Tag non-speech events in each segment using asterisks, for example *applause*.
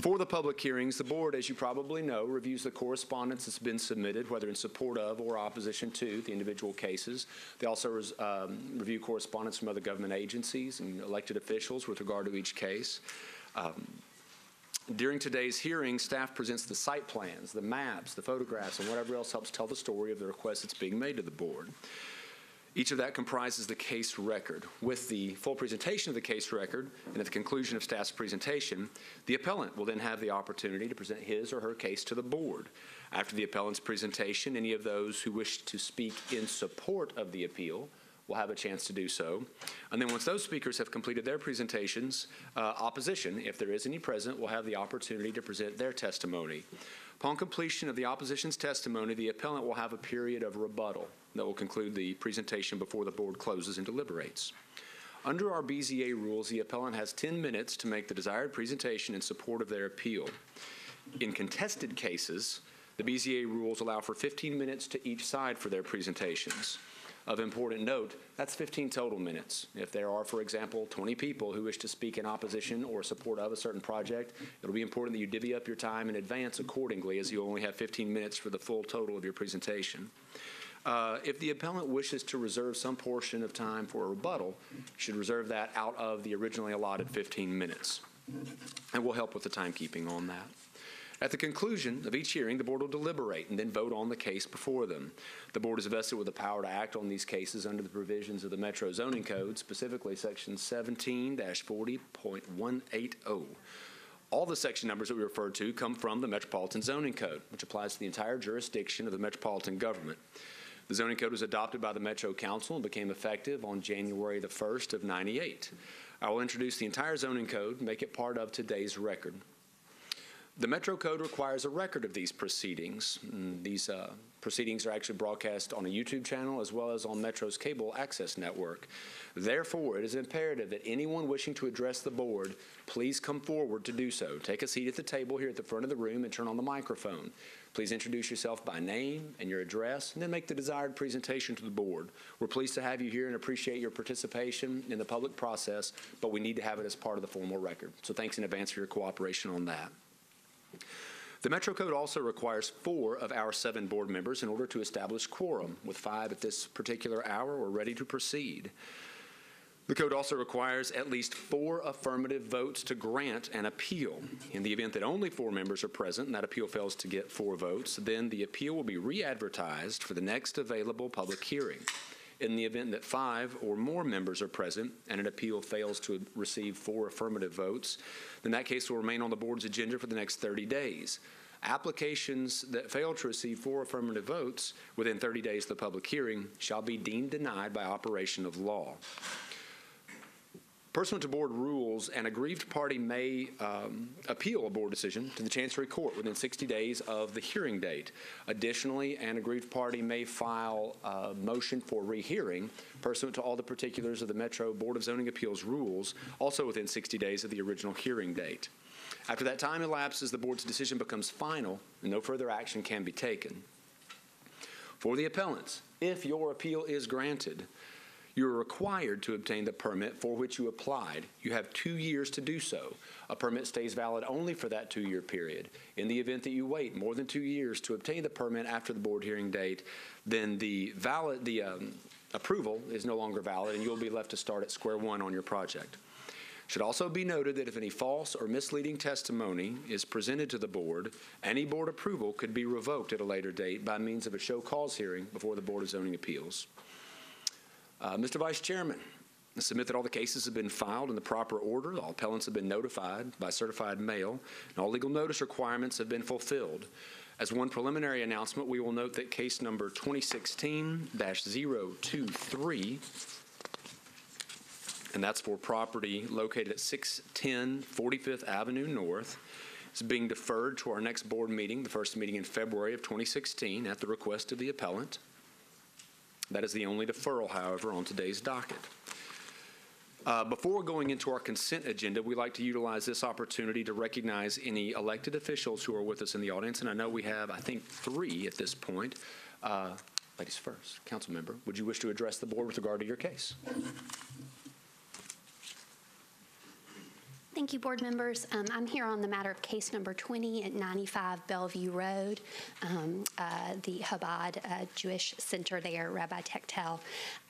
For the public hearings, the board, as you probably know, reviews the correspondence that's been submitted, whether in support of or opposition to the individual cases. They also um, review correspondence from other government agencies and elected officials with regard to each case. Um, During today's hearing, staff presents the site plans, the maps, the photographs, and whatever else helps tell the story of the request that's being made to the board. Each of that comprises the case record. With the full presentation of the case record, and at the conclusion of staff's presentation, the appellant will then have the opportunity to present his or her case to the board. After the appellant's presentation, any of those who wish to speak in support of the appeal will have a chance to do so. And then once those speakers have completed their presentations, uh, opposition, if there is any present, will have the opportunity to present their testimony. Upon completion of the opposition's testimony, the appellant will have a period of rebuttal that will conclude the presentation before the board closes and deliberates. Under our BZA rules, the appellant has 10 minutes to make the desired presentation in support of their appeal. In contested cases, the BZA rules allow for 15 minutes to each side for their presentations. Of important note, that's 15 total minutes. If there are, for example, 20 people who wish to speak in opposition or support of a certain project, it'll be important that you divvy up your time in advance accordingly, as you only have 15 minutes for the full total of your presentation. Uh, If the appellant wishes to reserve some portion of time for a rebuttal, should reserve that out of the originally allotted 15 minutes. And we'll help with the timekeeping on that. At the conclusion of each hearing, the board will deliberate and then vote on the case before them. The board is vested with the power to act on these cases under the provisions of the Metro Zoning Code, specifically Section 17-40.180. All the section numbers that we refer to come from the Metropolitan Zoning Code, which applies to the entire jurisdiction of the metropolitan government. The zoning code was adopted by the Metro Council and became effective on January the 1st of 98. I will introduce the entire zoning code and make it part of today's record. The Metro Code requires a record of these proceedings. Mm, These uh, proceedings are actually broadcast on a YouTube channel as well as on Metro's cable access network. Therefore, it is imperative that anyone wishing to address the board, please come forward to do so. Take a seat at the table here at the front of the room and turn on the microphone. Please introduce yourself by name and your address, and then make the desired presentation to the board. We're pleased to have you here and appreciate your participation in the public process, but we need to have it as part of the formal record. So thanks in advance for your cooperation on that. The Metro Code also requires four of our seven board members in order to establish quorum. With five at this particular hour, we're ready to proceed. The code also requires at least four affirmative votes to grant an appeal. In the event that only four members are present and that appeal fails to get four votes, then the appeal will be re-advertised for the next available public hearing. In the event that five or more members are present and an appeal fails to receive four affirmative votes, then that case will remain on the board's agenda for the next 30 days. Applications that fail to receive four affirmative votes within 30 days of the public hearing shall be deemed denied by operation of law. Pursuant to board rules, an aggrieved party may um, appeal a board decision to the Chancery Court within 60 days of the hearing date. Additionally, an aggrieved party may file a motion for rehearing pursuant to all the particulars of the Metro Board of Zoning Appeals rules, also within 60 days of the original hearing date. After that time elapses, the board's decision becomes final, and no further action can be taken. For the appellants, if your appeal is granted, you are required to obtain the permit for which you applied. You have two years to do so. A permit stays valid only for that two-year period. In the event that you wait more than two years to obtain the permit after the board hearing date, then the valid, the um, approval is no longer valid, and you'll be left to start at square one on your project. Should also be noted that if any false or misleading testimony is presented to the board, any board approval could be revoked at a later date by means of a show cause hearing before the Board of Zoning Appeals. Uh, Mr. Vice Chairman, I submit that all the cases have been filed in the proper order, all appellants have been notified by certified mail, and all legal notice requirements have been fulfilled. As one preliminary announcement, we will note that case number 2016-023, and that's for property located at 610 45th Avenue North, is being deferred to our next board meeting, the first meeting in February of 2016, at the request of the appellant. That is the only deferral, however, on today's docket. Uh, Before going into our consent agenda, we like to utilize this opportunity to recognize any elected officials who are with us in the audience, and I know we have, I think, three at this point. Uh, Ladies first, council member, would you wish to address the board with regard to your case? Thank you, board members. Um, I'm here on the matter of case number 20 at 95 Bellevue Road, um, uh, the Chabad uh, Jewish Center there, Rabbi Tiechtel.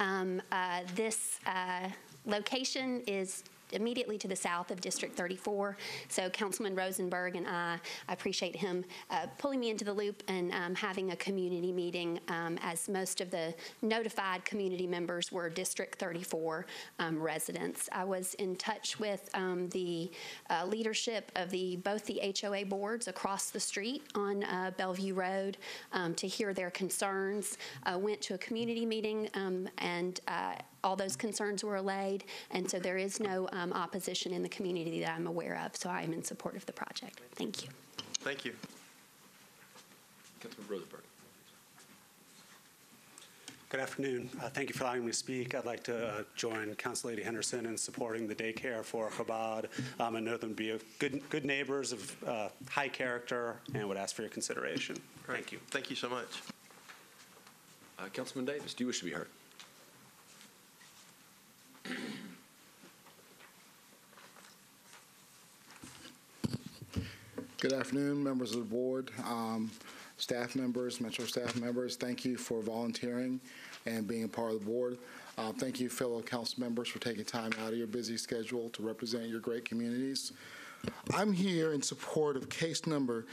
Um, uh, This uh, location is immediately to the south of District 34. So Councilman Rosenberg and I, I appreciate him uh, pulling me into the loop and um, having a community meeting, um, as most of the notified community members were District 34 um, residents. I was in touch with um, the uh, leadership of the, both the HOA boards across the street on uh, Bellevue Road um, to hear their concerns. Went to a community meeting and uh, all those concerns were allayed, and so there is no um, opposition in the community that I'm aware of, so I am in support of the project. Thank you. Thank you. Councilman Rosenberg. Good afternoon. Uh, Thank you for allowing me to speak. I'd like to uh, join Council Lady Henderson in supporting the daycare for Chabad. Um, I know them to be a good good neighbors of uh, high character and would ask for your consideration. Thank you. Thank you so much. Uh, Councilman Davis, do you wish to be heard? Good afternoon, members of the board, um, staff members, Metro staff members. Thank you for volunteering and being a part of the board. Uh, Thank you, fellow council members, for taking time out of your busy schedule to represent your great communities. I'm here in support of case number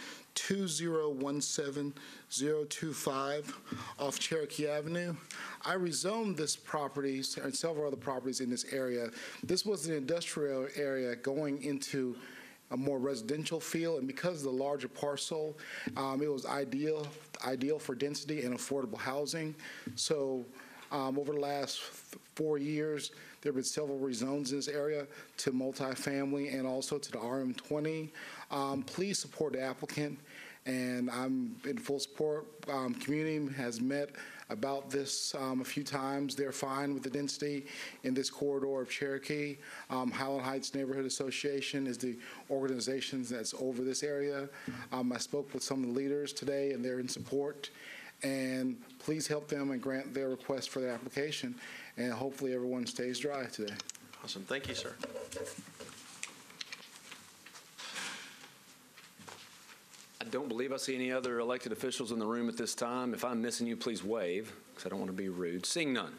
2017025 off Cherokee Avenue. I rezoned this property and several other properties in this area. This was an industrial area going into a more residential feel, and because of the larger parcel, um, it was ideal, ideal for density and affordable housing. So um, over the last four years, there have been several rezones in this area to multifamily and also to the RM20. Um, Please support the applicant, and I'm in full support. Um, Community has met about this um, a few times. They're fine with the density in this corridor of Cherokee. Um, Highland Heights Neighborhood Association is the organization that's over this area. Um, I spoke with some of the leaders today, and they're in support. And please help them and grant their request for their application, and hopefully everyone stays dry today. Awesome. Thank you, sir. I don't believe I see any other elected officials in the room at this time. If I'm missing you, please wave, because I don't want to be rude. Seeing none.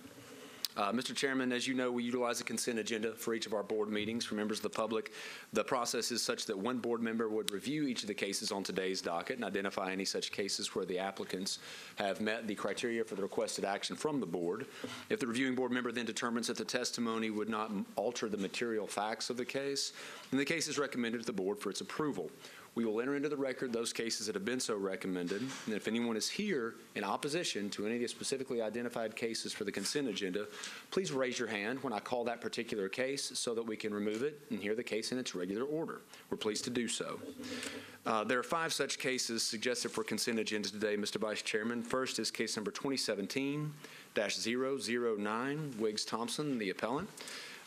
Uh, Mr. Chairman, as you know, we utilize a consent agenda for each of our board meetings for members of the public. The process is such that one board member would review each of the cases on today's docket and identify any such cases where the applicants have met the criteria for the requested action from the board. If the reviewing board member then determines that the testimony would not alter the material facts of the case, then the case is recommended to the board for its approval. We will enter into the record those cases that have been so recommended, and if anyone is here in opposition to any of the specifically identified cases for the consent agenda, please raise your hand when I call that particular case so that we can remove it and hear the case in its regular order. We're pleased to do so. Uh, There are five such cases suggested for consent agenda today, Mr. Vice Chairman. First is case number 2017-009, Wiggs Thompson, the appellant,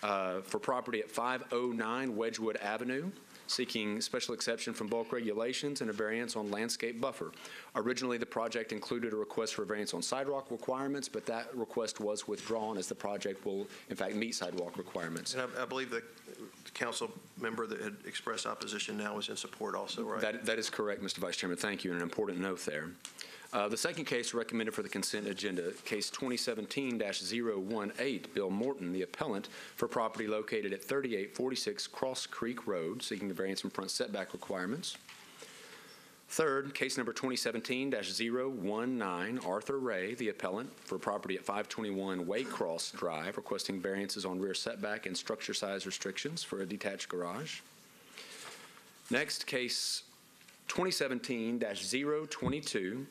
uh, for property at 509 Wedgewood Avenue seeking special exception from bulk regulations and a variance on landscape buffer. Originally, the project included a request for a variance on sidewalk requirements, but that request was withdrawn as the project will, in fact, meet sidewalk requirements. And I, I believe the council member that had expressed opposition now is in support also, right? That, that is correct, Mr. Vice Chairman. Thank you, and an important note there. Uh, The second case recommended for the consent agenda, case 2017-018, Bill Morton, the appellant, for property located at 3846 Cross Creek Road, seeking a variance from front setback requirements. Third, case number 2017-019, Arthur Ray, the appellant, for property at 521 Waycross Drive, requesting variances on rear setback and structure size restrictions for a detached garage. Next, case 2017-022,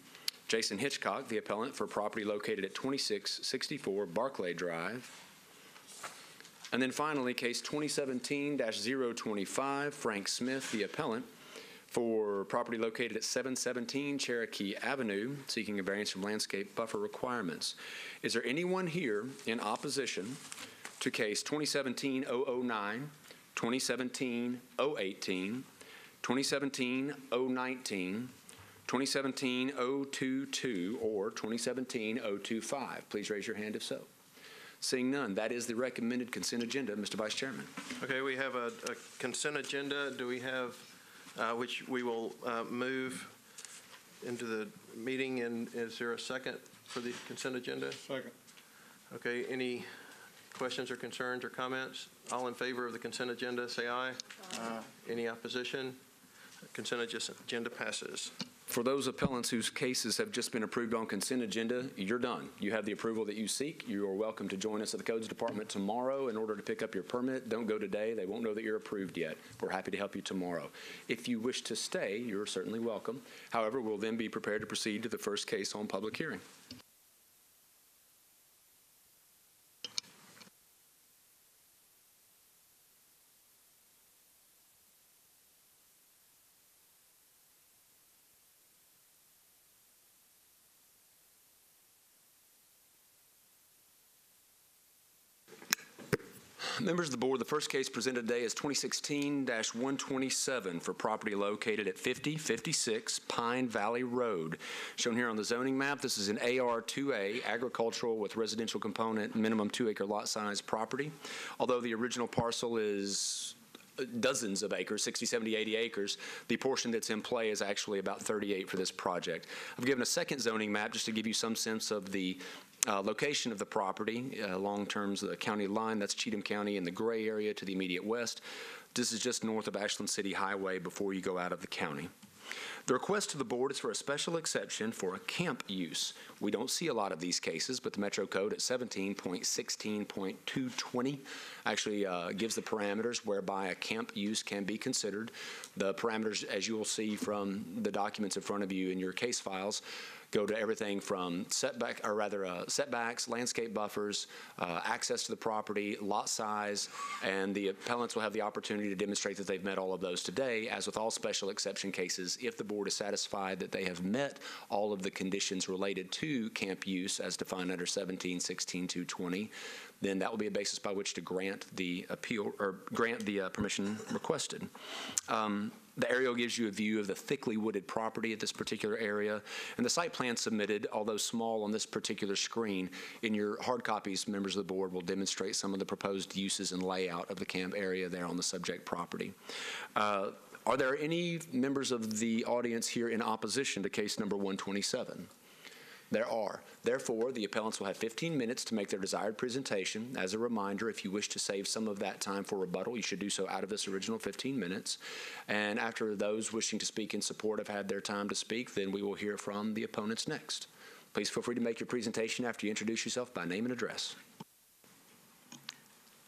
Jason Hitchcock, the appellant, for property located at 2664 Barclay Drive. And then finally, case 2017-025, Frank Smith, the appellant, for property located at 717 Cherokee Avenue, seeking a variance from landscape buffer requirements. Is there anyone here in opposition to case 2017-009, 2017-018, 2017-019, 2017-022, or 2017-025? Please raise your hand if so. Seeing none, that is the recommended consent agenda, Mr. Vice Chairman. Okay, we have a a consent agenda. Do we have, uh, which we will uh, move into the meeting, and is there a second for the consent agenda? Second. Okay, any questions or concerns or comments? All in favor of the consent agenda, say aye. Any opposition? Consent agenda passes. For those appellants whose cases have just been approved on consent agenda, you're done. You have the approval that you seek. You are welcome to join us at the Codes Department tomorrow in order to pick up your permit. Don't go today. They won't know that you're approved yet. We're happy to help you tomorrow. If you wish to stay, you're certainly welcome. However, we'll then be prepared to proceed to the first case on public hearing. *clears throat* Members of the board, the first case presented today is 2016-127 for property located at 5056 Pine Valley Road. Shown here on the zoning map, this is an AR2A, agricultural with residential component, minimum two-acre lot size property. Although the original parcel is dozens of acres, 60, 70, 80 acres. The portion that's in play is actually about 38 for this project. I've given a second zoning map just to give you some sense of the uh, location of the property uh, terms the county line. That's Cheatham County in the gray area to the immediate west. This is just north of Ashland City Highway before you go out of the county. The request to the board is for a special exception for a camp use. We don't see a lot of these cases, but the Metro Code at 17.16.220 actually uh, gives the parameters whereby a camp use can be considered. The parameters, as you will see from the documents in front of you in your case files, go to everything from setback, or rather uh, setbacks, landscape buffers, uh, access to the property, lot size, and the appellants will have the opportunity to demonstrate that they've met all of those today. As with all special exception cases, if the board is satisfied that they have met all of the conditions related to camp use as defined under 1716-220, then that will be a basis by which to grant the appeal, or grant the uh, permission requested. Um, The aerial gives you a view of the thickly wooded property at this particular area, and the site plan submitted, although small on this particular screen, in your hard copies, members of the board will demonstrate some of the proposed uses and layout of the camp area there on the subject property. Uh, Are there any members of the audience here in opposition to case number 127? There are. Therefore, the appellants will have 15 minutes to make their desired presentation. As a reminder, if you wish to save some of that time for rebuttal, you should do so out of this original 15 minutes. And after those wishing to speak in support have had their time to speak, then we will hear from the opponents next. Please feel free to make your presentation after you introduce yourself by name and address.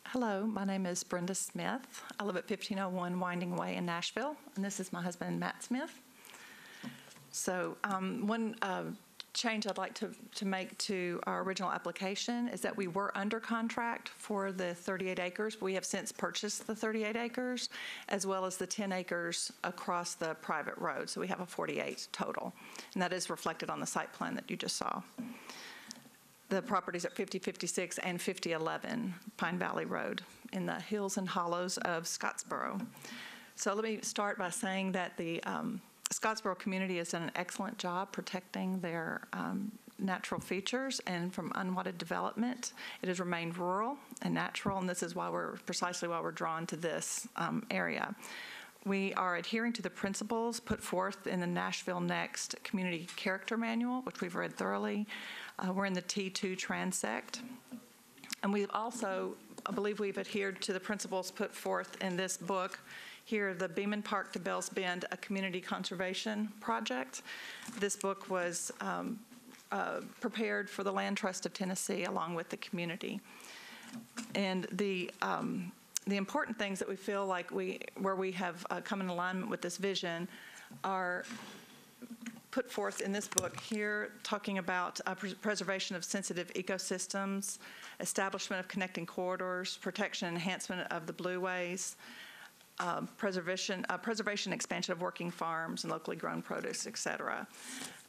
Hello, my name is Brenda Smith. I live at 1501 Winding Way in Nashville, and this is my husband, Matt Smith. So um, one uh, change I'd like to, to make to our original application is that we were under contract for the 38 acres. We have since purchased the 38 acres, as well as the 10 acres across the private road. So we have a 48 total, and that is reflected on the site plan that you just saw. The properties at 5056 and 5011 Pine Valley Road in the hills and hollows of Scottsboro. So let me start by saying that the um, Scottsboro community has done an excellent job protecting their um, natural features and from unwanted development. It has remained rural and natural, and this is why we're precisely why we're drawn to this um, area. We are adhering to the principles put forth in the Nashville Next Community Character Manual, which we've read thoroughly. Uh, we're in the T2 transect. And we've also, I believe we've adhered to the principles put forth in this book. Here, the Beaman Park to Bells Bend, a community conservation project. This book was um, uh, prepared for the Land Trust of Tennessee along with the community. And the, um, the important things that we feel like we, where we have uh, come in alignment with this vision are put forth in this book here, talking about uh, pres- preservation of sensitive ecosystems, establishment of connecting corridors, protection and enhancement of the blueways, um, preservation, uh, preservation, expansion of working farms and locally grown produce, et cetera.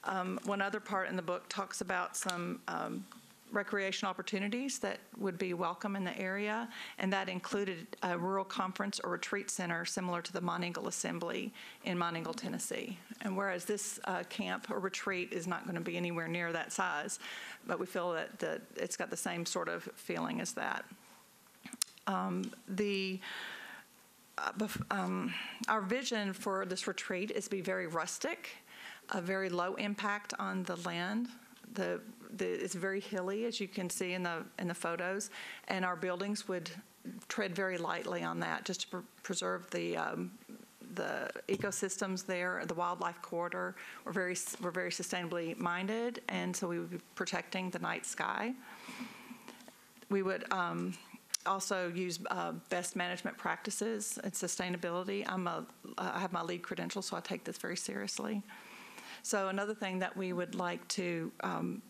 Um, one other part in the book talks about some um, recreation opportunities that would be welcome in the area, and that included a rural conference or retreat center similar to the Monteagle Assembly in Monteagle, Tennessee. And whereas this uh, camp or retreat is not going to be anywhere near that size, but we feel that, that it's got the same sort of feeling as that. Um, The um, our vision for this retreat is to be very rustic, a very low impact on the land. The, the, it's very hilly, as you can see in the in the photos, and our buildings would tread very lightly on that, just to pr- preserve the um, the ecosystems there, the wildlife corridor. We're very we're very sustainably minded, and so we would be protecting the night sky. We would um, also use uh, best management practices and sustainability. I'm a, I have my LEED credential, so I take this very seriously. So another thing that we would like to um,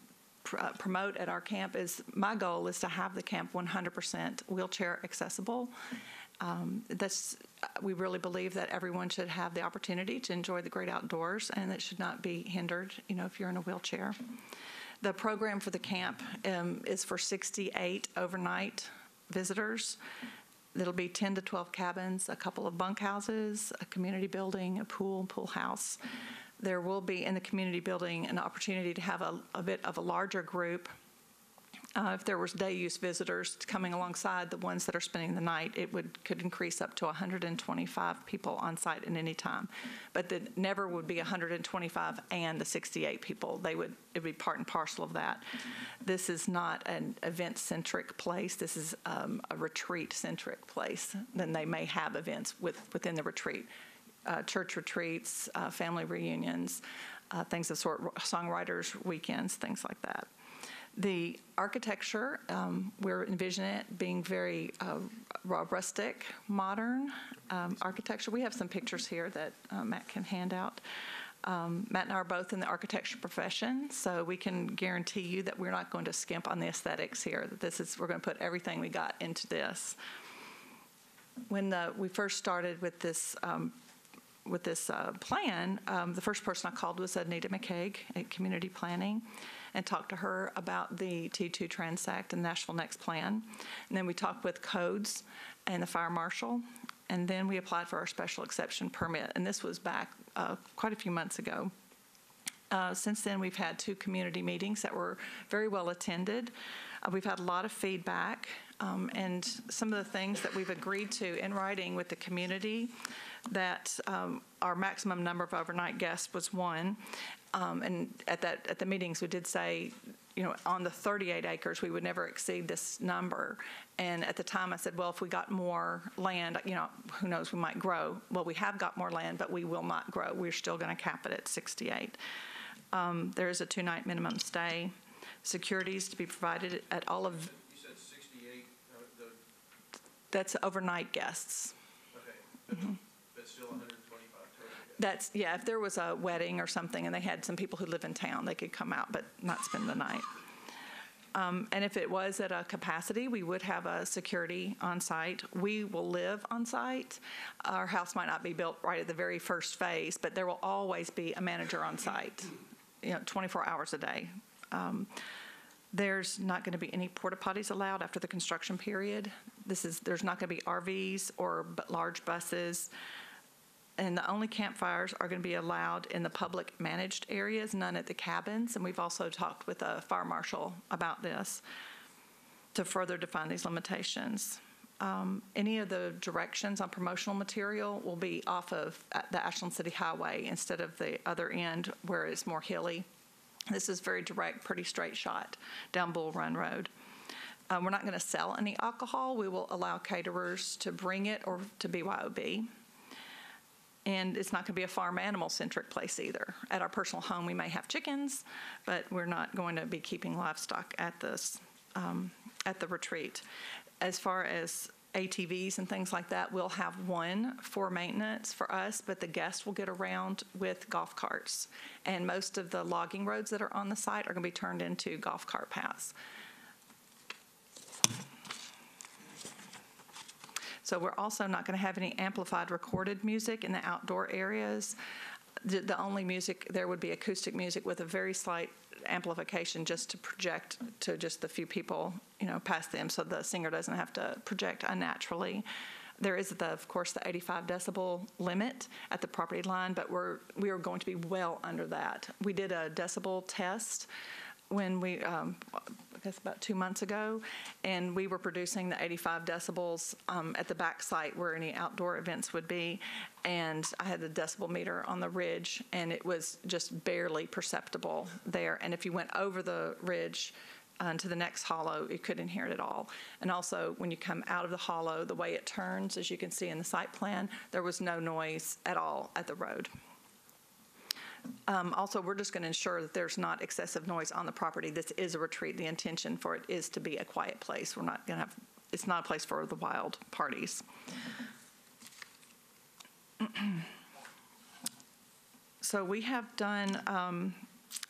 pr- uh, promote at our camp is, my goal is to have the camp 100% wheelchair accessible. Um, That's, we really believe that everyone should have the opportunity to enjoy the great outdoors, and it should not be hindered, you know, if you're in a wheelchair. The program for the camp um, is for 68 overnight visitors. It'll be 10 to 12 cabins, a couple of bunkhouses, a community building, a pool, pool house. There will be in the community building an opportunity to have a, a bit of a larger group. Uh, if there was day use visitors coming alongside the ones that are spending the night, it would could increase up to 125 people on site at any time. But the never would be 125 and the 68 people. They would it would be part and parcel of that. This is not an event centric place. This is um, a retreat centric place. Then they may have events with within the retreat, uh, church retreats, uh, family reunions, uh, things of sort, songwriters weekends, things like that. The architecture, um, we're envisioning it being very uh, rustic, modern um, architecture. We have some pictures here that uh, Matt can hand out. Um, Matt and I are both in the architecture profession, so we can guarantee you that we're not going to skimp on the aesthetics here. That this is we're going to put everything we got into this. When the, we first started with this um, with this uh, plan, um, the first person I called was Anita McCaig at Community Planning and talked to her about the T2 Transect and Nashville Next Plan. And then we talked with codes and the fire marshal. And then we applied for our special exception permit. And this was back uh, quite a few months ago. Uh, Since then, we've had two community meetings that were very well attended. Uh, We've had a lot of feedback, um, and some of the things that we've agreed to in writing with the community, that um, our maximum number of overnight guests was one. Um, And at that, at the meetings, we did say, you know, on the 38 acres, we would never exceed this number. And at the time, I said, well, if we got more land, you know, who knows, we might grow. Well, we have got more land, but we will not grow. We're still going to cap it at 68. Um, There is a two-night minimum stay. Securities to be provided at all of, You said 68, the, that's overnight guests. okay, but still 125 total. That's, yeah, if there was a wedding or something and they had some people who live in town, they could come out but not spend the night. Um, And if it was at a capacity, we would have a security on site. We will live on site. Our house might not be built right at the very first phase, but there will always be a manager on site, you know, 24 hours a day. Um, There's not going to be any porta potties allowed after the construction period. This is, there's not going to be RVs or large buses. And the only campfires are going to be allowed in the public managed areas, none at the cabins. And we've also talked with a fire marshal about this to further define these limitations. Um, Any of the directions on promotional material will be off of the Ashland City Highway instead of the other end where it's more hilly. This is very direct, pretty straight shot down Bull Run Road. Uh, We're not going to sell any alcohol. We will allow caterers to bring it or to BYOB. And it's not going to be a farm animal centric place either. At our personal home, we may have chickens, but we're not going to be keeping livestock at this, um, at the retreat. As far as ATVs and things like that, we'll have one for maintenance for us, but the guests will get around with golf carts. And most of the logging roads that are on the site are going to be turned into golf cart paths. So we're also not going to have any amplified recorded music in the outdoor areas. The, the only music, there would be acoustic music with a very slight amplification just to project to just the few people, you know, past them, so the singer doesn't have to project unnaturally. There is the, of course, the 85 decibel limit at the property line, but we're, we are going to be well under that. We did a decibel test when we, um, I guess about two months ago, and we were producing the 85 decibels um, at the back site where any outdoor events would be. And I had the decibel meter on the ridge, and it was just barely perceptible there. And if you went over the ridge, uh, to the next hollow, you couldn't hear it at all. And also, when you come out of the hollow, the way it turns, as you can see in the site plan, there was no noise at all at the road. Um, Also, we're just going to ensure that there's not excessive noise on the property. This is a retreat. The intention for it is to be a quiet place. We're not going to have, it's not a place for the wild parties. *clears throat* So we have done um,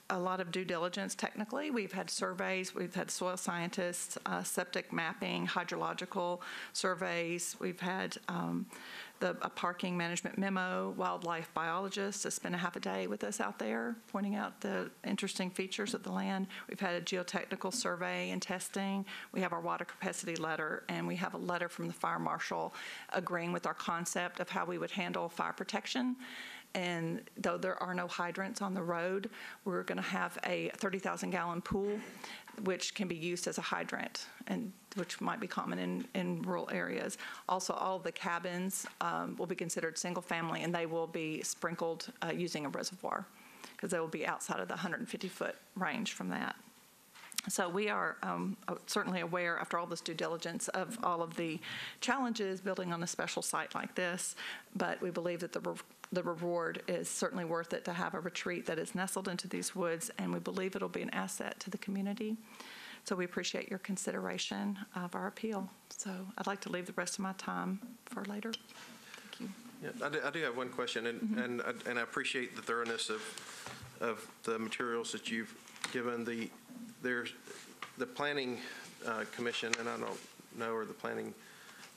a lot of due diligence technically. We've had surveys, we've had soil scientists, uh, septic mapping, hydrological surveys. We've had um, the, a parking management memo, wildlife biologists to spend a half a day with us out there, pointing out the interesting features of the land. We've had a geotechnical survey and testing. We have our water capacity letter, and we have a letter from the fire marshal agreeing with our concept of how we would handle fire protection. And though there are no hydrants on the road, we're going to have a 30,000 gallon pool, which can be used as a hydrant, and which might be common in, in rural areas. Also, all of the cabins um, will be considered single family, and they will be sprinkled uh, using a reservoir because they will be outside of the 150 foot range from that. So we are um, uh, certainly aware, after all this due diligence, of all of the challenges building on a special site like this, but we believe that the the reward is certainly worth it to have a retreat that is nestled into these woods, and we believe it'll be an asset to the community. So we appreciate your consideration of our appeal. So I'd like to leave the rest of my time for later. Thank you. Yeah, I do, I do have one question, and, and, I- and I appreciate the thoroughness of, of the materials that you've given. The, there's, the planning uh, commission, and I don't know, or the planning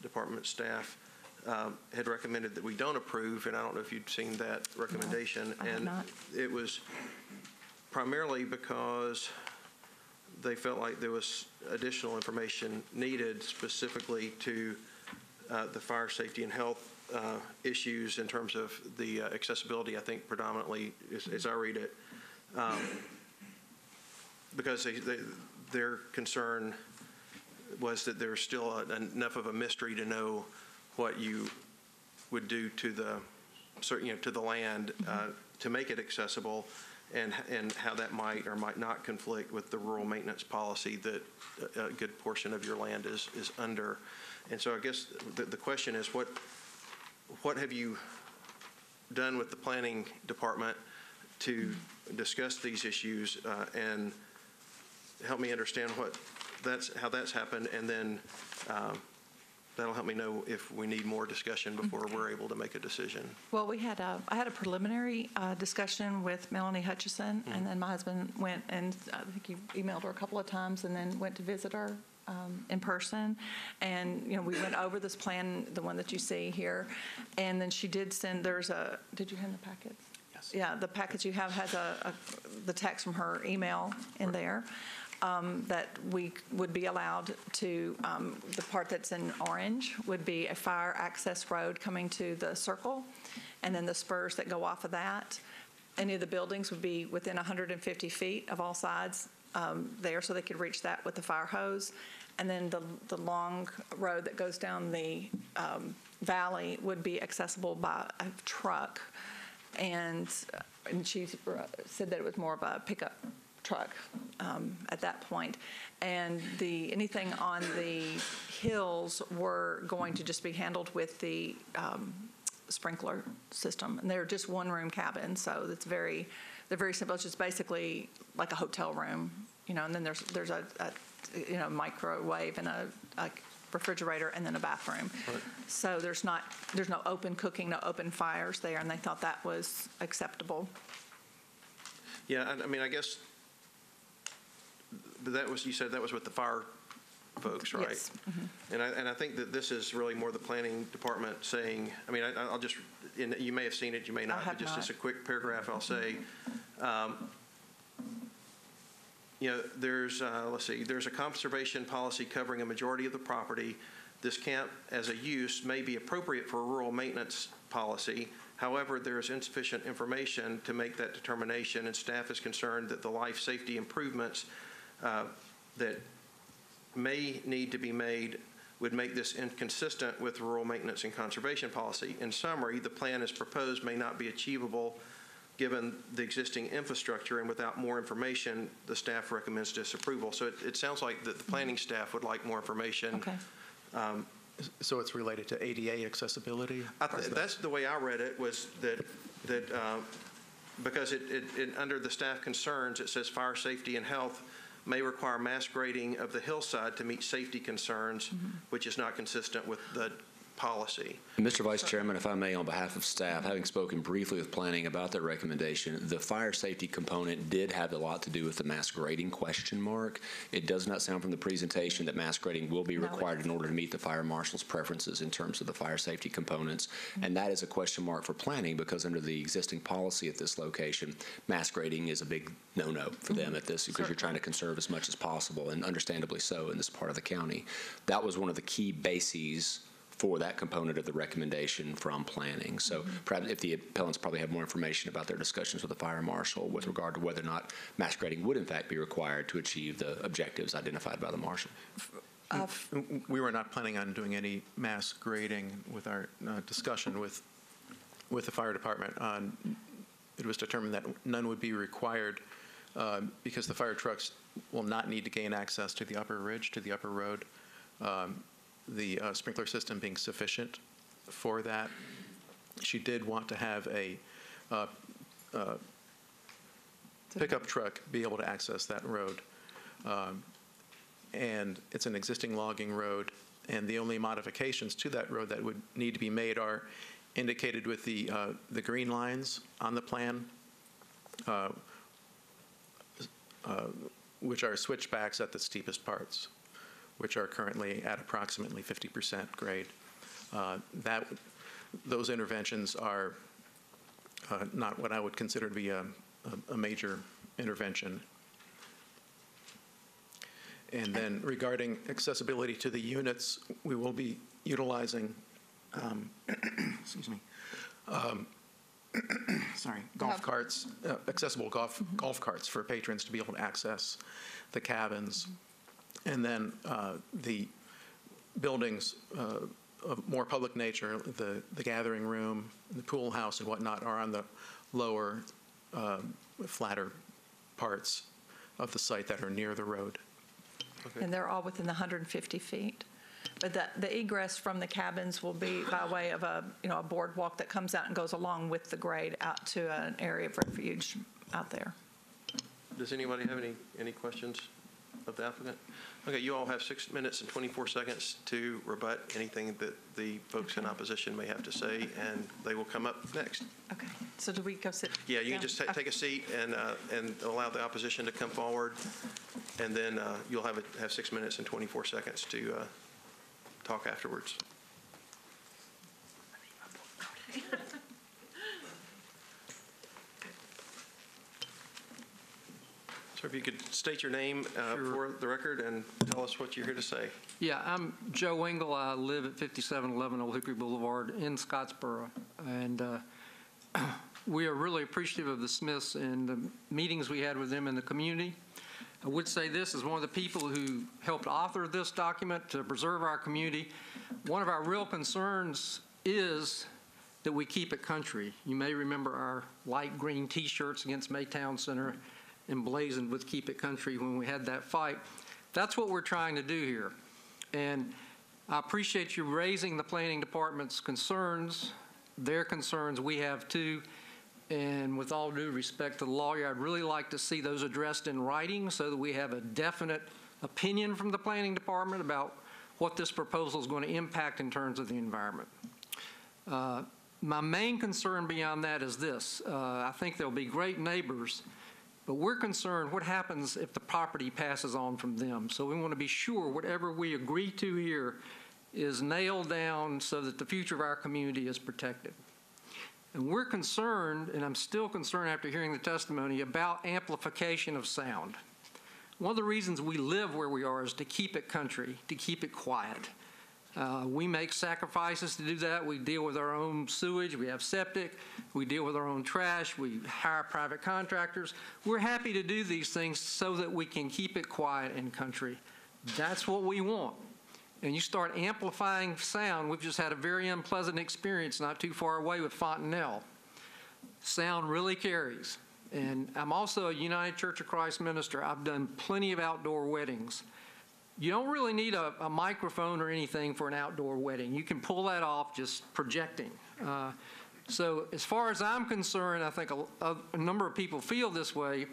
department staff um, had recommended that we don't approve, and I don't know if you'd seen that recommendation. I have And not. it was primarily because they felt like there was additional information needed specifically to uh, the fire safety and health uh, issues in terms of the uh, accessibility, I think predominantly, as- as I read it. Um, Because they- they- their concern was that there's still a- enough of a mystery to know what you would do to the, you know, to the land uh, to make it accessible, and, and how that might or might not conflict with the rural maintenance policy that a a good portion of your land is, is under. And so I guess the, the question is, what, what have you done with the planning department to discuss these issues uh, and help me understand what that's, how that's happened, and then um, that'll help me know if we need more discussion before we're able to make a decision. Well, we had a, I had a preliminary uh, discussion with Melanie Hutchison, and then my husband went and, I think he emailed her a couple of times, and then went to visit her um, in person. And, you know, we went over this plan, the one that you see here, and then she did send, there's a, did you hand the packets? Yes. Yeah, the package you have has a, a- the text from her email in there, um, that we would be allowed to, um, the part that's in orange would be a fire access road coming to the circle, and then the spurs that go off of that. Any of the buildings would be within 150 feet of all sides um, there, so they could reach that with the fire hose. And then the, the long road that goes down the um, valley would be accessible by a truck. And, uh, and she said that it was more of a pickup truck um, at that point. And the, anything on the hills were going to just be handled with the um, sprinkler system. And they're just one-room cabins, so it's very, they're very simple. It's just basically like a hotel room, you know, and then there's, there's a, a, you know, microwave and a, a refrigerator and then a bathroom. So there's not, there's no open cooking, no open fires there, and they thought that was acceptable. Yeah, and I mean, I guess but that was, you said that was with the fire folks, right? Yes. And I, and I think that this is really more the planning department saying, I mean, I, I'll just, and you may have seen it, you may not, have but just as a quick paragraph, I'll say, um, you know, there's, uh, let's see, there's a conservation policy covering a majority of the property. This camp as a use may be appropriate for a rural maintenance policy. However, there is insufficient information to make that determination, and staff is concerned that the life safety improvements uh, that may need to be made would make this inconsistent with rural maintenance and conservation policy. In summary, the plan as proposed may not be achievable given the existing infrastructure, and without more information, the staff recommends disapproval. So it, it sounds like that the planning staff would like more information. Okay. So it's related to ADA accessibility? I th- That's the way I read it, was that, that, uh, because it, it, it- under the staff concerns, it says fire safety and health may require mass grading of the hillside to meet safety concerns, mm-hmm. which is not consistent with the policy. Mr. Vice Chairman, if I may, on behalf of staff, having spoken briefly with planning about their recommendation, the fire safety component did have a lot to do with the mass grading question mark. It does not sound from the presentation that mass grading will be No, required in order to meet the fire marshal's preferences in terms of the fire safety components. Mm-hmm. And that is a question mark for planning because under the existing policy at this location, mass grading is a big no-no for them at this because you're trying to conserve as much as possible and understandably so in this part of the county. That was one of the key bases for that component of the recommendation from planning. So perhaps if the appellants probably have more information about their discussions with the fire marshal with regard to whether or not mass grading would in fact be required to achieve the objectives identified by the marshal. We were not planning on doing any mass grading with our uh, discussion with, with the fire department. Um, It was determined that none would be required um, because the fire trucks will not need to gain access to the upper ridge, to the upper road. Um, The uh, sprinkler system being sufficient for that. She did want to have a uh, uh, pickup truck be able to access that road. Um, and it's an existing logging road, and the only modifications to that road that would need to be made are indicated with the, uh, the green lines on the plan, uh, uh, which are switchbacks at the steepest parts, which are currently at approximately 50% grade. Uh, That, those interventions are uh, not what I would consider to be a, a- a major intervention. And then regarding accessibility to the units, we will be utilizing, um, *coughs* excuse me, um, *coughs* sorry, golf carts, uh, accessible golf, golf carts for patrons to be able to access the cabins. And then uh, the buildings uh, of more public nature, the, the gathering room, the pool house and whatnot are on the lower, um, flatter parts of the site that are near the road. And they're all within the 150 feet. But the the egress from the cabins will be by way of a, you know, a boardwalk that comes out and goes along with the grade out to an area of refuge out there. Does anybody have any, any questions of the applicant? Okay, you all have six minutes and 24 seconds to rebut anything that the folks in opposition may have to say, and they will come up next. Okay, so do we go sit? Yeah, you can just ta- take a seat and, uh, and allow the opposition to come forward, and then uh, you'll have, a- have six minutes and 24 seconds to uh, talk afterwards. *laughs* So if you could state your name uh, Sure. for the record and tell us what you're here to say. Yeah, I'm Joe Engel. I live at 5711 Old Hickory Boulevard in Scottsboro. And uh, *clears throat* we are really appreciative of the Smiths and the meetings we had with them in the community. I would say this, is one of the people who helped author this document to preserve our community, one of our real concerns is that we keep it country. You may remember our light green T-shirts against Maytown Center emblazoned with Keep It Country when we had that fight. That's what we're trying to do here. And I appreciate you raising the planning department's concerns, their concerns, we have too. And with all due respect to the lawyer, I'd really like to see those addressed in writing so that we have a definite opinion from the planning department about what this proposal is going to impact in terms of the environment. Uh, My main concern beyond that is this. Uh, I think there'll be great neighbors, But we're concerned, what happens if the property passes on from them? So we want to be sure whatever we agree to here is nailed down so that the future of our community is protected. And we're concerned, and I'm still concerned after hearing the testimony, about amplification of sound. One of the reasons we live where we are is to keep it country, to keep it quiet. Uh, we make sacrifices to do that. We deal with our own sewage, we have septic, we deal with our own trash, we hire private contractors. We're happy to do these things so that we can keep it quiet in country. That's what we want. And you start amplifying sound, we've just had a very unpleasant experience not too far away with Fontanel. Sound really carries. And I'm also a United Church of Christ minister. I've done plenty of outdoor weddings. You don't really need a, a microphone or anything for an outdoor wedding. You can pull that off just projecting. Uh, so, as far as I'm concerned, I think a, a, a number of people feel this way.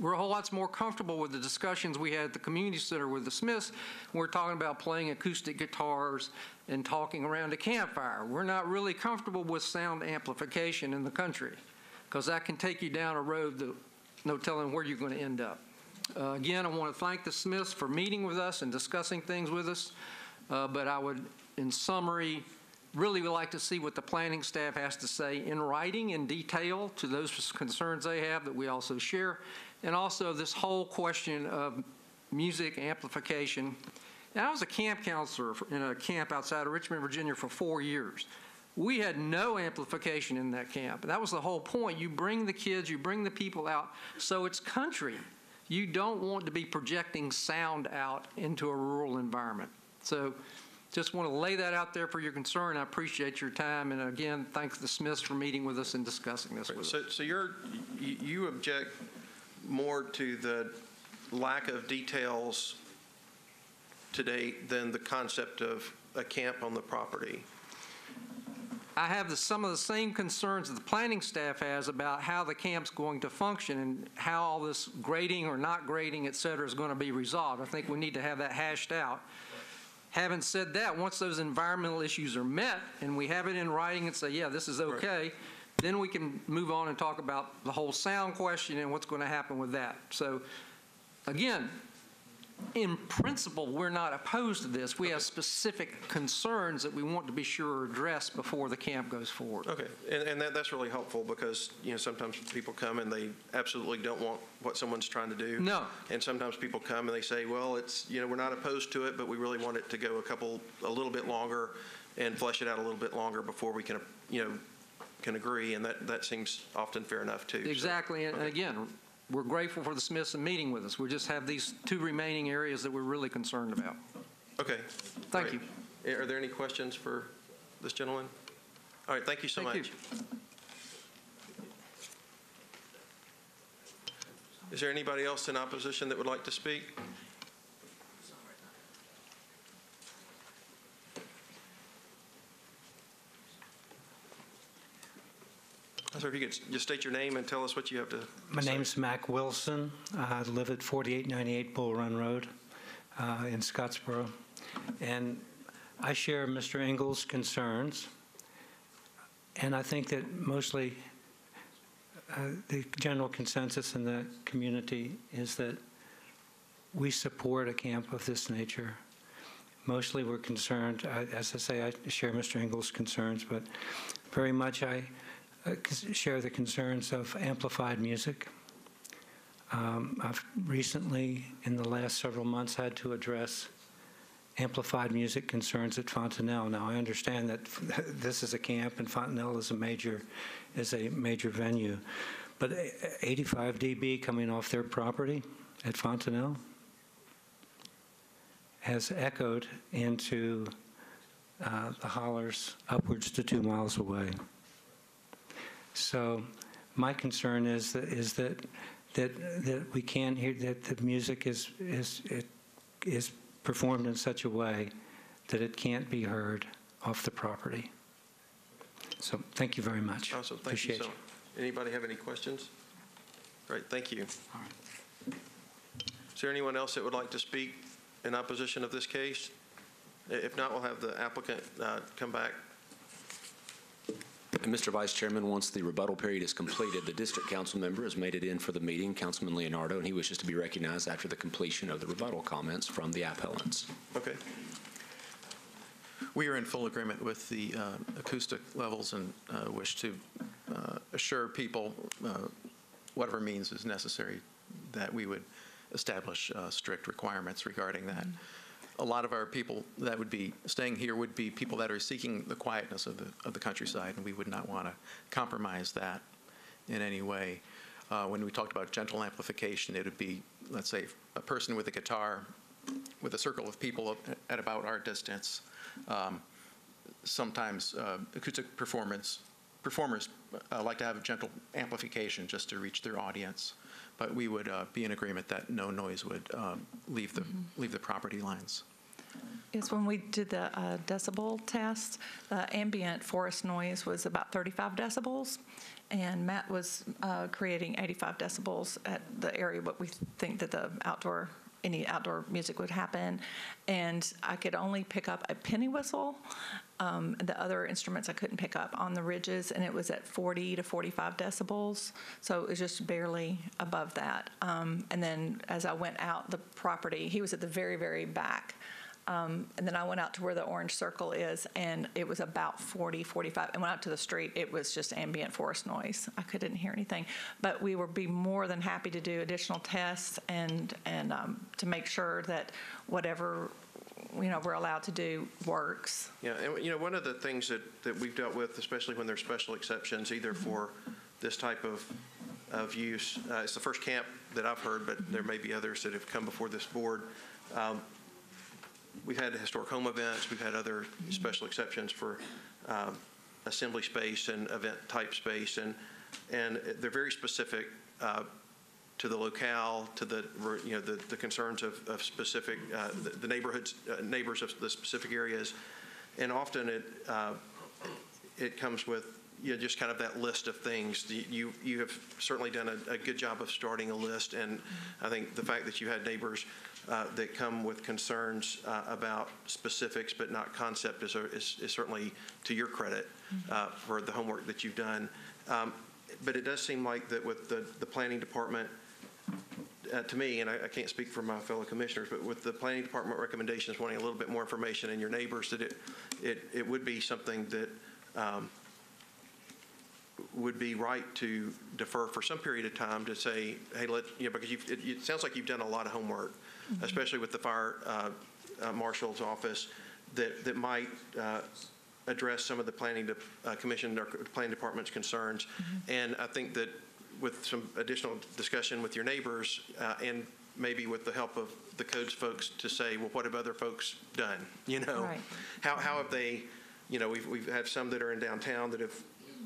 We're a whole lot more comfortable with the discussions we had at the community center with the Smiths. We're talking about playing acoustic guitars and talking around a campfire. We're not really comfortable with sound amplification in the country because that can take you down a road that no telling where you're going to end up. Uh, Again, I want to thank the Smiths for meeting with us and discussing things with us, Uh, but I would, in summary, really would like to see what the planning staff has to say in writing in detail to those concerns they have that we also share, and also this whole question of music amplification. I was a camp counselor in a camp outside of Richmond, Virginia for four years. We had no amplification in that camp. That was the whole point. You bring the kids, you bring the people out, so it's country. You don't want to be projecting sound out into a rural environment. So just want to lay that out there for your concern. I appreciate your time, and again, thanks the Smiths for meeting with us and discussing this with us. So, so you're, you you object more to the lack of details today than the concept of a camp on the property? I have the, some of the same concerns that the planning staff has about how the camp's going to function and how all this grading or not grading, et cetera, is going to be resolved. I think we need to have that hashed out. Having said that, once those environmental issues are met and we have it in writing and say, yeah, this is okay, then we can move on and talk about the whole sound question and what's going to happen with that. So, again, in principle, we're not opposed to this. We have specific concerns that we want to be sure are addressed before the camp goes forward. Okay, and, and that, that's really helpful because, you know, sometimes people come and they absolutely don't want what someone's trying to do. No. And sometimes people come and they say, well, it's, you know, we're not opposed to it, but we really want it to go a couple, a little bit longer and flesh it out a little bit longer before we can, you know, can agree, and that, that seems often fair enough, too. So- Exactly, and again, we're grateful for the Smiths and meeting with us. We just have these two remaining areas that we're really concerned about. Okay. Thank you. Eh, are there any questions for this gentleman? All right, thank you so Thank you. much. Is there anybody else in opposition that would like to speak? Sir, if you could just state your name and tell us what you have to My say. name's Mac Wilson. I live at 4898 Bull Run Road uh, in Scottsboro. And I share Mr. Engel's concerns. And I think that mostly uh, the general consensus in the community is that we support a camp of this nature. Mostly we're concerned, I- as I say, I share Mr. Engel's concerns, but very much I share the concerns of amplified music. Um, I've recently, in the last several months, had to address amplified music concerns at Fontanel. Now, I understand that *laughs* this is a camp and Fontanel is a major, is a major venue, but 85 dB coming off their property at Fontanel has echoed into uh, the hollers upwards to two miles away. So my concern is that, is that, that, that we can't hear, that the music is, is, it is performed in such a way that it can't be heard off the property. So thank you very much. Awesome, thank you Appreciate so much. Anybody have any questions? Great, thank you. Is there anyone else that would like to speak in opposition of this case? If not, we'll have the applicant uh, come back. Mr. Vice Chairman, once the rebuttal period is completed, the district council member has made it in for the meeting, Councilman Leonardo, and he wishes to be recognized after the completion of the rebuttal comments from the appellants. Okay. We are in full agreement with the uh, acoustic levels and uh, wish to uh, assure people, uh, whatever means is necessary, that we would establish uh, strict requirements regarding that. A lot of our people that would be staying here would be people that are seeking the quietness of the, of the countryside, and we would not want to compromise that in any way. Uh, When we talked about gentle amplification, it would be, let's say, a person with a guitar with a circle of people at about our distance. Um, Sometimes uh, acoustic performance, performers uh, like to have a gentle amplification just to reach their audience. But we would uh, be in agreement that no noise would um, leave the, leave the property lines. Yes, when we did the uh, decibel test, the ambient forest noise was about 35 decibels, and Matt was uh, creating 85 decibels at the area what we think that the outdoor, any outdoor music would happen. And I could only pick up a penny whistle. Um, The other instruments I couldn't pick up on the ridges, and it was at 40 to 45 decibels, so it was just barely above that. Um, And then as I went out the property, he was at the very, very back. Um, and then I went out to where the orange circle is, and it was about 40, 45. And went out to the street, it was just ambient forest noise. I couldn't hear anything. But we would be more than happy to do additional tests and, and um, to make sure that whatever, you know, we're allowed to do works. Yeah, and, you know, one of the things that, that we've dealt with, especially when there's special exceptions, either for this type of, of use, uh, it's the first camp that I've heard, but there may be others that have come before this board. Um, We've had historic home events, we've had other special exceptions for um, assembly space and event-type space, and, and they're very specific uh, to the locale, to the, you know, the, the concerns of, of specific, uh, the- the neighborhoods, uh, neighbors of the specific areas. And often it, uh, it comes with, you know, just kind of that list of things. You, you have certainly done a, a good job of starting a list, and I think the fact that you had neighbors uh, that come with concerns uh, about specifics but not concept is, is is certainly to your credit uh, for the homework that you've done. Um, But it does seem like that with the, the planning department, uh, to me, and I, I can't speak for my fellow commissioners, but with the planning department recommendations wanting a little bit more information and your neighbors, that it, it, it would be something that um, would be right to defer for some period of time to say, hey, let, you know, because you've, it, it sounds like you've done a lot of homework, especially with the fire uh, uh, marshal's office, that, that might uh, address some of the planning de- uh, commission or planning department's concerns. And I think that with some additional discussion with your neighbors uh, and maybe with the help of the codes folks to say, well, what have other folks done? *laughs* You know? Right. How, how have they, you know, we've, we've had some that are in downtown that have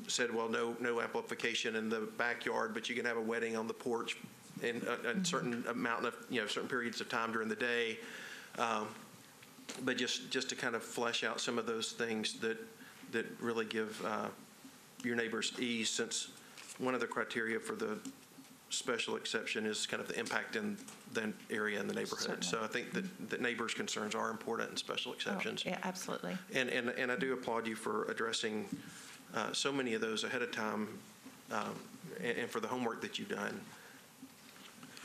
said, well, no, no amplification in the backyard, but you can have a wedding on the porch in a, a certain amount of, you know, certain periods of time during the day. Um, But just, just to kind of flesh out some of those things that, that really give uh, your neighbors ease, since one of the criteria for the special exception is kind of the impact in the area and the neighborhood. So I think that, that neighbors' concerns are important in special exceptions. Oh, Yeah, absolutely. And, and, and I do applaud you for addressing uh, so many of those ahead of time um, and, and for the homework that you've done.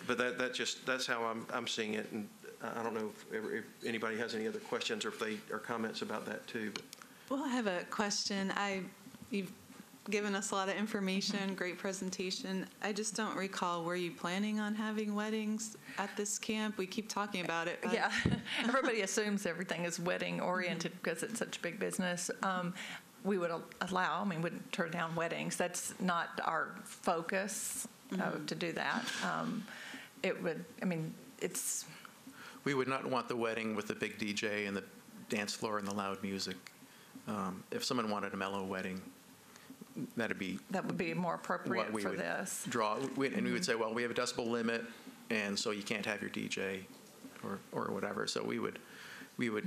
But that, that just, that's how I'm, I'm seeing it. And I don't know if, ever- if anybody has any other questions or if they, or comments about that too. But Well, I have a question. I, you've given us a lot of information, great presentation. I just don't recall, were you planning on having weddings at this camp? We keep talking about it. but- Yeah, *laughs* everybody *laughs* assumes everything is wedding oriented because it's such a big business. Um, We would allow, I mean, wouldn't turn down weddings. That's not our focus uh, to do that. Um, It would, I mean, it's, We would not want the wedding with the big DJ and the dance floor and the loud music. Um, If someone wanted a mellow wedding, that'd be that would be more appropriate what we for would this. draw. We- And we would say, well, we have a decibel limit, and so you can't have your DJ or, or whatever. So we would, we would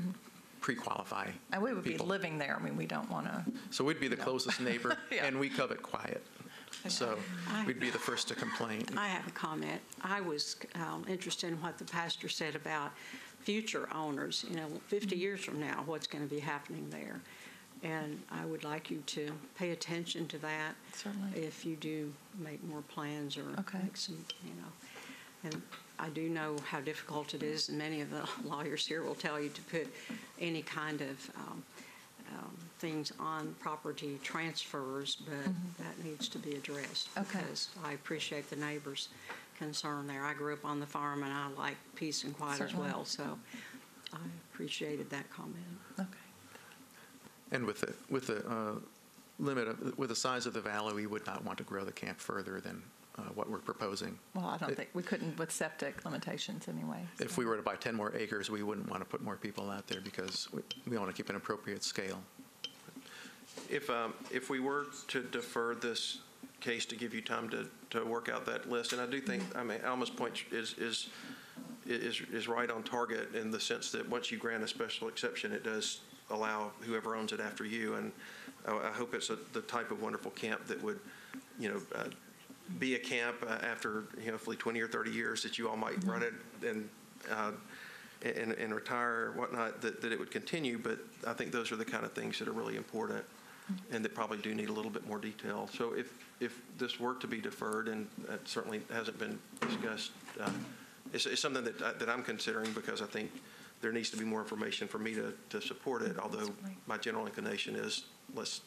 pre-qualify And we would be people. living there. I mean, we don't want to, So we'd be the closest neighbor, *laughs* Yeah. and we covet quiet. So we'd be the first to complain. I have a comment. I was um, interested in what the pastor said about future owners, you know, 50 years from now, what's going to be happening there. And I would like you to pay attention to that Certainly. if you do make more plans or Okay. make some, you know. And I do know how difficult it is, and many of the *laughs* lawyers here will tell you to put any kind of um, um, things on property transfers, but that needs to be addressed. Mm-hmm. Okay. Because I appreciate the neighbors' concern there. I grew up on the farm, and I like peace and quiet as Certainly. well, so I appreciated that comment. Okay. And with the, with the uh, limit, of- with the size of the valley, we would not want to grow the camp further than uh, what we're proposing. Well, I don't It- think, we couldn't with septic limitations anyway. If we were to buy 10 more acres, we wouldn't want to put more people out there because we, we want to keep an appropriate scale. If, um, if we were to defer this case to give you time to, to work out that list, and I do think, I mean, Alma's point is, is, is, is right on target in the sense that once you grant a special exception, it does allow whoever owns it after you, and I, I hope it's a- the type of wonderful camp that would, you know, uh, be a camp uh, after, you know, hopefully 20 or 30 years that you all might run it and, uh, and, and retire whatnot, that, that it would continue, but I think those are the kind of things that are really important and that probably do need a little bit more detail. So if, if this were to be deferred, and that certainly hasn't been discussed, uh, it's, it's something that, I- that I'm considering because I think there needs to be more information for me to, to support it, although my general inclination is, let's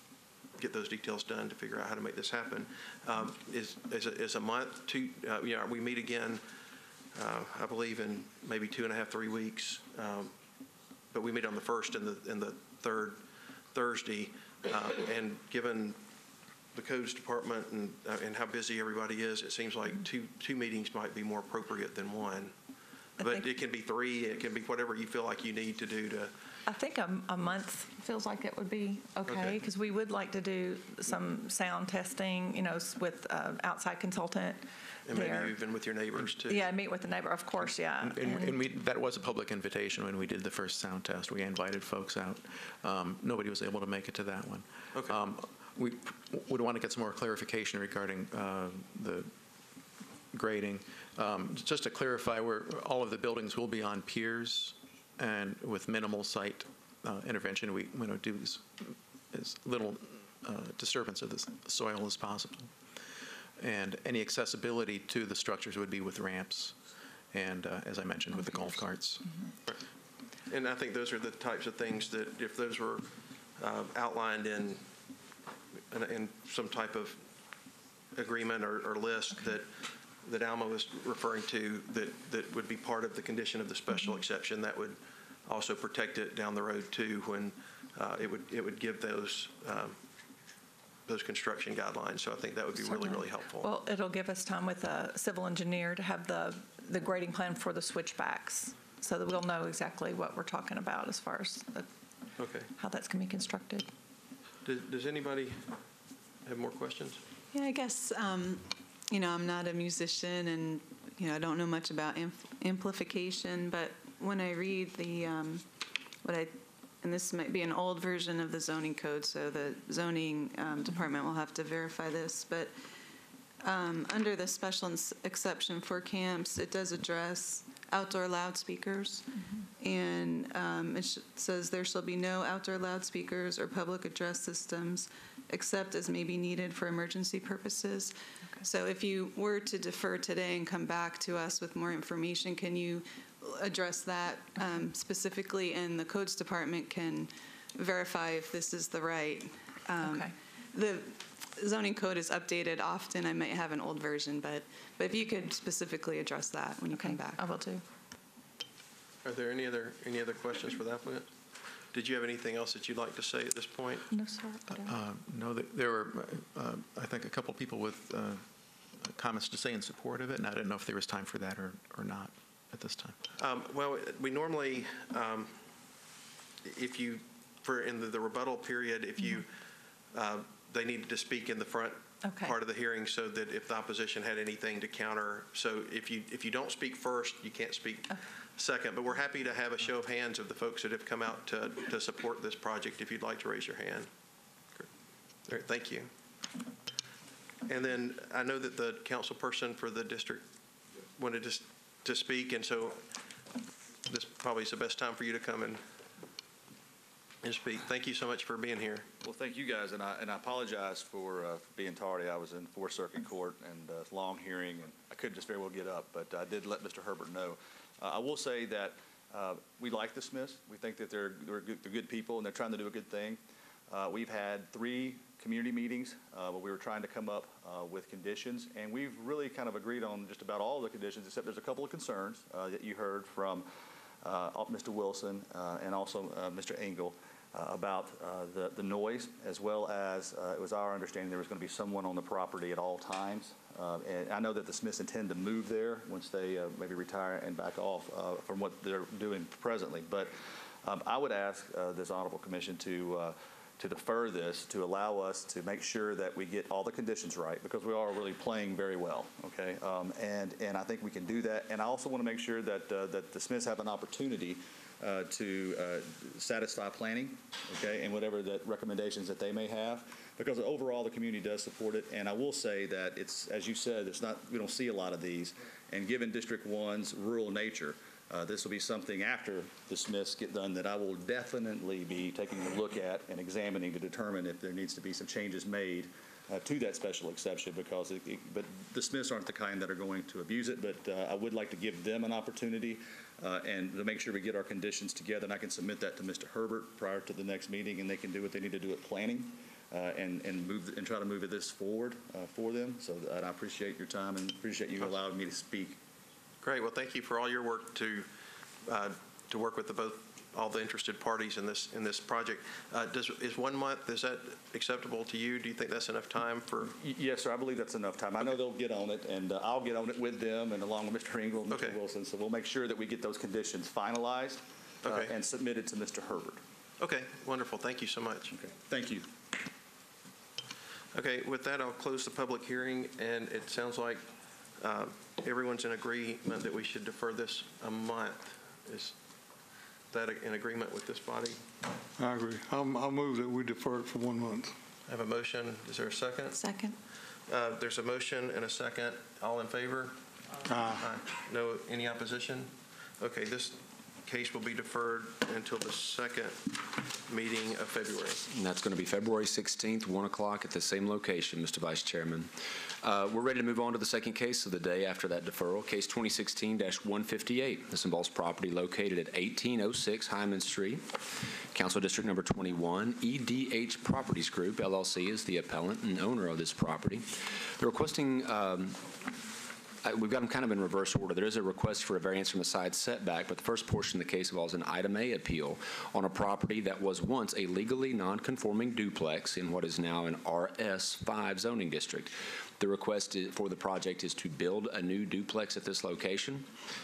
get those details done to figure out how to make this happen. Um, Is, is a- is a month, two, uh, you know, we meet again, uh, I believe in maybe two and a half, three weeks. Um, But we meet on the first and the, and the third Thursday. Uh, And given the codes department and, uh, and how busy everybody is, it seems like two, two meetings might be more appropriate than one. I But think- it can be three, it can be whatever you feel like you need to do to, I think a, a month feels like it would be okay, Okay. because we would like to do some sound testing, you know, s- with uh, outside consultant and there. maybe even with your neighbors too. Yeah, meet with the neighbor, of course, yeah. And, And- and we, that was a public invitation when we did the first sound test. We invited folks out. Um, Nobody was able to make it to that one. Okay. Um, We would want to get some more clarification regarding uh, the grading. Um, Just to clarify, we're, all of the buildings will be on piers and with minimal site uh, intervention. We want to do as, as little uh, disturbance of the soil as possible. And any accessibility to the structures would be with ramps and, uh, as I mentioned, with the golf carts. And I think those are the types of things that if those were uh, outlined in, in- in some type of agreement or, or list that, that Alma was referring to, that, that would be part of the condition of the special exception, that would also protect it down the road too, when uh, it would, it would give those, um, those construction guidelines. So I think that would be really, really helpful. Well, it'll give us time with a civil engineer to have the, the grading plan for the switchbacks, so that we'll know exactly what we're talking about as far as the- Okay. how that's going to be constructed. Does, does anybody have more questions? Yeah, I guess, um, you know, I'm not a musician and, you know, I don't know much about amplification, but when I read the, um, what I, and this might be an old version of the zoning code, so the zoning um, department will have to verify this, but um, under the special exception for camps, it does address outdoor loudspeakers. And um, it sh- says there shall be no outdoor loudspeakers or public address systems except as may be needed for emergency purposes. So if you were to defer today and come back to us with more information, can you address that um, specifically? And the codes department can verify if this is the right. um, Okay. The zoning code is updated often. I might have an old version, but, but if you could specifically address that when you come back. I will do. Are there any other, any other questions for the applicant? Did you have anything else that you'd like to say at this point? No, sir. Uh, No, there were, uh, I think, a couple people with uh, comments to say in support of it, and I didn't know if there was time for that or, or not at this time. Um, Well, we normally, um, if you, for, in the- the rebuttal period, if you, uh, they needed to speak in the front Okay. part of the hearing so that if the opposition had anything to counter, so if you, if you don't speak first, you can't speak second. But we're happy to have a show of hands of the folks that have come out to, to support this project, if you'd like to raise your hand. Great. Thank you. And then I know that the council person for the district wanted to, to speak, and so this probably is the best time for you to come and and speak. Thank you so much for being here. Well, thank you guys, and I, and I apologize for uh, being tardy. I was in Fourth Circuit Court and uh, long hearing, and I couldn't just very well get up, but I did let Mr. Herbert know. Uh, I will say that uh, we like the Smiths. We think that they're, they're good, they're good people, and they're trying to do a good thing. Uh, We've had three community meetings uh, where we were trying to come up uh, with conditions, and we've really kind of agreed on just about all the conditions, except there's a couple of concerns uh, that you heard from Mr. Wilson and also Mr. Engel about uh, the the noise, as well as, uh, it was our understanding there was going to be someone on the property at all times. Uh, And I know that the Smiths intend to move there once they uh, maybe retire and back off uh, from what they're doing presently. But um, I would ask uh, this honorable commission to, uh, to defer this, to allow us to make sure that we get all the conditions right, because we are really playing very well, okay? Um, And, and I think we can do that. And I also want to make sure that, uh, that the Smiths have an opportunity uh, to uh, satisfy planning, okay, and whatever the recommendations that they may have, because overall, the community does support it. And I will say that it's, as you said, it's not, we don't see a lot of these. And given District One's rural nature, uh, this will be something after the Smiths get done that I will definitely be taking a look at and examining to determine if there needs to be some changes made uh, to that special exception because it, it- but the Smiths aren't the kind that are going to abuse it, but uh, I would like to give them an opportunity uh, and to make sure we get our conditions together. And I can submit that to Mr. Herbert prior to the next meeting and they can do what they need to do at planning uh, and, and move, and try to move this forward uh, for them. So and I appreciate your time and appreciate you allowing me to speak. Great, well, thank you for all your work to, uh, to work with the both, all the interested parties in this, in this project. Uh, Does, is one month, is that acceptable to you? Do you think that's enough time for? Yes, sir, I believe that's enough time. I know they'll get on it, and uh, I'll get on it with them and along with Mr. Engel and Okay. Mr. Wilson. So we'll make sure that we get those conditions finalized uh, Okay. and submitted to Mr. Herbert. Okay, wonderful, thank you so much. Okay, thank you. Okay, with that, I'll close the public hearing, and it sounds like uh, everyone's in agreement that we should defer this a month. Is that in agreement with this body? I agree. I'll, I'll move that we defer it for one month. I have a motion, is there a second? Second. Uh, There's a motion and a second, all in favor? Aye. No, any opposition? Okay, this case will be deferred until the second meeting of February. And that's going to be February 16th, 1 o'clock at the same location, Mr. Vice Chairman. Uh, We're ready to move on to the second case of the day after that deferral, Case 2016-158. This involves property located at 1806 Hyman Street. Council District Number 21, EDH Properties Group LLC is the appellant and owner of this property. They're requesting um, We've got them kind of in reverse order. There is a request for a variance from a side setback, but the first portion of the case involves an item A appeal on a property that was once a legally non-conforming duplex in what is now an RS5 zoning district. The request for the project is to build a new duplex at this location.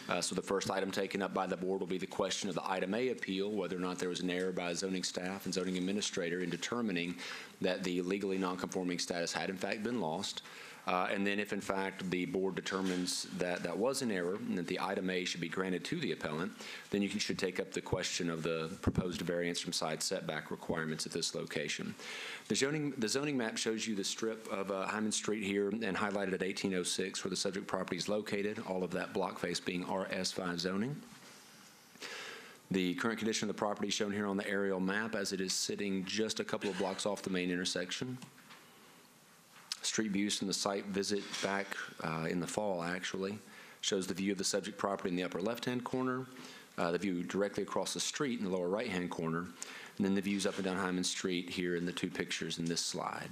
Uh, So the first item taken up by the board will be the question of the item A appeal, whether or not there was an error by zoning staff and zoning administrator in determining that the legally non-conforming status had in fact been lost. Uh, And then if in fact the board determines that that was an error and that the item A should be granted to the appellant, then you can- should take up the question of the proposed variance from side setback requirements at this location. The zoning, the zoning map shows you the strip of uh, Hyman Street here and highlighted at 1806 where the subject property is located, all of that block face being RS5 zoning. The current condition of the property shown here on the aerial map as it is sitting just a couple of blocks off the main intersection. Street views from the site visit back uh, in the fall, actually, shows the view of the subject property in the upper left-hand corner, uh, the view directly across the street in the lower right-hand corner, and then the views up and down Hyman Street here in the two pictures in this slide.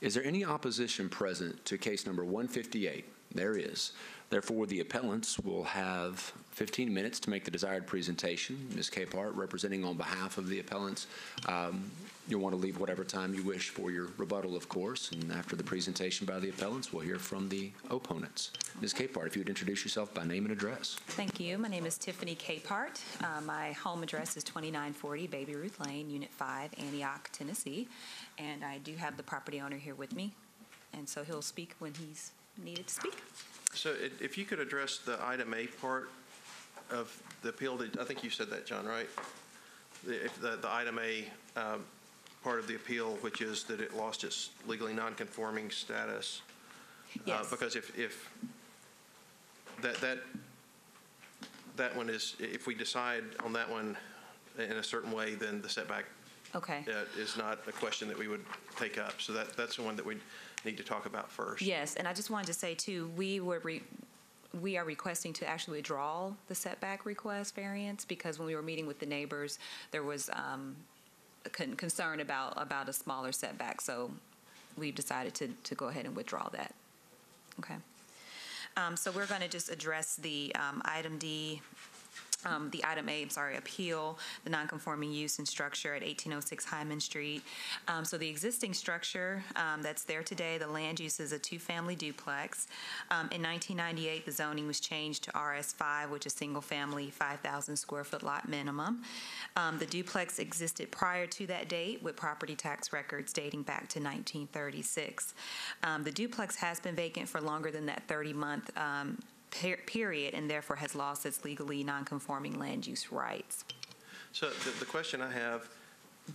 Is there any opposition present to case number 158? There is. Therefore, the appellants will have 15 minutes to make the desired presentation. Ms. Capehart, representing on behalf of the appellants, um, you'll want to leave whatever time you wish for your rebuttal, of course. And after the presentation by the appellants, we'll hear from the opponents. Ms. Capehart, if you would introduce yourself by name and address. Thank you. My name is Tiffany Capehart. Uh, My home address is 2940 Baby Ruth Lane, Unit 5, Antioch, Tennessee. And I do have the property owner here with me, and so he'll speak when he's needed to speak. So if you could address the item A part of the appeal, that- I think you said that, John, right? The if the the item A um, part of the appeal, which is that it lost its legally non-conforming status. Uh, Yes. Because if, if, that, that, that one is, if we decide on that one in a certain way, then the setback Okay. uh, is not a question that we would take up. So that, that's the one that we need to talk about first. Yes, and I just wanted to say too, we were, re- we are requesting to actually withdraw the setback request variance because when we were meeting with the neighbors, there was um, a con- concern about, about a smaller setback. So we've decided to, to go ahead and withdraw that. Okay. Um, So we're going to just address the um, item D, um, the item A, I'm sorry, appeal, the nonconforming use and structure at 1806 Hyman Street. Um, So the existing structure um, that's there today, the land use is a two-family duplex. Um, In 1998, the zoning was changed to RS5, which is single-family, 5,000 square foot lot minimum. Um, The duplex existed prior to that date with property tax records dating back to 1936. Um, The duplex has been vacant for longer than that 30-month um, per- period and therefore has lost its legally nonconforming land use rights. So the, the question I have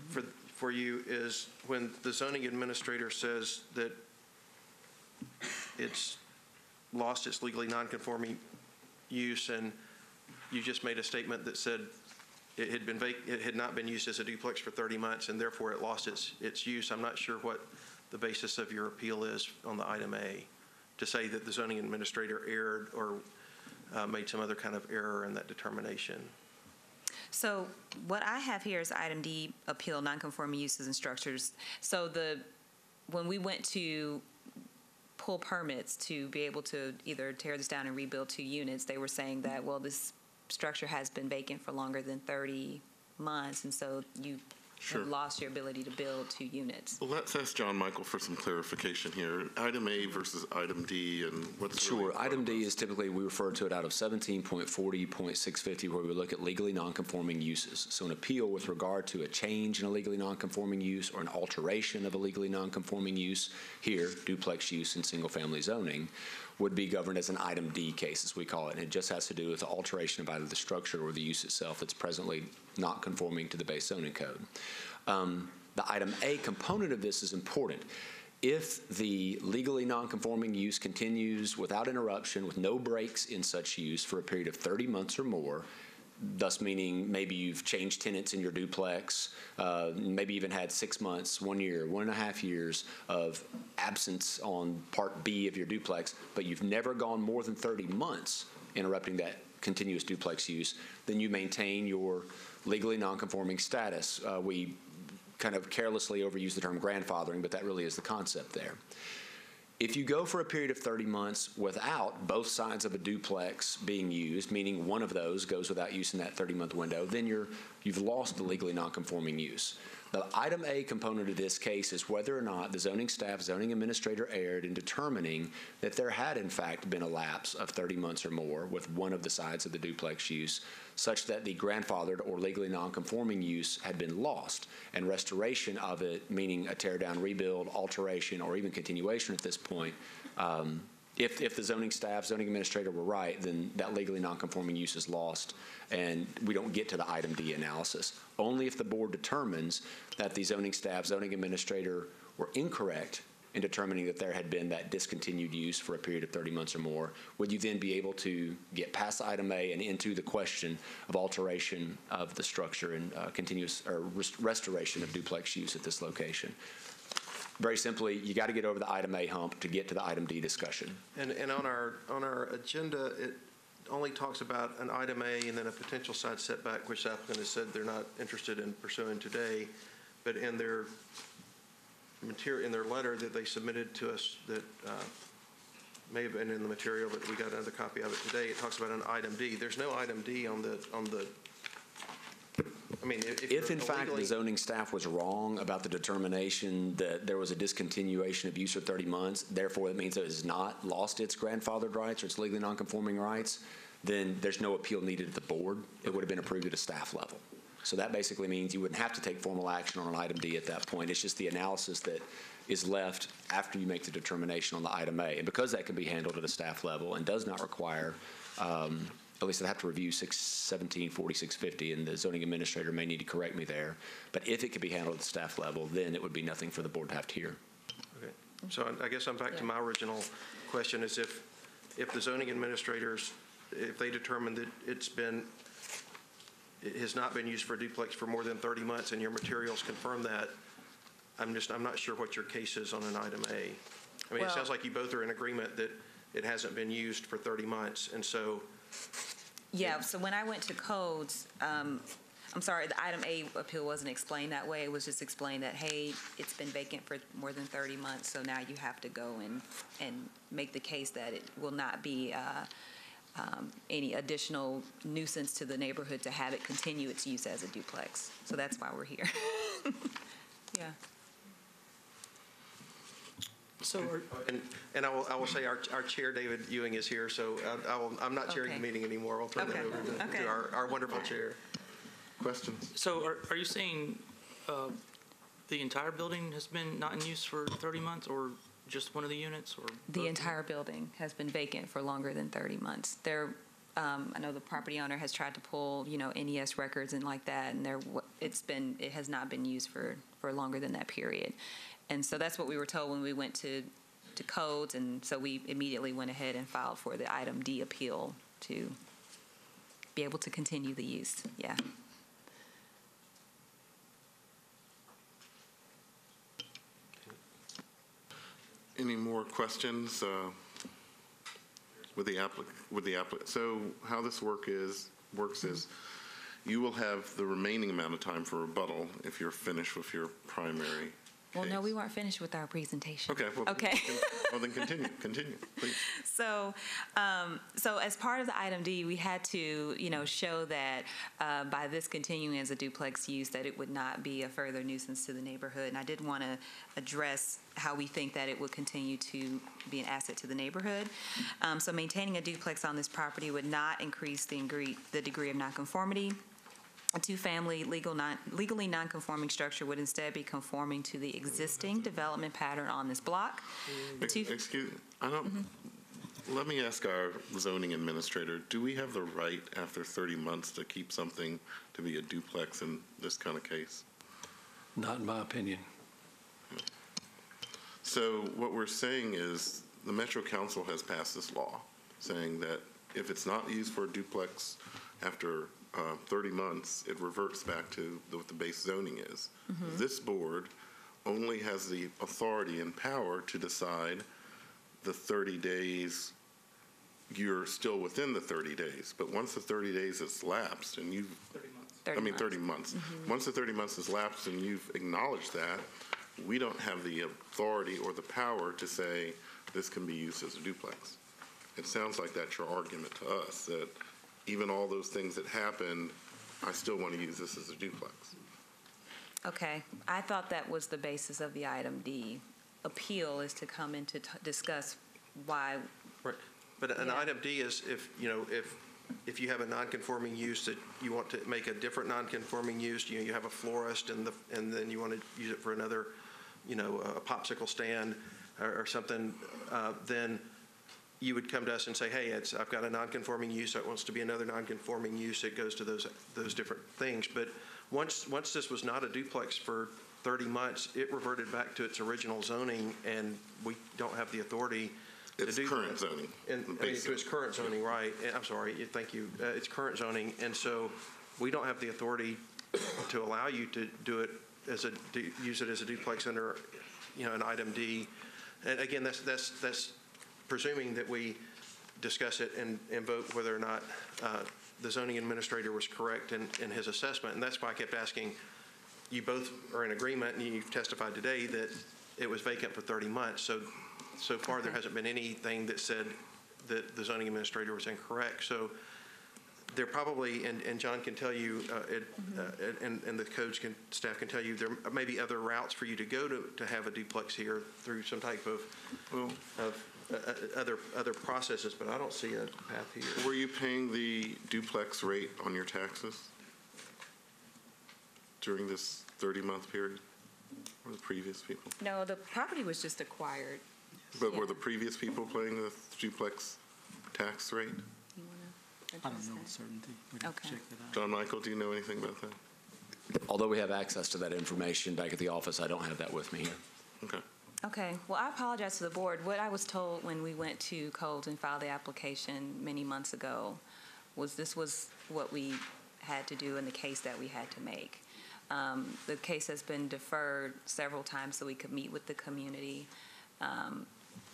for, for you is, when the zoning administrator says that it's lost its legally nonconforming use, and you just made a statement that said it had been vac, it had not been used as a duplex for 30 months, and therefore it lost its, its use, I'm not sure what the basis of your appeal is on the item A, to say that the zoning administrator erred or uh, made some other kind of error in that determination. So what I have here is item D, appeal nonconforming uses and structures. So the, when we went to pull permits to be able to either tear this down and rebuild two units, they were saying that, well, this structure has been vacant for longer than 30 months, and so you Sure. have lost your ability to build two units. Well, let's ask John Michael for some clarification here. Item A versus item D and what's really Sure. front Item D is typically, we refer to it out of 17.40.650, where we look at legally nonconforming uses. So an appeal with regard to a change in a legally nonconforming use or an alteration of a legally nonconforming use, here, duplex use in single-family zoning, would be governed as an item D case, as we call it. And it just has to do with the alteration of either the structure or the use itself that's presently not conforming to the base zoning code. Um, The item A component of this is important. If the legally nonconforming use continues without interruption, with no breaks in such use for a period of 30 months or more, thus meaning maybe you've changed tenants in your duplex, uh, maybe even had six months, one year, one and a half years of absence on Part B of your duplex, but you've never gone more than 30 months interrupting that continuous duplex use, then you maintain your legally nonconforming status. Uh, We kind of carelessly overuse the term grandfathering, but that really is the concept there. If you go for a period of 30 months without both sides of a duplex being used, meaning one of those goes without use in that 30-month window, then you're, you've lost the legally nonconforming use. The item A component of this case is whether or not the zoning staff, zoning administrator erred in determining that there had in fact been a lapse of 30 months or more with one of the sides of the duplex use, such that the grandfathered or legally nonconforming use had been lost, and restoration of it, meaning a tear down, rebuild, alteration, or even continuation at this point, um, if, if the zoning staff, zoning administrator were right, then that legally nonconforming use is lost, and we don't get to the item D analysis. Only if the board determines that the zoning staff, zoning administrator were incorrect in determining that there had been that discontinued use for a period of 30 months or more, would you then be able to get past item A and into the question of alteration of the structure and uh, continuous, or rest- restoration of duplex use at this location? Very simply, you got to get over the item A hump to get to the item D discussion. And, and on our, on our agenda, it only talks about an item A and then a potential side setback, which the applicant has said they're not interested in pursuing today. But in their material, in their letter that they submitted to us that uh, may have been in the material, but we got another copy of it today, it talks about an item D. There's no item D on the, on the, I mean, if. If in fact the zoning staff was wrong about the determination that there was a discontinuation of use for 30 months, therefore it means it has not lost its grandfathered rights or its legally nonconforming rights, then there's no appeal needed at the board. It would have been approved at a staff level. So that basically means you wouldn't have to take formal action on an item D at that point. It's just the analysis that is left after you make the determination on the item A. And because that can be handled at a staff level and does not require um, at least I'd have to review 617, 4650, and the zoning administrator may need to correct me there. But if it could be handled at the staff level, then it would be nothing for the board to have to hear. Okay. So I- I guess I'm back to my original question, is if, if the zoning administrators, if they determine that it's been, it has not been used for a duplex for more than 30 months, and your materials confirm that, I'm just, I'm not sure what your case is on an item A. I mean, it sounds like you both are in agreement that it hasn't been used for 30 months, and so, Yeah, so when I went to codes, um, I'm sorry, the item A appeal wasn't explained that way. It was just explained that, hey, it's been vacant for more than 30 months, so now you have to go and, and make the case that it will not be uh, um, any additional nuisance to the neighborhood to have it continue its use as a duplex. So that's why we're here. *laughs* Yeah. So are, and, and I will, I will say, our, our chair, David Ewing, is here, so I- I will, I'm not chairing the Okay. meeting anymore. I'll turn it Okay. over to- Okay. to our, our wonderful chair. Questions? so are, are you saying uh, the entire building has been not in use for 30 months, or just one of the units, or? The both? entire building has been vacant for longer than 30 months. There, um, I know the property owner has tried to pull, you know, NES records and like that, and there, wa- it's been, it has not been used for, for longer than that period. And so that's what we were told when we went to, to codes, and so we immediately went ahead and filed for the item D appeal to be able to continue the use, yeah. Any more questions uh, with the applic, with the applicant? So how this work is, works is, you will have the remaining amount of time for rebuttal if you're finished with your primary Well, no, we weren't finished with our presentation. Okay. well, Okay. Well, then continue, *laughs* continue, please. So, um, so as part of the item D, we had to, you know, show that uh, by this continuing as a duplex use, that it would not be a further nuisance to the neighborhood. And I did want to address how we think that it would continue to be an asset to the neighborhood. Um, so maintaining a duplex on this property would not increase the degree, the degree of nonconformity. A two-family legal non, legally non-conforming structure would instead be conforming to the existing development pattern on this block. The two- Excuse, I don't, mm-hmm. let me ask our zoning administrator, do we have the right after 30 months to keep something to be a duplex in this kind of case? Not in my opinion. So what we're saying is, the Metro Council has passed this law, saying that if it's not used for a duplex after uh, 30 months, it reverts back to the- what the base zoning is. This board only has the authority and power to decide the 30 days, you're still within the 30 days. But once the 30 days has lapsed and you've 30 I mean, months. 30 months. Once the 30 months has lapsed and you've acknowledged that, we don't have the authority or the power to say this can be used as a duplex. It sounds like that's your argument to us, that even all those things that happened, I still want to use this as a duplex. Okay, I thought that was the basis of the item D. Appeal is to come in to t- discuss why, Right. But an Yeah. item D is if, you know, if, if you have a non-conforming use that you want to make a different non-conforming use, you know, you have a florist and the, and then you want to use it for another, you know, a popsicle stand or, or something, uh, then you would come to us and say, hey, it's, I've got a non-conforming use, that wants to be another non-conforming use, it goes to those, those different things. But once, once this was not a duplex for 30 months, it reverted back to its original zoning, and we don't have the authority to It's do current that. zoning, And, I mean, to its current zoning, right, and I'm sorry, yeah, thank you, uh, it's current zoning, and so we don't have the authority to allow you to do it as a, du- use it as a duplex under, you know, an item D. And again, that's, that's, that's presuming that we discuss it and, and vote whether or not uh, the zoning administrator was correct in, in his assessment, and that's why I kept asking, you both are in agreement, and you've testified today that it was vacant for 30 months, so, so far, there hasn't been anything that said that the zoning administrator was incorrect, so there probably, and, and John can tell you, uh, it, uh, and, and the codes can, staff can tell you, there may be other routes for you to go to, to have a duplex here through some type of, of uh, uh, Uh, other, other processes, but I don't see a path here. Were you paying the duplex rate on your taxes during this 30-month period? Or the previous people? no, the property was just acquired. But were the previous people paying the duplex tax rate? I don't know that? with certainty. We'd have to Okay. check that out. John Michael, do you know anything about that? Although we have access to that information back at the office, I don't have that with me here. Okay. Okay, well, I apologize to the board. What I was told when we went to Coles and filed the application many months ago was this was what we had to do and the case that we had to make. Um, The case has been deferred several times so we could meet with the community. Um,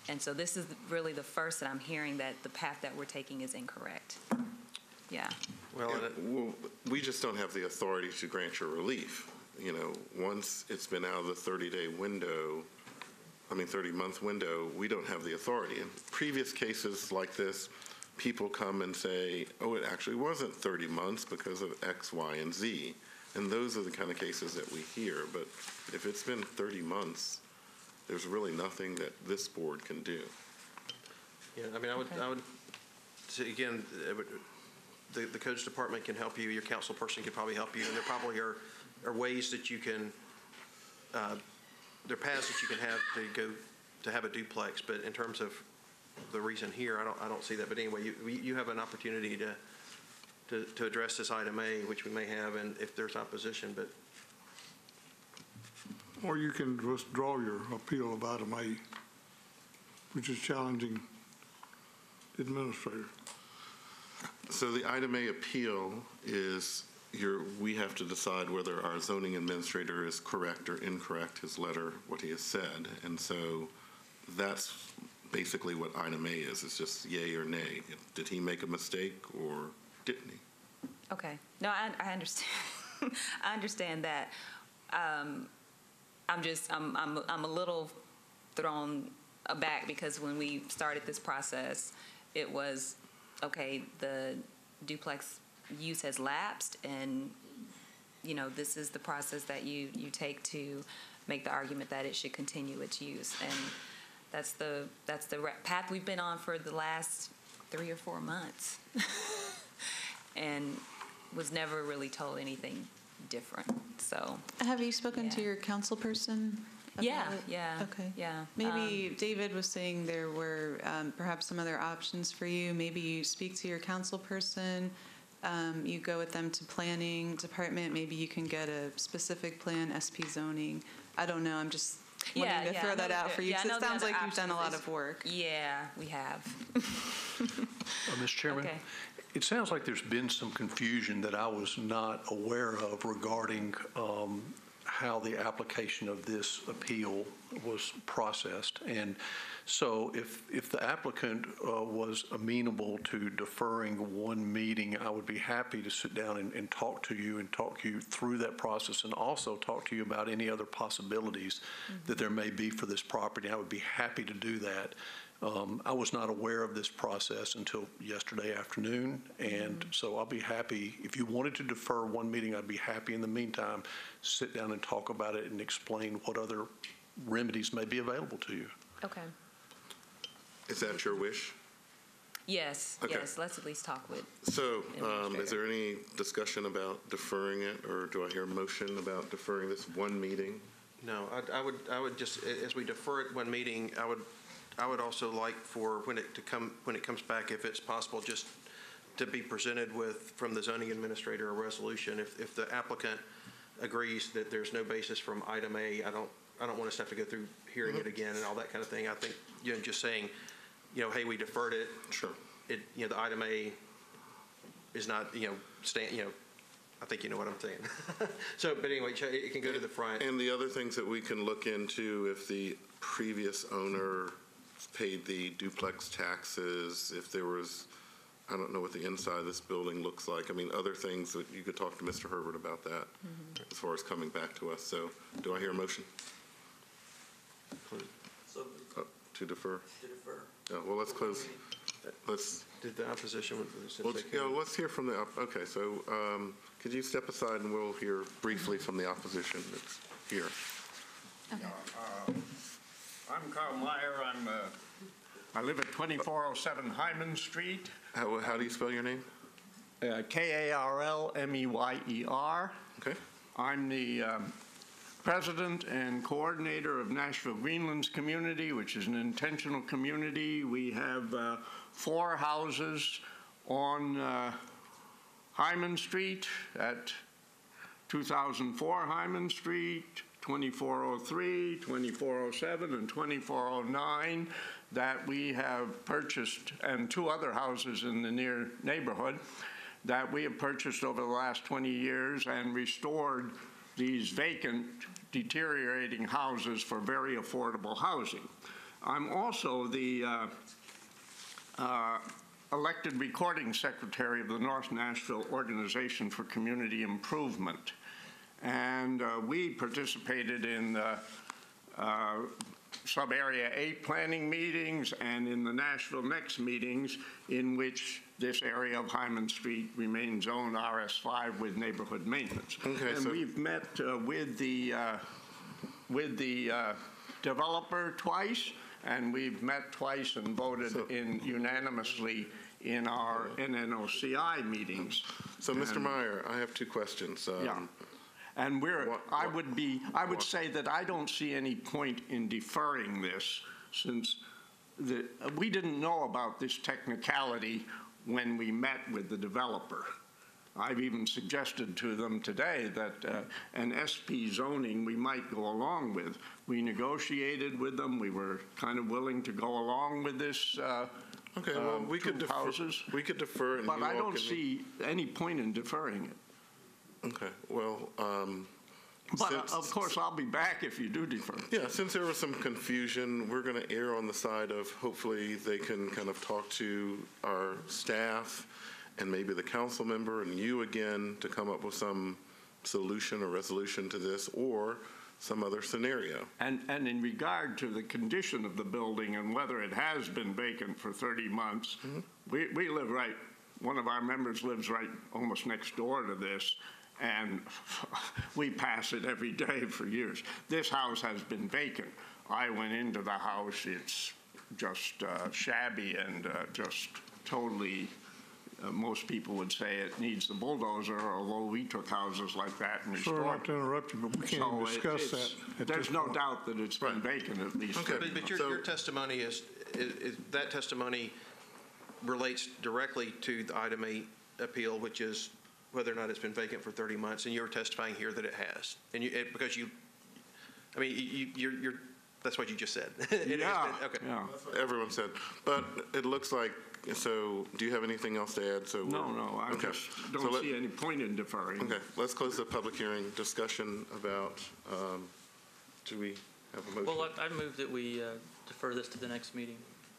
And so this is really the first that I'm hearing that the path that we're taking is incorrect. Yeah. Well, Yeah, well, we just don't have the authority to grant your relief. You know, once it's been out of the 30-day window, I mean, 30-month window, we don't have the authority. In previous cases like this, people come and say, oh, it actually wasn't 30 months because of X, Y, and Z. And those are the kind of cases that we hear. But if it's been 30 months, there's really nothing that this board can do. Yeah, I mean, I would, I would, say again, would- the, the codes department can help you, your council person could probably help you, and there probably are, are ways that you can, uh, there are paths that you can have to go, to have a duplex, but in terms of the reason here, I don't, I don't see that. But anyway, you, you have an opportunity to, to, to address this item A, which we may have, and if there's opposition, but Or you can withdraw your appeal of item A, which is challenging the administrator. So the item A appeal is we have to decide whether our zoning administrator is correct or incorrect, his letter, what he has said. And so that's basically what item A is. It's just yay or nay. Did he make a mistake or didn't he? Okay. No, I, I understand. *laughs* I understand that. Um, I'm just, I'm, I'm, I'm a little thrown aback because when we started this process, it was, okay, the duplex use has lapsed and, you know, this is the process that you, you take to make the argument that it should continue its use. And that's the, that's the path we've been on for the last three or four months. *laughs* and was never really told anything different. So, Have you spoken to your council person? yeah, it? yeah. Okay. Yeah. Maybe David was saying there were um, perhaps some other options for you. Maybe you speak to your council person, um, you go with them to planning department, maybe you can get a specific plan, SP zoning. I don't know, I'm just Yeah, wanting to yeah, throw know that that out for you, yeah, I because know it sounds like you've done a lot of work. Yeah, we have. Uh, Mr. Chairman? Okay. It sounds like there's been some confusion that I was not aware of regarding um, how the application of this appeal was processed. And so if, if the applicant uh, was amenable to deferring one meeting, I would be happy to sit down and, and talk to you and talk you through that process and also talk to you about any other possibilities that there may be for this property. I would be happy to do that. Um, I was not aware of this process until yesterday afternoon, and so I'll be happy, if you wanted to defer one meeting, I'd be happy in the meantime, sit down and talk about it and explain what other remedies may be available to you. Okay. Is that your wish? Yes, Okay. yes, let's at least talk with, So um, is there any discussion about deferring it, or do I hear a motion about deferring this one meeting? No, I, I would, I would just, a- as we defer it one meeting, I would, I would also like for when it to come, when it comes back, if it's possible, just to be presented with, from the zoning administrator, a resolution. If, if the applicant agrees that there's no basis from item A, I don't, I don't want us to have to go through hearing it again and all that kind of thing. I think, you know, just saying, you know, hey, we deferred it. Sure. It, you know, the item A is not, you know, stand, you know, I think you know what I'm saying. *laughs* So, but anyway, it it can go to the front. And the other things that we can look into, if the previous owner paid the duplex taxes, if there was, I don't know what the inside of this building looks like. I mean, other things that you could talk to Mr. Herbert about that as far as coming back to us. So do I hear a motion So uh, to defer? to defer. Yeah, well, let's close, let's, Did the opposition, since well, they yeah, came- let's hear from the, op- okay, so um, could you step aside and we'll hear briefly from the opposition that's here. Uh, I'm Karl Meyer. I'm, uh, I live at 2407 Heiman Street, How, how do you spell your name? uh, K-A-R-L-M-E-Y-E-R. Okay. I'm the um, president and coordinator of Nashville Greenlands Community, which is an intentional community. We have uh, four houses on uh, Heiman Street at 2004 Heiman Street, 2403, 2407, and 2409 that we have purchased, and two other houses in the near neighborhood that we have purchased over the last 20 years and restored these vacant, deteriorating houses for very affordable housing. I'm also the uh, uh, elected recording secretary of the North Nashville Organization for Community Improvement. And uh, we participated in the uh, sub-area eight planning meetings and in the Nashville Next meetings in which this area of Heiman Street remains zoned RS5 with neighborhood maintenance. Okay, And so- we've met uh, with the, uh, with the uh, developer twice, and we've met twice and voted in unanimously in our NNOCI meetings. So, Mr. Meyer, I have two questions. Um, Yeah. And we're, I would be, I would say that I don't see any point in deferring this, since the, we didn't know about this technicality when we met with the developer. I've even suggested to them today that uh, an SP zoning we might go along with. We negotiated with them, we were kind of willing to go along with this, uh, Okay, well, um, we could defer, houses. we could defer But I don't see any point in deferring it. Okay, well, um. But uh, since- of course, I'll be back if you do defer. Yeah, since there was some confusion, we're going to err on the side of hopefully they can kind of talk to our staff and maybe the council member and you again to come up with some solution or resolution to this or some other scenario. And, and in regard to the condition of the building and whether it has been vacant for 30 months, we, we live right, one of our members lives right almost next door to this, and *laughs* we pass it every day for years. This house has been vacant. I went into the house, it's just uh, shabby and uh, just totally, uh, most people would say it needs the bulldozer, although we took houses like that and Sorry restored not to interrupt you, but we can't even so it- discuss it's- that at There's this no point. doubt that it's been vacant at least. Okay, but but your, months. your testimony is, is, is- that testimony relates directly to the item eight appeal, which is whether or not it's been vacant for 30 months, and you're testifying here that it has. And you, it- because you, I mean, you, you're, you're, that's what you just said. *laughs* It has been- Yeah, Okay. yeah. Everyone said, but it looks like, so do you have anything else to add? So No, we're- no, I Okay. just So don't let- see any point in deferring. Okay, let's close the public hearing discussion about, um, do we have a motion? Well, I I move that we uh, defer this to the next meeting.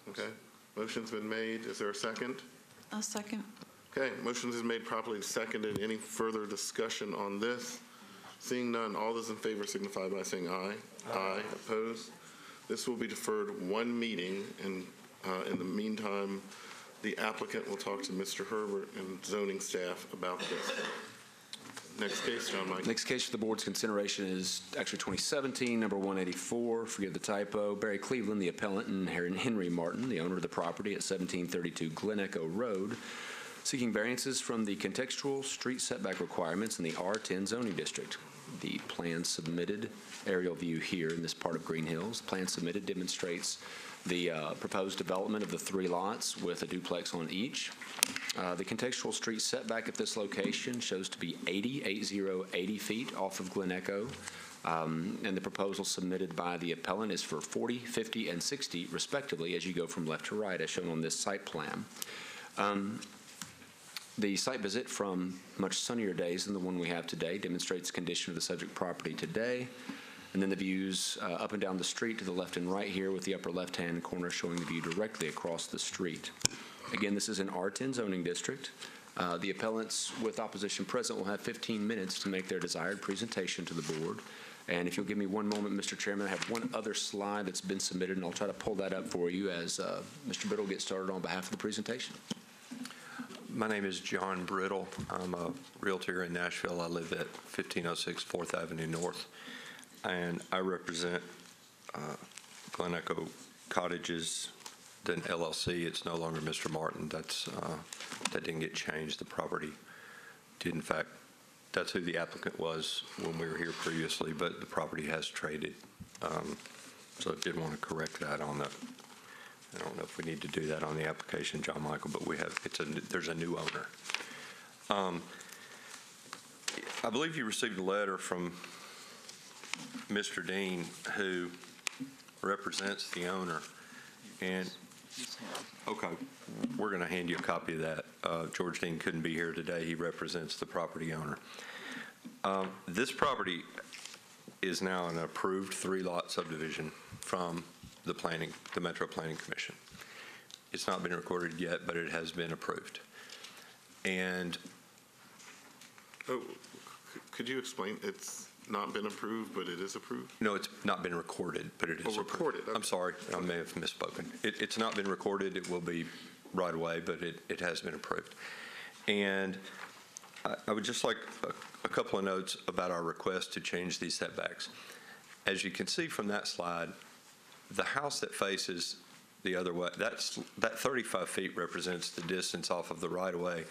Okay, motion's been made. Is there a second? A second. Okay, motions is made properly seconded. Any further discussion on this? Seeing none, all those in favor signify by saying aye. Aye. Opposed? This will be deferred one meeting, and uh, in the meantime, the applicant will talk to Mr. Herbert and zoning staff about this. Next case, John Michael. Next case for the board's consideration is actually 2017, number 184, forgive the typo. Barry Cleveland, the appellant, and Henry Martin, the owner of the property at 1732 Glen Echo Road, seeking variances from the contextual street setback requirements in the R10 zoning district. The plan submitted, aerial view here in this part of Green Hills, plan submitted demonstrates the uh, proposed development of the three lots with a duplex on each. Uh, The contextual street setback at this location shows to be 80, 80, 80 feet off of Glen Echo. Um, And the proposal submitted by the appellant is for 40, 50, and 60 respectively as you go from left to right, as shown on this site plan. Um, The site visit from much sunnier days than the one we have today demonstrates condition of the subject property today. And then the views uh, up and down the street to the left and right here with the upper left-hand corner showing the view directly across the street. Again, this is an R10 zoning district. Uh, The appellants with opposition present will have 15 minutes to make their desired presentation to the board. And if you'll give me one moment, Mr. Chairman, I have one other slide that's been submitted, and I'll try to pull that up for you as uh, Mr. Biddle gets started on behalf of the presentation. My name is John Brittle. I'm a Realtor in Nashville. I live at 1506 Fourth Avenue North, and I represent uh, Glen Echo Cottages, then LLC. It's no longer Mr. Martin. That's, uh, that didn't get changed. The property did, in fact, that's who the applicant was when we were here previously, but the property has traded. Um, So I did want to correct that on the, I don't know if we need to do that on the application, John Michael, but we have, it's a, there's a new owner. Um, I believe you received a letter from Mr. Dean, who represents the owner. And Okay. We're going to hand you a copy of that. Uh, George Dean couldn't be here today. He represents the property owner. Um, This property is now an approved three-lot subdivision from the planning, the Metro Planning Commission. It's not been recorded yet, but it has been approved. And Oh, could you explain, it's not been approved, but it is approved? No, it's not been recorded, but it is. Oh, approved. recorded, I'm sorry, I may have misspoken. It, it's not been recorded, it will be right away, but it, it has been approved. And I, I would just like a, a couple of notes about our request to change these setbacks. As you can see from that slide, the house that faces the other way, that's, that 35 feet represents the distance off of the right-of-way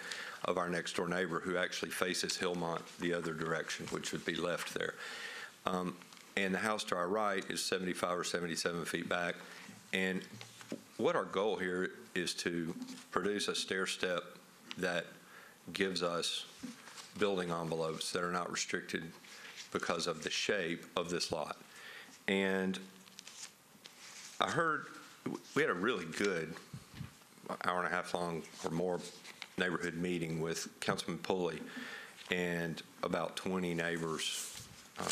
of our next-door neighbor who actually faces Hillmont the other direction, which would be left there. Um, And the house to our right is 75 or 77 feet back. And what our goal here is to produce a stair step that gives us building envelopes that are not restricted because of the shape of this lot. And I heard, we had a really good hour and a half long or more neighborhood meeting with Councilman Pulley and about 20 neighbors uh,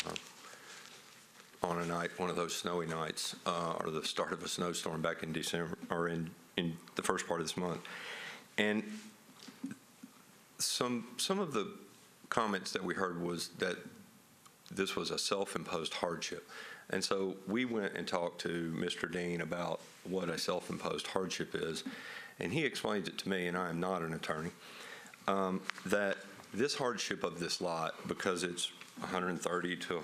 on a night, one of those snowy nights, uh, or the start of a snowstorm back in December, or in, in the first part of this month. And some, some of the comments that we heard was that this was a self-imposed hardship. And so we went and talked to Mr. Dean about what a self-imposed hardship is, and he explains it to me, and I am not an attorney, um, that this hardship of this lot, because it's 130 to,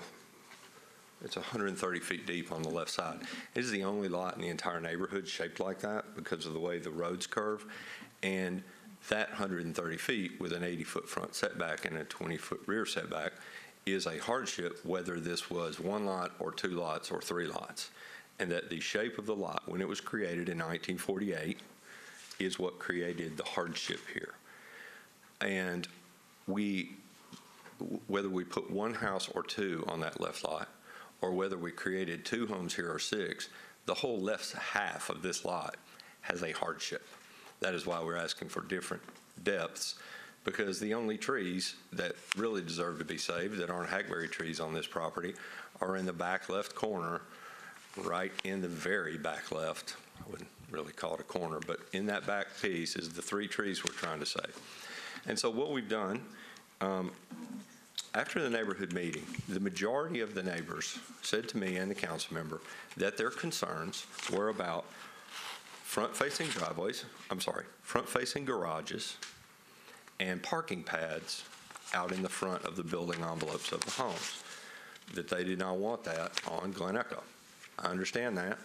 it's 130 feet deep on the left side, it is the only lot in the entire neighborhood shaped like that because of the way the roads curve. And that 130 feet with an 80-foot front setback and a 20-foot rear setback is a hardship whether this was one lot or two lots or three lots. And that the shape of the lot, when it was created in 1948, is what created the hardship here. And we, whether we put one house or two on that left lot, or whether we created two homes here or six, the whole left half of this lot has a hardship. That is why we're asking for different depths, because the only trees that really deserve to be saved that aren't hackberry trees on this property are in the back left corner, right in the very back left. I wouldn't really call it a corner, but in that back piece is the three trees we're trying to save. And so what we've done, um, after the neighborhood meeting, the majority of the neighbors said to me and the council member that their concerns were about front-facing driveways, I'm sorry, front-facing garages and parking pads out in the front of the building envelopes of the homes, that they did not want that on Glen Echo. I understand that.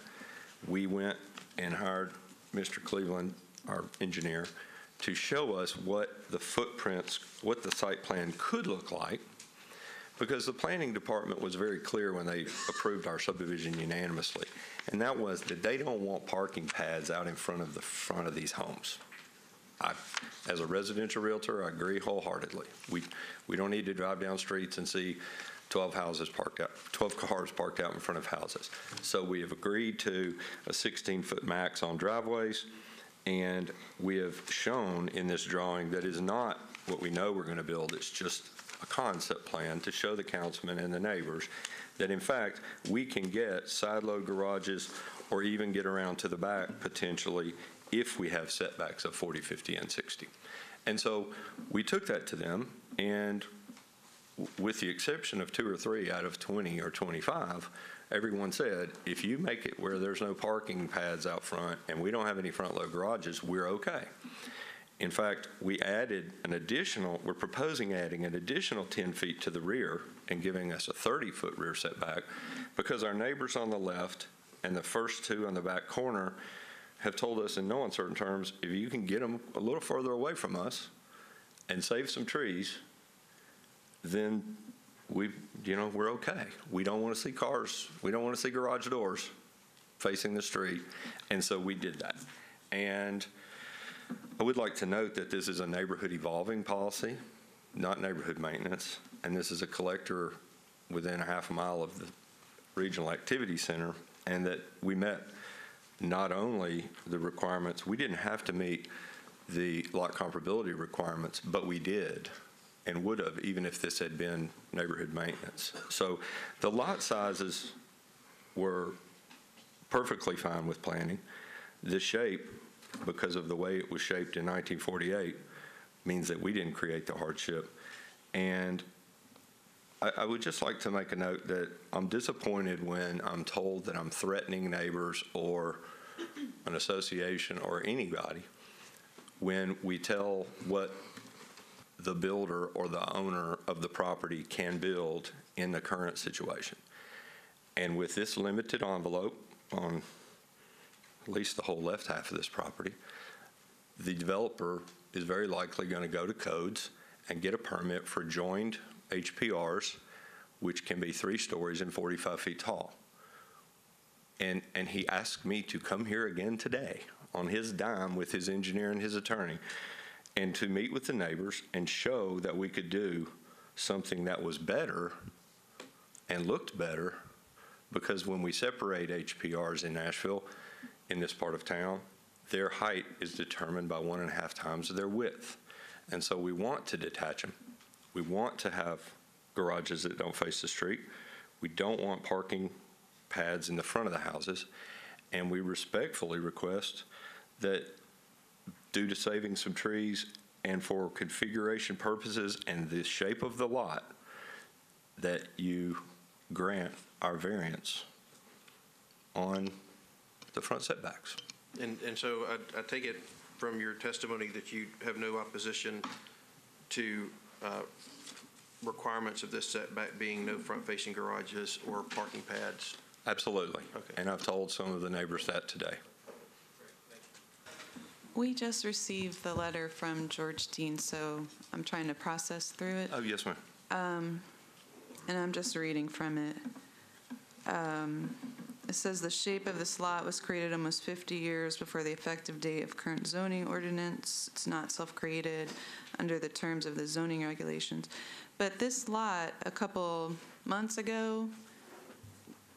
We went and hired Mr. Cleveland, our engineer, to show us what the footprints, what the site plan could look like, because the planning department was very clear when they approved our subdivision unanimously, and that was that they don't want parking pads out in front of the front of these homes. I, as a residential realtor, I agree wholeheartedly. We, we don't need to drive down streets and see 12 houses parked out, 12 cars parked out in front of houses. So we have agreed to a 16-foot max on driveways, and we have shown in this drawing that is not what we know we're going to build, it's just a concept plan to show the councilman and the neighbors that in fact, we can get side load garages or even get around to the back potentially if we have setbacks of 40, 50, and 60. And so we took that to them, and with the exception of two or three out of 20 or 25, everyone said, if you make it where there's no parking pads out front and we don't have any front load garages, we're okay. In fact, we added an additional, we're proposing adding an additional 10 feet to the rear and giving us a 30-foot rear setback because our neighbors on the left and the first two on the back corner have told us in no uncertain terms, if you can get them a little further away from us and save some trees, then we, you know, we're okay. We don't want to see cars, we don't want to see garage doors facing the street, and so we did that. And I would like to note that this is a neighborhood evolving policy, not neighborhood maintenance, and this is a collector within a half a mile of the regional activity center, and that we met not only the requirements, we didn't have to meet the lot comparability requirements, but we did and would have, even if this had been neighborhood maintenance. So the lot sizes were perfectly fine with planning. The shape, because of the way it was shaped in 1948, means that we didn't create the hardship. And I, I would just like to make a note that I'm disappointed when I'm told that I'm threatening neighbors or an association or anybody when we tell what the builder or the owner of the property can build in the current situation. And with this limited envelope on at least the whole left half of this property, the developer is very likely going to go to codes and get a permit for joined HPRs, which can be three stories and 45 feet tall. And, and he asked me to come here again today on his dime with his engineer and his attorney and to meet with the neighbors and show that we could do something that was better and looked better because when we separate HPRs in Nashville, in this part of town, their height is determined by one and a half times their width. And so we want to detach them. We want to have garages that don't face the street. We don't want parking pads in the front of the houses. And we respectfully request that due to saving some trees and for configuration purposes and the shape of the lot, that you grant our variance on the front setbacks. And, and so I, I take it from your testimony that you have no opposition to uh, requirements of this setback being no front-facing garages or parking pads? Absolutely. Okay. And I've told some of the neighbors that today. We just received the letter from George Dean, so I'm trying to process through it. Oh, yes, ma'am. Um, and I'm just reading from it. Um, it says the shape of this lot was created almost 50 years before the effective date of current zoning ordinance. It's not self-created under the terms of the zoning regulations. But this lot, a couple months ago,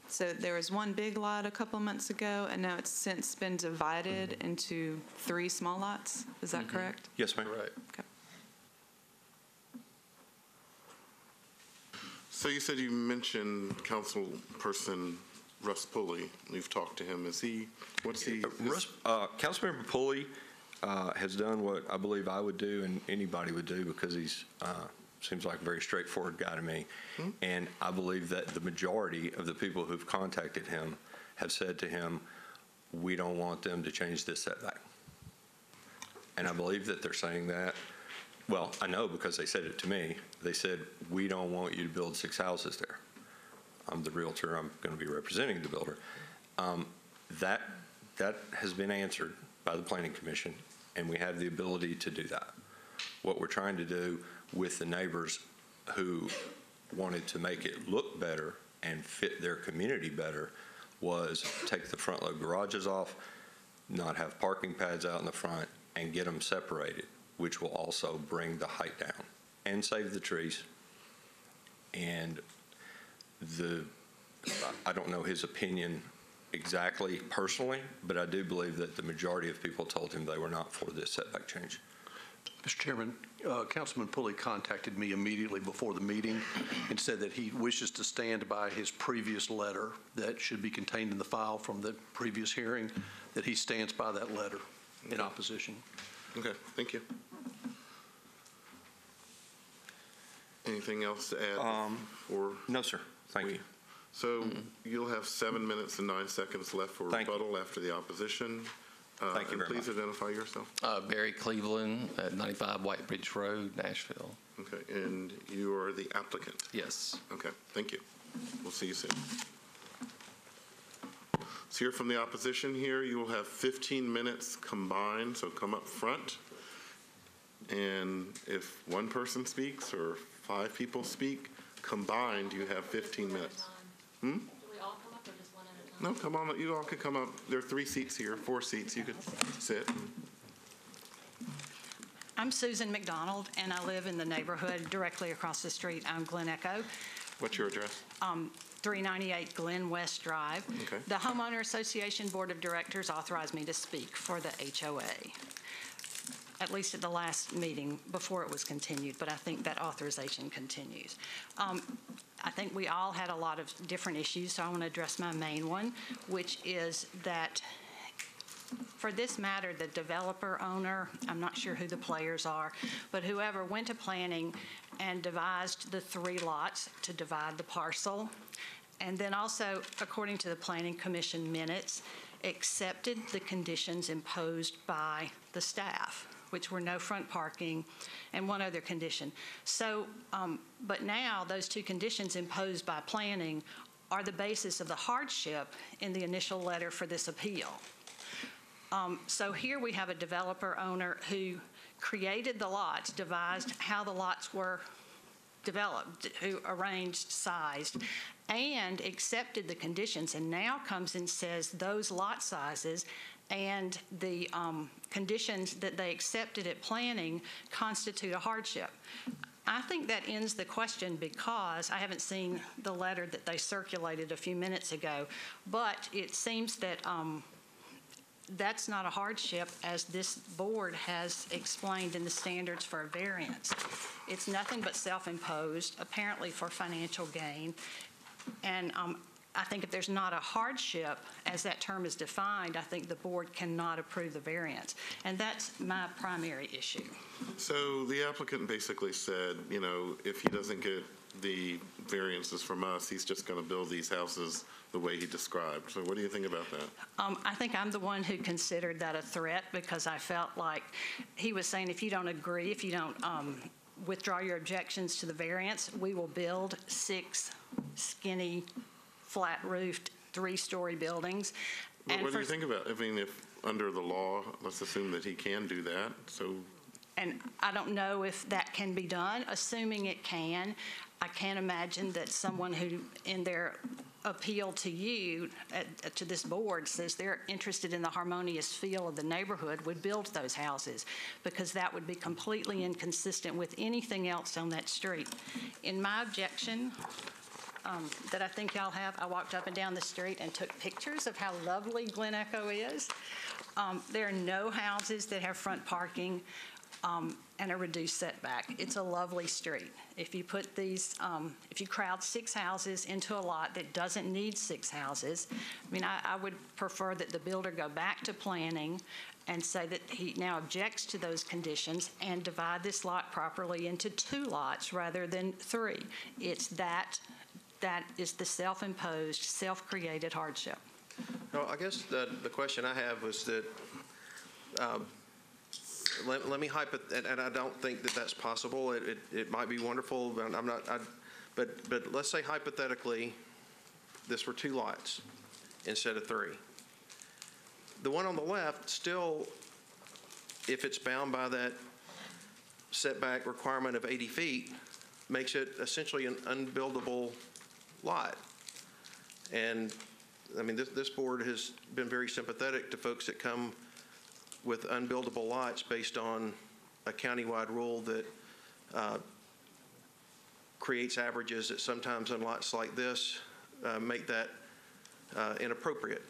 so there was one big lot a couple months ago, and now it's since been divided into three small lots. Is that correct? Yes, ma'am. Right. Okay. So you said you mentioned Councilperson Russ Pulley. You've talked to him. Is he, what's he? Russ, uh, Councilmember Pulley uh, has done what I believe I would do and anybody would do because he's, uh, seems like a very straightforward guy to me. And I believe that the majority of the people who've contacted him have said to him, we don't want them to change this setback. And I believe that they're saying that, well, I know because they said it to me. They said, we don't want you to build six houses there. I'm the Realtor, I'm going to be representing the builder. Um, That, that has been answered by the Planning Commission, and we have the ability to do that. What we're trying to do with the neighbors who wanted to make it look better and fit their community better was take the front load garages off, not have parking pads out in the front, and get them separated, which will also bring the height down and save the trees. And the, I don't know his opinion exactly personally, but I do believe that the majority of people told him they were not for this setback change. Mr. Chairman, uh, Councilman Pulley contacted me immediately before the meeting and said that he wishes to stand by his previous letter that should be contained in the file from the previous hearing, that he stands by that letter in opposition. Okay, thank you. Anything else to add? Um, Or, No, sir. Thank you. so you'll have seven minutes and nine seconds left for Thank you. rebuttal after the opposition. Uh, Thank you very And please identify yourself. Uh, Barry Cleveland at 95 White Bridge Road, Nashville. Okay, and you are the applicant. Yes. Okay, thank you. We'll see you soon. So here from the opposition here, you will have 15 minutes combined, so come up front. And if one person speaks or five people speak, combined, you have 15 minutes. Hmm? No, come on, you all could come up. There are three seats here, four seats, you could sit. I'm Susan McDonald, and I live in the neighborhood directly across the street. I'm Glen Echo. What's your address? Um, 398 Glen West Drive. Okay. The homeowner association board of directors authorized me to speak for the HOA, at least at the last meeting before it was continued, but I think that authorization continues. Um, I think we all had a lot of different issues, so I want to address my main one, which is that for this matter, the developer owner, I'm not sure who the players are, but whoever went to planning and devised the three lots to divide the parcel, and then also, according to the Planning Commission minutes, accepted the conditions imposed by the staff, which were no front parking and one other condition. So, um, but now, those two conditions imposed by planning are the basis of the hardship in the initial letter for this appeal. Um, So here we have a developer owner who created the lots, devised how the lots were developed, who arranged, sized, and accepted the conditions, and now comes and says those lot sizes and the um, conditions that they accepted at planning constitute a hardship. I think that ends the question because I haven't seen the letter that they circulated a few minutes ago, but it seems that um, that's not a hardship, as this board has explained in the standards for a variance. It's nothing but self-imposed, apparently for financial gain. And um, I think if there's not a hardship, as that term is defined, I think the board cannot approve the variance. And that's my primary issue. So the applicant basically said, you know, if he doesn't get the variances from us, he's just going to build these houses the way he described. So what do you think about that? Um, I think I'm the one who considered that a threat because I felt like he was saying, if you don't agree, if you don't um, withdraw your objections to the variance, we will build six skinny, flat-roofed, three-story buildings. What And what do you think about, I mean, if, under the law, let's assume that he can do that, so And I don't know if that can be done. Assuming it can, I can't imagine that someone who, in their appeal to you, uh, to this board, says they're interested in the harmonious feel of the neighborhood, would build those houses, because that would be completely inconsistent with anything else on that street. In my objection, um, that I think y'all have, I walked up and down the street and took pictures of how lovely Glen Echo is. Um, There are no houses that have front parking um, and a reduced setback. It's a lovely street. If you put these, um, if you crowd six houses into a lot that doesn't need six houses, I mean, I, I would prefer that the builder go back to planning and say that he now objects to those conditions and divide this lot properly into two lots rather than three. It's that, that is the self-imposed, self-created hardship. No, I guess the, the question I have was that, um, let, let me hypo, and, and I don't think that that's possible. It, it, it might be wonderful, but I'm not, I, but, but let's say hypothetically, this were two lots instead of three. The one on the left, still, if it's bound by that setback requirement of 80 feet, makes it essentially an unbuildable lot. And, I mean, this, this board has been very sympathetic to folks that come with unbuildable lots based on a countywide rule that uh, creates averages that sometimes on lots like this uh, make that uh, inappropriate.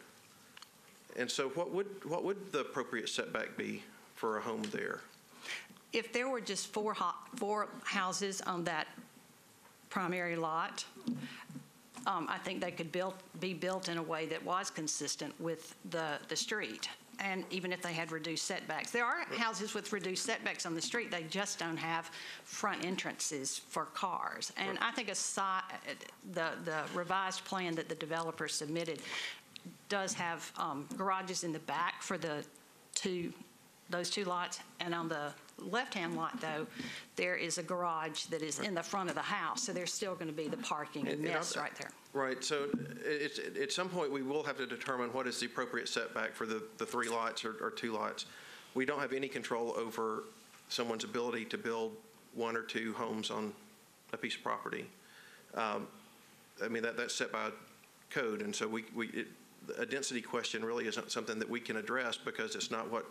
And so what would, what would the appropriate setback be for a home there? If there were just four, four houses on that primary lot, um, I think they could build, be built in a way that was consistent with the, the street. And even if they had reduced setbacks. There are houses with reduced setbacks on the street, they just don't have front entrances for cars. And I think a si, the, the revised plan that the developer submitted does have um, garages in the back for the two, those two lots. And on the left-hand lot, though, there is a garage that is in the front of the house, so there's still going to be the parking And- and mess I'll- right there. Right, so it's, at some point, we will have to determine what is the appropriate setback for the, the three lots or, or two lots. We don't have any control over someone's ability to build one or two homes on a piece of property. Um, I mean, that, that's set by code, and so we, we, it- a density question really isn't something that we can address because it's not what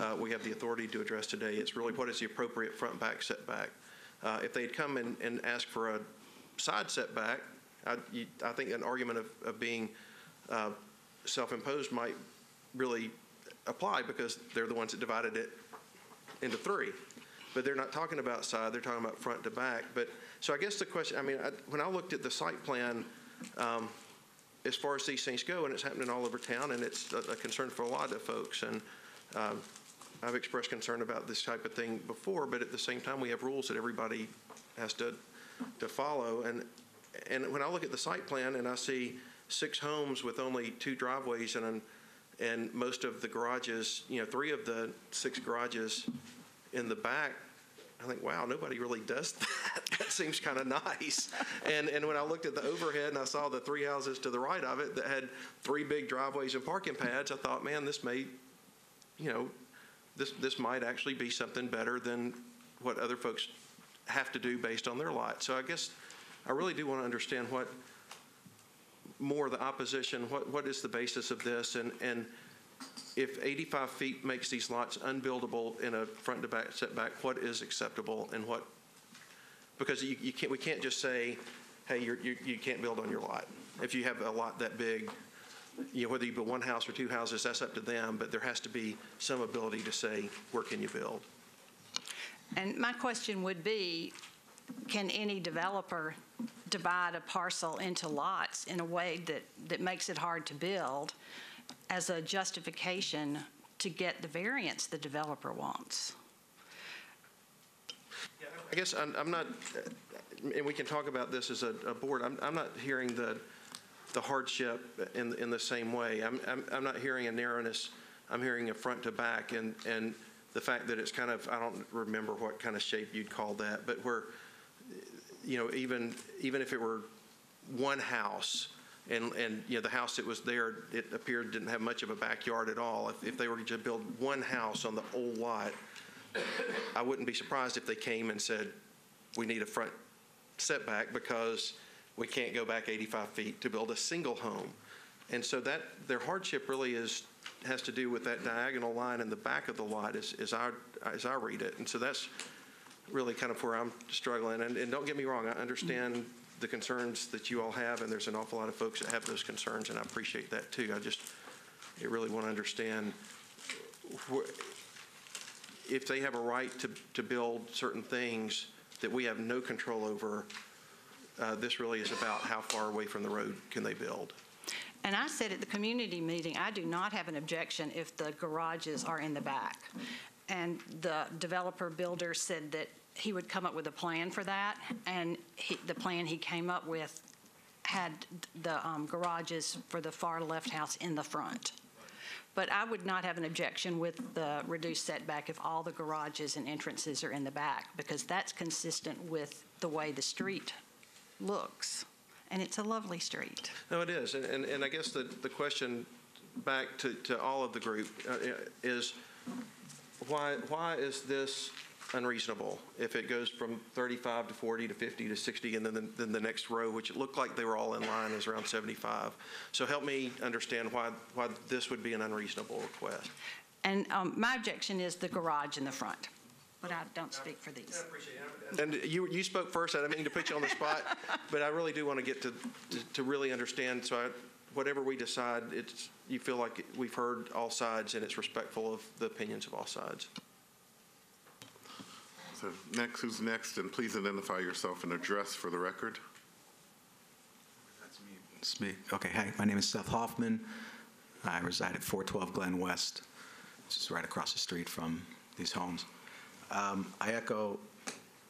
uh, we have the authority to address today. It's really what is the appropriate front-back setback. Uh, If they'd come and, and ask for a side setback, I, you- I think an argument of, of being uh, self-imposed might really apply because they're the ones that divided it into three. But they're not talking about side, they're talking about front to back. But, so I guess the question, I mean, I- when I looked at the site plan, um, as far as these things go, and it's happening all over town, and it's a a concern for a lot of folks, and um, I've expressed concern about this type of thing before, but at the same time, we have rules that everybody has to, to follow. And, and when I look at the site plan and I see six homes with only two driveways and, and most of the garages, you know, three of the six garages in the back, I think, wow, nobody really does *laughs* that. That seems kind of nice. And, and when I looked at the overhead and I saw the three houses to the right of it that had three big driveways and parking pads, I thought, man, this may, you know, this, this might actually be something better than what other folks have to do based on their lot. So I guess I really do want to understand what, more the opposition, what, what is the basis of this? And, and if 85 feet makes these lots unbuildable in a front to back setback, what is acceptable and what? Because you, you can't, we can't just say, hey, you, you can't build on your lot. If you have a lot that big, you know, whether you build one house or two houses, that's up to them, but there has to be some ability to say, where can you build? And my question would be, can any developer divide a parcel into lots in a way that, that makes it hard to build as a justification to get the variance the developer wants? I guess I'm, I'm not, and we can talk about this as a, a board, I'm, I'm not hearing the, the hardship in, in the same way. I'm, I'm, I'm not hearing a narrowness, I'm hearing a front to back and, and the fact that it's kind of, I don't remember what kind of shape you'd call that, but where, you know, even, even if it were one house and, and, you know, the house that was there, it appeared didn't have much of a backyard at all. If, if they were to build one house on the old lot, I wouldn't be surprised if they came and said, we need a front setback because we can't go back 85 feet to build a single home. And so that, their hardship really is, has to do with that diagonal line in the back of the lot as, as I, as I read it. And so that's really kind of where I'm struggling. And, and don't get me wrong, I understand the concerns that you all have, and there's an awful lot of folks that have those concerns, and I appreciate that too. I just, I really want to understand if they have a right to, to build certain things that we have no control over, uh, this really is about how far away from the road can they build. And I said at the community meeting, I do not have an objection if the garages are in the back. And the developer builder said that he would come up with a plan for that, and he, the plan he came up with had the um, garages for the far left house in the front. But I would not have an objection with the reduced setback if all the garages and entrances are in the back, because that's consistent with the way the street looks. And it's a lovely street. No, it is. And, and, and I guess the, the question back to, to all of the group uh, is why, why is this unreasonable? If it goes from 35 to 40 to 50 to 60 and then, the- then the next row, which it looked like they were all in line, is around 75. So help me understand why, why this would be an unreasonable request. And um, my objection is the garage in the front, but I don't speak for these. And you, you spoke first, I didn't mean to put you on the spot, *laughs* but I really do want to get to, to- to really understand, so I, whatever we decide, it's, you feel like we've heard all sides and it's respectful of the opinions of all sides. So next, who's next? And please identify yourself and address for the record. That's me. It's me. Okay, hi, my name is Seth Hoffman. I reside at 412 Glen West, which is right across the street from these homes. Um, I echo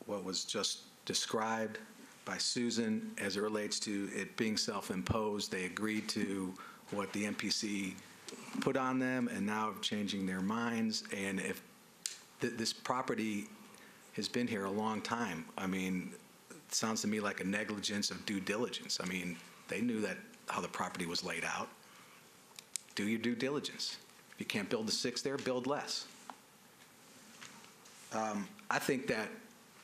what was just described by Susan as it relates to it being self-imposed. They agreed to what the MPC put on them, and now changing their minds. And if th- this property has been here a long time, I mean, it sounds to me like a negligence of due diligence. I mean, they knew that, how the property was laid out. Do your due diligence. If you can't build a six there, build less. Um, I think that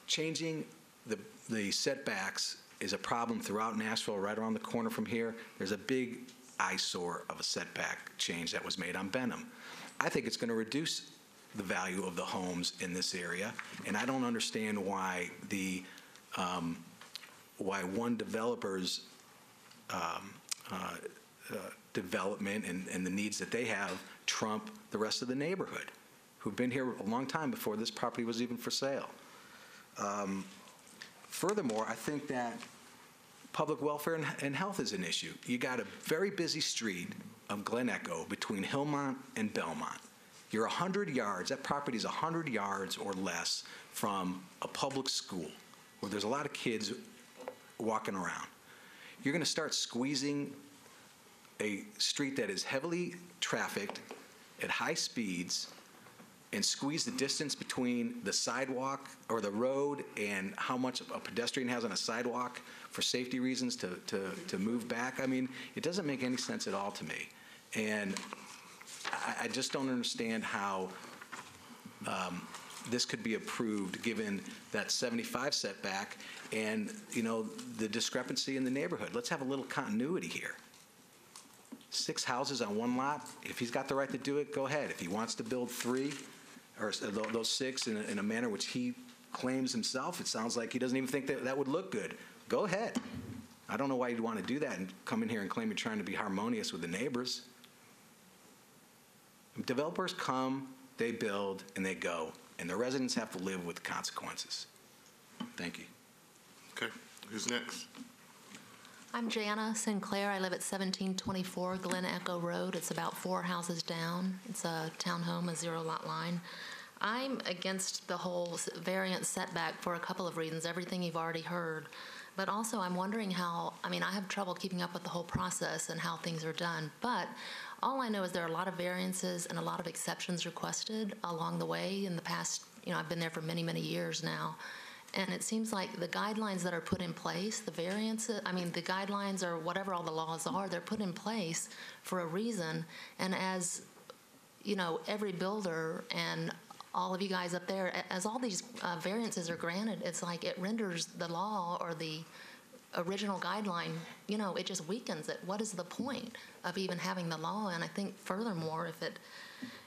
changing the, the setbacks is a problem throughout Nashville, right around the corner from here. There's a big eyesore of a setback change that was made on Benham. I think it's going to reduce the value of the homes in this area, and I don't understand why the, um, why one developer's um, uh, uh, development and, and the needs that they have trump the rest of the neighborhood, who've been here a long time before this property was even for sale. Um, Furthermore, I think that public welfare and, and health is an issue. You got a very busy street of Glen Echo between Hillmont and Belmont. You're 100 yards, that property is 100 yards or less from a public school where there's a lot of kids walking around. You're going to start squeezing a street that is heavily trafficked at high speeds and squeeze the distance between the sidewalk or the road and how much a pedestrian has on a sidewalk for safety reasons to, to, to move back. I mean, it doesn't make any sense at all to me. And I, I just don't understand how um, this could be approved, given that 75 setback and, you know, the discrepancy in the neighborhood. Let's have a little continuity here. Six houses on one lot, if he's got the right to do it, go ahead. If he wants to build three, or those six in a, in a manner which he claims himself, it sounds like he doesn't even think that that would look good. Go ahead. I don't know why you'd want to do that and come in here and claim you're trying to be harmonious with the neighbors. Developers come, they build, and they go, and the residents have to live with the consequences. Thank you. Okay, who's next? I'm Jana Sinclair. I live at 1724 Glen Echo Road. It's about four houses down. It's a townhome, a zero lot line. I'm against the whole variance setback for a couple of reasons, everything you've already heard. But also, I'm wondering how, I mean, I have trouble keeping up with the whole process and how things are done. But all I know is there are a lot of variances and a lot of exceptions requested along the way in the past, you know, I've been there for many, many years now. And it seems like the guidelines that are put in place, the variances, I mean, the guidelines or whatever all the laws are, they're put in place for a reason. And as, you know, every builder and all of you guys up there, as all these uh, variances are granted, it's like it renders the law or the original guideline, you know, it just weakens it. What is the point of even having the law? And I think furthermore, if it,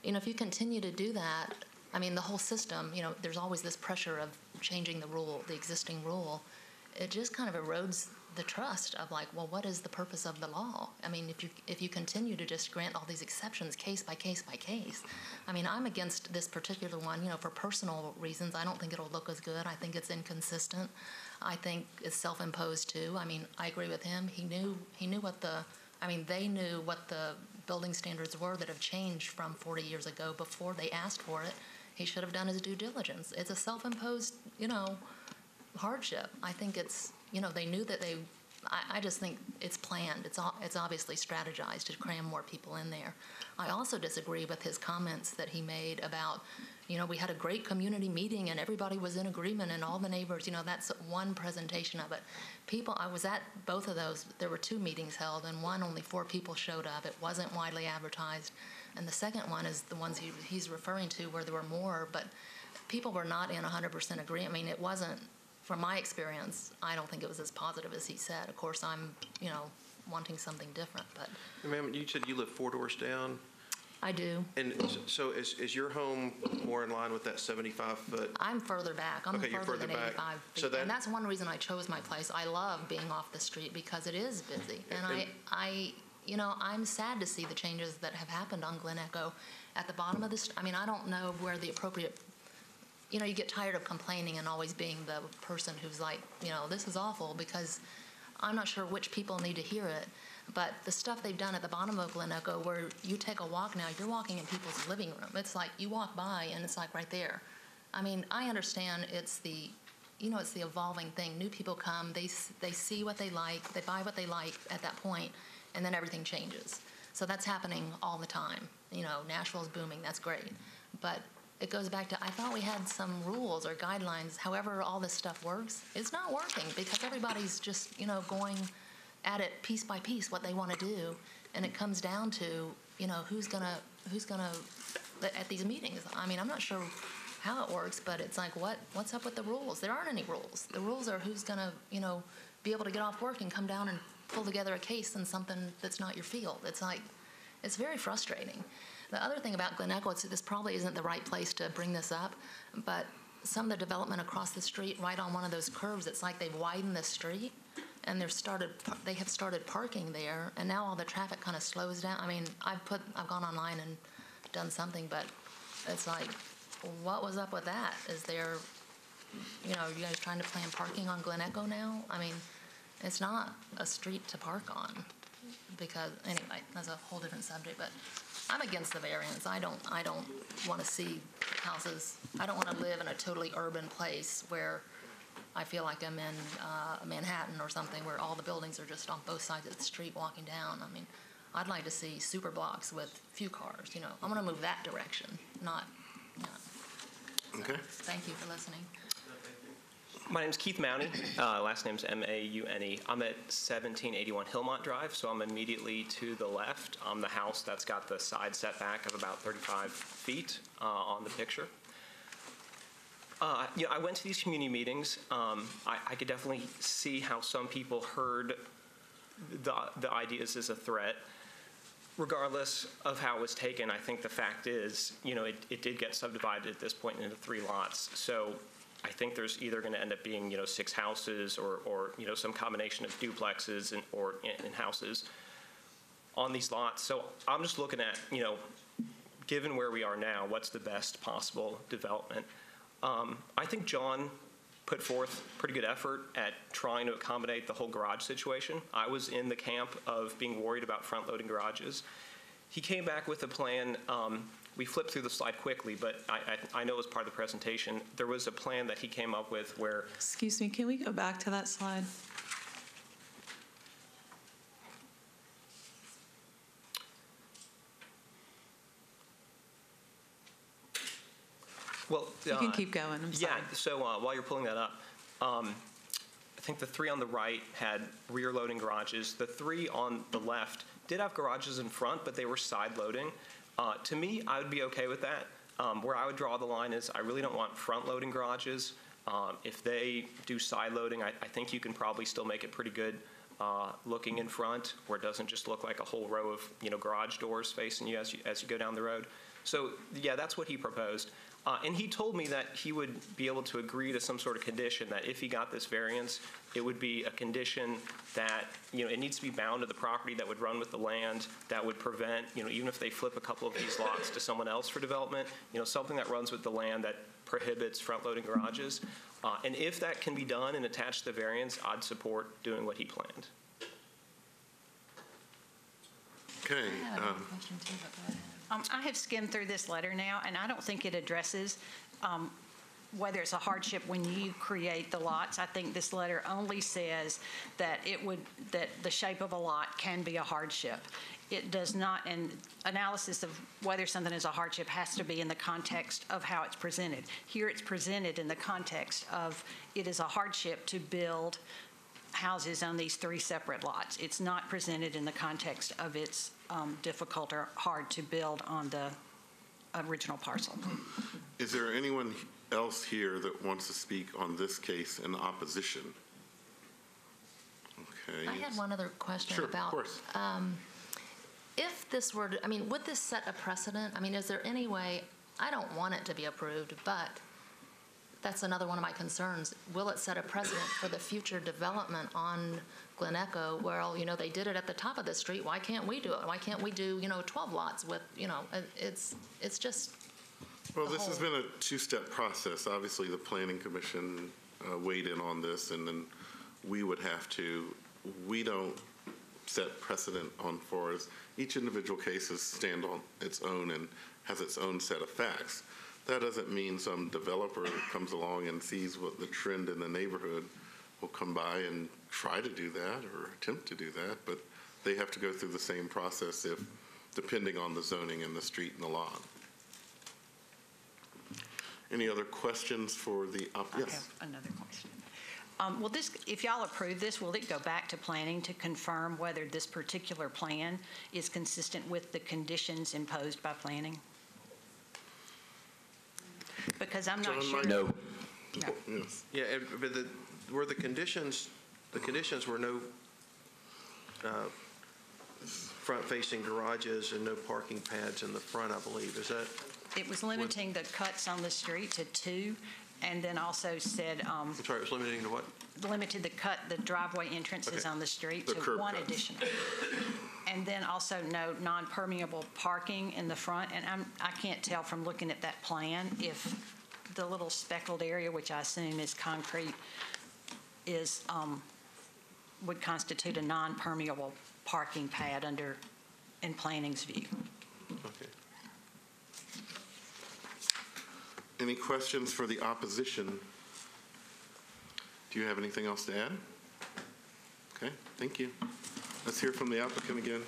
you know, if you continue to do that, I mean, the whole system, you know, there's always this pressure of changing the rule, the existing rule. It just kind of erodes the trust of like, well, what is the purpose of the law? I mean, if you if you continue to just grant all these exceptions case by case by case, I mean, I'm against this particular one, you know, for personal reasons. I don't think it'll look as good. I think it's inconsistent. I think it's self-imposed too. I mean, I agree with him. He knew he knew what the I mean, they knew what the building standards were that have changed from 40 years ago before they asked for it. He should have done his due diligence. It's a self-imposed, you know, hardship. I think it's, you know, they knew that they, I, I just think it's planned. It's, it's obviously strategized to cram more people in there. I also disagree with his comments that he made about, you know, we had a great community meeting and everybody was in agreement and all the neighbors, you know, that's one presentation of it. People, I was at both of those, there were two meetings held and one, only four people showed up. It wasn't widely advertised. And the second one is the ones he, he's referring to where there were more, but people were not in 100% agreement. I mean, it wasn't, from my experience, I don't think it was as positive as he said. Of course, I'm, you know, wanting something different, but Ma'am, you said you live four doors down, I do. and so is, is your home more in line with that 75-foot? I'm further back. I'm Okay, you're further than further back. 85 So feet. that- And that's one reason I chose my place. I love being off the street because it is busy. And I, And- I, you know, I'm sad to see the changes that have happened on Glen Echo at the bottom of this. I mean, I don't know where the appropriate, you know, you get tired of complaining and always being the person who's like, you know, this is awful because I'm not sure which people need to hear it. But the stuff they've done at the bottom of Glen Echo, where you take a walk now, you're walking in people's living room. It's like you walk by and it's like right there. I mean, I understand it's the, you know, it's the evolving thing. New people come, they they see what they like, they buy what they like at that point, and then everything changes. So that's happening all the time. You know, Nashville's booming. That's great, but it goes back to I thought we had some rules or guidelines. However, all this stuff works, it's not working because everybody's just you know going at it piece by piece what they want to do, and it comes down to you know who's gonna who's gonna at these meetings. I mean, I'm not sure how it works, but it's like what what's up with the rules? There aren't any rules. The rules are who's gonna you know be able to get off work and come down and pull together a case in something that's not your field. It's like it's very frustrating. The other thing about Glen Echo, this probably isn't the right place to bring this up, but some of the development across the street, right on one of those curves, it's like they've widened the street. and they're started, they have started parking there, and now all the traffic kind of slows down. I mean, I've put, I've gone online and done something, but it's like, what was up with that? Is there, you know, are you guys trying to plan parking on Glen Echo now? I mean, it's not a street to park on, because, anyway, that's a whole different subject, but I'm against the variance. I don't, I don't want to see houses, I don't want to live in a totally urban place where I feel like I'm in uh, Manhattan or something, where all the buildings are just on both sides of the street walking down. I mean, I'd like to see super blocks with few cars, you know. I'm going to move that direction, not, you know. Okay. Thank you for listening. My name's Keith Mounty. Uh, last name's M-A-U-N-E. I'm at 1781 Hillmont Drive, so I'm immediately to the left. I'm the house that's got the side setback of about 35 feet uh, on the picture. Uh, you know, I went to these community meetings. Um, I, I could definitely see how some people heard the, the ideas as a threat. Regardless of how it was taken, I think the fact is, you know, it, it did get subdivided at this point into three lots. So I think there's either going to end up being, you know, six houses or, or you know, some combination of duplexes and, or, and houses on these lots. So I'm just looking at, you know, given where we are now, what's the best possible development? Um, I think John put forth pretty good effort at trying to accommodate the whole garage situation. I was in the camp of being worried about front-loading garages. He came back with a plan. Um, we flipped through the slide quickly, but I, I, I know as part of the presentation, there was a plan that he came up with where Excuse me, can we go back to that slide? Well, You can uh, keep going, I'm sorry. Yeah, so uh, while you're pulling that up, um, I think the three on the right had rear loading garages. The three on the left did have garages in front, but they were side loading. Uh, To me, I would be okay with that. Um, Where I would draw the line is I really don't want front loading garages. Um, If they do side loading, I I think you can probably still make it pretty good uh, looking in front, where it doesn't just look like a whole row of, you know, garage doors facing you as you, as you go down the road. So, yeah, that's what he proposed. Uh, And he told me that he would be able to agree to some sort of condition, that if he got this variance, it would be a condition that, you know, it needs to be bound to the property that would run with the land, that would prevent, you know, even if they flip a couple of these lots to someone else for development, you know, something that runs with the land that prohibits front-loading garages. Uh, And if that can be done and attached to the variance, I'd support doing what he planned. Okay. I have another um, question too, but go ahead. Um, I have skimmed through this letter now, and I don't think it addresses um, whether it's a hardship when you create the lots. I think this letter only says that it would, that the shape of a lot can be a hardship. It does not, and analysis of whether something is a hardship has to be in the context of how it's presented. Here, it's presented in the context of it is a hardship to build houses on these three separate lots. It's not presented in the context of it's um, difficult or hard to build on the original parcel. Is there anyone else here that wants to speak on this case in opposition? Okay. I had one other question Sure, of about. course. um, If this were, to- I mean, would this set a precedent? I mean, is there any way, I don't want it to be approved, but that's another one of my concerns. Will it set a precedent for the future development on Glen Echo? Well, you know, they did it at the top of the street, why can't we do it? Why can't we do, you know, 12 lots with, you know, it's, it's just, Well, this has been a two-step process. Obviously, the Planning Commission uh, weighed in on this, and then we would have to, we don't set precedent on FORs. Each individual case is stand on its own and has its own set of facts. That doesn't mean some developer comes along and sees what the trend in the neighborhood will come by and try to do that or attempt to do that, but they have to go through the same process if, depending on the zoning and the street and the lot. Any other questions for the, op- I yes? have another question. Um, Will this, if y'all approve this, will it go back to planning to confirm whether this particular plan is consistent with the conditions imposed by planning? Because I'm not John, sure. Mike? No. Yes. Yeah, but the, were the conditions, the conditions were no uh, front-facing garages and no parking pads in the front, I believe. Is that, It was limiting the cuts on the street to two and then also said, um, I'm sorry, it was limiting to what? limited the cut, the driveway entrances Okay. on the street The to one cuts. additional. And then also no non-permeable parking in the front, and I'm, I can't tell from looking at that plan if the little speckled area, which I assume is concrete, is, um, would constitute a non-permeable parking pad under, in planning's view. Okay. Any questions for the opposition? Do you have anything else to add? Okay, thank you. Let's hear from the applicant again.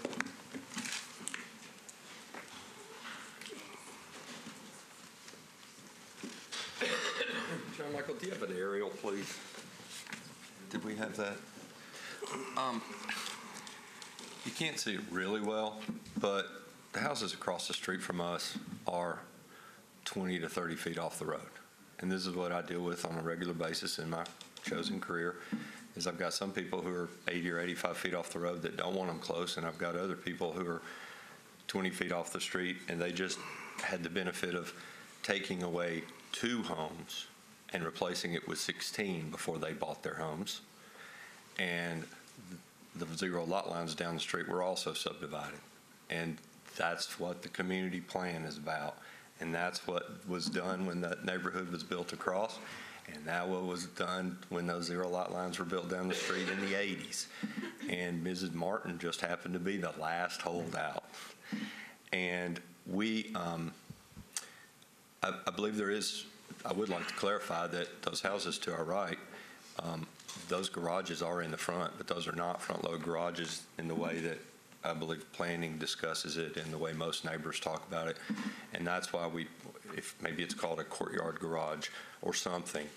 John Michael, do you have an aerial, please? Did we have that? Um, You can't see it really well, but the houses across the street from us are 20 to 30 feet off the road. And this is what I deal with on a regular basis in my chosen career, is I've got some people who are 80 or 85 feet off the road that don't want them close, and I've got other people who are 20 feet off the street, and they just had the benefit of taking away two homes and replacing it with 16 before they bought their homes. And the zero lot lines down the street were also subdivided. And that's what the community plan is about. And that's what was done when that neighborhood was built across. And that what was done when those zero lot lines were built down the street in the 80s. And Mrs. Martin just happened to be the last holdout. And we, um, I, I believe there is, I would like to clarify that those houses to our right, um, those garages are in the front, but those are not front-load garages in the way that I believe planning discusses it and the way most neighbors talk about it. And that's why we, if, maybe it's called a courtyard garage or something.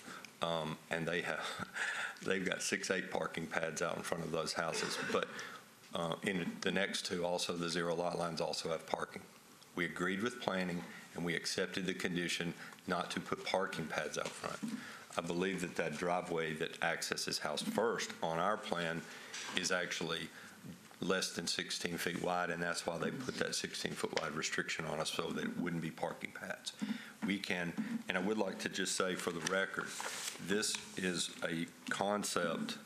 Um, and they have, *laughs* they've got six, eight parking pads out in front of those houses. But uh, in the next two, also, the zero lot lines also have parking. We agreed with planning, and we accepted the condition not to put parking pads out front. I believe that that driveway that accesses House First on our plan is actually less than 16 feet wide, and that's why they put that 16-foot wide restriction on us, so that it wouldn't be parking pads. We can, and I would like to just say for the record, this is a concept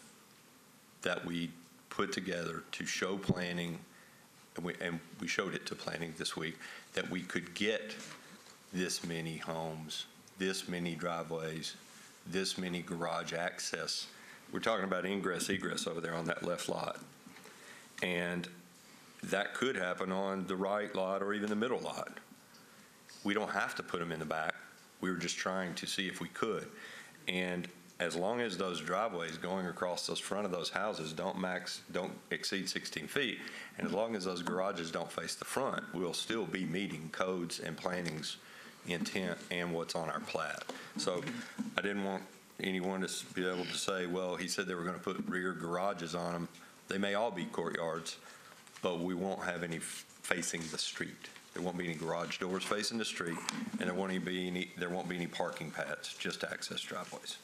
that we put together to show planning, and we, and we showed it to planning this week, that we could get this many homes, this many driveways, this many garage access. We're talking about ingress egress over there on that left lot. And that could happen on the right lot or even the middle lot. We don't have to put them in the back. We were just trying to see if we could. And as long as those driveways going across those front of those houses don't max, don't exceed 16 feet, and as long as those garages don't face the front, we'll still be meeting codes and planning's intent and what's on our plat. So I didn't want anyone to be able to say, well, he said they were going to put rear garages on them. They may all be courtyards, but we won't have any facing the street. There won't be any garage doors facing the street, and there won't be any, there won't be any parking pads, just access driveways.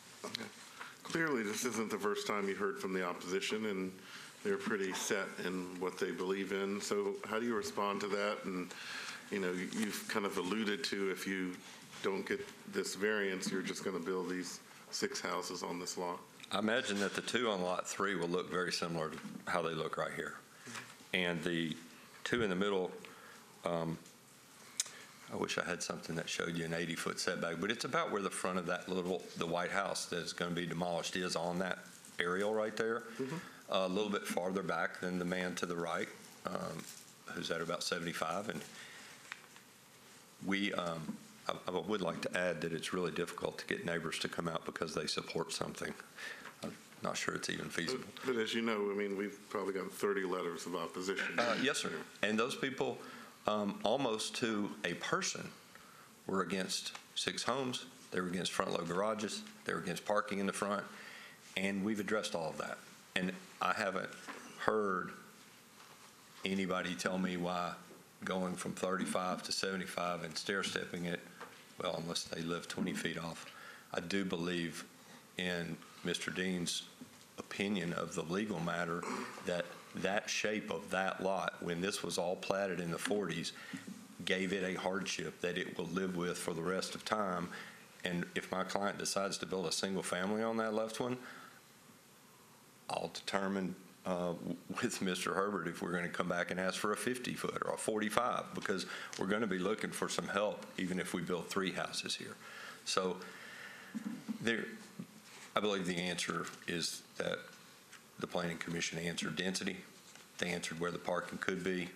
Clearly, this isn't the first time you heard from the opposition, and they're pretty set in what they believe in. So how do you respond to that? And, you know, you- you've kind of alluded to if you don't get this variance, you're just going to build these six houses on this lot. I imagine that the two on Lot 3 will look very similar to how they look right here. And the two in the middle, um, I wish I had something that showed you an 80-foot setback, but it's about where the front of that little, the White House that's going to be demolished is on that aerial right there. A little bit farther back than the man to the right, um, who's at about 75. And we, um, I I would like to add that it's really difficult to get neighbors to come out because they support something. I'm not sure it's even feasible. But as you know, I mean, we've probably got 30 letters of opposition. Uh, Yes, sir. And those people, um, almost to a person, were against six homes. They were against front-load garages. They were against parking in the front. And we've addressed all of that. And I haven't heard anybody tell me why going from 35 to 75 and stair-stepping it, well, unless they live 20 feet off. I do believe in Mr. Dean's opinion of the legal matter that that shape of that lot, when this was all platted in the 40s, gave it a hardship that it will live with for the rest of time. And if my client decides to build a single family on that left one, I'll determine uh, with Mr. Herbert if we're going to come back and ask for a 50-foot or a 45, because we're going to be looking for some help, even if we build three houses here. So there, I believe the answer is that the Planning Commission answered density. They answered where the parking could be.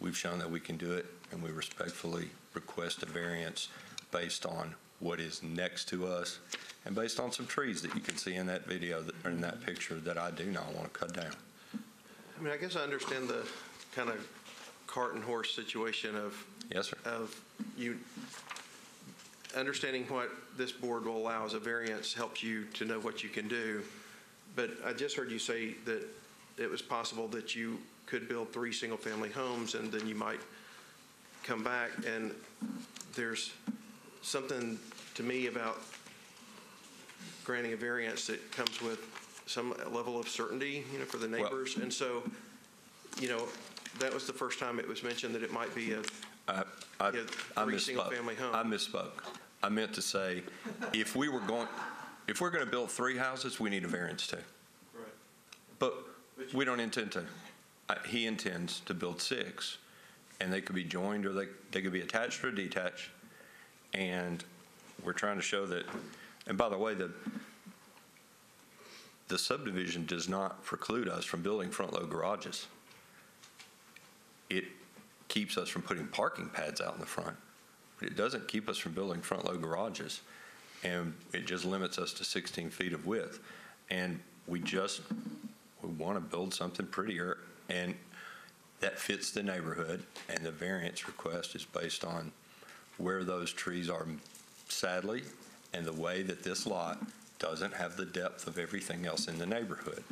We've shown that we can do it, and we respectfully request a variance based on what is next to us and based on some trees that you can see in that video, that- or in that picture, that I do not want to cut down. I mean, I guess I understand the kind of cart and horse situation of. Yes, sir. Of you, understanding what this board will allow as a variance helps you to know what you can do. But I just heard you say that it was possible that you could build three single-family homes and then you might come back. And there's something to me about granting a variance that comes with some level of certainty, you know, for the Well- neighbors. And so, you know, that was the first time it was mentioned that it might be a, I, I Yeah, I three misspoke. single-family homes. I misspoke. I meant to say, if we were going, if we're going to build three houses, we need a variance too. Right. But we don't intend to. I- He intends to build six, and they could be joined, or they, they could be attached or detached. And we're trying to show that, and by the way, the, the subdivision does not preclude us from building front-load garages. It keeps us from putting parking pads out in the front, but it doesn't keep us from building front-load garages. And it just limits us to 16 feet of width. And we just, we want to build something prettier, and that fits the neighborhood, and the variance request is based on where those trees are sadly, and the way that this lot doesn't have the depth of everything else in the neighborhood.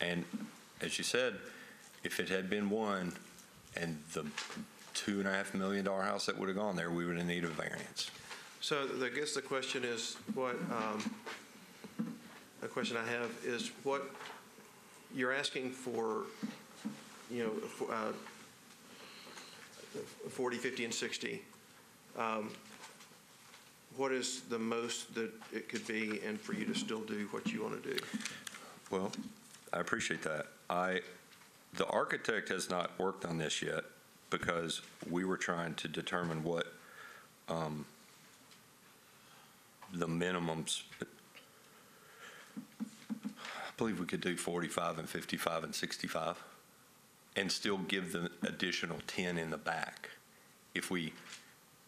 And as you said, if it had been one, and the two and a half million dollar house that would have gone there, we would have needed a variance. so I guess the question is, what, um, the question I have is what, you're asking for, you know, for, uh, 40, 50, and 60. Um, What is the most that it could be and for you to still do what you want to do? Well, I appreciate that. I, the architect has not worked on this yet because we were trying to determine what um, the minimums. I believe we could do 45 and 55 and 65 and still give the additional 10 in the back. If we,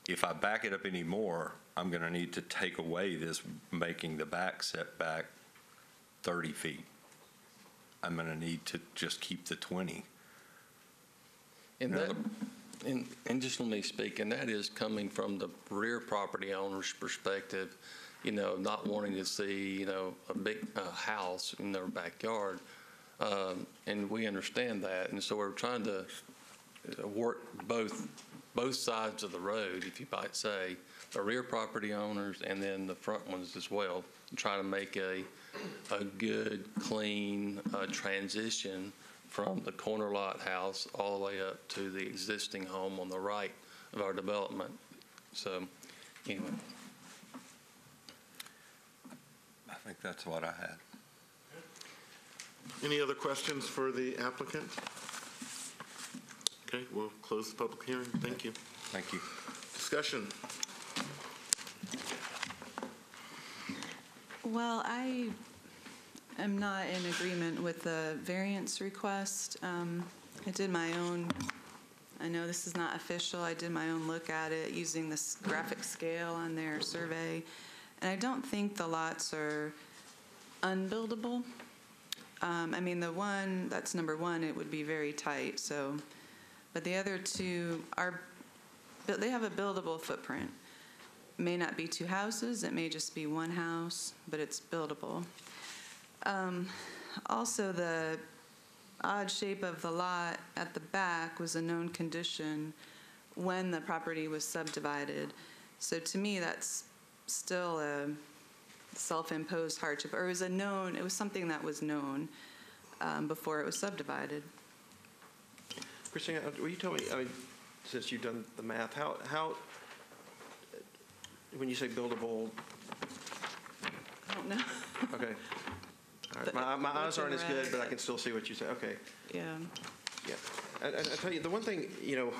if I back it up any more, I'm going to need to take away this, making the back setback 30 feet. I'm going to need to just keep the 20. And that, and, and just let me speak, and that is coming from the rear property owner's perspective, you know, not wanting to see, you know, a big, uh, house in their backyard. Um, and we understand that, and so we're trying to work both, both sides of the road, if you might say, the rear property owners and then the front ones as well, try to make a, a good, clean, uh, transition from the corner lot house all the way up to the existing home on the right of our development. So, anyway. I think that's what I had. Any other questions for the applicant? Okay, we'll close the public hearing. Thank you. Thank you. Discussion. Well, I am not in agreement with the variance request. Um, I did my own, I know this is not official, I did my own look at it using this graphic scale on their survey, and I don't think the lots are unbuildable. Um, I mean, the one, that's number one, it would be very tight, so, but the other two are, they have a buildable footprint may not be two houses, it may just be one house, but it's buildable. Um, Also, the odd shape of the lot at the back was a known condition when the property was subdivided. So to me, that's still a self-imposed hardship, or it was a known, it was something that was known um, before it was subdivided. Christina, uh, will you tell me, I mean, since you've done the math, how, how, when you say buildable, I don't know. Okay. *laughs* All right, My, my eyes aren't as good, but I can still see what you say. Okay. Yeah. Yeah. And, and I tell you, the one thing, you know,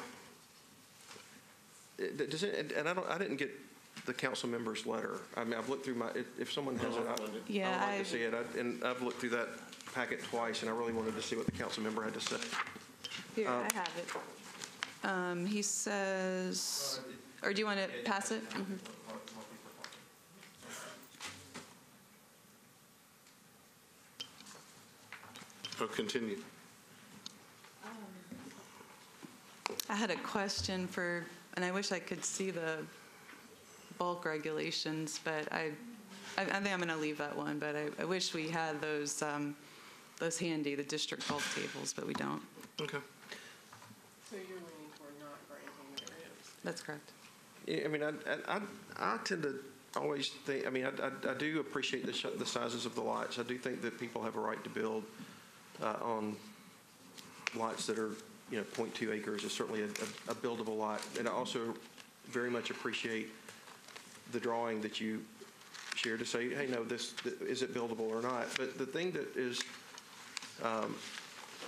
it- does it, and- and I don't, I didn't get the council member's letter. I mean, I've looked through my, if, if someone has it, I- Yeah, I would like I- to see it. I- And I've looked through that packet twice, and I really wanted to see what the council member had to say. Here, Uh, I have it. Um, he says, or do you want to pass it? Mhm. Oh, continue. I had a question for, and I wish I could see the bulk regulations, but I, I I think I'm going to leave that one, but I, I wish we had those, um, those handy, the district bulk tables, but we don't. Okay. So you're leaning toward not granting variance? That's correct. I mean, I, I, I tend to always think, I mean, I, I- I do appreciate the, the sizes of the lots. I do think that people have a right to build uh, on lots that are, you know, .2 acres is certainly a, a- a buildable lot. And I also very much appreciate the drawing that you shared to say, hey, no, this, is it buildable or not? But the thing that is um,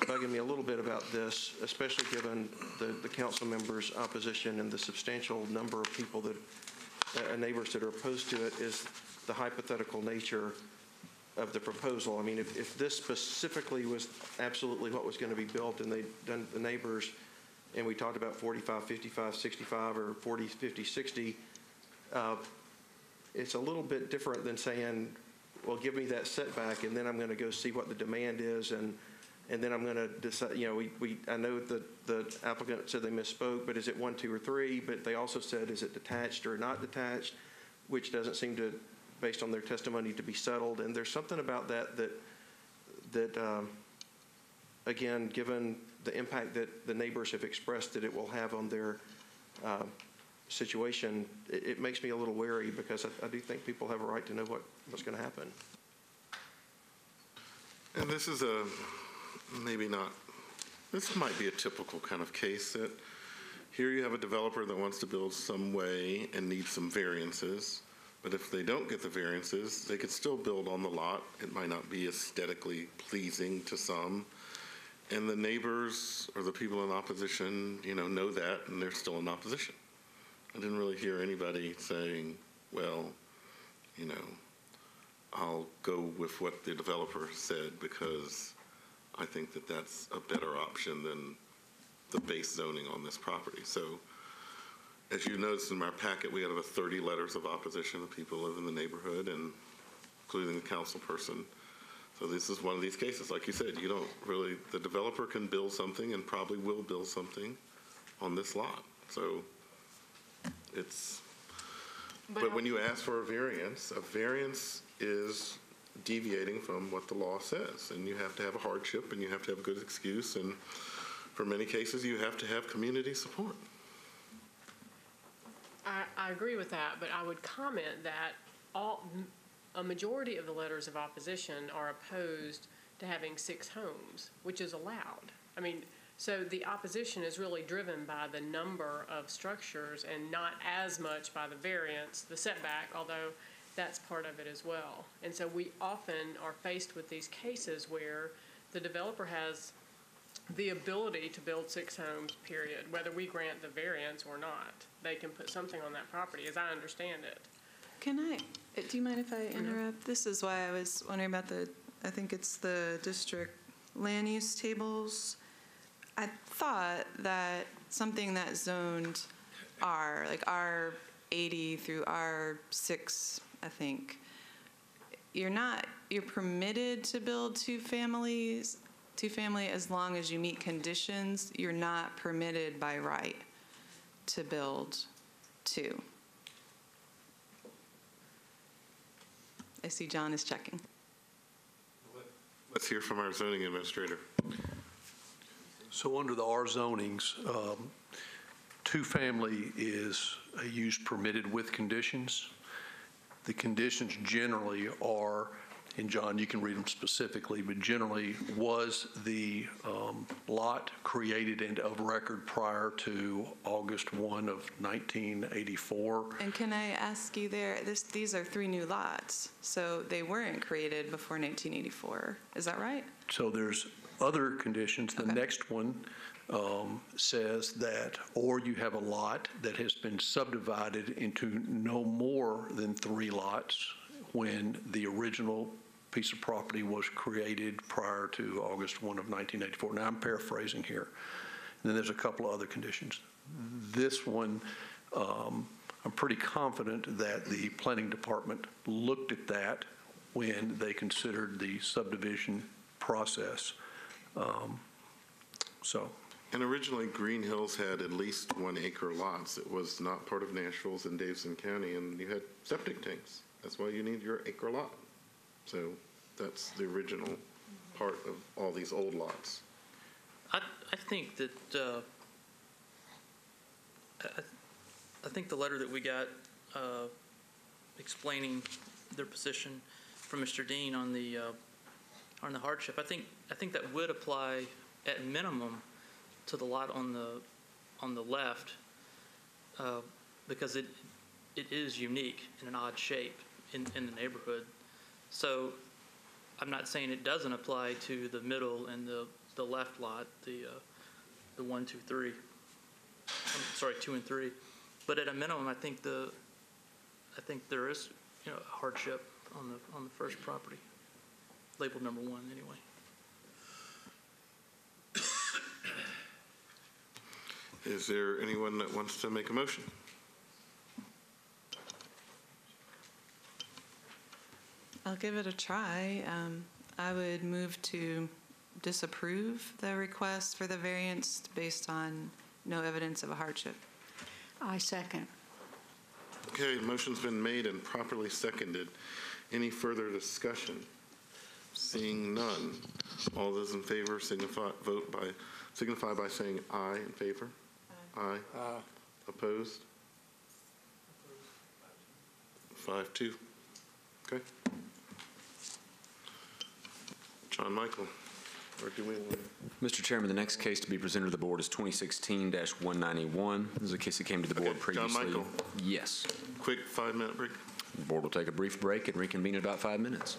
bugging me a little bit about this, especially given the, the council members' opposition and the substantial number of people that, uh, neighbors that are opposed to it, is the hypothetical nature of the proposal. I mean, if, if this specifically was absolutely what was going to be built and they'd done the neighbors, and we talked about 45, 55, 65, or 40, 50, 60, uh, it's a little bit different than saying, well, give me that setback, and then I'm going to go see what the demand is, and, and then I'm going to decide, you know, we, we, I know that the applicant said they misspoke, but is it one, two, or three? But they also said, is it detached or not detached, which doesn't seem to, based on their testimony, to be settled. And there's something about that that, that, um, again, given the impact that the neighbors have expressed that it will have on their uh, situation, it, it makes me a little wary because I, I do think people have a right to know what, what's going to happen. And this is a, maybe not, this might be a typical kind of case that here you have a developer that wants to build some way and needs some variances. But if they don't get the variances, they could still build on the lot. It might not be aesthetically pleasing to some. And the neighbors or the people in opposition, you know, know that and they're still in opposition. I didn't really hear anybody saying, well, you know, I'll go with what the developer said because I think that that's a better option than the base zoning on this property. So as you noticed in our packet, we have over 30 letters of opposition of people who live in the neighborhood and including the council person. So this is one of these cases. Like you said, you don't really, the developer can build something and probably will build something on this lot. So it's, but when you ask for a variance, a variance is deviating from what the law says. And you have to have a hardship and you have to have a good excuse. And for many cases, you have to have community support. I, I agree with that, but I would comment that all, a majority of the letters of opposition are opposed to having six homes, which is allowed. I mean, so the opposition is really driven by the number of structures and not as much by the variance, the setback, although that's part of it as well. And so we often are faced with these cases where the developer has the ability to build six homes, period, whether we grant the variance or not. They can put something on that property, as I understand it. Can I, uh, do you mind if I interrupt? This is why I was wondering about the, I think it's the district land use tables. I thought that something that zoned R, like R eighty through R six, I think, you're not, you're permitted to build two families, two-family as long as you meet conditions. You're not permitted by right to build two. I see John is checking. Let's hear from our zoning administrator. So under the R zonings, um, two-family is a use permitted with conditions. The conditions generally are and John, you can read them specifically, but generally, was the um, lot created and of record prior to August 1 of 1984? And can I ask you there, this, these are three new lots, so they weren't created before 1984, is that right? So there's other conditions. The next one um, says that, or you have a lot that has been subdivided into no more than three lots when the original piece of property was created prior to August 1 of 1984. Now, I'm paraphrasing here. And then there's a couple of other conditions. This one, um, I'm pretty confident that the planning department looked at that when they considered the subdivision process. Um, So, And originally, Green Hills had at least one acre lots. It was not part of Nashville's in Davidson County, and you had septic tanks. That's why you need your acre lot. So that's the original part of all these old lots. I, I think that, uh, I, I- think the letter that we got uh, explaining their position from Mr. Dean on the, uh, on the hardship, I think, I think that would apply at minimum to the lot on the, on the left, uh, because it, it is unique in an odd shape in, in the neighborhood. So I'm not saying it doesn't apply to the middle and the, the left lot, the, uh, the one, two, three. I'm sorry, two and three. But at a minimum, I think the, I think there is, you know, hardship on the, on the first property, labeled number one, anyway. Is there anyone that wants to make a motion? I'll give it a try. Um, I would move to disapprove the request for the variance based on no evidence of a hardship. I second. Okay, motion's been made and properly seconded. Any further discussion? Seeing none. All those in favor signify, vote by, signify by saying aye in favor. Aye. Opposed? Five, two. Okay. John Michael, or do we want? Mr. Chairman, the next case to be presented to the board is 2016-191. This is a case that came to the board Okay, John previously. Michael. Yes. Quick five-minute break. The board will take a brief break and reconvene in about five minutes.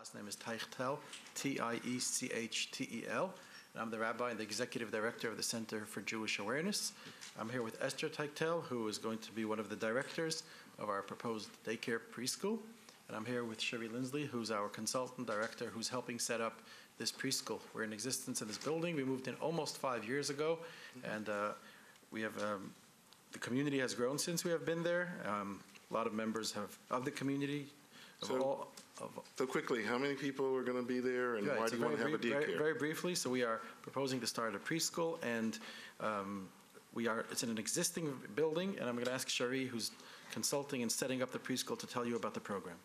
Last name is Tiechtel, T-I-E-C-H-T-E-L. And I'm the rabbi and the executive director of the Center for Jewish Awareness. I'm here with Esther Tiechtel, who is going to be one of the directors of our proposed daycare preschool. And I'm here with Cherie Lindsley, who's our consultant director, who's helping set up this preschool. We're in existence in this building. We moved in almost five years ago, and uh, we have um, the community has grown since we have been there. Um, a lot of members have of the community of So- all of So quickly, how many people are going to be there, and why do you want to very have a brief- very- daycare? Very briefly, so we are proposing to start a preschool, and um, we are, it's in an existing building, and I'm going to ask Cherie, who's consulting and setting up the preschool, to tell you about the program.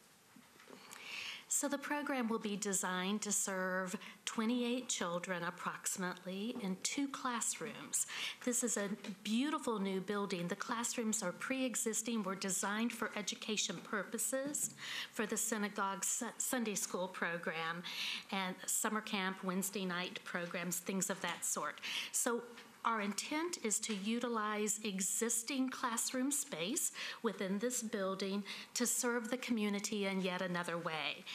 So the program will be designed to serve 28 children approximately in two classrooms. This is a beautiful new building. The classrooms are pre-existing, were designed for education purposes for the synagogue Sunday school program and summer camp, Wednesday night programs, things of that sort. So our intent is to utilize existing classroom space within this building to serve the community in yet another way.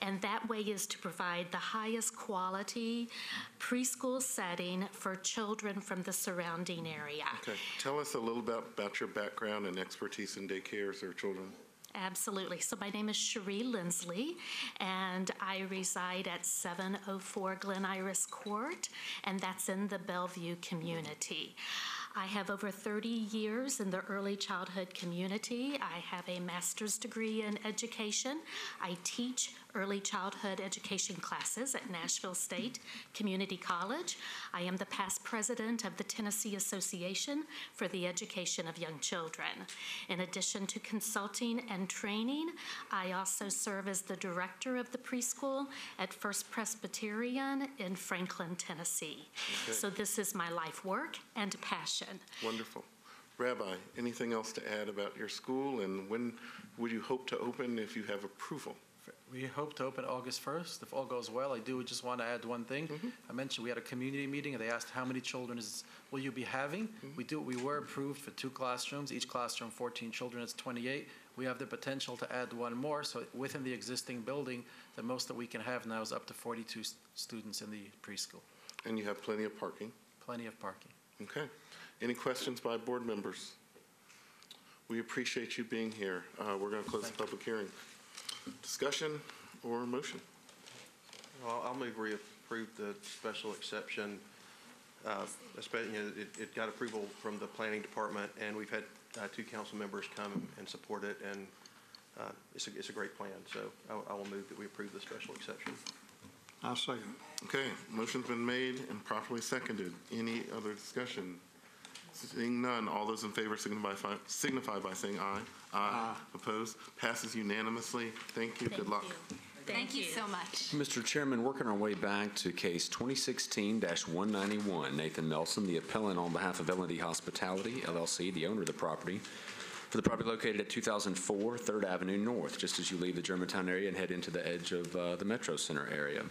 And that way is to provide the highest quality preschool setting for children from the surrounding area. Okay, tell us a little bit about your background and expertise in daycares or children. Absolutely. So my name is Cherie Lindsley, and I reside at 704 Glen Iris Court, and that's in the Bellevue community. I have over 30 years in the early childhood community. I have a master's degree in education. I teach early childhood education classes at Nashville State Community College. I am the past president of the Tennessee Association for the Education of Young Children. In addition to consulting and training, I also serve as the director of the preschool at First Presbyterian in Franklin, Tennessee. Okay. So this is my life work and passion. Wonderful. Rabbi, anything else to add about your school, and when would you hope to open if you have approval? We hope to open August 1st. If all goes well, I do just want to add one thing. I mentioned we had a community meeting, and they asked how many children is, will you be having? We do, we were approved for two classrooms, each classroom 14 children, it's 28. We have the potential to add one more, so within the existing building, the most that we can have now is up to 42 s- students in the preschool. And you have plenty of parking? Plenty of parking. Okay. Any questions by board members? We appreciate you being here. Uh, We're going to close the public hearing. Discussion or motion? Well, I'll move we approve the special exception. Uh, espe- you know, It it got approval from the planning department, and we've had uh, two council members come and support it, and uh, it's a it's a great plan. So I I will move that we approve the special exception. I'll second. Okay, motion's been made and properly seconded. Any other discussion? Seeing none, all those in favor signify signify by saying aye. Aye. Opposed? Passes unanimously. Thank you. Good luck. Thank you so much. Mr. Chairman, working our way back to case 2016-191, Nathan Nelson, the appellant on behalf of l and D Hospitality LLC, the owner of the property, for the property located at 2004 Third Avenue North, just as you leave the Germantown area and head into the edge of uh, the Metro Center area.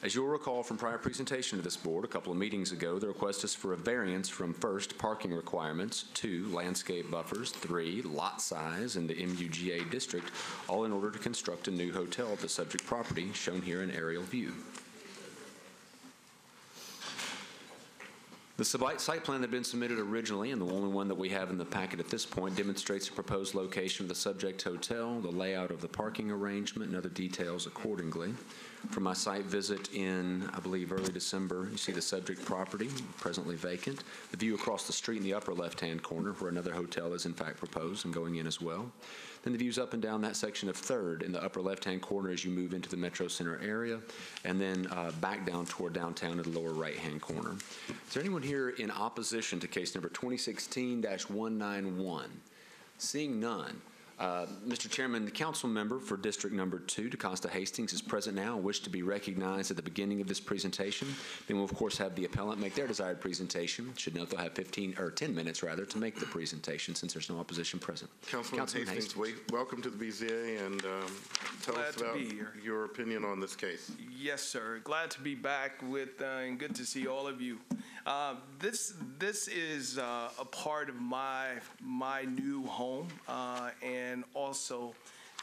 As you'll recall from prior presentation to this board a couple of meetings ago, the request is for a variance from first, parking requirements, two, landscape buffers, three, lot size in the MUGA district, all in order to construct a new hotel at the subject property, shown here in aerial view. The site plan that had been submitted originally, and the only one that we have in the packet at this point, demonstrates the proposed location of the subject hotel, the layout of the parking arrangement, and other details accordingly. From my site visit in, I believe, early December, you see the subject property, presently vacant, the view across the street in the upper left-hand corner, where another hotel is in fact proposed and going in as well. Then the views up and down that section of Third in the upper left-hand corner as you move into the Metro Center area, and then uh, back down toward downtown in the lower right-hand corner. Is there anyone here in opposition to case number 2016-191? Seeing none, uh, Mr. Chairman, the council member for District Number Two, DeCosta Hastings, is present now and wish to be recognized at the beginning of this presentation. Then we'll, of course, have the appellant make their desired presentation. Should note they'll have 15, or 10 minutes, rather, to make the presentation since there's no opposition present. Councilman Hastings, wait- welcome to the BZA, and um, tell Glad us about your opinion on this case. Yes, sir. Glad to be back with, uh, and good to see all of you. Uh, This, this is uh, a part of my, my new home, uh, and also,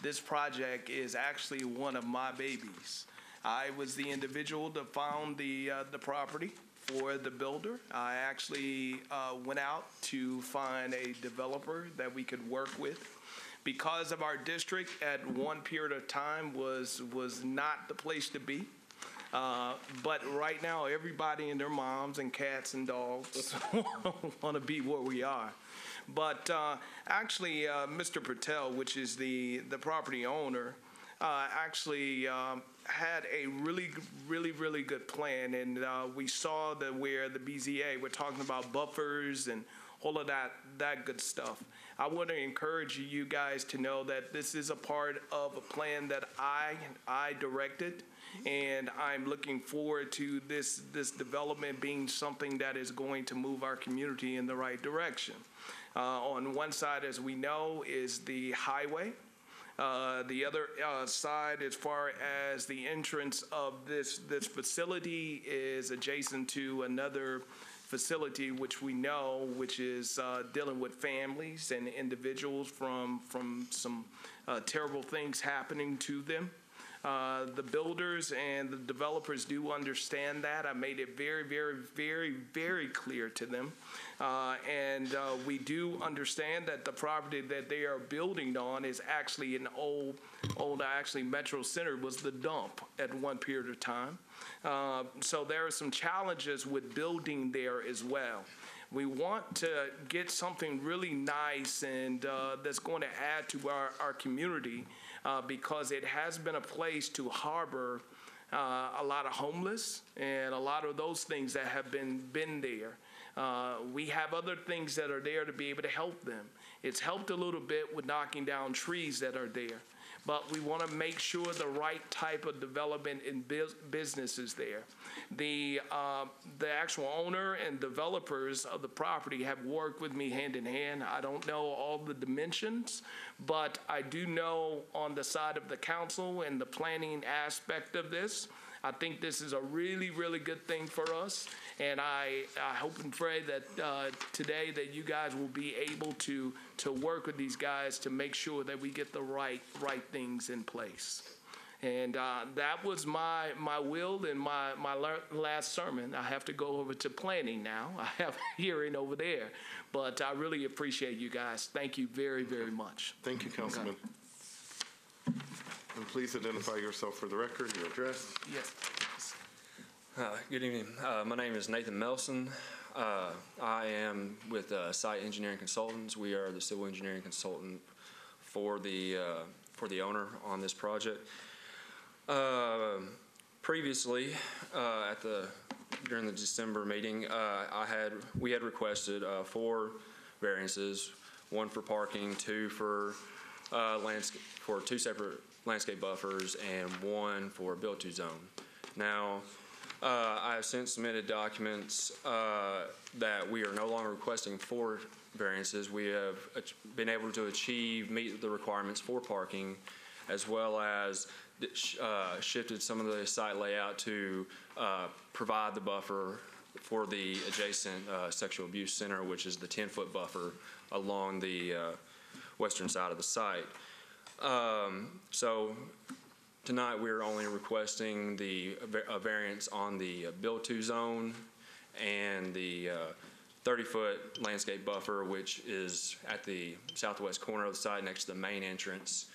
this project is actually one of my babies. I was the individual that found the, uh, the property for the builder. I actually uh, went out to find a developer that we could work with because of our district at one period of time was was not the place to be. Uh, but right now, everybody and their moms and cats and dogs *laughs* want to be where we are. But uh, actually, uh, Mr. Patel, which is the the property owner, uh, actually um, had a really, really, really good plan, and uh, we saw that where the BZA we're talking about buffers and all of that that good stuff. I want to encourage you guys to know that this is a part of a plan that I I directed, and I'm looking forward to this this development being something that is going to move our community in the right direction. Uh, on one side, as we know, is the highway. Uh, The other uh, side, as far as the entrance of this, this facility, is adjacent to another facility which we know, which is uh, dealing with families and individuals from, from some uh, terrible things happening to them. Uh, The builders and the developers do understand that. I made it very, very, very, very clear to them. Uh, And uh, we do understand that the property that they are building on is actually an old, old, actually Metro Center was the dump at one period of time. Uh, So there are some challenges with building there as well. We want to get something really nice and uh, that's going to add to our, our community uh, because it has been a place to harbor uh, a lot of homeless and a lot of those things that have been been there. Uh, we have other things that are there to be able to help them. It's helped a little bit with knocking down trees that are there, but we want to make sure the right type of development in bus- business is there. The, uh, the actual owner and developers of the property have worked with me hand in hand. I don't know all the dimensions, but I do know on the side of the council and the planning aspect of this, I think this is a really, really good thing for us. And I, I hope and pray that uh, today that you guys will be able to, to work with these guys to make sure that we get the right, right things in place. And uh, that was my, my will and my, my lear- last sermon. I have to go over to planning now. *laughs* I have a hearing over there. But I really appreciate you guys. Thank you very, very much. Thank you, Councilman. And please identify yourself for the record, your address. Yes. Uh, Good evening. Uh, My name is Nathan Melson. Uh, I am with uh, Site Engineering Consultants. We are the civil engineering consultant for the, uh, for the owner on this project. Uh, Previously, at the, during the December meeting, I had, we had requested four variances, one for parking, two for landscape, for two separate landscape buffers, and one for build-to zone. Now, uh, I have since submitted documents uh, that we are no longer requesting for variances. We have been able to achieve, meet the requirements for parking, as well as uh, shifted some of the site layout to uh, provide the buffer for the adjacent uh, sexual abuse center, which is the 10-foot buffer along the uh, western side of the site. Um, So Tonight, we're only requesting the a variance on the uh, build-to zone and the uh, 30-foot landscape buffer, which is at the southwest corner of the site next to the main entrance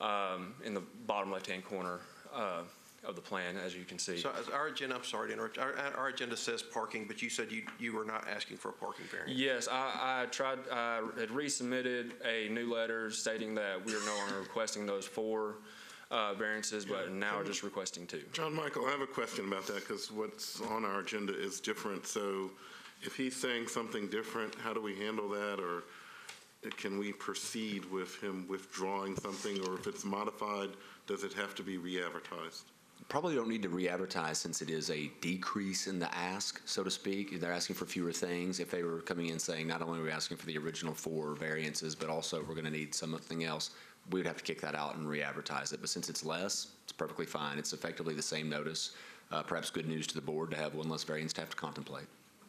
um, in the bottom left-hand corner uh, of the plan, as you can see. So as our agenda, I'm sorry to interrupt, our, our agenda says parking, but you said you, you were not asking for a parking variance. Yes, I, I tried, I had resubmitted a new letter stating that we are no longer requesting those four uh, variances, but now we're just requesting two. John Michael, I have a question about that because what's on our agenda is different. So if he's saying something different, how do we handle that? Or can we proceed with him withdrawing something? Or if it's modified, does it have to be re-advertised? Probably don't need to re-advertise since it is a decrease in the ask, so to speak. They're asking for fewer things. If they were coming in saying, not only are we asking for the original four variances, but also we're going to need something else, we would have to kick that out and re-advertise it. But since it's less, it's perfectly fine. It's effectively the same notice. Uh, Perhaps good news to the board to have one less variance to have to contemplate.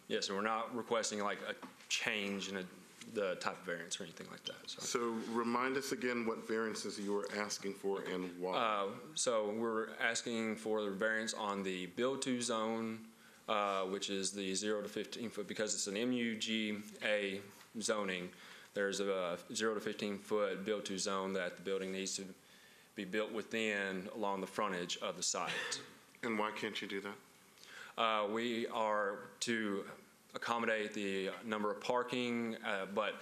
Yes, and we're not requesting like a change in a- the type of variance or anything like that, so. So remind us again what variances you were asking for and why. Uh, So we're asking for the variance on the build-to zone, uh, which is the zero to 15 foot, because it's an MUGA zoning. There's a zero to 15 foot build-to zone that the building needs to be built within along the frontage of the site. And why can't you do that? Uh, We are to accommodate the number of parking, uh, but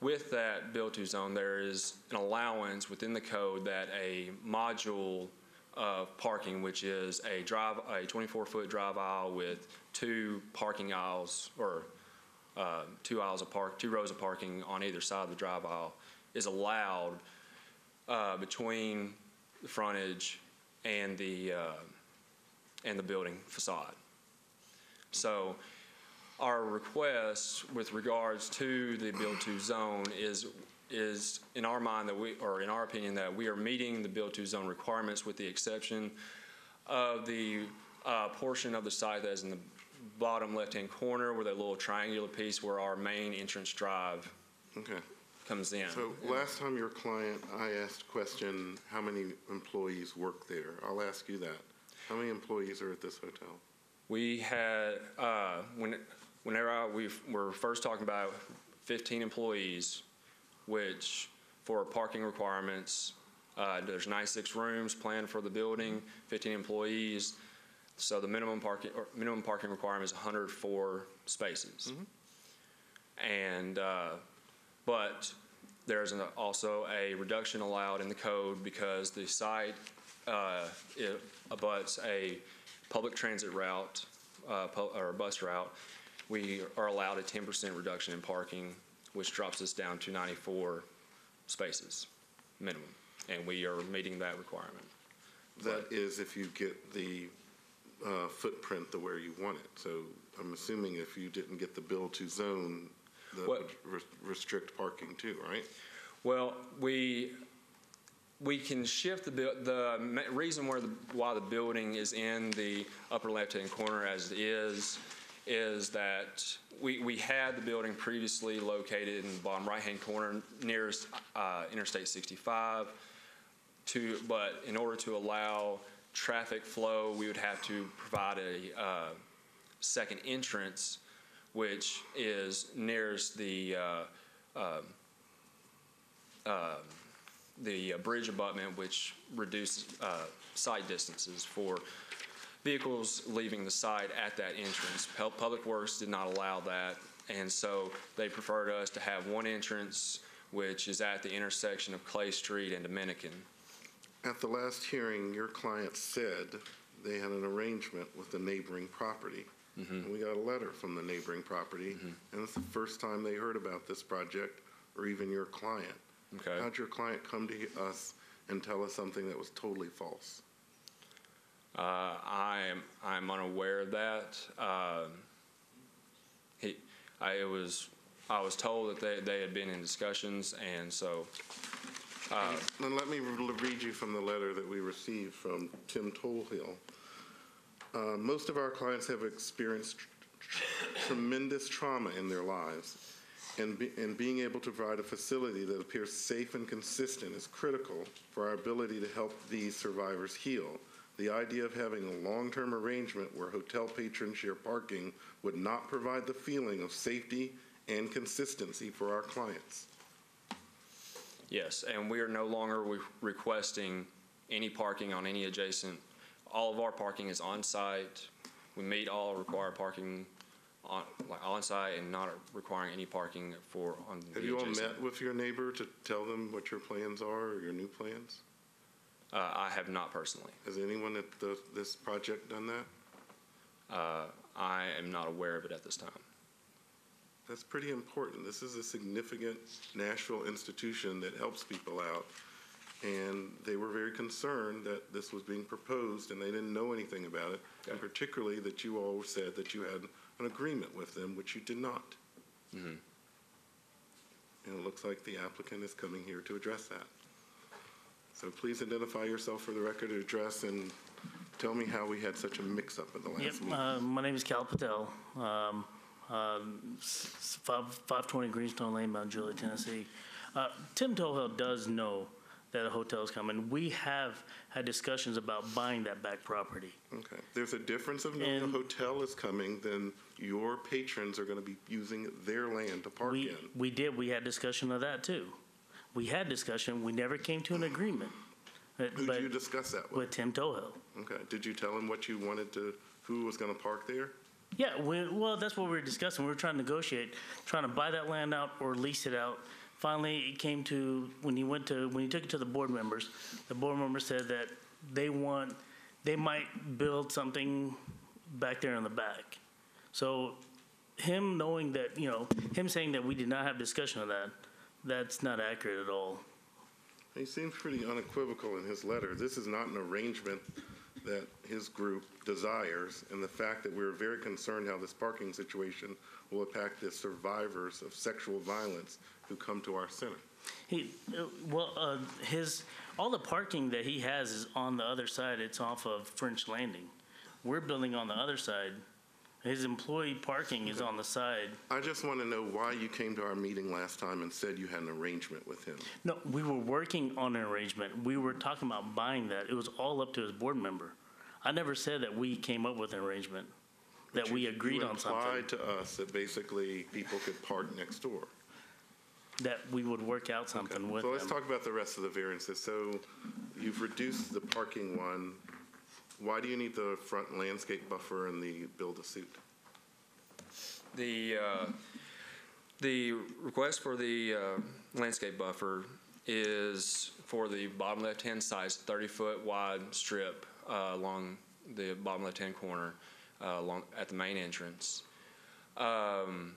with that build-to zone, there is an allowance within the code that a module of parking, which is a drive, a 24-foot drive aisle with two parking aisles, or uh, two aisles of park, two rows of parking on either side of the drive aisle, is allowed uh, between the frontage and the, uh, and the building facade. So our request with regards to the build-to zone is, is in our mind that we, or in our opinion, that we are meeting the build-to zone requirements with the exception of the uh, portion of the site that is in the bottom left-hand corner with a little triangular piece where our main entrance drive Okay. comes in. So last time your client, I asked question, how many employees work there? I'll ask you that. How many employees are at this hotel? We had, uh, when, whenever I, we were first talking about 15 employees, which for parking requirements, uh, there's 96 rooms planned for the building, 15 employees. So the minimum parking, or minimum parking requirement is 104 spaces. And, uh, but there's an- also a reduction allowed in the code because the site uh, it abuts a public transit route, uh, pu- or bus route. We are allowed a 10% reduction in parking, which drops us down to 94 spaces minimum, and we are meeting that requirement. That is if you get the uh, footprint to where you want it. So I'm assuming if you didn't get the build-to zone, that What- would res- restrict parking too, right? Well, we, we can shift the, buil- the ma- reason where the, why the building is in the upper left-hand corner as it is, is that we, we had the building previously located in the bottom right-hand corner nearest uh, Interstate 65 to, but in order to allow traffic flow, we would have to provide a uh, second entrance, which is nearest the uh, um, the uh, bridge abutment, which reduces uh, sight distances for vehicles leaving the site at that entrance. Pub- Public Works did not allow that, and so they preferred us to have one entrance, which is at the intersection of Clay Street and Dominican. At the last hearing, your client said they had an arrangement with the neighboring property. And we got a letter from the neighboring property, and it's the first time they heard about this project, or even your client. Okay. How'd your client come to us and tell us something that was totally false? Uh, I am, I'm unaware of that. Um, He, I, it was, I was told that they, they had been in discussions, and so, uh, Then let me read you from the letter that we received from Tim Tohill. Uh, Most of our clients have experienced tr- tr- tremendous trauma in their lives, and be- and being able to provide a facility that appears safe and consistent is critical for our ability to help these survivors heal. The idea of having a long-term arrangement where hotel patrons share parking would not provide the feeling of safety and consistency for our clients. Yes, and we are no longer re- requesting any parking on any adjacent, all of our parking is on-site. We meet all required parking on, like on-site and not requiring any parking for, on the Have you all adjacent. met with your neighbor to tell them what your plans are or your new plans? Uh, I have not personally. Has anyone at the, this project done that? Uh, I am not aware of it at this time. That's pretty important. This is a significant Nashville institution that helps people out. And they were very concerned that this was being proposed and they didn't know anything about it. And particularly that you all said that you had an agreement with them, which you did not. Mhm. And it looks like the applicant is coming here to address that. So please identify yourself for the record, address, and tell me how we had such a mix-up in the Yep, last meeting. uh, my name is Cal Patel. Um, um, s- s- five- 520 Greenstone Lane, Mount Juliet, Tennessee. Uh, Tim Tohill does know that a hotel is coming. We have had discussions about buying that back property. Okay. There's a difference of knowing a hotel is coming than your patrons are going to be using their land to park We, in. we did, we had discussion of that too. We had discussion, we never came to an agreement. Uh, Who but did you discuss that with? With Tim Tohill. Okay. Did you tell him what you wanted to, who was going to park there? Yeah, we, well, that's what we were discussing. We were trying to negotiate, trying to buy that land out or lease it out. Finally, it came to, when he went to, when he took it to the board members, the board members said that they want, they might build something back there in the back. So him knowing that, you know, him saying that we did not have discussion of that, that's not accurate at all. He seems pretty unequivocal in his letter. This is not an arrangement that his group desires, and the fact that we're very concerned how this parking situation will impact the survivors of sexual violence who come to our center. He, well, uh, his, all the parking that he has is on the other side. It's off of French Landing. We're building on the other side. His employee parking is on the side. I just want to know why you came to our meeting last time and said you had an arrangement with him. No, we were working on an arrangement. We were talking about buying that. It was all up to his board member. I never said that we came up with an arrangement, that we agreed You on something, implied to us that basically people could park next door. that we would work out something with So let's them. talk about the rest of the variances. So you've reduced the parking one. Why do you need the front landscape buffer and the build-a-suit? The, uh, The request for the uh, landscape buffer is for the bottom left-hand side, 30-foot wide strip uh, along the bottom left-hand corner uh, along, at the main entrance. Um,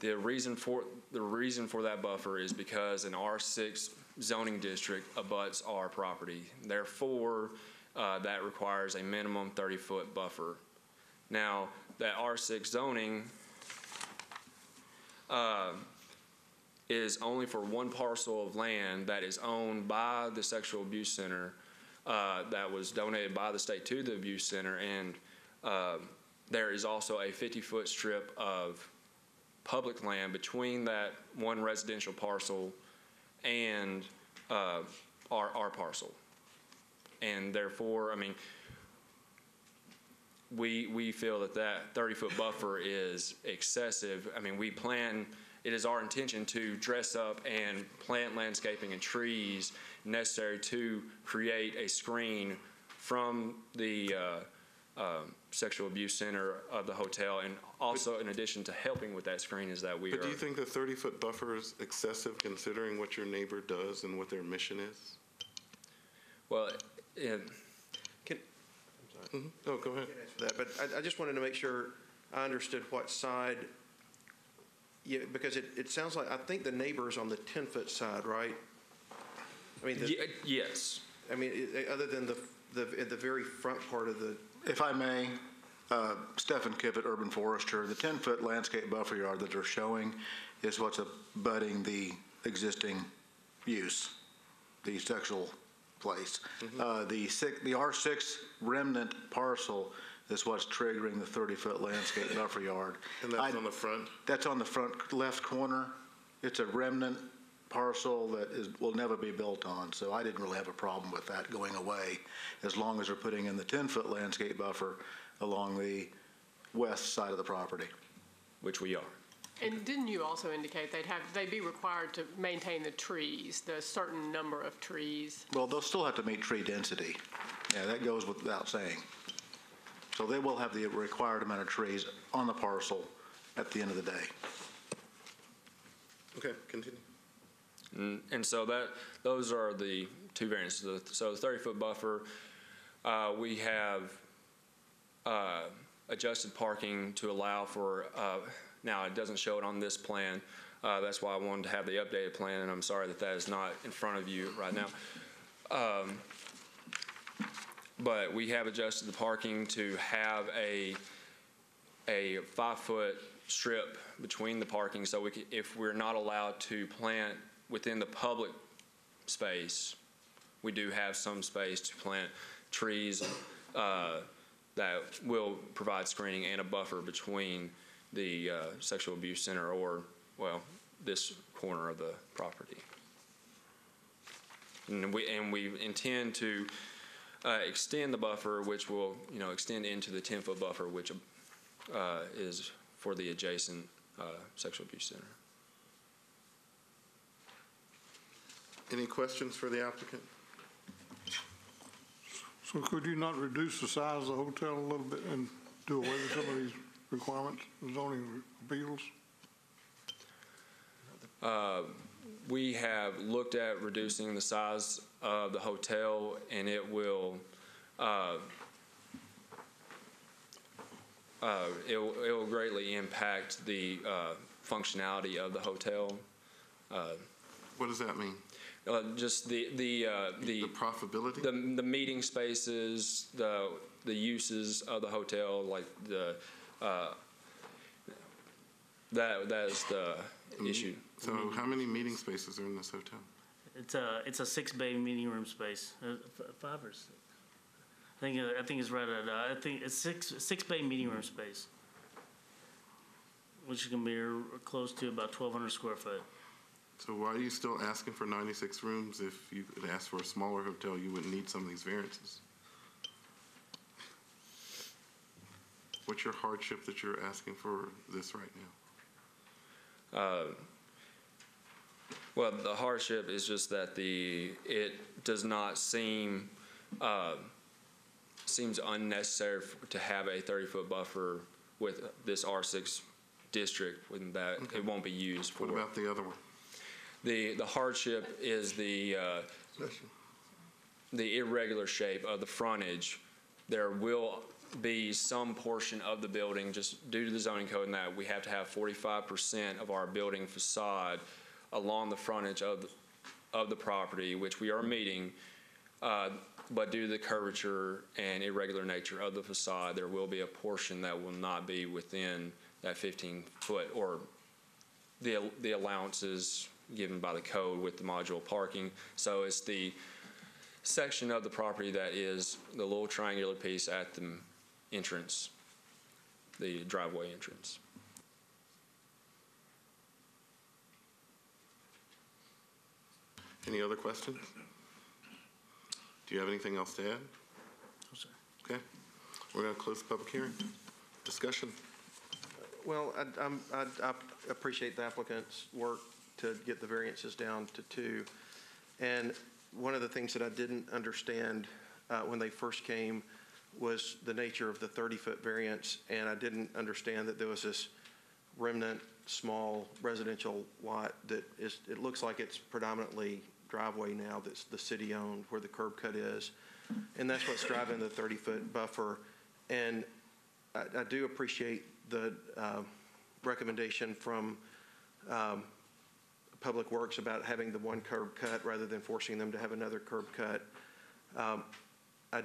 The reason for, the reason for that buffer is because an R6 zoning district abuts our property. Therefore, uh, that requires a minimum 30-foot buffer. Now, that R6 zoning uh, is only for one parcel of land that is owned by the Sexual Abuse Center uh, that was donated by the state to the Abuse Center. And uh, there is also a 50-foot strip of public land between that one residential parcel and uh, our, our parcel. And therefore, I mean, we, we feel that that 30-foot buffer is excessive. I mean, we plan, it is our intention to dress up and plant landscaping and trees necessary to create a screen from the uh, uh, sexual abuse center of the hotel. And also, in addition to helping with that screen, is that we But do you think the 30-foot buffer is excessive considering what your neighbor does and what their mission is? well, it- Mhm. Oh, go ahead. that, but I, I just wanted to make sure I understood what side, yeah, because it, it sounds like, I think the neighbor's on the 10-foot side, right? I mean, the, Ye- yes. I mean, i- other than the, the, at the very front part of the, If I may, uh, Stephen Kivett, urban forester, the 10-foot landscape buffer yard that they're showing is what's abutting the existing use, the sexual place. Uh, The six, the R6 remnant parcel is what's triggering the 30-foot landscape buffer yard. And that's I- on the front? That's on the front left corner. It's a remnant parcel that is, will never be built on, so I didn't really have a problem with that going away, as long as we're putting in the 10-foot landscape buffer along the west side of the property. which we are. And didn't you also indicate they'd have, they'd be required to maintain the trees, the certain number of trees? Well, they'll still have to meet tree density. Yeah, that goes without saying. So they will have the required amount of trees on the parcel at the end of the day. Okay, continue. And, and so that, those are the two variances. So the 30-foot buffer, uh, we have uh, adjusted parking to allow for, uh, now, it doesn't show it on this plan. Uh, That's why I wanted to have the updated plan, and I'm sorry that that is not in front of you right now. Um, But we have adjusted the parking to have a, a five-foot strip between the parking, so we could, if we're not allowed to plant within the public space, we do have some space to plant trees uh, that will provide screening and a buffer between the uh, sexual abuse center or, well, this corner of the property. And we, and we intend to uh, extend the buffer, which will, you know, extend into the 10-foot buffer, which uh, is for the adjacent uh, sexual abuse center. Any questions for the applicant? So could you not reduce the size of the hotel a little bit and do away with some of these requirements, zoning appeals? Uh, We have looked at reducing the size of the hotel, and it will, uh, uh, it will it will greatly impact the uh, functionality of the hotel. Uh, What does that mean? uh, Just the, the, uh, the. The profitability? The, the meeting spaces, the, the uses of the hotel, like the, uh, that, that is the issue. So how many meeting spaces are in this hotel? It's a, it's a six-bay meeting room space, uh, f- five or six. I think, uh, I think it's right at, uh, I think it's six, six-bay meeting room space, which is gonna be r- close to about twelve hundred square foot. So why are you still asking for 96 rooms if you could ask for a smaller hotel, you wouldn't need some of these variances? What's your hardship that you're asking for this right now? Uh, Well, the hardship is just that the, it does not seem, uh, seems unnecessary to have a 30-foot buffer with this R6 district, when that, Okay. it won't be used for. What about the other one? The, the hardship is the, uh, the irregular shape of the frontage. There will be some portion of the building, just due to the zoning code and that, we have to have forty-five percent of our building facade along the frontage of, of the property, which we are meeting. Uh, But due to the curvature and irregular nature of the facade, there will be a portion that will not be within that fifteen-foot or the, the allowances given by the code with the modular parking. So it's the section of the property that is the little triangular piece at the entrance, the driveway entrance. Any other questions? Do you have anything else to add? No, sir. Okay, we're going to close the public hearing. Discussion. Well, I, I'm, I, I appreciate the applicant's work to get the variances down to two. And one of the things that I didn't understand uh, when they first came was the nature of the 30-foot variance, and I didn't understand that there was this remnant, small residential lot that is, it looks like it's predominantly driveway now that's the city-owned, where the curb cut is. And that's what's driving the 30-foot buffer. And I, I do appreciate the uh, recommendation from um, Public Works about having the one curb cut rather than forcing them to have another curb cut. Um, I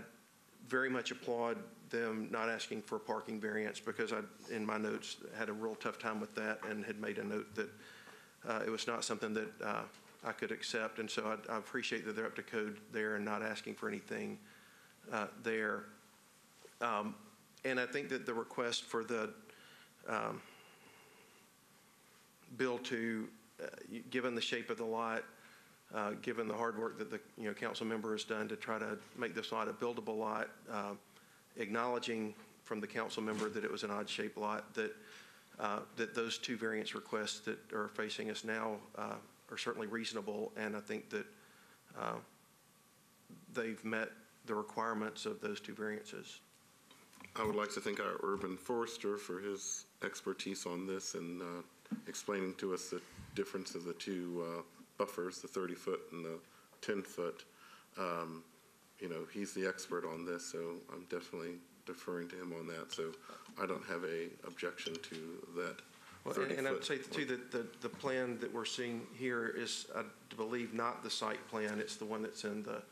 very much applaud them not asking for a parking variance because I, in my notes, had a real tough time with that and had made a note that uh, it was not something that uh, I could accept. And so I, I appreciate that they're up to code there and not asking for anything uh, there. Um, And I think that the request for the um, build-to, uh, given the shape of the lot, uh, given the hard work that the, you know, council member has done to try to make this lot a buildable lot, uh, acknowledging from the council member that it was an odd-shaped lot, that, uh, that those two variance requests that are facing us now uh, are certainly reasonable, and I think that uh, they've met the requirements of those two variances. I would like to thank our urban forester for his expertise on this and uh, explaining to us the difference of the two buffers, the 30-foot and the 10-foot. Um, You know, he's the expert on this, so I'm definitely deferring to him on that. So I don't have a objection to that Well, and- And I would say too, that the, the plan that we're seeing here is, I believe, not the site plan, it's the one that's in the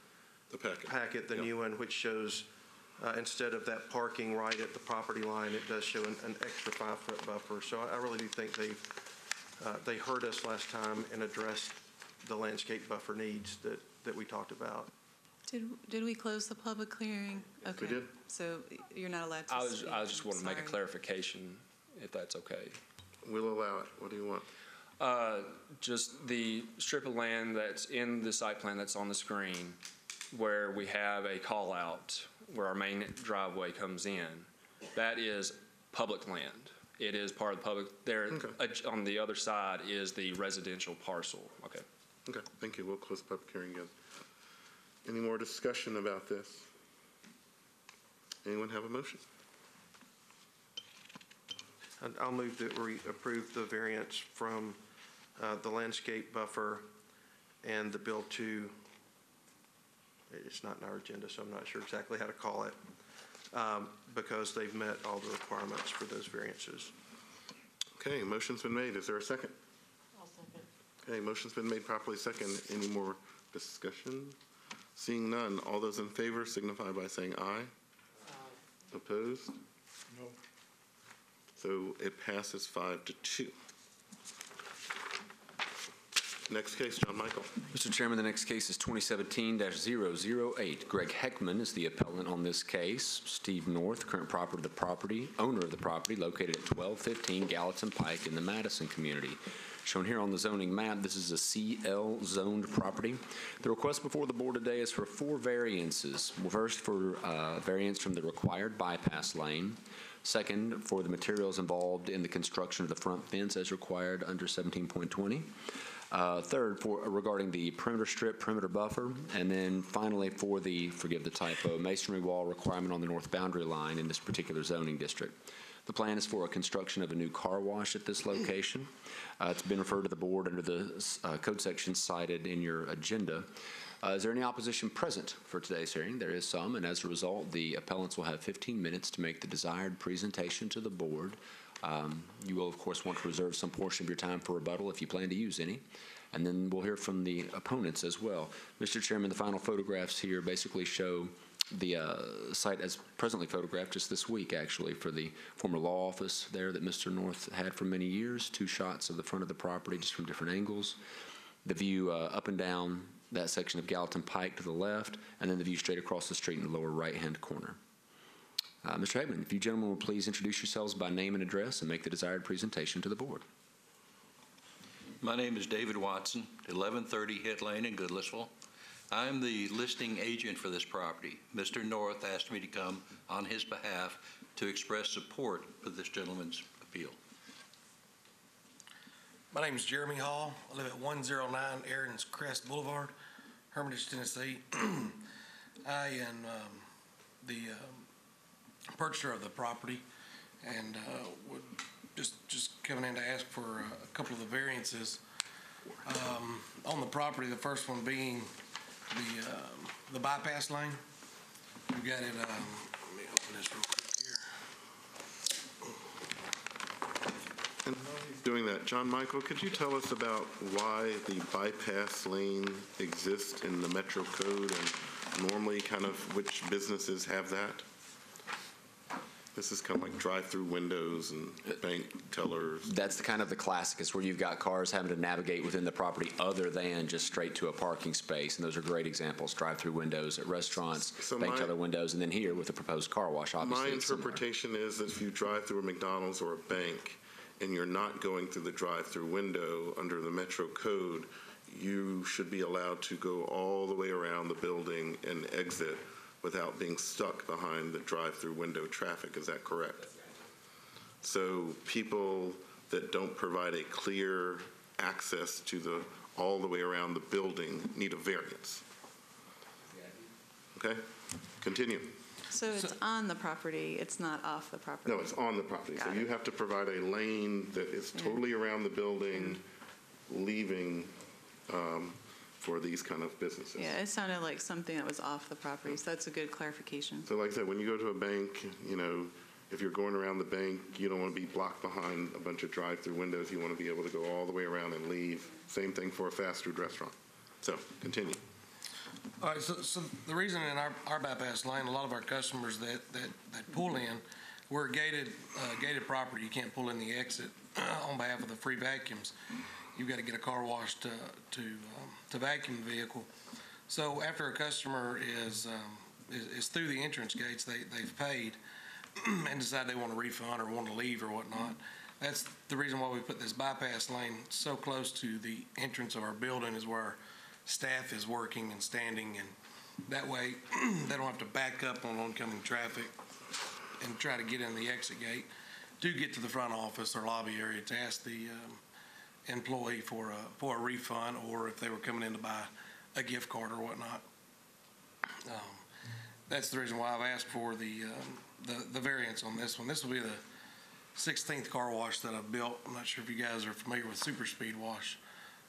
The packet. packet, the Yep. new one, which shows, uh, instead of that parking right at the property line, it does show an, an extra five-foot buffer. So I I really do think they, uh, they heard us last time and addressed the landscape buffer needs that, that we talked about. Did, did we close the public hearing? we Okay. did. So you're not allowed to I was, speak. I just I'm want to make a clarification, if that's okay. We'll allow it. What do you want? Uh, Just the strip of land that's in the site plan that's on the screen, where we have a call-out, where our main driveway comes in, that is public land. It is part of the public, there, Okay. uh, on the other side is the residential parcel. Okay. Okay, thank you. We'll close the public hearing again. Any more discussion about this? Anyone have a motion? And I'll move that we approve the variance from uh, the landscape buffer and the build-to, it's not in our agenda, so I'm not sure exactly how to call it, um, because they've met all the requirements for those variances. Okay, motion's been made. Is there a second? Okay, motion's been made properly second. Any more discussion? Seeing none, all those in favor signify by saying aye. Opposed? No. So it passes five to two. Next case, John Michael. Mr. Chairman, the next case is 2017-008. Greg Heckman is the appellant on this case. Steve North, current property of the property, owner of the property located at 1215 Gallatin Pike in the Madison community. Shown here on the zoning map, this is a CL zoned property. The request before the board today is for four variances. First, for uh, variance from the required bypass lane. Second, for the materials involved in the construction of the front fence as required under 17.20. Uh, Third, for, regarding the perimeter strip, perimeter buffer, and then finally for the, forgive the typo, masonry wall requirement on the north boundary line in this particular zoning district. The plan is for a construction of a new car wash at this location. Uh, It's been referred to the board under the uh, code section cited in your agenda. Uh, Is there any opposition present for today's hearing? There is some, and as a result, the appellants will have 15 minutes to make the desired presentation to the board. Um, You will, of course, want to reserve some portion of your time for rebuttal if you plan to use any. And then we'll hear from the opponents as well. Mr. Chairman, the final photographs here basically show the uh, site as presently photographed just this week, actually, for the former law office there that Mr. North had for many years. Two shots of the front of the property just from different angles. The view uh, up and down that section of Gallatin Pike to the left, and then the view straight across the street in the lower right-hand corner. Uh, Mr. Hagman, if you gentlemen will please introduce yourselves by name and address and make the desired presentation to the board. My name is David Watson, 1130 Hit Lane in Goodlettsville. I'm the listing agent for this property. Mr. North asked me to come on his behalf to express support for this gentleman's appeal. My name is Jeremy Hall. I live at 109 Aaron's Crest Boulevard, Hermitage, Tennessee. *clears throat* I am um, the um, purchaser of the property and uh, would just, just coming in to ask for a couple of the variances. Um, On the property, the first one being the, um, the bypass lane. We've got it, um, let me open this real quick here. And doing that, John Michael, could you tell us about why the bypass lane exists in the Metro Code and normally kind of which businesses have that? This is kind of like drive-through windows and uh, bank tellers. That's the kind of the classic, is where you've got cars having to navigate within the property other than just straight to a parking space. And those are great examples, drive-through windows at restaurants, So bank my- teller windows, and then here with the proposed car wash, obviously. My it's similar. interpretation is that if you drive through a McDonald's or a bank and you're not going through the drive-through window under the Metro Code, you should be allowed to go all the way around the building and exit without being stuck behind the drive-through window traffic. Is that correct? So people that don't provide a clear access to the, all the way around the building need a variance. Okay? Continue. So it's on the property, it's not off the property? No, it's on the property. So Got you have to provide a lane that is Yeah. totally around the building, leaving um, for these kind of businesses. Yeah, it sounded like something that was off the property, so that's a good clarification. So like I said, when you go to a bank, you know, if you're going around the bank, you don't want to be blocked behind a bunch of drive-through windows. You want to be able to go all the way around and leave. Same thing for a fast food restaurant. So, continue. All right, so, so the reason in our, our bypass lane, a lot of our customers that, that, that pull in, we're gated, uh, gated property, you can't pull in the exit *clears throat* on behalf of the free vacuums. You've got to get a car wash to, to, um, to vacuum the vehicle. So after a customer is, um, is, is through the entrance gates, they, they've paid *clears throat* and decide they want a refund or want to leave or whatnot. That's the reason why we put this bypass lane so close to the entrance of our building is where staff is working and standing, and that way, *clears throat* they don't have to back up on oncoming traffic and try to get in the exit gate to get to the front office or lobby area to ask the um, employee for a, for a refund, or if they were coming in to buy a gift card or whatnot. Um, That's the reason why I've asked for the, um, the, the variance on this one. This will be the 16th car wash that I've built. I'm not sure if you guys are familiar with Super Speed Wash.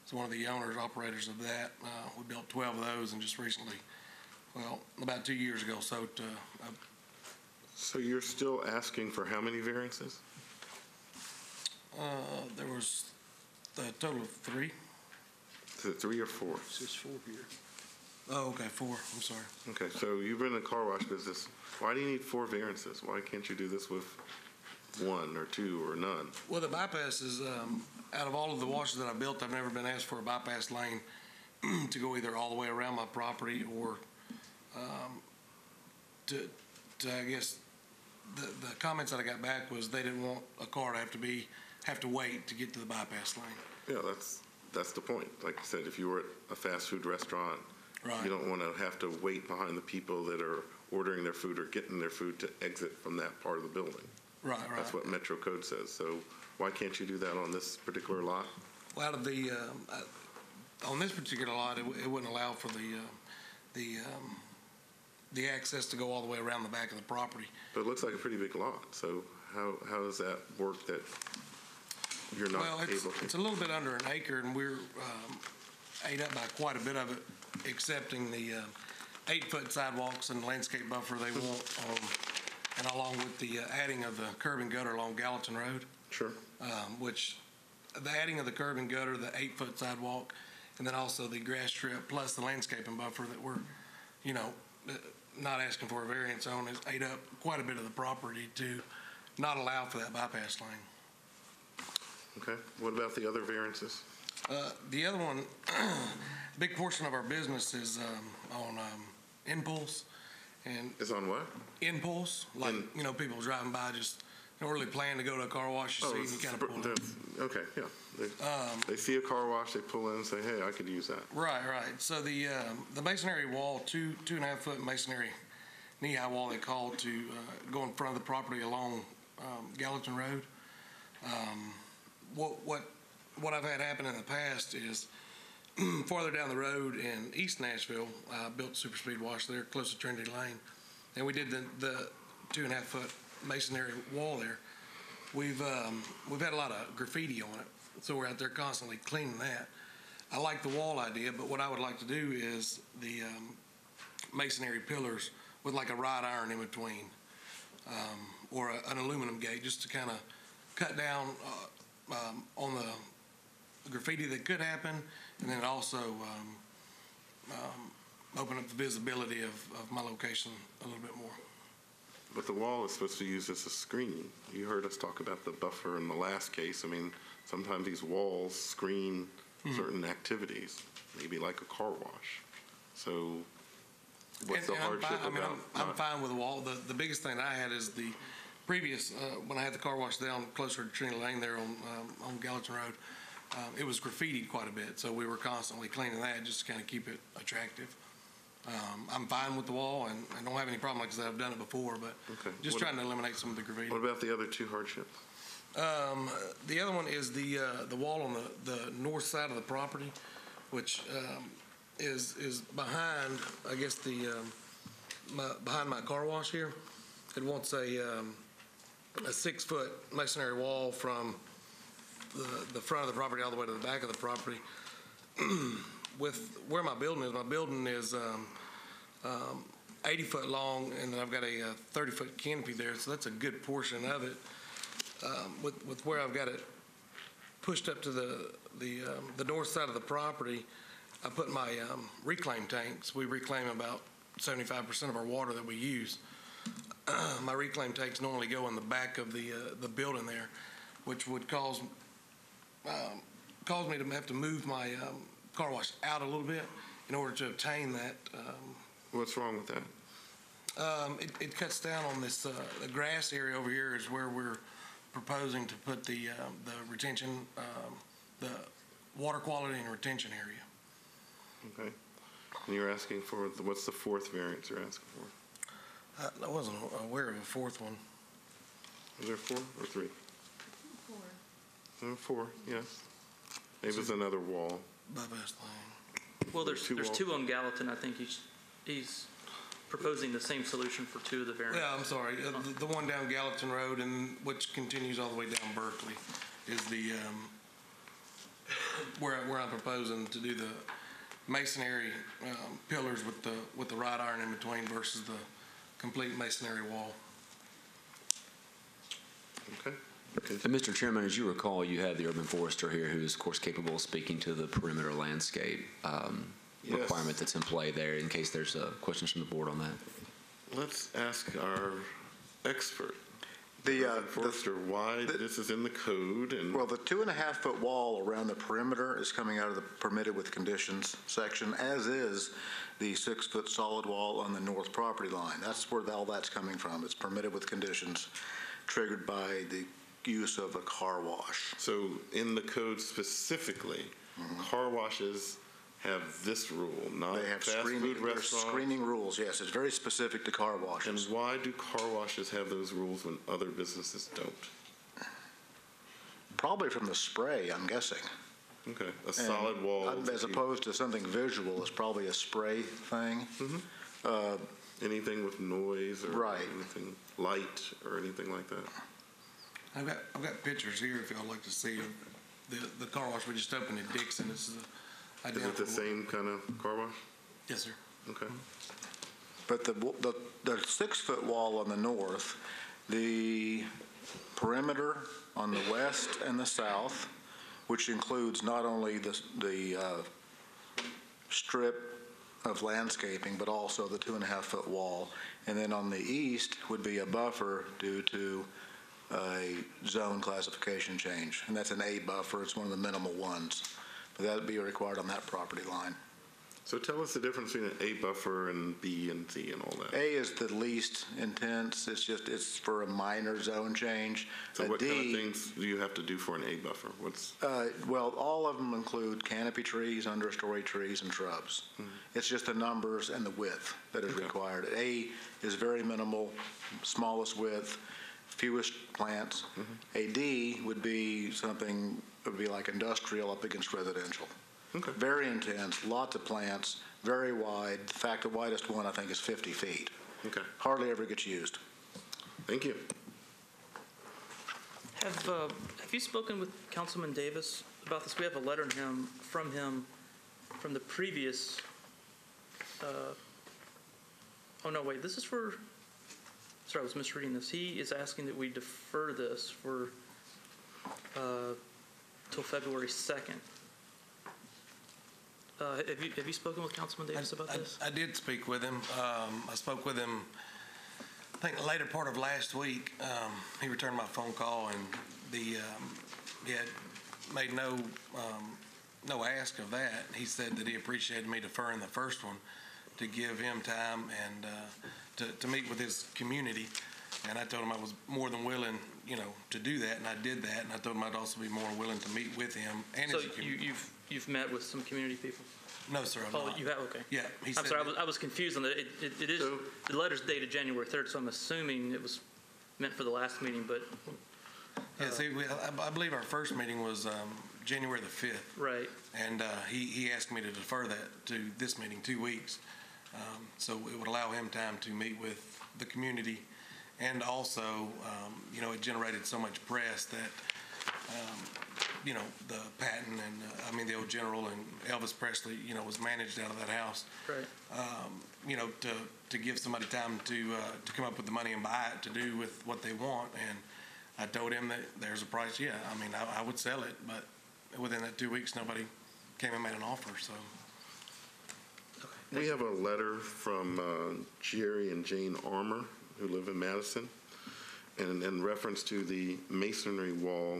It's one of the owners, operators of that. Uh, we built 12 of those and just recently, well, about two years ago, so to, uh, So you're still asking for how many variances? uh, there was a total of three. Is it three or four? It's four here. Oh, okay, four, I'm sorry. Okay, so you've been in the car wash business. Why do you need four variances? Why can't you do this with one or two or none? Well, the bypass is, um, out of all of the washes that I built, I've never been asked for a bypass lane *clears throat* to go either all the way around my property or, um, to, to, I guess, the, the comments that I got back was they didn't want a car to have to be, have to wait to get to the bypass lane. Yeah, that's, that's the point. Like I said, if you were at a fast food restaurant, Right. you don't want to have to wait behind the people that are ordering their food or getting their food to exit from that part of the building. Right, right. That's what Metro Code says. So why can't you do that on this particular lot? Well, out of the, um, uh, on this particular lot, it, w- it wouldn't allow for the, uh, the, um, the access to go all the way around the back of the property. But it looks like a pretty big lot, so How, how does that work that you're not Well, it's, able to? it's a little bit under an acre, and we're um, ate up by quite a bit of it, excepting the uh, eight-foot sidewalks and landscape buffer they want, um, and along with the uh, adding of the curb and gutter along Gallatin Road. Sure. um, Which, the adding of the curb and gutter, the eight-foot sidewalk, and then also the grass strip, plus the landscaping buffer that we're, you know, uh, not asking for a variance on, has ate up quite a bit of the property to not allow for that bypass lane. Okay. What about the other variances? Uh, The other one, a *clears throat* big portion of our business is um, on um, impulse and. it's on what? Impulse, like, you know, people driving by just don't really plan to go to a car wash, you Oh, see, and you kind of pull in. Okay, yeah. They, Um, they see a car wash, they pull in and say, hey, I could use that. Right, right. So the, um, the masonry wall, two, two and a half foot masonry knee-high wall they call to uh, go in front of the property along um, Gallatin Road. Um, What, what, what I've had happen in the past is *clears throat* farther down the road in East Nashville, I built super speed wash there close to Trinity Lane. And we did the, the two and a half foot masonry wall there. We've, um, we've had a lot of graffiti on it, so we're out there constantly cleaning that. I like the wall idea, but what I would like to do is the um, masonry pillars with like a wrought iron in between, um, or a- an aluminum gate, just to kind of cut down uh, um, on the graffiti that could happen, and then also um, um, open up the visibility of, of my location a little bit more. But the wall is supposed to be used as a screen. You heard us talk about the buffer in the last case. I mean, sometimes these walls screen Mhm. certain activities, maybe like a car wash. So what's And- the and I'm hardship fine- I mean, about I'm- I'm fine with the wall. The, the biggest thing I had is the previous, uh, when I had the car wash down closer to Trinity Lane there on, um, on Gallatin Road, um, it was graffitied quite a bit, so we were constantly cleaning that just to kind of keep it attractive. Um, I'm fine with the wall and I don't have any problem because I've done it before, but Okay. just What- trying to eliminate some of the graffiti. What about the other two hardships? Um, the other one is the, uh, the wall on the, the north side of the property, which, um, is, is behind, I guess, the, um, my, behind my car wash here. It wants a, um, a six-foot masonry wall from the, the front of the property all the way to the back of the property. *clears throat* With where my building is, my building is, um, um, 80 foot long, and then I've got a 30 foot canopy there, so that's a good portion of it um, with, with where I've got it pushed up to the, the, um, the north side of the property, I put my um, reclaim tanks. We reclaim about 75% of our water that we use. *clears throat* My reclaim tanks normally go in the back of the, uh, the building there, which would cause, um, cause me to have to move my um, car wash out a little bit in order to obtain that. um, What's wrong with that? um, it, it cuts down on this, uh, the grass area over here is where we're proposing to put the, um, the retention, um, the water quality and retention area. Okay. And you're asking for, the- what's the fourth variance you're asking for? I, I wasn't aware of a fourth one. Is there four or three? Four. Four, yes. Maybe it's another wall. Bypass lane. Well, there's, Two there's walls. two on Gallatin. I think he's, he's proposing the same solution for two of the variants. Yeah, I'm sorry, uh, the, the one down Gallatin Road and which continues all the way down Berkeley is the, um, where, where I'm proposing to do the masonry, um, pillars with the, with the wrought iron in between versus the complete masonry wall. Okay. And Mr. Chairman, as you recall, you have the urban forester here who is, of course, capable of speaking to the perimeter landscape um, Yes. requirement that's in play there, in case there's uh, questions from the board on that. Let's ask our expert. The, uh, Urban Forester, why this is in the code and. Well, the two and a half foot wall around the perimeter is coming out of the permitted with conditions section, as is the six foot solid wall on the north property line. That's where all that's coming from. It's permitted with conditions triggered by the use of a car wash. So in the code specifically, car washes have this rule, not They have fast screening, food there's restaurants. screening rules, yes. It's very specific to car washes. And why do car washes have those rules when other businesses don't? Probably from the spray, I'm guessing. Okay, a solid wall. And As opposed to something visual, it's probably a spray thing. Uh, Anything with noise or Right. anything light or anything like that? I've got, I've got pictures here if y'all like to see them. The, the car wash we just opened in Dickson, this is a Is identical. it the same kind of car wash? Yes, sir. Okay. But the, the, the six-foot wall on the north, the perimeter on the west and the south, which includes not only the, the uh, strip of landscaping, but also the two-and-a-half-foot wall. And then on the east would be a buffer due to a zone classification change. And that's an A buffer, it's one of the minimal ones. That'd be required on that property line. So tell us the difference between an A buffer and B and C and all that. A is the least intense, it's just, it's for a minor zone change. So A what kind of things do you have to do for an A buffer? What's, uh, well, all of them include canopy trees, understory trees, and shrubs. It's just the numbers and the width that is required. A is very minimal, smallest width, fewest plants. A D would be something, would be like industrial up against residential. Okay. Very intense, lots of plants, very wide. In fact, the widest one, I think, is 50 feet. Okay. Hardly ever gets used. Thank you. Have, uh, have you spoken with Councilman Davis about this? We have a letter in him, from him, from the previous, uh, oh, no, wait, this is for, sorry, I was misreading this. He is asking that we defer this for, uh, till February 2nd. Uh, have you, have you spoken with Councilman Davis about I- this? I did speak with him. Um, I spoke with him, I think, the later part of last week. Um, He returned my phone call, and the, um, he had made no, um, no ask of that. He said that he appreciated me deferring the first one to give him time and uh, to, to meet with his community. And I told him I was more than willing, you know, to do that, and I did that. And I told him I'd also be more willing to meet with him and So his you, community. you've, you've met with some community people? No, sir, I'm Oh, not. you have, okay. Yeah, he I'm said sorry, I that- was, I was confused on the, it, it- it is, the letter's dated January 3rd, so I'm assuming it was meant for the last meeting, but, Yeah, see, we, I, I believe our first meeting was, um, January the fifth. right. And, uh, he, he asked me to defer that to this meeting, two weeks. Um, so it would allow him time to meet with the community. And also, um, you know, it generated so much press that, um, you know, the Patton and, uh, I mean, the old general and Elvis Presley, you know, was managed out of that house. Right. Um, you know, to, to give somebody time to, uh, to come up with the money and buy it to do with what they want. And I told him that there's a price, yeah, I mean, I, I would sell it, but within that two weeks, nobody came and made an offer, so. We have a letter from uh, Jerry and Jane Armour, who live in Madison. And in reference to the masonry wall,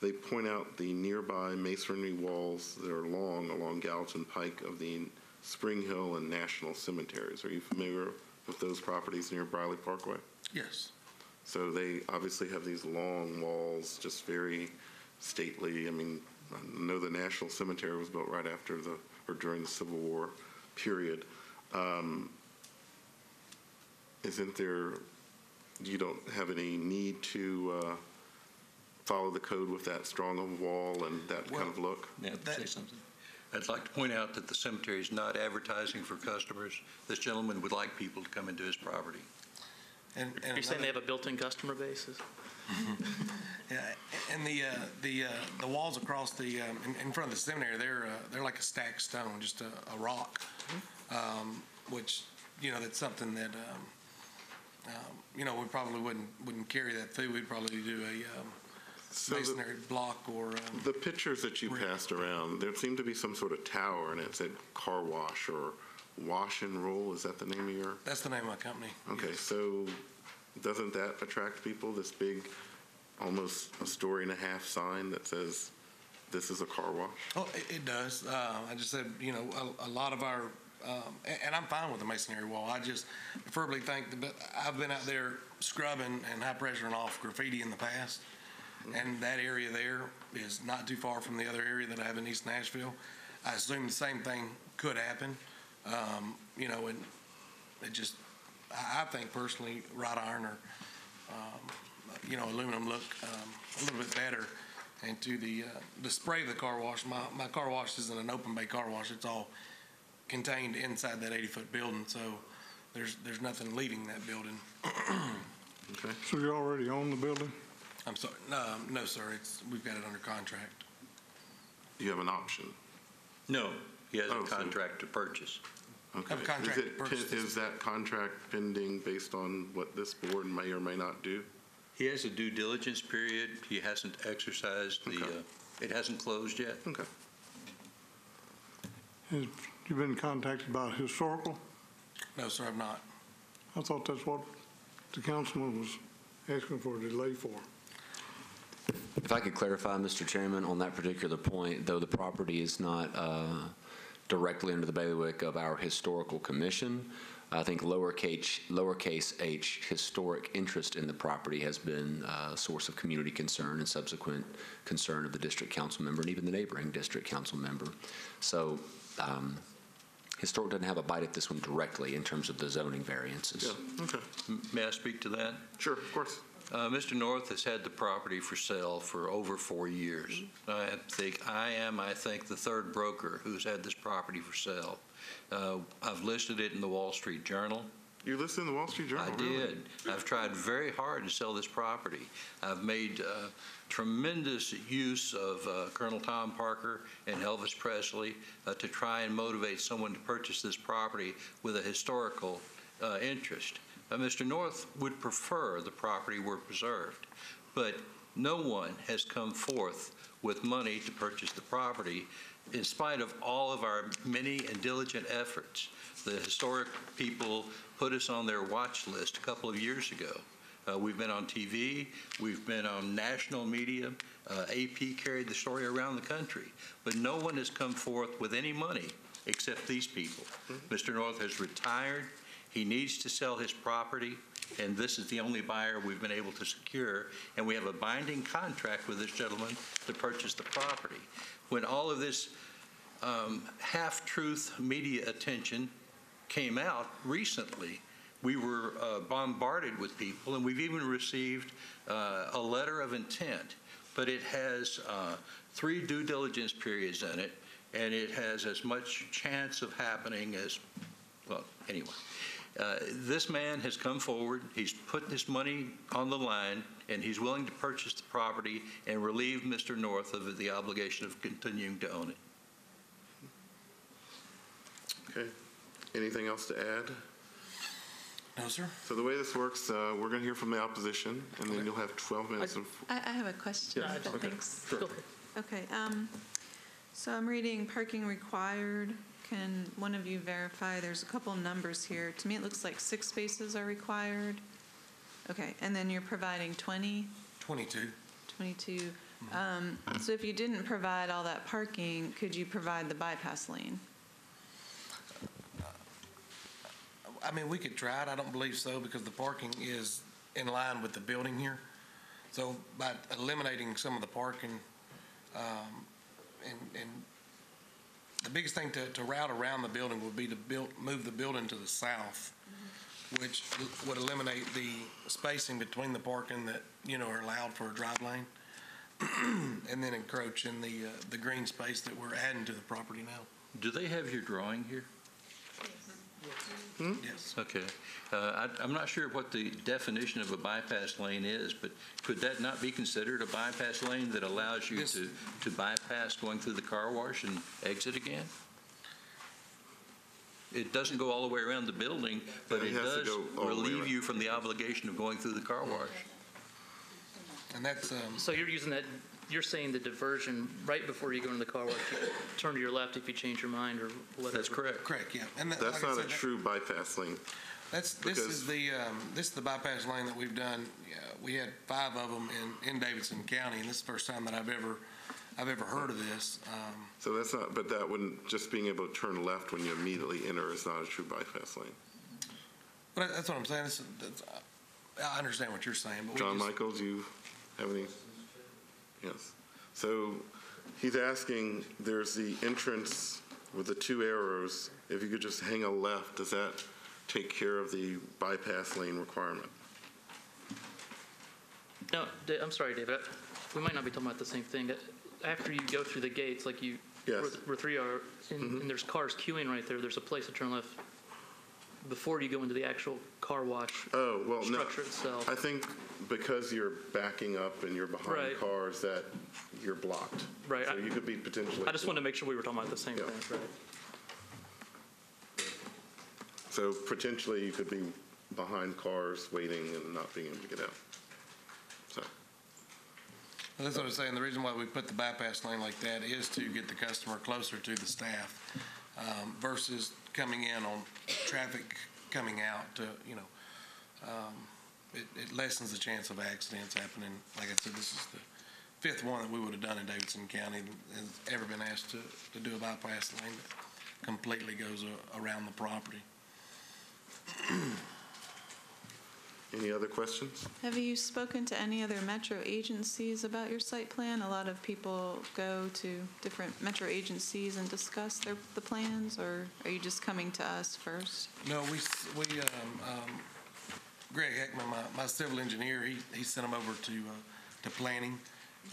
they point out the nearby masonry walls that are long along Gallatin Pike of the Spring Hill and National Cemeteries. Are you familiar with those properties near Briley Parkway? Yes. So they obviously have these long walls, just very stately. I mean, I know the National Cemetery was built right after the, or during the Civil War period. Um, Isn't there, you don't have any need to uh, follow the code with that strong of a wall and that kind of look? May I say something? I'd like to point out that the cemetery is not advertising for customers. This gentleman would like people to come into his property. And, and You're saying they another- have a built-in customer base? Is- *laughs* Yeah, and the, uh, the, uh, the walls across the, um, in, in front of the seminary, they're, uh, they're like a stacked stone, just a, a rock. Um, which, you know, that's something that, um, um, you know, we probably wouldn't, wouldn't carry that through. We'd probably do a, um, So the- masonry block or, um, The pictures that you passed around, there seemed to be some sort of tower and it said car wash or wash and roll. Is that the name of your? that's the name of my company. Okay, so doesn't that attract people, this big, almost a story and a half sign that says, this is a car wash? Oh, it, it does. Uh, I just said, you know, a, a lot of our, um, and, and I'm fine with the masonry wall. I just preferably think that, I've been out there scrubbing and high pressure and off graffiti in the past. And that area there is not too far from the other area that I have in East Nashville. I assume the same thing could happen. Um, you know, and it just, I, I think personally, wrought iron or, um, you know, aluminum look, um, a little bit better. And to the, uh, the spray of the car wash, my, my car wash isn't an open bay car wash. It's all contained inside that 80-foot building, so there's, there's nothing leaving that building. *clears throat* Okay. So you already own the building? I'm sorry, no, no, sir, it's, we've got it under contract. You have an option. No, he has Oh, a so- contract to purchase. Okay. Of Is contracted it- purchases. Is that contract pending based on what this board may or may not do? He has a due diligence period. He hasn't exercised the, Okay. uh, it hasn't closed yet. Okay. Has you been contacted about historical? No, sir, I've not. I thought that's what the councilman was asking for a delay for. If I could clarify, Mr. Chairman, on that particular point, though the property is not uh, directly under the bailiwick of our historical commission, I think lowercase, lowercase h, historic interest in the property has been uh, a source of community concern and subsequent concern of the district council member and even the neighboring district council member. So um, historic doesn't have a bite at this one directly in terms of the zoning variances. Yeah, okay. M- May I speak to that? Sure, of course. Uh, Mr. North has had the property for sale for over four years. I think, I am, I think, the third broker who's had this property for sale. Uh, I've listed it in the Wall Street Journal. You listed in the Wall Street Journal? I really? did. I've tried very hard to sell this property. I've made uh, tremendous use of uh, Colonel Tom Parker and Elvis Presley uh, to try and motivate someone to purchase this property with a historical uh, interest. Mr. North would prefer the property were preserved, but no one has come forth with money to purchase the property in spite of all of our many and diligent efforts. The historic people put us on their watch list a couple of years ago. Uh, We've been on TV, we've been on national media, uh, AP carried the story around the country, but no one has come forth with any money except these people. Mr. North has retired, he needs to sell his property, and this is the only buyer we've been able to secure, and we have a binding contract with this gentleman to purchase the property. When all of this um, half-truth media attention came out recently, we were uh, bombarded with people, and we've even received uh, a letter of intent, but it has uh, three due diligence periods in it, and it has as much chance of happening as, well, anyway. Uh, This man has come forward, he's put his money on the line, and he's willing to purchase the property and relieve Mr. North of the obligation of continuing to own it. Okay. Anything else to add? No, sir. So the way this works, uh, we're going to hear from the opposition, and then you'll have 12 minutes of, I, I have a question. Yes, but okay, Thanks. sure. Okay, um, so I'm reading parking required. Can one of you verify, there's a couple of numbers here. To me, it looks like six spaces are required. Okay, and then you're providing 20, 22. 22. Um, so if you didn't provide all that parking, could you provide the bypass lane? I mean, we could try it. I don't believe so because the parking is in line with the building here. So by eliminating some of the parking, um, and, and the biggest thing to, to route around the building would be to build, move the building to the south, which would eliminate the spacing between the parking that, you know, are allowed for a drive lane. *clears throat* And then encroach in the, uh, the green space that we're adding to the property now. Do they have your drawing here? Yes. Okay. Uh, I- I'm not sure what the definition of a bypass lane is, but could that not be considered a bypass lane that allows you This- to to bypass going through the car wash and exit again? It doesn't go all the way around the building, but It it has to does go all the way relieve around. you from the obligation of going through the car wash. And that's, um, So you're using that, you're saying the diversion right before you go into the car wash, you turn to your left if you change your mind or whatever. That's correct. correct, yeah. And that- that's like I not a said, that- true bypass lane. That's, this Because- is the, um, this is the bypass lane that we've done. Yeah, We had five of them in, in Davidson County, and this is the first time that I've ever, I've ever heard of this. Um, So that's not, but that wouldn't, just being able to turn left when you immediately enter is not a true bypass lane. But that's what I'm saying, this, is- that's, I understand what you're saying, but we John just- Michaels, you have any? Yes. So he's asking, there's the entrance with the two arrows. If you could just hang a left, does that take care of the bypass lane requirement? No, I'm sorry, David, we might not be talking about the same thing. After you go through the gates, like you, Yes. where th- where three are, and Mhm. and there's cars queuing right there, there's a place to turn left before you go into the actual car wash Oh, well, no. structure itself. I think because you're backing up and you're behind Right. cars that you're blocked. Right, So I- you could be potentially. I just wanted to make sure we were talking about the same Yeah. thing, right? So potentially you could be behind cars waiting and not being able to get out. So, Well, That's what I'm saying, the reason why we put the bypass lane like that is to get the customer closer to the staff um, versus coming in on traffic coming out to, you know, um, it it lessens the chance of accidents happening. Like I said, this is the fifth one that we would have done in Davidson County, has ever been asked to, to do a bypass lane that completely goes around the property. *clears throat* any other questions? Have you spoken to any other metro agencies about your site plan? A lot of people go to different metro agencies and discuss their, the plans, or are you just coming to us first? No, we, we, um, um, Greg Heckman, my, my civil engineer, he, he sent them over to, uh, to planning,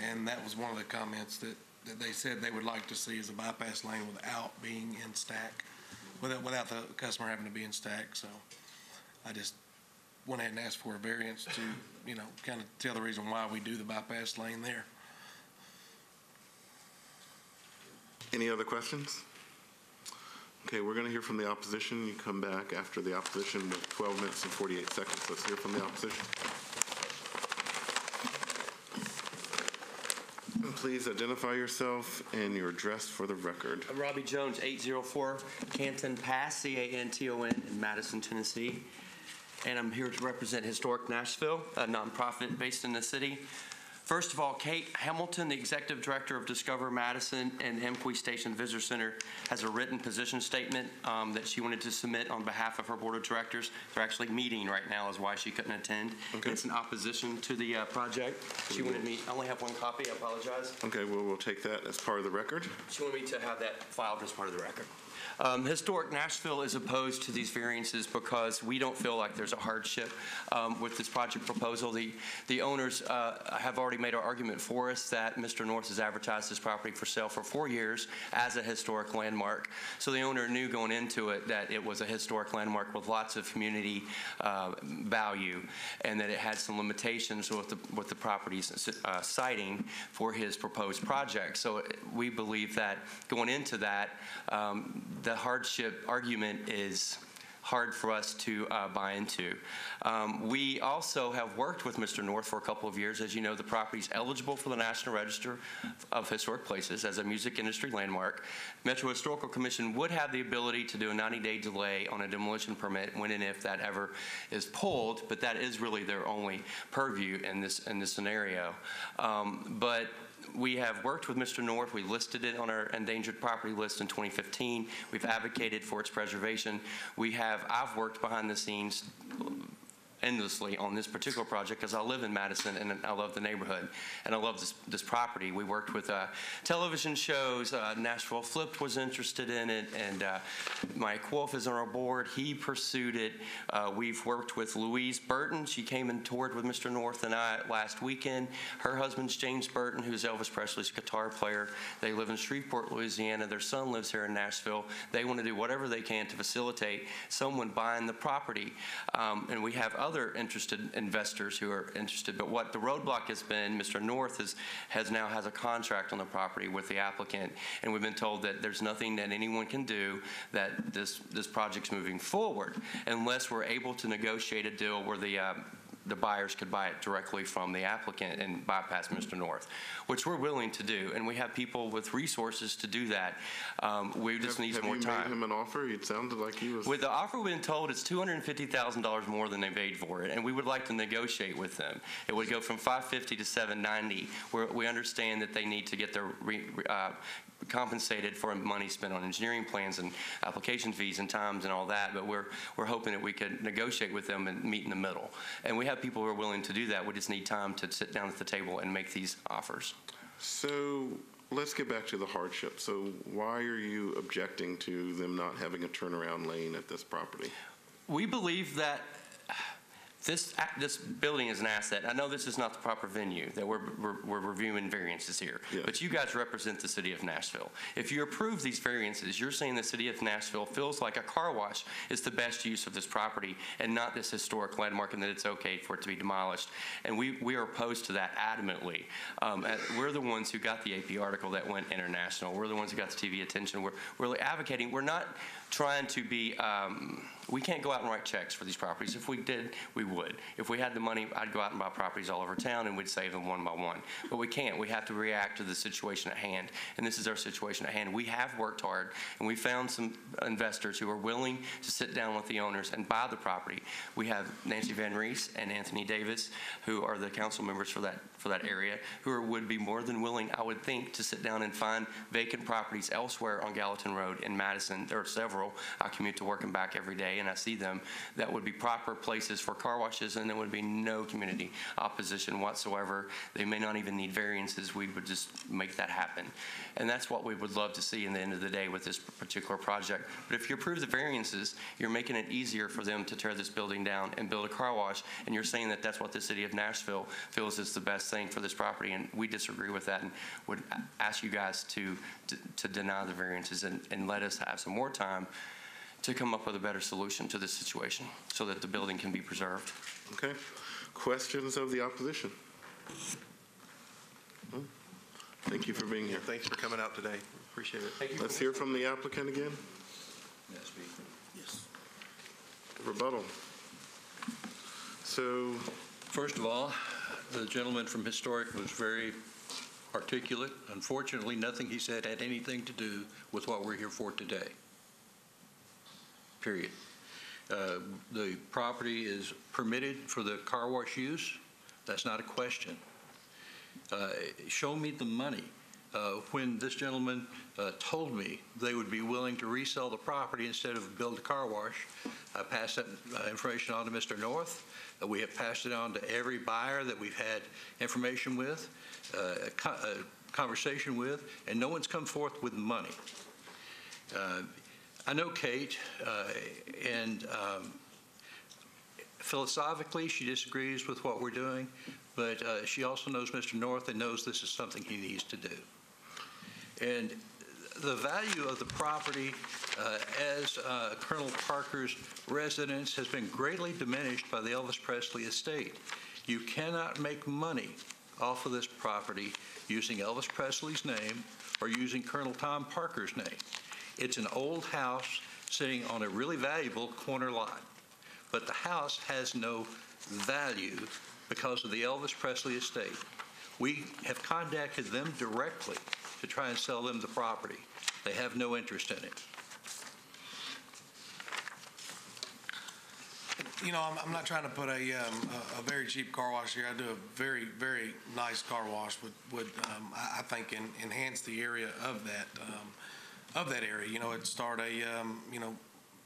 and that was one of the comments that, that they said they would like to see is a bypass lane without being in stack, without, without the customer having to be in stack, so I just went ahead and asked for a variance to, you know, kind of tell the reason why we do the bypass lane there. Any other questions? Okay, we're going to hear from the opposition. You come back after the opposition with 12 minutes and 48 seconds. Let's hear from the opposition. Please identify yourself and your address for the record. I'm Robbie Jones, 804 Canton Pass, C-A-N-T-O-N, in Madison, Tennessee. And I'm here to represent Historic Nashville, a nonprofit based in the city. First of all, Kate Hamilton, the Executive Director of Discover Madison and Amqui Station Visitor Center, has a written position statement um, that she wanted to submit on behalf of her Board of Directors. They're actually meeting right now, is why she couldn't attend. It's in opposition to the uh, project. She wanted me, I only have one copy, I apologize. Okay, well, we'll take that as part of the record. She wanted me to have that filed as part of the record. Um, Historic Nashville is opposed to these variances because we don't feel like there's a hardship um, with this project proposal. The, the owners uh, have already made our argument for us that Mr. North has advertised this property for sale for four years as a historic landmark. So the owner knew going into it that it was a historic landmark with lots of community uh, value and that it had some limitations with the, with the property's uh, siting for his proposed project. So we believe that going into that, um, the hardship argument is hard for us to uh, buy into. Um, we also have worked with Mr. North for a couple of years. As you know, the property is eligible for the National Register of Historic Places as a music industry landmark. Metro Historical Commission would have the ability to do a 90-day delay on a demolition permit when and if that ever is pulled, but that is really their only purview in this in this scenario. Um, but we have worked with Mr. North. We listed it on our endangered property list in 2015. We've advocated for its preservation. We have, I've worked behind the scenes endlessly on this particular project because I live in Madison and I love the neighborhood and I love this, this property. We worked with uh, television shows. Uh, Nashville Flipped was interested in it and uh, Mike Wolfe is on our board. He pursued it. Uh, we've worked with Louise Burton. She came and toured with Mr. North and I last weekend. Her husband's James Burton, who's Elvis Presley's guitar player. They live in Shreveport, Louisiana. Their son lives here in Nashville. They want to do whatever they can to facilitate someone buying the property. Um, and we have other interested investors who are interested. But what the roadblock has been, Mr. North is, has now has a contract on the property with the applicant, and we've been told that there's nothing that anyone can do that this this project's moving forward unless we're able to negotiate a deal where the uh, the buyers could buy it directly from the applicant and bypass Mr. North, which we're willing to do, and we have people with resources to do that. Um, we just Have- need more time. Have you made him an offer? It sounded like he was. With the offer we've been told, it's two hundred and fifty thousand dollars more than they paid for it, and we would like to negotiate with them. It would go from five fifty to seven ninety, where we understand that they need to get their re, uh, compensated for money spent on engineering plans and application fees and times and all that, but we're, we're hoping that we could negotiate with them and meet in the middle. And we have people who are willing to do that. We just need time to sit down at the table and make these offers. So let's get back to the hardship. So why are you objecting to them not having a turnaround lane at this property? We believe that this, this building is an asset. I know this is not the proper venue, that we're, we're- we're reviewing variances here, but you guys represent the city of Nashville. If you approve these variances, you're saying the city of Nashville feels like a car wash is the best use of this property and not this historic landmark, and that it's okay for it to be demolished. And we, we are opposed to that adamantly. Um, uh, We're the ones who got the AP article that went international. We're the ones who got the TV attention. We're really advocating, we're not trying to be, um, we can't go out and write checks for these properties. If we did, we would. If we had the money, I'd go out and buy properties all over town and we'd save them one by one. But we can't. We have to react to the situation at hand. And this is our situation at hand. We have worked hard and we found some investors who are willing to sit down with the owners and buy the property. We have Nancy VanReece and Anthony Davis, who are the council members for that, for that area, who are, would be more than willing, I would think, to sit down and find vacant properties elsewhere on Gallatin Road in Madison. There are several. I commute to work and back every day, and I see them. That would be proper places for car washes, and there would be no community opposition whatsoever. They may not even need variances. We would just make that happen. And that's what we would love to see in the end of the day with this particular project. But if you approve the variances, you're making it easier for them to tear this building down and build a car wash, and you're saying that that's what the city of Nashville feels is the best thing for this property, and we disagree with that and would ask you guys to, to- to deny the variances and, and let us have some more time to come up with a better solution to this situation so that the building can be preserved. Okay. Questions of the opposition? Hmm? Thank you for being here. Thanks for coming out today. Appreciate it. Let's hear from the applicant again. Yes. Rebuttal. So, First of all, the gentleman from Historic was very articulate. Unfortunately, nothing he said had anything to do with what we're here for today. Period. Uh, The property is permitted for the car wash use. That's not a question. Uh, Show me the money. Uh, When this gentleman uh, told me they would be willing to resell the property instead of build a car wash, I passed that uh, information on to Mr. North. Uh, We have passed it on to every buyer that we've had information with, a co- a conversation with, and no one's come forth with money. I know Kate, uh, and um, philosophically, she disagrees with what we're doing, but uh, she also knows Mr. North and knows this is something he needs to do. And the value of the property uh, as uh, Colonel Parker's residence has been greatly diminished by the Elvis Presley estate. You cannot make money off of this property using Elvis Presley's name or using Colonel Tom Parker's name. It's an old house sitting on a really valuable corner lot, but the house has no value because of the Elvis Presley estate. We have contacted them directly to try and sell them the property. They have no interest in it. You know, I'm, I'm not trying to put a, um, a, a very cheap car wash here. I do a very, very nice car wash would, would, um, I, I think en- enhance the area of that, um, of that area. You know, it'd start a, um, you know,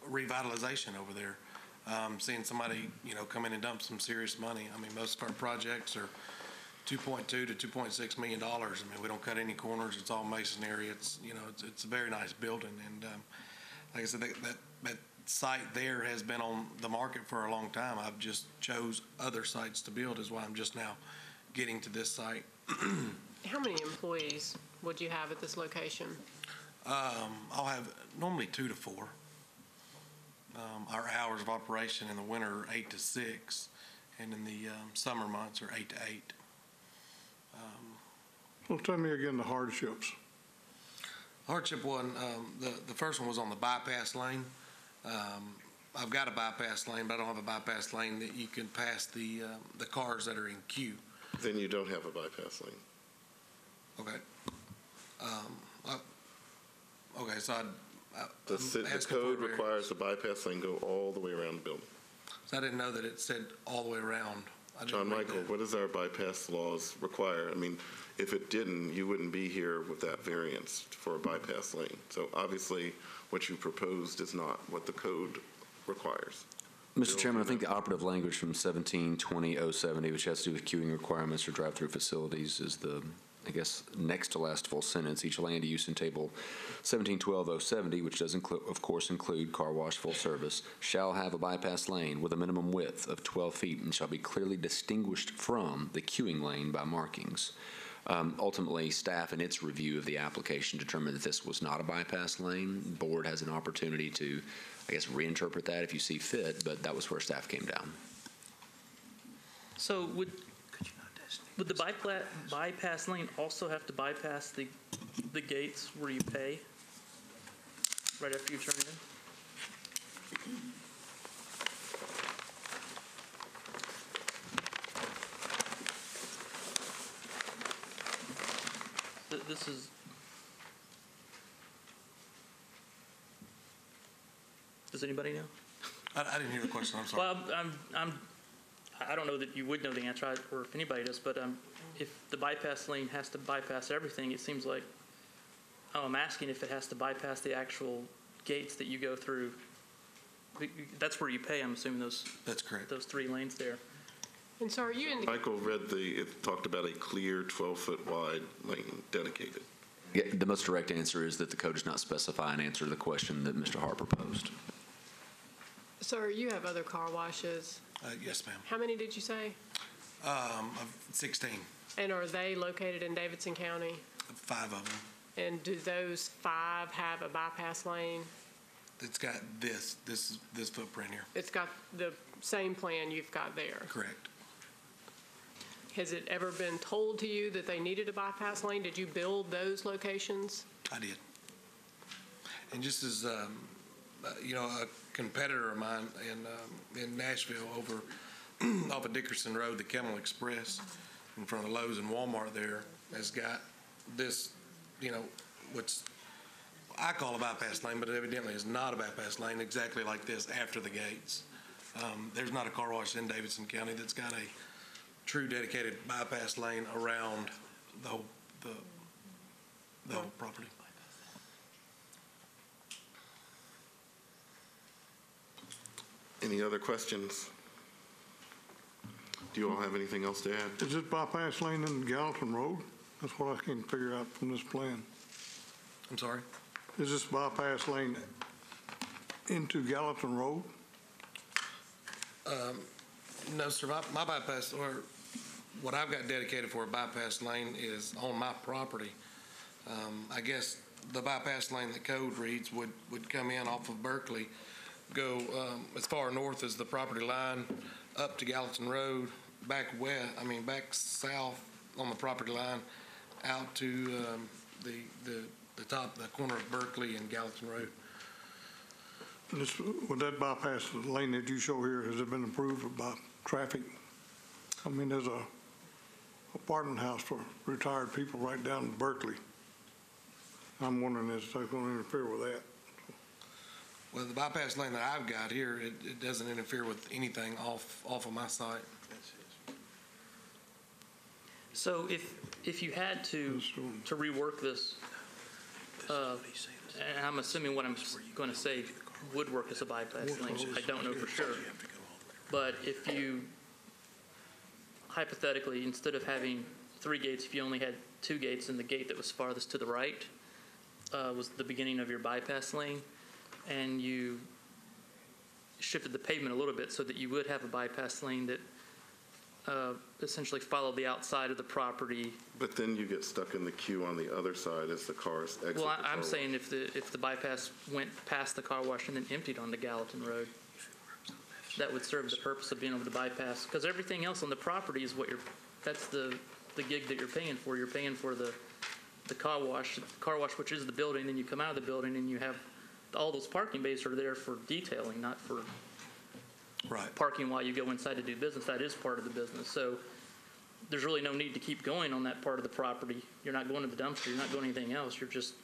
revitalization over there. Um, seeing somebody, you know, come in and dump some serious money. I mean, most of our projects are two point two to two point six million dollars. I mean, we don't cut any corners. It's all masonry. It's, you know, it's, it's a very nice building. And, um, like I said, that, that, that site there has been on the market for a long time. I've just chose other sites to build is why I'm just now getting to this site. *clears throat* How many employees would you have at this location? Um, I'll have normally two to four. Um, our hours of operation in the winter are eight to six, and in the, um, summer months are eight to eight. Um, Well, tell me again the hardships. Hardship one, um, the, the first one was on the bypass lane. Um, I've got a bypass lane, but I don't have a bypass lane that you can pass the, um, the cars that are in queue. then you don't have a bypass lane. Okay. Um, I- Okay, so I'd. I- The I'm ci- the asking for a code variance. requires the bypass lane go all the way around the building. So I didn't know that it said all the way around. I didn't John read Michael, that. what does our bypass laws require? I mean, if it didn't, you wouldn't be here with that variance for a bypass lane. So obviously, what you proposed is not what the code requires. Mr. Chairman, I think the operative language from 1720070, which has to do with queuing requirements for drive-through facilities, is the I guess, next to last full sentence, each land use in table 1712-070, which does include, of course, include car wash full service, shall have a bypass lane with a minimum width of 12 feet and shall be clearly distinguished from the queuing lane by markings. Um, Ultimately, staff in its review of the application determined that this was not a bypass lane. Board has an opportunity to, I guess, reinterpret that if you see fit, but that was where staff came down. So would, would the bypass, bypass lane also have to bypass the, the gates where you pay? Right after you turn in? Th- This is. Does anybody know? I, I didn't hear the question, I'm sorry. Well, I'm, I'm, I don't know that you would know the answer, I- or if anybody does, but um, if the bypass lane has to bypass everything, it seems like, oh, I'm asking if it has to bypass the actual gates that you go through. That's where you pay, I'm assuming, those, That's correct. those three lanes there. And so are you indicating? Michael read the, it talked about a clear 12-foot wide lane dedicated. Yeah, The most direct answer is that the code does not specify an answer to the question that Mr. Harper posed. Sir, you have other car washes. Uh, Yes, ma'am. How many did you say? Um, 16, And are they located in Davidson County? five of them. And do those five have a bypass lane? It's got this, this, this footprint here. It's got the same plan you've got there. Correct. Has it ever been told to you that they needed a bypass lane? Did you build those locations? I did. And just as, um, you know, a competitor of mine in, um, in Nashville over *clears throat* off of Dickerson Road, the Camel Express, in front of Lowe's and Walmart there, has got this, you know, what's, I call a bypass lane, but evidently is not a bypass lane, exactly like this after the gates. Um, There's not a car wash in Davidson County that's got a true dedicated bypass lane around the whole, the, the whole property. Any other questions? Do you all have anything else to add? Is this bypass lane in Gallatin Road? That's what I can figure out from this plan. I'm sorry? Is this bypass lane into Gallatin Road? Um, No, sir, my, my bypass, or what I've got dedicated for a bypass lane is on my property. Um, I guess the bypass lane that code reads would, would come in off of Berkeley, go um, as far north as the property line, up to Gallatin Road, back west, I mean, back south on the property line, out to um, the, the, the top, the corner of Berkeley and Gallatin Road. This, with that bypass the lane that you show here, has it been approved by traffic? I mean, there's a apartment house for retired people right down in Berkeley. I'm wondering is that going to interfere with that? Well, the bypass lane that I've got here, it, it doesn't interfere with anything off, off of my site. So if, if you had to, to rework this, uh, and I'm assuming what I'm going to say would work as a bypass lane, I don't know for sure. But if you, hypothetically, instead of having three gates, if you only had two gates and the gate that was farthest to the right uh, was the beginning of your bypass lane, and you shifted the pavement a little bit so that you would have a bypass lane that uh, essentially followed the outside of the property. But then you get stuck in the queue on the other side as the cars exit. Well, the I- I'm car wash. saying if the, if the bypass went past the car wash and then emptied onto Gallatin Road, that would serve the purpose of being able to bypass, because everything else on the property is what you're, that's the, the gig that you're paying for. You're paying for the, the car wash, car wash, which is the building, then you come out of the building and you have, all those parking bays are there for detailing, not for Right. parking while you go inside to do business. That is part of the business. So there's really no need to keep going on that part of the property. You're not going to the dumpster, you're not doing anything else. You're just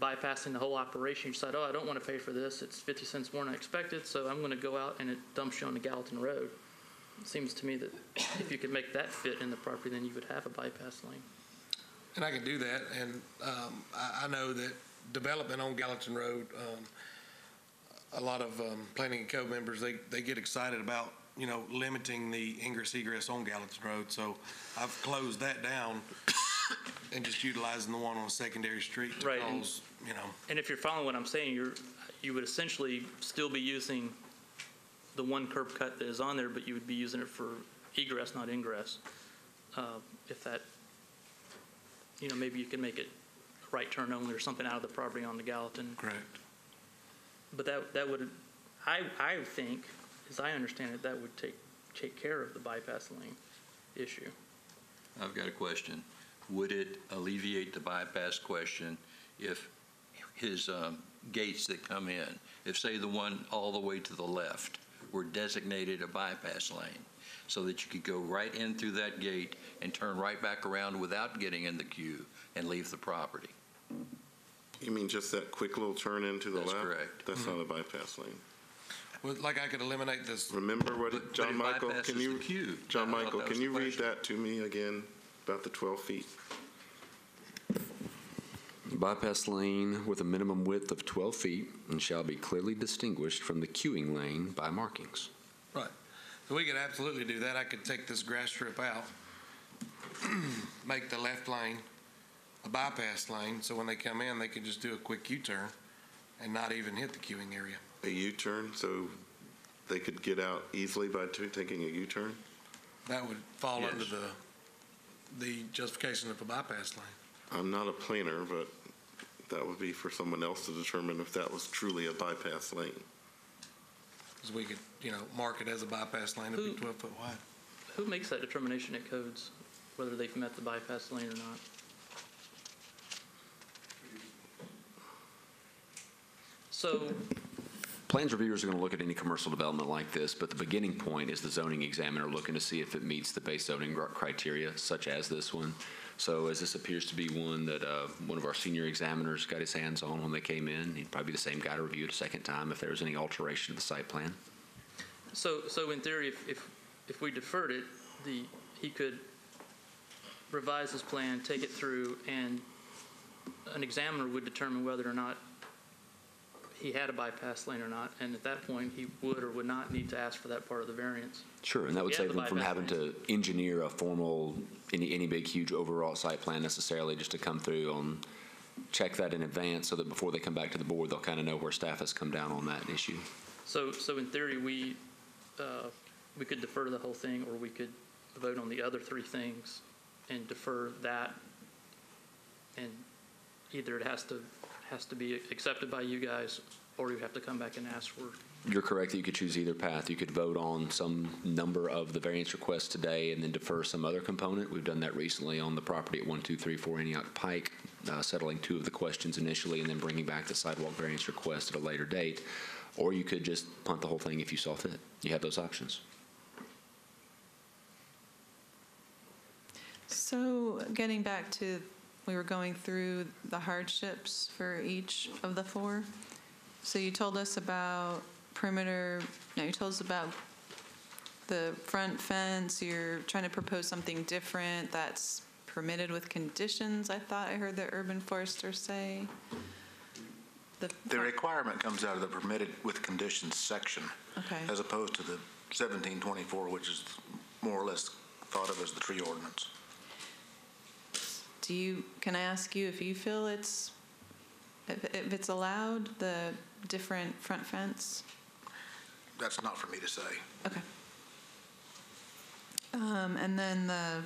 bypassing the whole operation. You decide, oh, I don't want to pay for this. It's 50 cents more than I expected, so I'm going to go out and it dumps you on the Gallatin Road. It seems to me that if you could make that fit in the property, then you would have a bypass lane. And I can do that, and um, I, I know that development on Gallatin Road, um, a lot of um, planning and code members, they, they get excited about, you know, limiting the ingress egress on Gallatin Road, so I've closed that down and just utilizing the one on a Secondary Street to Right, and- cause, you know, And if you're following what I'm saying, you're, you would essentially still be using the one curb cut that is on there, but you would be using it for egress, not ingress. Uh, If that, you know, maybe you can make it right turn only or something out of the property on the Gallatin. correct. But that, that would, I, I think, as I understand it, that would take, take care of the bypass lane issue. I've got a question. Would it alleviate the bypass question if his um, gates that come in, if, say, the one all the way to the left were designated a bypass lane, so that you could go right in through that gate and turn right back around without getting in the queue and leave the property? You mean just that quick little turn into the left? That's correct. That's not a mm-hmm. bypass lane. Well, Like I could eliminate this, Remember what, But- but John it Michael, bypasses can you, the queue. John I thought Michael, that can was you the read question. that to me again about the 12 feet? Bypass lane with a minimum width of 12 feet and shall be clearly distinguished from the queuing lane by markings. right. So we could absolutely do that. I could take this grass strip out, *clears throat* make the left lane a bypass lane, so when they come in, they can just do a quick U-turn and not even hit the queuing area. A U-turn, so they could get out easily by t- taking a U-turn? That would fall under the, the justification of a bypass lane. I'm not a planner, but that would be for someone else to determine if that was truly a bypass lane. Because we could, you know, mark it as a bypass lane, it'd Who- be 12 foot wide. Who makes that determination at codes, whether they've met the bypass lane or not? So, Plans reviewers are going to look at any commercial development like this, but the beginning point is the zoning examiner looking to see if it meets the base zoning criteria, such as this one. So as this appears to be one that uh, one of our senior examiners got his hands on when they came in, he'd probably be the same guy to review it a second time if there was any alteration to the site plan. so, so in theory, if, if, if we deferred it, the, he could revise his plan, take it through, and an examiner would determine whether or not he had a bypass lane or not, and at that point, he would or would not need to ask for that part of the variance. Sure, and that would Yeah, save the them from bypass having to engineer a formal, any, any big, huge overall site plan necessarily, just to come through on, check that in advance so that before they come back to the board, they'll kind of know where staff has come down on that issue. So, so in theory, we, uh, we could defer the whole thing, or we could vote on the other three things and defer that. And either it has to, has to be accepted by you guys, or you have to come back and ask for, You're correct that you could choose either path. You could vote on some number of the variance requests today and then defer some other component. We've done that recently on the property at 1234 Antioch Pike, uh, settling two of the questions initially and then bringing back the sidewalk variance request at a later date. Or you could just punt the whole thing if you saw fit. You have those options. So getting back to, we were going through the hardships for each of the four. So you told us about perimeter, no, you told us about the front fence, you're trying to propose something different that's permitted with conditions, I thought I heard the urban forester say. The, The requirement comes out of the permitted with conditions section, okay. as opposed to the 1724, which is more or less thought of as the tree ordinance. Do you, can I ask you if you feel it's, if if it's allowed, the different front fence? That's not for me to say. Okay. Um, and then the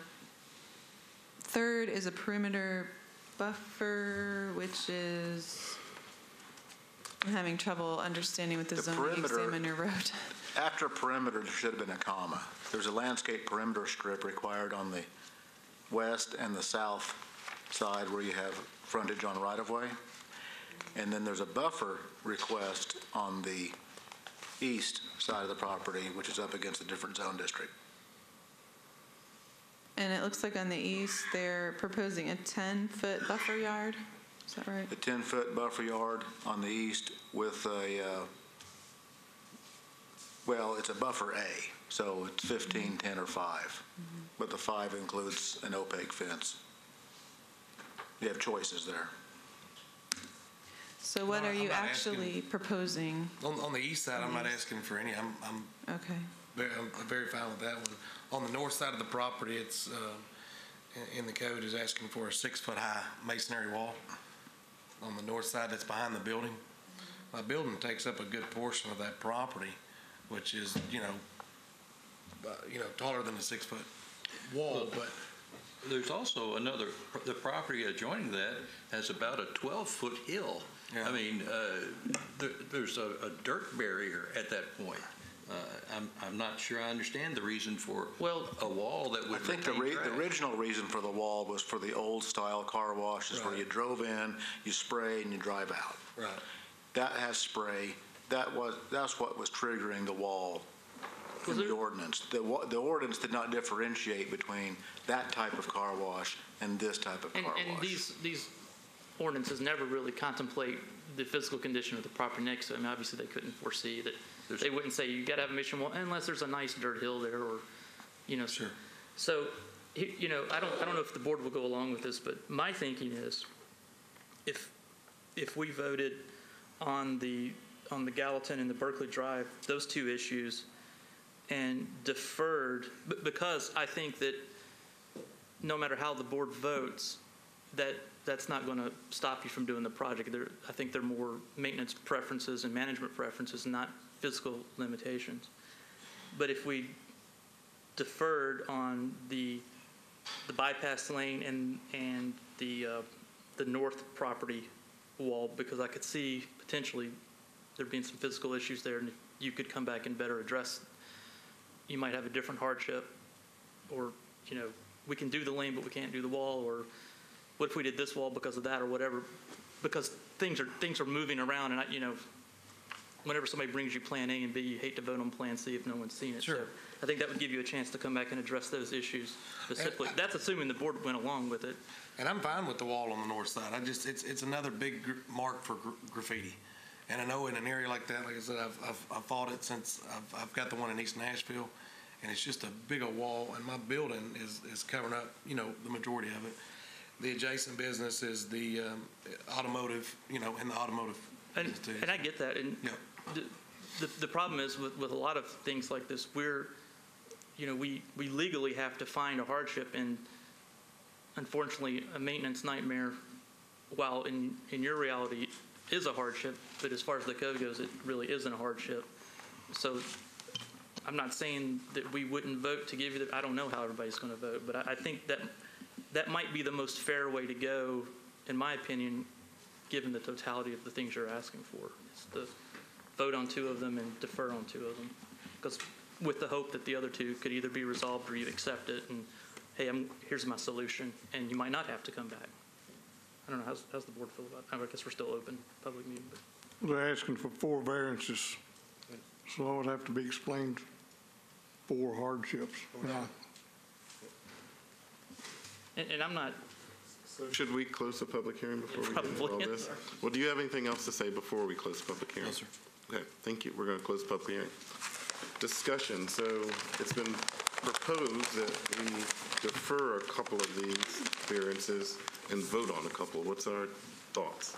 third is a perimeter buffer, which is, I'm having trouble understanding what the The zoning perimeter- examiner wrote. After perimeter, there should have been a comma. There's a landscape perimeter strip required on the west and the south side where you have frontage on right-of-way. And then there's a buffer request on the east side of the property, which is up against a different zone district. And it looks like on the east, they're proposing a 10-foot buffer yard. Is that right? A 10-foot buffer yard on the east with a, uh, well, it's a buffer A, so it's 15, 10, or 5. But the 5 includes an opaque fence. You have choices there. So what No, are I'm you not asking- actually proposing? On, on the east side, I'm not asking for any, I'm, I'm Okay. very, I'm very fine with that one. On the north side of the property, it's, uh, in- in the code is asking for a six-foot-high masonry wall on the north side that's behind the building. My building takes up a good portion of that property, which is, you know, uh, you know, taller than a six-foot wall, but There's also another, the property adjoining that has about a 12-foot hill. I mean, uh, there- there's a a dirt barrier at that point. Uh, I'm I'm not sure I understand the reason for Well, a wall that I would think the, retain re- the trash. original reason for the wall was for the old-style car washes where Right. you drove in, you spray, and you drive out. Right. That has spray. That was, that's what was triggering the wall in the ordinance. The, wa- the ordinance did not differentiate between that type of car wash and this type of And, car and wash. these, these ordinances never really contemplate the physical condition of the property next to them. Obviously, they couldn't foresee that, they wouldn't say you gotta have a mission wall unless there's a nice dirt hill there or, you know. Sure. So, he- you know, I don't, I don't know if the board will go along with this, but my thinking is if, if we voted on the, on the Gallatin and the Berkeley Drive, those two issues, and deferred, because I think that no matter how the board votes, that, that's not going to stop you from doing the project. There, I think they're more maintenance preferences and management preferences, not physical limitations. But if we deferred on the, the bypass lane and, and the, uh, the north property wall, because I could see potentially there being some physical issues there, and you could come back and better address, you might have a different hardship, or, you know, we can do the lane, but we can't do the wall, or what if we did this wall because of that, or whatever? Because things are, things are moving around, and I, you know, whenever somebody brings you Plan A and B, you hate to vote on Plan C if no one's seen it. So Sure. I think that would give you a chance to come back and address those issues specifically. That's assuming the board went along with it. And I'm fine with the wall on the north side. I just, it's, it's another big gr- mark for gr- graffiti. And I know in an area like that, like I said, I've, I've, I've fought it since, I've, I've got the one in East Nashville. And it's just a big old wall and my building is, is covering up, you know, the majority of it. The adjacent business is the, um, automotive, you know, in the automotive. And, business too. and I get that, and the, the, the problem is with, with a lot of things like this, we're, you know, we, we legally have to find a hardship, and unfortunately, a maintenance nightmare, while in, in your reality is a hardship, but as far as the code goes, it really isn't a hardship. So I'm not saying that we wouldn't vote to give you the, I don't know how everybody's going to vote, but I, I think that, that might be the most fair way to go, in my opinion, given the totality of the things you're asking for. It's to vote on two of them and defer on two of them. Because with the hope that the other two could either be resolved or you accept it and, hey, I'm, here's my solution, and you might not have to come back. I don't know, how's, how's the board feel about it? I guess we're still open, public meeting, but. They're asking for four variances, so it would have to be explained four hardships. Now, And, and I'm not, Should we close the public hearing before we get into all Probably. this? Well, do you have anything else to say before we close the public hearing? No, sir. Okay, thank you. We're going to close the public hearing. Discussion, so it's been proposed that we defer a couple of these variances and vote on a couple. What's our thoughts?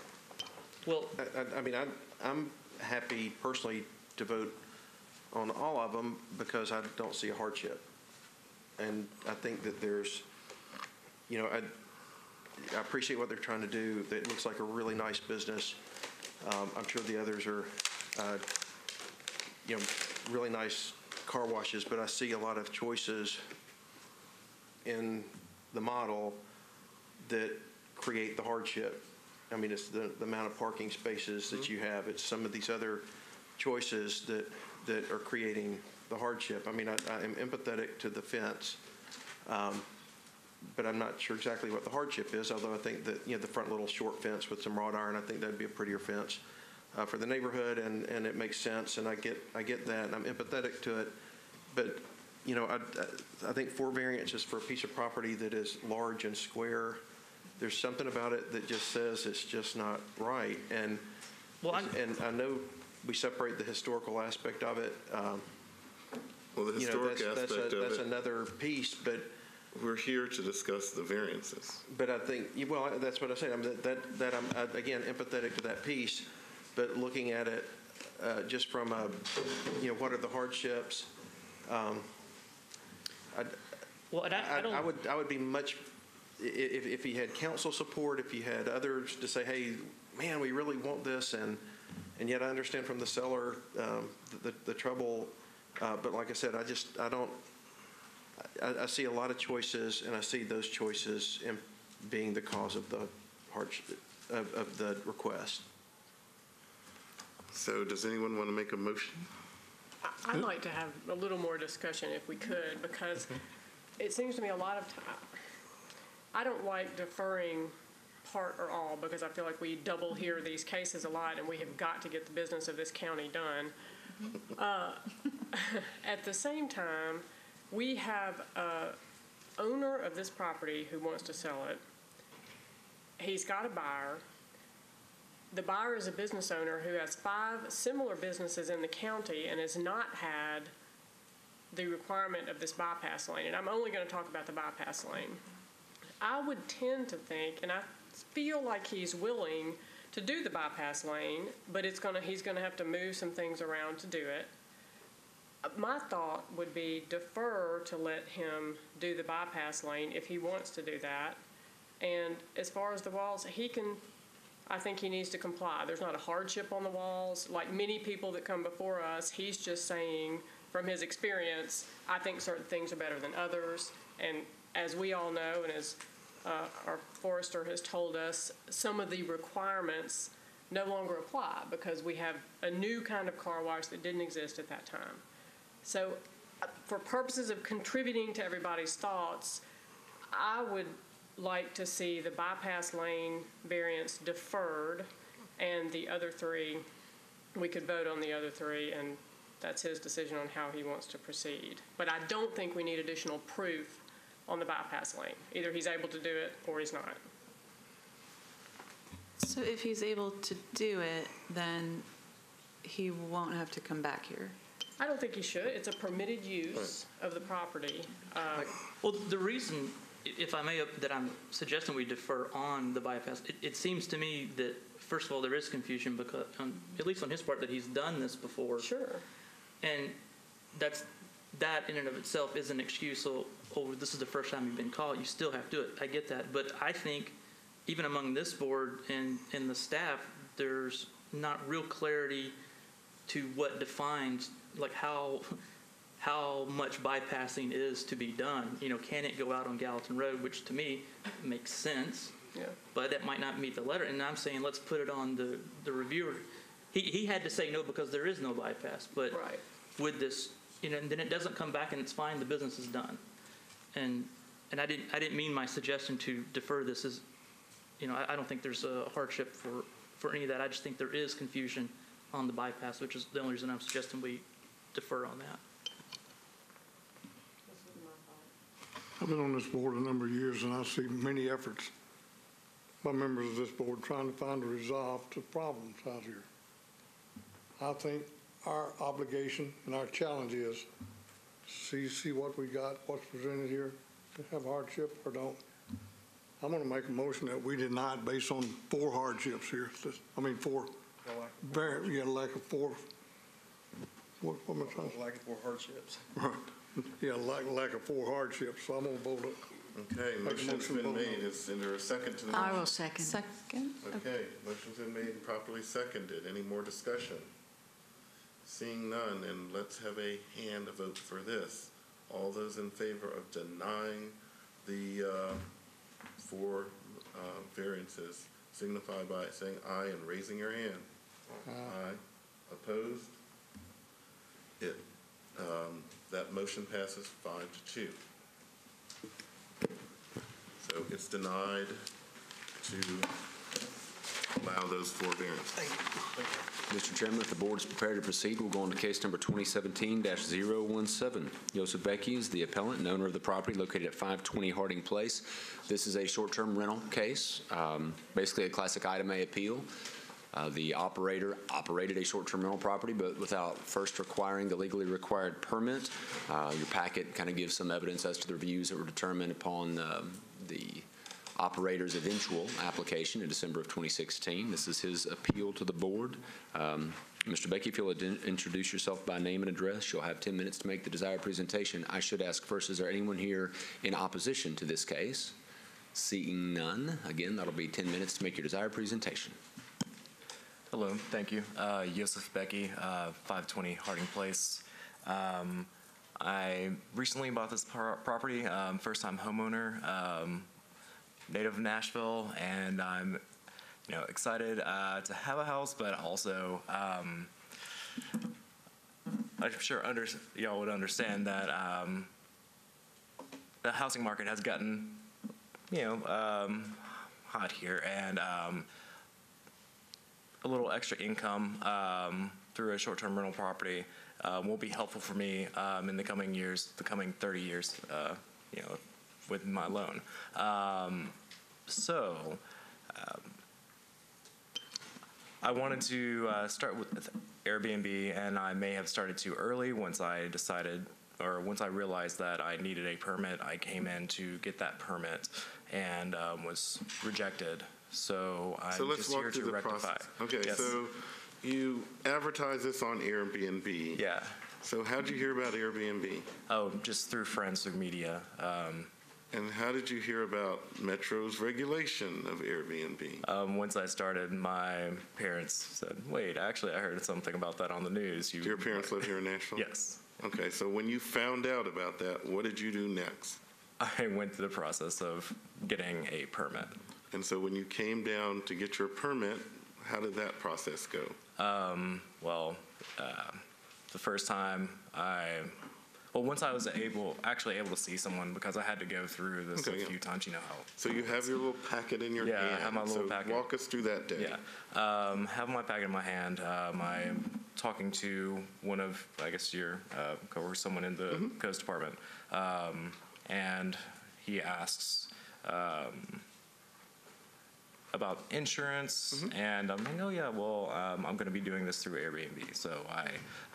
Well, I, I- I mean, I'm, I'm happy personally to vote on all of them because I don't see a hardship. And I think that there's, you know, I, I appreciate what they're trying to do. It looks like a really nice business. Um, I'm sure the others are, uh, you know, really nice car washes, but I see a lot of choices in the model that create the hardship. I mean, it's the, the amount of parking spaces that you have. It's some of these other choices that, that are creating the hardship. I mean, I, I am empathetic to the fence, um, but I'm not sure exactly what the hardship is, although I think that, you know, the front little short fence with some wrought iron, I think that'd be a prettier fence uh, for the neighborhood, and, and it makes sense, and I get, I get that, and I'm empathetic to it. But, you know, I, I think four variances for a piece of property that is large and square, there's something about it that just says it's just not right. And, well, and I know we separate the historical aspect of it. um, Well, the you know, historic that's- that's a- aspect of That's it- another piece, but. We're here to discuss the variances. But I think, well, that's what I said, I'm, that, that I'm, uh, again, empathetic to that piece, but looking at it uh, just from a, you know, what are the hardships? um, I'd- Well, and I- I I'd- I don't- would, I would be much i- if, if he had council support, if he had others to say, hey, man, we really want this, and, and yet I understand from the seller, um, the, the trouble, uh, but like I said, I just, I don't, I, I see a lot of choices, and I see those choices in being the cause of the hardship, of, of the request. So does anyone want to make a motion? I- I'd like to have a little more discussion if we could, because it seems to me a lot of time, I don't like deferring part or all, because I feel like we double hear these cases a lot, and we have got to get the business of this county done. Uh, *laughs* At the same time, we have a owner of this property who wants to sell it. He's got a buyer. The buyer is a business owner who has five similar businesses in the county and has not had the requirement of this bypass lane. And I'm only going to talk about the bypass lane. I would tend to think, and I feel like he's willing to do the bypass lane, but it's to, he's to have to move some things around to do it. My thought would be defer to let him do the bypass lane if he wants to do that. And as far as the walls, he can, I think he needs to comply. There's not a hardship on the walls. Like many people that come before us, he's just saying, from his experience, I think certain things are better than others. And as we all know, and as uh, our forester has told us, some of the requirements no longer apply because we have a new kind of car wash that didn't exist at that time. So uh, for purposes of contributing to everybody's thoughts, I would like to see the bypass lane variance deferred and the other three, we could vote on the other three and that's his decision on how he wants to proceed. But I don't think we need additional proof on the bypass lane. Either he's able to do it or he's not. So if he's able to do it, then he won't have to come back here. I don't think he should. It's a permitted use of the property. Uh, Well, the reason, i- if I may, uh, that I'm suggesting we defer on the bypass, it, it seems to me that, first of all, there is confusion because, um, at least on his part, that he's done this before. Sure. And that's, that in and of itself is an excuse, so, oh, this is the first time you've been caught, you still have to do it. I get that. But I think, even among this board and, and the staff, there's not real clarity to what defines, like how, how much bypassing is to be done. You know, can it go out on Gallatin Road, which to me makes sense. Yeah. But that might not meet the letter, and I'm saying, let's put it on the, the reviewer. He, he had to say no because there is no bypass, but Right. with this, you know, and then it doesn't come back and it's fine, the business is done. And, and I didn't, I didn't mean my suggestion to defer this as, you know, I, I don't think there's a hardship for, for any of that. I just think there is confusion on the bypass, which is the only reason I'm suggesting we defer on that. I've been on this board a number of years, and I see many efforts by members of this board trying to find a resolve to problems out here. I think our obligation and our challenge is see, see what we got, what's presented here, have hardship or don't. I'm gonna make a motion that we deny it based on four hardships here. This- I mean, four, very, yeah, lack of four, what, what am I trying to? Lack of four hardships. Right. Yeah, lack, lack of four hardships, so I'm gonna vote it. Okay, Make a motion's motion, been vote made. Is, is there a second to the I motion? will second. it. Second? Okay, motion's been made and properly seconded. Any more discussion? Seeing none, and let's have a hand vote for this. All those in favor of denying the uh, four uh, variances signify by saying aye and raising your hand. Aye. Opposed? It, um, that motion passes five to two. So it's denied to allow those four variances. Mr. Chairman, if the board is prepared to proceed, we'll go on to case number 2017-017. Joseph Becky is the appellant and owner of the property located at 520 Harding Place. This is a short-term rental case, um, basically a classic item A appeal. Uh, The operator operated a short-term rental property, but without first requiring the legally required permit. Uh, Your packet kind of gives some evidence as to the reviews that were determined upon um, the operator's eventual application in December of 2016. This is his appeal to the board. Um, Mr. Becky, if you'll introduce yourself by name and address, you'll have 10 minutes to make the desired presentation. I should ask first, is there anyone here in opposition to this case? Seeing none, again, that'll be 10 minutes to make your desired presentation. Hello, thank you. Uh, Yosef Becky, uh, 520 Harding Place. Um, I recently bought this property, um, first-time homeowner, um, native of Nashville, and I'm, you know, excited uh, to have a house, but also um, I'm sure under, y'all would understand that um, the housing market has gotten, you know, um, hot here, and um, a little extra income um, through a short-term rental property um, will be helpful for me um, in the coming years, the coming 30 years, uh, you know, with my loan. Um, so, um, I wanted to uh, start with Airbnb, and I may have started too early once I decided, or once I realized that I needed a permit. I came in to get that permit and um, was rejected. So I'm So let's just here to rectify. process. Okay, Yes. so you advertise this on Airbnb. Yeah. So how'd you hear about Airbnb? Oh, just through friends through media. Um, And how did you hear about Metro's regulation of Airbnb? um, once I started, my parents said, "Wait, actually, I heard something about that on the news." You, Do your parents live here in Nashville? Yes. Okay, so when you found out about that, what did you do next? I went through the process of getting a permit. And so when you came down to get your permit, how did that process go? Um, well, uh, the first time I, well, once I was able, actually able to see someone because I had to go through this Okay, a yeah. few times. You know how. So you have your little packet in your Yeah, I hand. have my little So packet. Walk us through that day. Yeah. Um, have my packet in my hand. Um, I'm talking to one of, I guess, your uh, coworkers, someone in the Mm-hmm. codes department, um, and he asks um, about insurance, Mm-hmm. and I'm like, oh yeah, well, um, I'm going to be doing this through Airbnb. So I,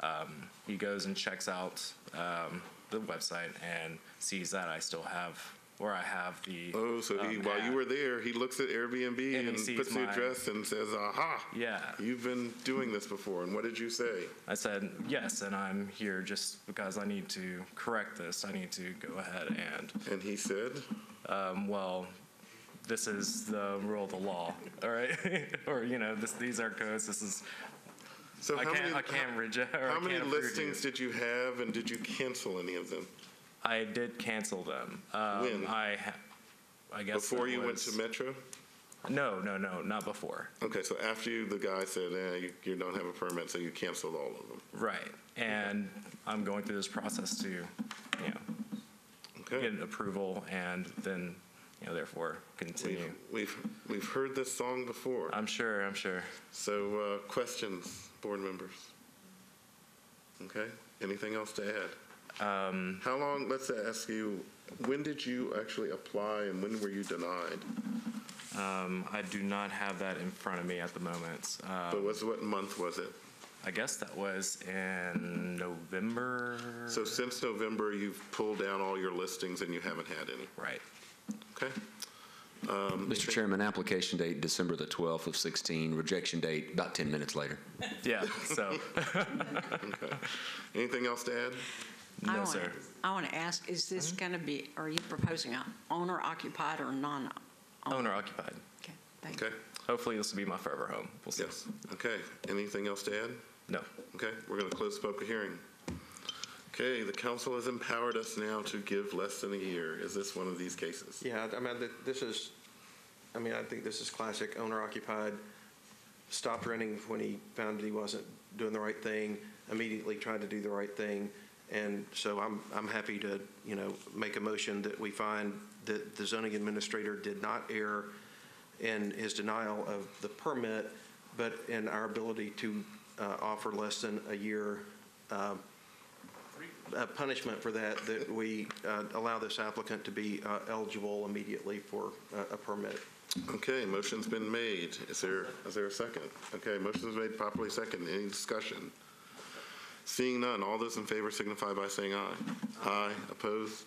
um, he goes and checks out um, the website and sees that I still have, or I have the. Oh, so he, um, while you were there, he looks at Airbnb And and sees puts the address and says, aha, Yeah. you've been doing this before. And what did you say? I said, yes, and I'm here just because I need to correct this. I need to go ahead and. And he said? Um, well, this is the rule of the law, *laughs* all right? *laughs* or, you know, this, these are codes, this is, So I how can't, many- I can't reject, or I How many can't approve you. listings did you have and did you cancel any of them? I did cancel them. Um, When? I, ha- I guess. Before you went was- to Metro? No, no, no, not before. Okay, so after you, the guy said, eh, you, you don't have a permit, so you canceled all of them. Right, and I'm going through this process to, you know, get approval and then, you know, therefore continue. We've, we've heard this song before. I'm sure, I'm sure. So, uh, questions, board members? Okay, anything else to add? Um, How long, let's ask you, when did you actually apply and when were you denied? Um, I do not have that in front of me at the moment. Um, But was, what month was it? I guess that was in November. So since November, you've pulled down all your listings and you haven't had any? Right. Okay. Um, Mr. Chairman, application date December the 12th of 16, rejection date about 10 minutes later. Yeah, so. *laughs* Okay. Anything else to add? I No, wanna- sir. I want to ask, is this going to be, are you proposing a owner occupied or non? Owner occupied. Okay, thank you. Okay, Hopefully this will be my forever home. We'll see. yes, okay. Anything else to add? No. Okay, we're going to close the public hearing. Okay, the council has empowered us now to give less than a year. Is this one of these cases? Yeah, I mean, this is, I mean, I think this is classic owner occupied, stopped renting when he found that he wasn't doing the right thing, immediately tried to do the right thing. And so I'm, I'm happy to, you know, make a motion that we find that the zoning administrator did not err in his denial of the permit, but in our ability to uh, offer less than a year uh, uh, punishment for that, that we uh, allow this applicant to be uh, eligible immediately for uh, a permit. Okay, motion's been made. Is there, is there a second? Okay, motion's made properly second. Any discussion? Seeing none, all those in favor signify by saying aye. Aye, opposed?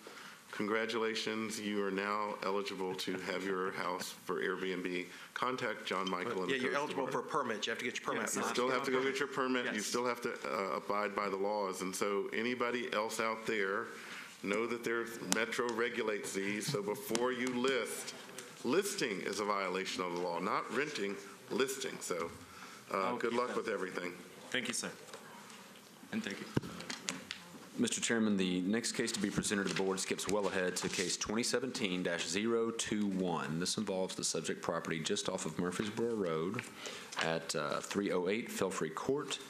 Congratulations, you are now eligible to have your house for Airbnb. Contact John Michael and the Yeah, you're Codes eligible for a Department. permit. You have to get your permit. You still have to go get your permit, you Yes. still have to uh, abide by the laws, and so anybody else out there, know that there's, Metro regulates these, so before you list, listing is a violation of the law, not renting, listing. So uh, I'll good keep luck that. with everything. Thank you, sir. And thank you. Mr. Chairman, the next case to be presented to the board skips well ahead to case 2017-021. This involves the subject property just off of Murfreesboro Road at uh, 308 Felfrey Court.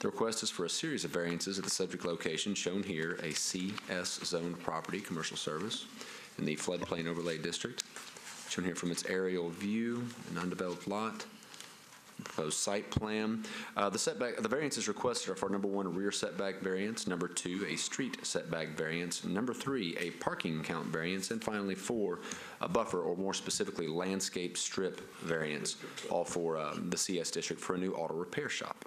The request is for a series of variances at the subject location shown here, a CS zoned property, commercial service, in the floodplain overlay district. Shown here from its aerial view, an undeveloped lot proposed site plan. Uh, The setback, the variances requested are for number one, a rear setback variance, number two, a street setback variance, number three, a parking count variance, and finally, four, a buffer, or more specifically, landscape strip variance, all for um, the CS district for a new auto repair shop.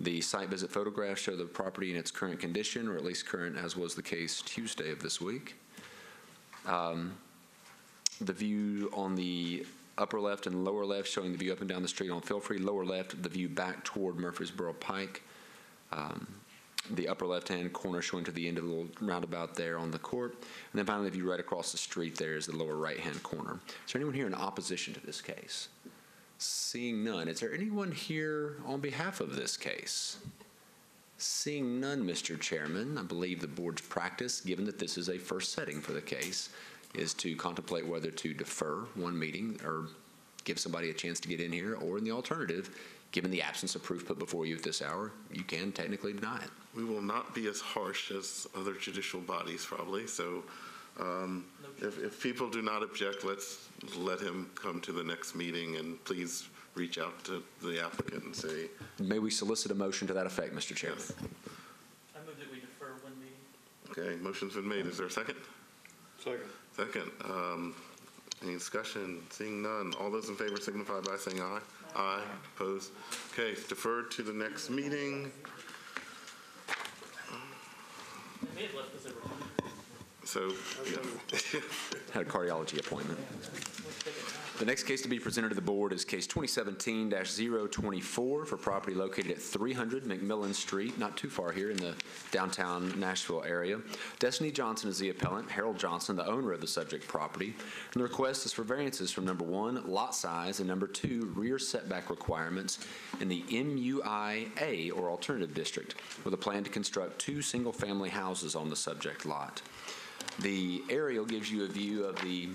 The site visit photographs show the property in its current condition, or at least current as was the case Tuesday of this week. Um, The view on the upper left and lower left showing the view up and down the street on Philfree. Lower left, the view back toward Murfreesboro Pike. Um, The upper left-hand corner showing to the end of the little roundabout there on the court. And then finally, the view right across the street there is the lower right-hand corner. Is there anyone here in opposition to this case? Seeing none, is there anyone here on behalf of this case? Seeing none, Mr. Chairman, I believe the board's practice, given that this is a first setting for the case, is to contemplate whether to defer one meeting or give somebody a chance to get in here, or in the alternative, given the absence of proof put before you at this hour, you can technically deny it. We will not be as harsh as other judicial bodies probably, so um, if, if people do not object, let's let him come to the next meeting and please reach out to the applicant and say, May we solicit a motion to that effect, Mr. Chairman? I move that we defer one meeting. okay, motion's been made, is there a second? Second. Second, um, any discussion? Seeing none, all those in favor signify by saying aye. Aye, opposed? Okay, deferred to the next meeting. They may have left because they were. So, yeah. Had a cardiology appointment. The next case to be presented to the board is case 2017-024 for property located at 300 McMillan Street, not too far here in the downtown Nashville area. Destiny Johnson is the appellant, Harold Johnson, the owner of the subject property. And the request is for variances from number one, lot size, and number two, rear setback requirements in the MUI-A or alternative district with a plan to construct two single-family houses on the subject lot. The aerial gives you a view of the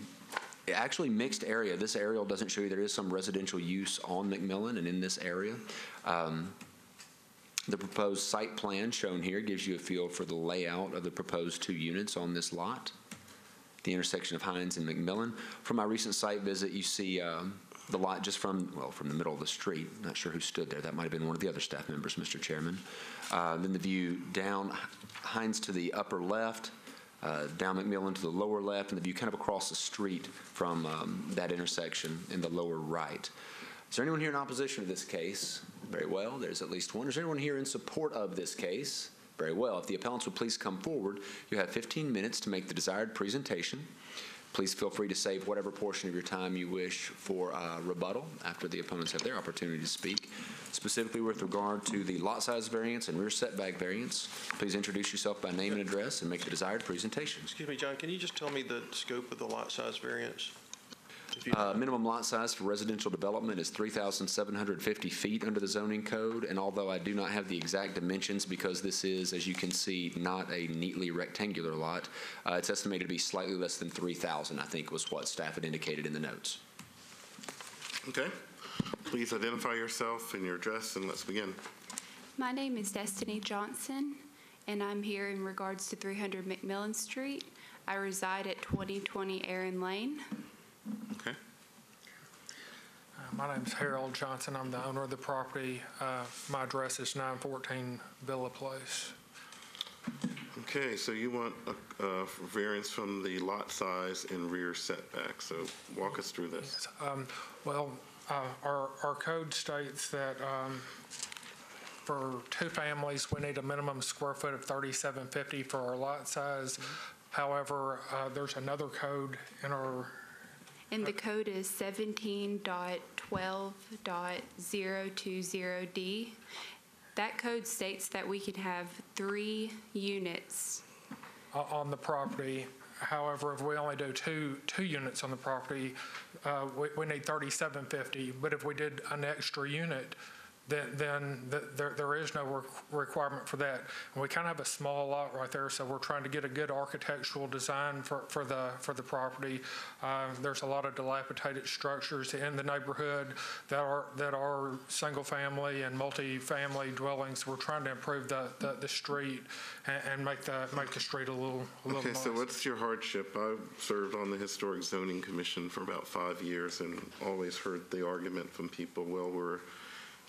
actually mixed area. This aerial doesn't show you there is some residential use on McMillan and in this area. Um, The proposed site plan shown here gives you a feel for the layout of the proposed two units on this lot, the intersection of Hines and McMillan. From my recent site visit, you see um, the lot just from, well, from the middle of the street. Not sure who stood there. That might have been one of the other staff members, Mr. Chairman. Uh, Then the view down Hines to the upper left, uh, down McMillan to the lower left, and the view kind of across the street from um, that intersection in the lower right. Is there anyone here in opposition to this case? Very well, there's at least one. Is there anyone here in support of this case? Very well. If the appellants would please come forward, you have 15 minutes to make the desired presentation. Please feel free to save whatever portion of your time you wish for uh, rebuttal after the opponents have their opportunity to speak. Specifically with regard to the lot size variance and rear setback variance, please introduce yourself by name and address and make the desired presentation. Excuse me, John, can you just tell me the scope of the lot size variance? Uh, Minimum lot size for residential development is 3,750 feet under the zoning code, and although I do not have the exact dimensions because this is, as you can see, not a neatly rectangular lot, uh, it's estimated to be slightly less than 3,000, I think was what staff had indicated in the notes. Okay, please identify yourself and your address and let's begin. My name is Destiny Johnson, and I'm here in regards to 300 McMillan Street. I reside at 2020 Aaron Lane. Okay. Uh, My name's Harold Johnson. I'm the owner of the property. Uh, My address is 914 Villa Place. Okay, so you want a, a variance from the lot size and rear setback, so walk us through this. Um, Well, uh, our our code states that um, for two families, we need a minimum square foot of 3750 for our lot size. However, uh, there's another code in our And the code is 17.12.020D. That code states that we can have three units. uh, on the property. However, if we only do two, two units on the property, uh, we, we need 3750. But if we did an extra unit, then, then th- there, there is no requ- requirement for that. And we kind of have a small lot right there, so we're trying to get a good architectural design for, for the, for the property. Uh, There's a lot of dilapidated structures in the neighborhood that are, that are single-family and multi-family dwellings. We're trying to improve the, the, the street and, and make the, make the street a little, a little Okay, so what's your hardship? I've served on the Historic Zoning Commission for about five years and always heard the argument from people, well, we're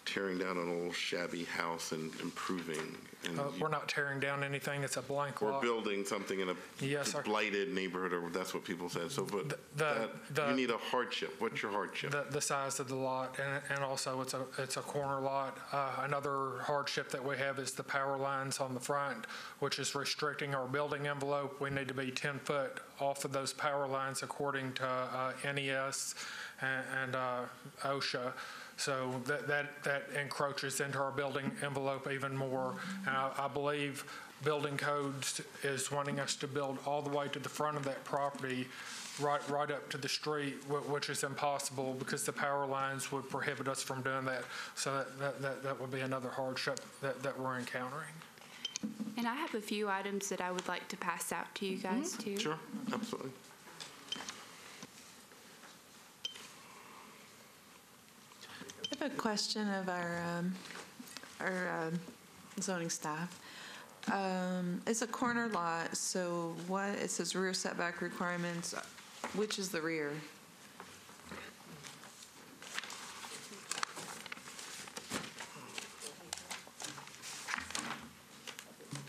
tearing down an old shabby house and improving. and Uh, you- We're not tearing down anything, it's a blank Or lot. building something in a Yes, sir. blighted neighborhood, or that's what people said. So, but the- that, the- you need a hardship. What's your hardship? The, the size of the lot, and, and also it's a, it's a corner lot. Uh, Another hardship that we have is the power lines on the front, which is restricting our building envelope. We need to be 10 foot off of those power lines according to uh, NES and and, uh, OSHA. So that, that, that encroaches into our building envelope even more. And I, I believe building codes is wanting us to build all the way to the front of that property, right, right up to the street, wh- which is impossible because the power lines would prohibit us from doing that. So that, that, that, that would be another hardship that, that we're encountering. And I have a few items that I would like to pass out to you guys, mm-hmm. too. Sure, absolutely. Have a question of our, um, our um, zoning staff. Um, It's a corner lot, so what, it says rear setback requirements, which is the rear?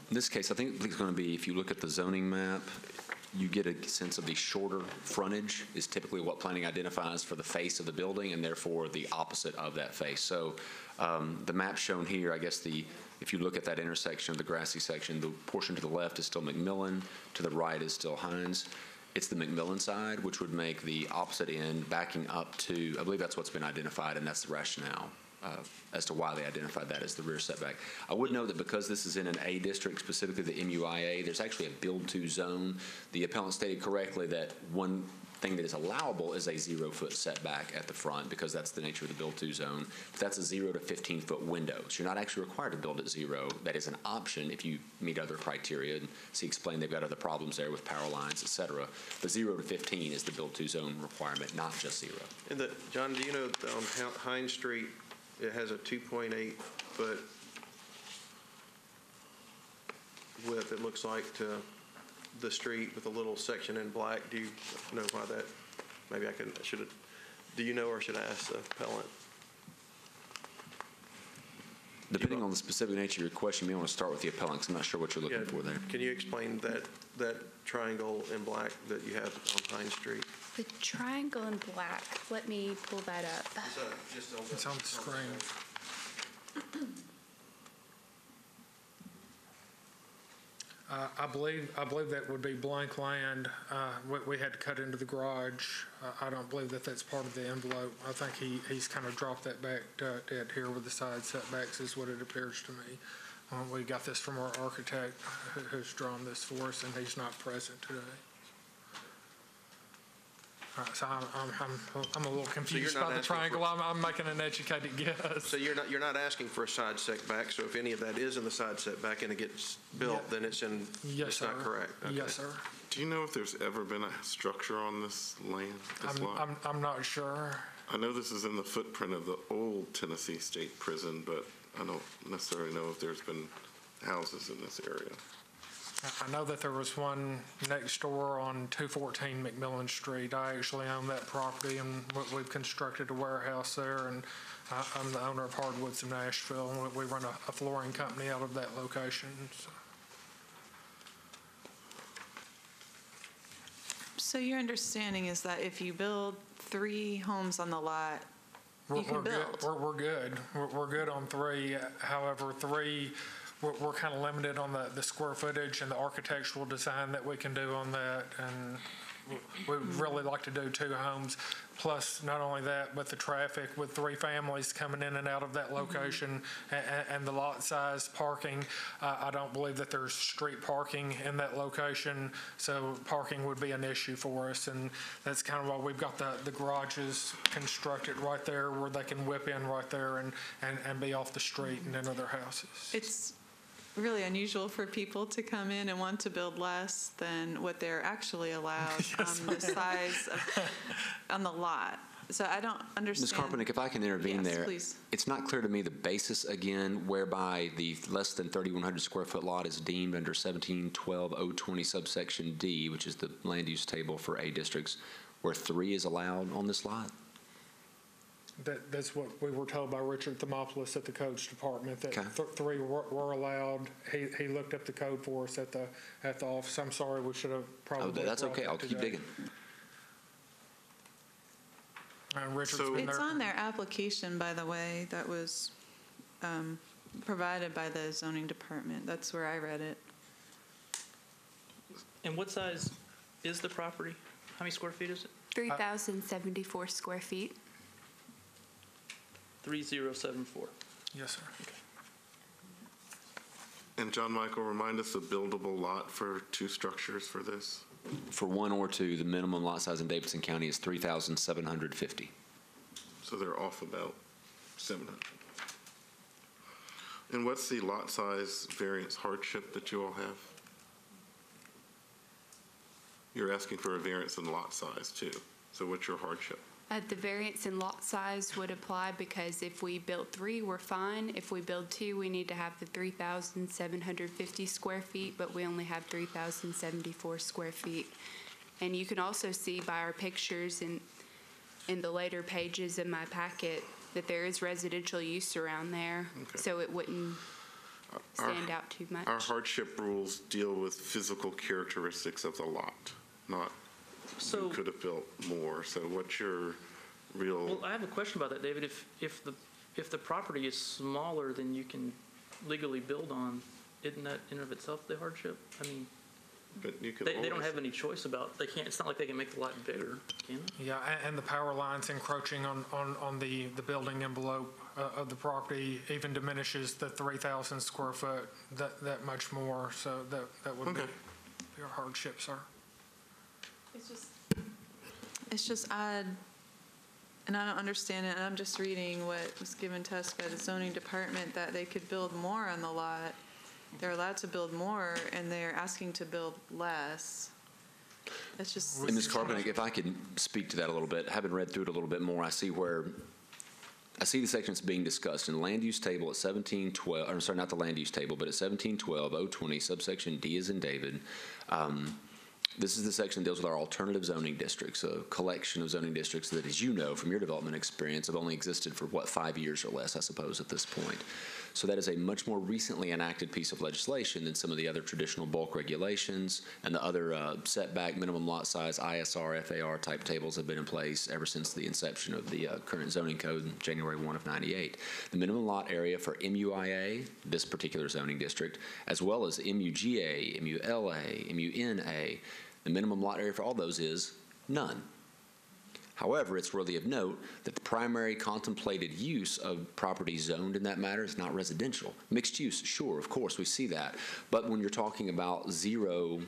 In this case, I think it's going to be, if you look at the zoning map, you get a sense of the shorter frontage is typically what planning identifies for the face of the building, and therefore the opposite of that face. So um, the map shown here, I guess the, if you look at that intersection of the grassy section, the portion to the left is still McMillan, to the right is still Hines. It's the McMillan side, which would make the opposite end backing up to, I believe that's what's been identified, and that's the rationale uh, as to why they identified that as the rear setback. I would note that because this is in an A district, specifically the MUIA, there's actually a build-to zone. The appellant stated correctly that one thing that is allowable is a zero-foot setback at the front because that's the nature of the build-to zone. But that's a zero to 15-foot window. So you're not actually required to build at zero. That is an option if you meet other criteria. And see, explained they've got other problems there with power lines, et cetera. But zero to 15 is the build-to zone requirement, not just zero. And the, John, do you know on Hi- Hines Street, it has a 2.8 foot width, it looks like, to the street with a little section in black? Do you know why that, maybe I can, should do you know or should I ask the appellant? Depending on the specific nature of your question, you may want to start with the appellant, 'cause I'm not sure what you're looking Yeah, for there. Can you explain that, that triangle in black that you have on Pine Street? The triangle in black, let me pull that up. It's on the screen. Uh, I believe, I believe that would be blank land. Uh, We we had to cut into the garage. Uh, I don't believe that that's part of the envelope. I think he, he's kind of dropped that back to adhere with the side setbacks is what it appears to me. Uh, We got this from our architect who- who's drawn this for us, and he's not present today. All right, So I'm, I'm, I'm- I'm a little confused not by the asking for- triangle. I'm, I'm making an educated *laughs* guess. So you're not, you're not asking for a side setback, so if any of that is in the side setback and it gets built, then it's in, Yes, it's not sir. correct? Okay. Yes, sir. Do you know if there's ever been a structure on this land, this I'm, lot? I'm, I'm not sure. I know this is in the footprint of the old Tennessee State Prison, but I don't necessarily know if there's been houses in this area. I- know that there was one next door on 214 McMillan Street. I actually own that property, and we- we've constructed a warehouse there, and I- I'm the owner of Hardwoods in Nashville, and we we run a a flooring company out of that location. so. So your understanding is that if you build three homes on the lot, We're- you can we're good. build? We're, we're good. We're, we're good on three. However, three, we're, we're kind of limited on the, the square footage and the architectural design that we can do on that. And we'd really like to do two homes. Plus, not only that, but the traffic with three families coming in and out of that location a- a- and the lot size, parking. Uh, I don't believe that there's street parking in that location, so parking would be an issue for us. And that's kind of why we've got the, the garages constructed right there where they can whip in right there and, and, and be off the street and into their houses. It's really unusual for people to come in and want to build less than what they're actually allowed *laughs* on the size of, *laughs* on the lot. So I don't understand. Ms. understand. Carpenter, if I can intervene Yes, there. please. It's not clear to me the basis, again, whereby the less than 3,100 square foot lot is deemed under 1712020 subsection D, which is the land use table for A districts, where three is allowed on this lot? That, that's what we were told by Richard Thermopolis at the codes department, that Okay. th- three were, were allowed. He, he looked up the code for us at the, at the office. I'm sorry, we should have probably. Oh, that's okay, I'll keep digging. And Richard's been It's there. on their application, by the way, that was um, provided by the zoning department. That's where I read it. And what size is the property? How many square feet is it? 3,074 square feet. 3074. Yes, sir. And John Michael, remind us the buildable lot for two structures for this? For one or two, the minimum lot size in Davidson County is 3,750. So they're off about 700. And what's the lot size variance hardship that you all have? You're asking for a variance in lot size too. So what's your hardship? Uh, The variance in lot size would apply because if we build three, we're fine. If we build two, we need to have the 3,750 square feet, but we only have 3,074 square feet. And you can also see by our pictures in, in the later pages in my packet that there is residential use around there, Okay. so it wouldn't Our- stand out too much. Our hardship rules deal with physical characteristics of the lot, not you So- could have built more. So what's your real? Well, I have a question about that, David. If, if the, if the property is smaller than you can legally build on, isn't that in and of itself the hardship? I mean, But you could they, they don't always- have any choice about, they can't, it's not like they can make the lot bigger, can they? Yeah, a- and the power lines encroaching on, on, on the, the building envelope uh, of the property even diminishes the 3,000 square foot that, that much more, so that, that would be Okay. be a hardship, sir. It's just. It's just odd, and I don't understand it, and I'm just reading what was given to us by the zoning department, that they could build more on the lot. They're allowed to build more, and they're asking to build less. That's just. And Ms. Carpenter, if I could speak to that a little bit, having read through it a little bit more, I see where, I see the sections being discussed in the land use table at 1712, or sorry, not the land use table, but at 1712, 020, subsection D is in David. Um, This is the section that deals with our alternative zoning districts, a collection of zoning districts that, as you know from your development experience, have only existed for, what, five years or less, I suppose, at this point. So that is a much more recently enacted piece of legislation than some of the other traditional bulk regulations and the other uh, setback, minimum lot size, ISR, FAR type tables have been in place ever since the inception of the uh, current zoning code January 1 of 98. The minimum lot area for MUIA, this particular zoning district, as well as MUGA, MULA, MUNA, the minimum lot area for all those is none. However, it's worthy of note that the primary contemplated use of property zoned in that matter is not residential. Mixed use, sure, of course, we see that. But when you're talking about zero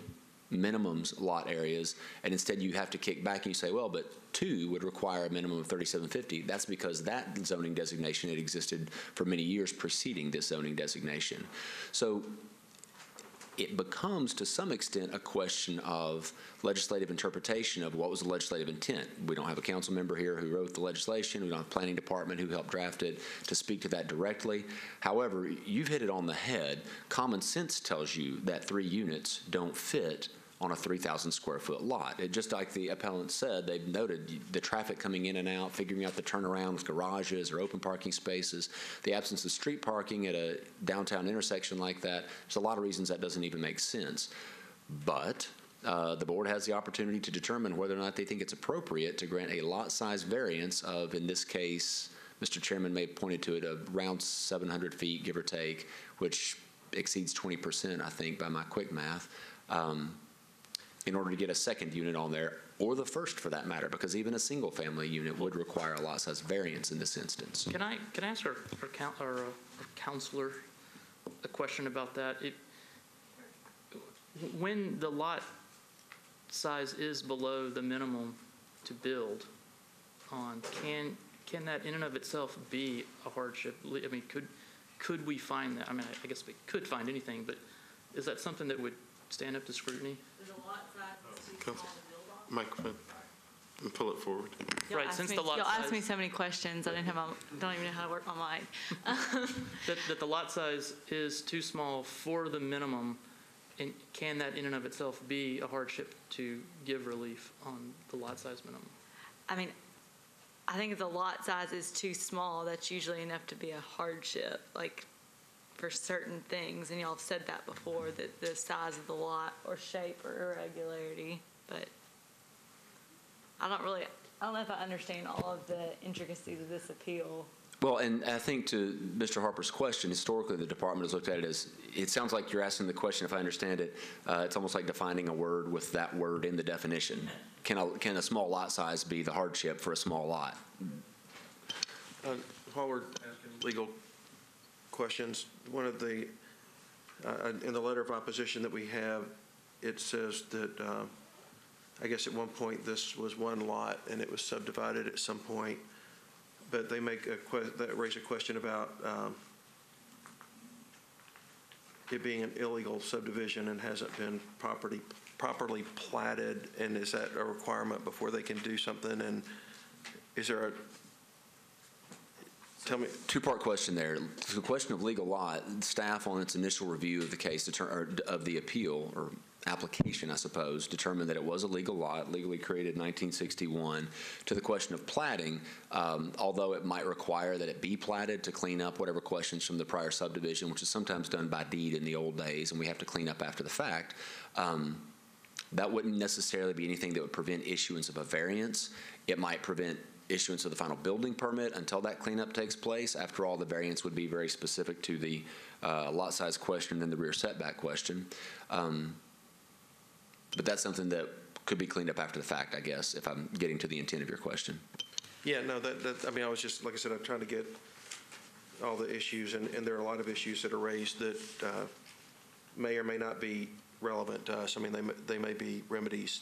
minimums lot areas, and instead you have to kick back and you say, well, but two would require a minimum of 3750, that's because that zoning designation had existed for many years preceding this zoning designation. So it becomes to some extent a question of legislative interpretation of what was the legislative intent. We don't have a council member here who wrote the legislation. We don't have a planning department who helped draft it to speak to that directly. However, you've hit it on the head. Common sense tells you that three units don't fit on a 3,000 square foot lot. It, just like the appellant said, they've noted the traffic coming in and out, figuring out the turnaround with garages or open parking spaces, the absence of street parking at a downtown intersection like that. There's a lot of reasons that doesn't even make sense. But uh, the board has the opportunity to determine whether or not they think it's appropriate to grant a lot size variance of, in this case, Mr. Chairman may have pointed to it, around 700 feet, give or take, which exceeds 20%, I think, by my quick math. Um, in order to get a second unit on there, or the first for that matter, because even a single-family unit would require a lot size variance in this instance. Can I, can I ask our, our coun- our, uh, our counselor a question about that? It, when the lot size is below the minimum to build on, can, can that in and of itself be a hardship? I mean, could, could we find that? I mean, I- I guess we could find anything, but is that something that would stand up to scrutiny? Council, microphone, and pull it forward. Right, asked since me- the lot Y'all asked me size- so many questions, I didn't have, my- don't even know how to work my mic. *laughs* That, that the lot size is too small for the minimum, and can that in and of itself be a hardship to give relief on the lot size minimum? I mean, I think if the lot size is too small, that's usually enough to be a hardship, like for certain things. And y'all have said that before, that the size of the lot or shape or irregularity. But I don't really, I don't know if I understand all of the intricacies of this appeal. Well, and I think to Mr. Harper's question, historically, the department has looked at it as, it sounds like you're asking the question, if I understand it, uh, it's almost like defining a word with that word in the definition. Can a, can a small lot size be the hardship for a small lot? Uh, While we're asking legal questions, one of the, uh, in the letter of opposition that we have, it says that, uh, I guess at one point, this was one lot, and it was subdivided at some point, but they make a, that raise a question about um, it being an illegal subdivision and hasn't been property, properly platted, and is that a requirement before they can do something? And is there a, tell me, Two-part question there. The question of legal lot, staff on its initial review of the case, of the appeal, or application, I suppose, determined that it was a legal lot, legally created in 1961. To the question of platting, um, although it might require that it be platted to clean up whatever questions from the prior subdivision, which is sometimes done by deed in the old days, and we have to clean up after the fact, um, that wouldn't necessarily be anything that would prevent issuance of a variance. It might prevent issuance of the final building permit until that cleanup takes place. After all, the variance would be very specific to the uh, lot size question and the rear setback question. Um, But that's something that could be cleaned up after the fact, I guess, if I'm getting to the intent of your question. Yeah, no, that, that, I mean, I was just, like I said, I'm trying to get all the issues, and, and there are a lot of issues that are raised that uh, may or may not be relevant to us. I mean, they, they may be remedies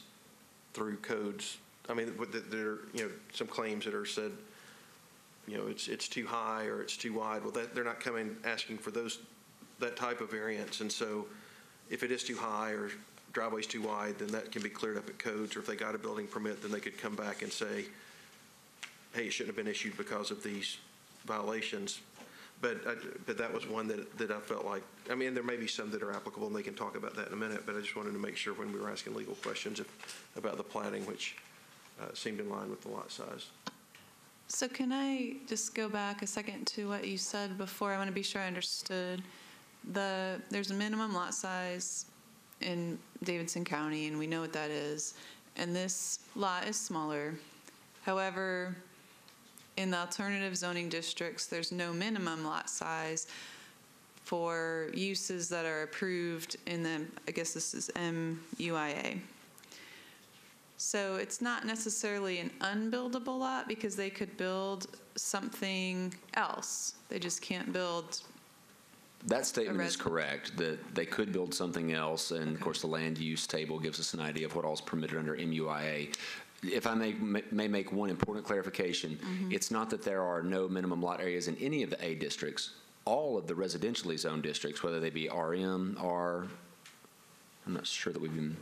through codes. I mean, there are, you know, some claims that are said, you know, it's, it's too high or it's too wide. Well, that, they're not coming, asking for those, that type of variance. And so if it is too high or driveway's too wide, then that can be cleared up at codes. Or if they got a building permit, then they could come back and say, hey, it shouldn't have been issued because of these violations. But, I- but that was one that, that I felt like, I mean, there may be some that are applicable, and they can talk about that in a minute, but I just wanted to make sure when we were asking legal questions if- about the platting, which uh, seemed in line with the lot size. So can I just go back a second to what you said before? I want to be sure I understood. The, there's a minimum lot size in Davidson County, and we know what that is. And this lot is smaller. However, in the alternative zoning districts, there's no minimum lot size for uses that are approved in the, I guess this is MUIA. So it's not necessarily an unbuildable lot because they could build something else. They just can't build, That statement is correct, that they could build something else, and of course, the land use table gives us an idea of what all is permitted under MUIA. If I may, may make one important clarification, it's not that there are no minimum lot areas in any of the A districts. All of the residentially zoned districts, whether they be RM, R, I'm not sure that we've been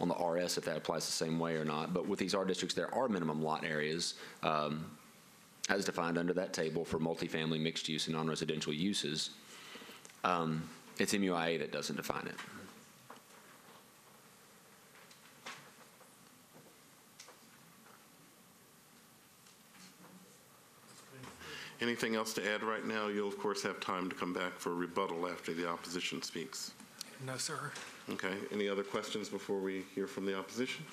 on the RS if that applies the same way or not, but with these R districts, there are minimum lot areas um, as defined under that table for multifamily, mixed use, and non-residential uses. Um, It's MUIA that doesn't define it. Anything else to add right now? You'll, of course, have time to come back for rebuttal after the opposition speaks. No, sir. Okay, any other questions before we hear from the opposition?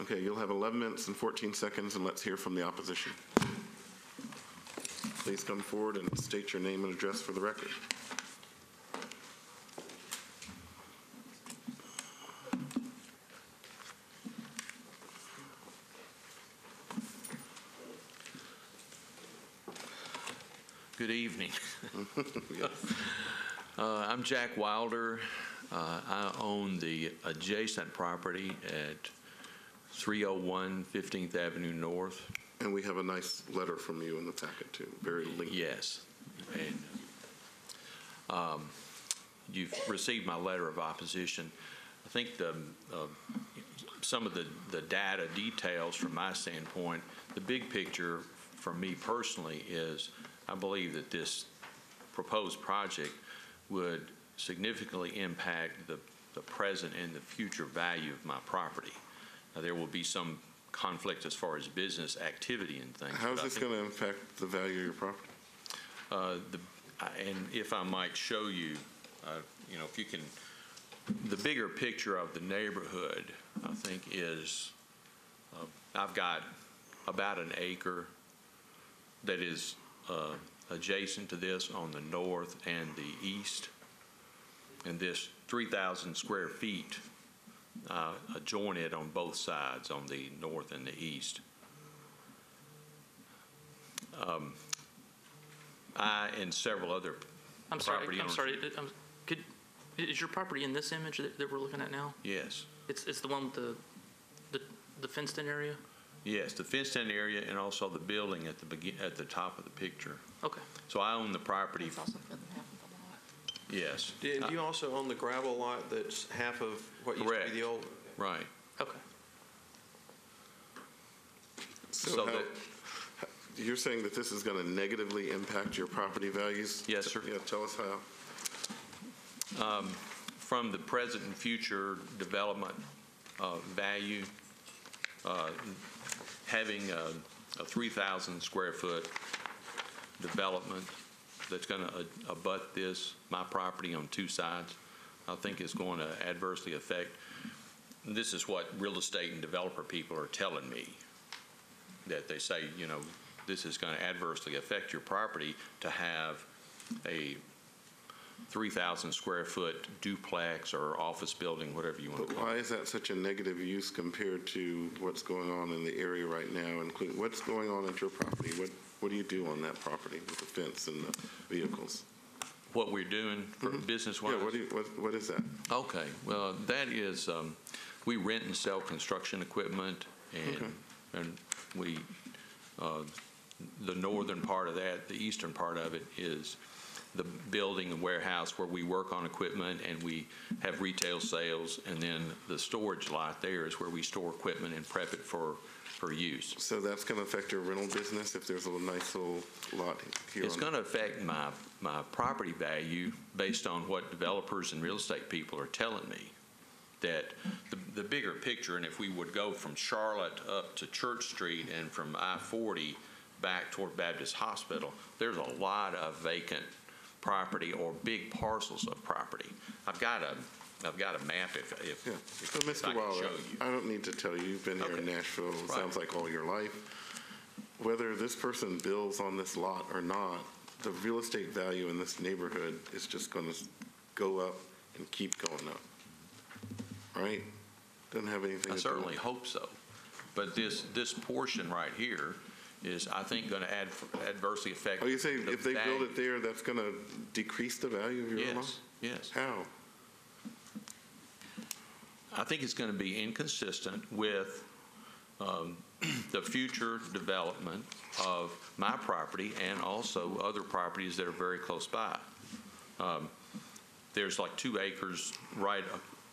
Okay, you'll have 11 minutes and 14 seconds, and let's hear from the opposition please come forward and state your name and address for the record. Good evening. *laughs* uh, I'm Jack Wilder. Uh, I own the adjacent property at 301 15th Avenue North. And we have a nice letter from you in the packet, too, very lengthy. Yes. And um, you've received my letter of opposition. I think the, uh, some of the, the data details from my standpoint, the big picture for me personally is I believe that this proposed project would significantly impact the, the present and the future value of my property. Now, there will be some conflict as far as business activity and things. How is this going to impact the value of your property? uh, the, and if I might show you, uh, you know, if you can, the bigger picture of the neighborhood, I think, is, uh, I've got about an acre that is uh, adjacent to this on the north and the east. And this 3,000 square feet uh, adjoin it on both sides, on the north and the east. Um, I and several other I'm sorry, property I'm sorry, I'm- could, is your property in this image that, that we're looking at now? Yes, It's, it's the one with the, the, the fenced-in area? yes, the fenced-in area and also the building at the begin, at the top of the picture. Okay. So I own the property. Yes. And you also own the gravel lot that's half of what used to Correct. be the old? Right. Okay. So So how, that- you're saying that this is going to negatively impact your property values? Yes, sir. Yeah, tell us how. Um, From the present and future development uh, value, uh, having a a 3,000 square foot development that's going to abut this, my property on two sides, I think is going to adversely affect, this is what real estate and developer people are telling me, that they say, you know, this is going to adversely affect your property to have a 3,000 square foot duplex or office building, whatever you want to call it. why is that such a negative use compared to what's going on in the area right now, including, what's going on at your property? What, what do you do on that property with the fence and the vehicles? What we're doing for business-wise? Yeah, what do you, what, what is that? Okay, well, that is, um, we rent and sell construction equipment, and, and we, uh, the northern part of that, the eastern part of it is the building and warehouse where we work on equipment and we have retail sales, and then the storage lot there is where we store equipment and prep it for, for use. So that's going to affect your rental business if there's a nice little lot here It's on- going to affect my, my property value based on what developers and real estate people are telling me. That the, the bigger picture, and if we would go from Charlotte up to Church Street and from I-40 back toward Baptist Hospital, there's a lot of vacant property or big parcels of property. I've got a, I've got a map if, if, Yeah. if So, if I Mr. can Wilder, show you. I don't need to tell you, you've been here in Okay. Nashville, it Right. sounds like all your life. Whether this person builds on this lot or not, the real estate value in this neighborhood is just going to go up and keep going up. Right? Doesn't have anything to do I with certainly hope so. But this, this portion right here is, I think, going to add adversely affect. Oh, you say the if they build value. it there, that's going to decrease the value of your lot? Yes, yes. How? I think it's going to be inconsistent with um, *clears throat* the future development of my property and also other properties that are very close by. Um, There's like two acres right,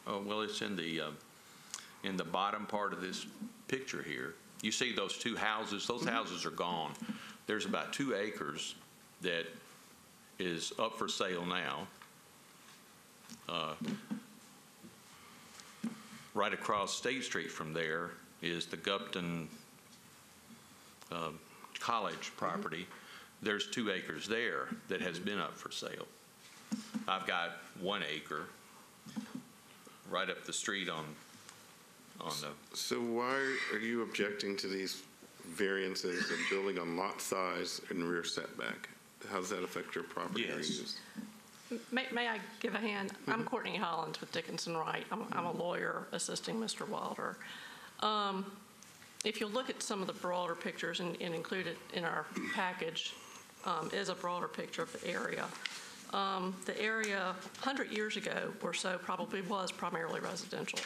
uh, well, it's in the, uh, in the bottom part of this picture here. You see those two houses, those houses are gone. There's about two acres that is up for sale now. Uh, Right across State Street from there is the Gupton uh, College property. There's two acres there that has been up for sale. I've got one acre right up the street on, on the, So why are you objecting to these variances of building on lot size and rear setback? How does that affect your property Yes. use? May, may I give a hand? I'm Courtney Hollins with Dickinson Wright. I'm, I'm a lawyer assisting Mr. Wilder. Um, If you look at some of the broader pictures and, and included in our package, um, is a broader picture of the area. Um, The area, 100 years ago or so, probably was primarily residential.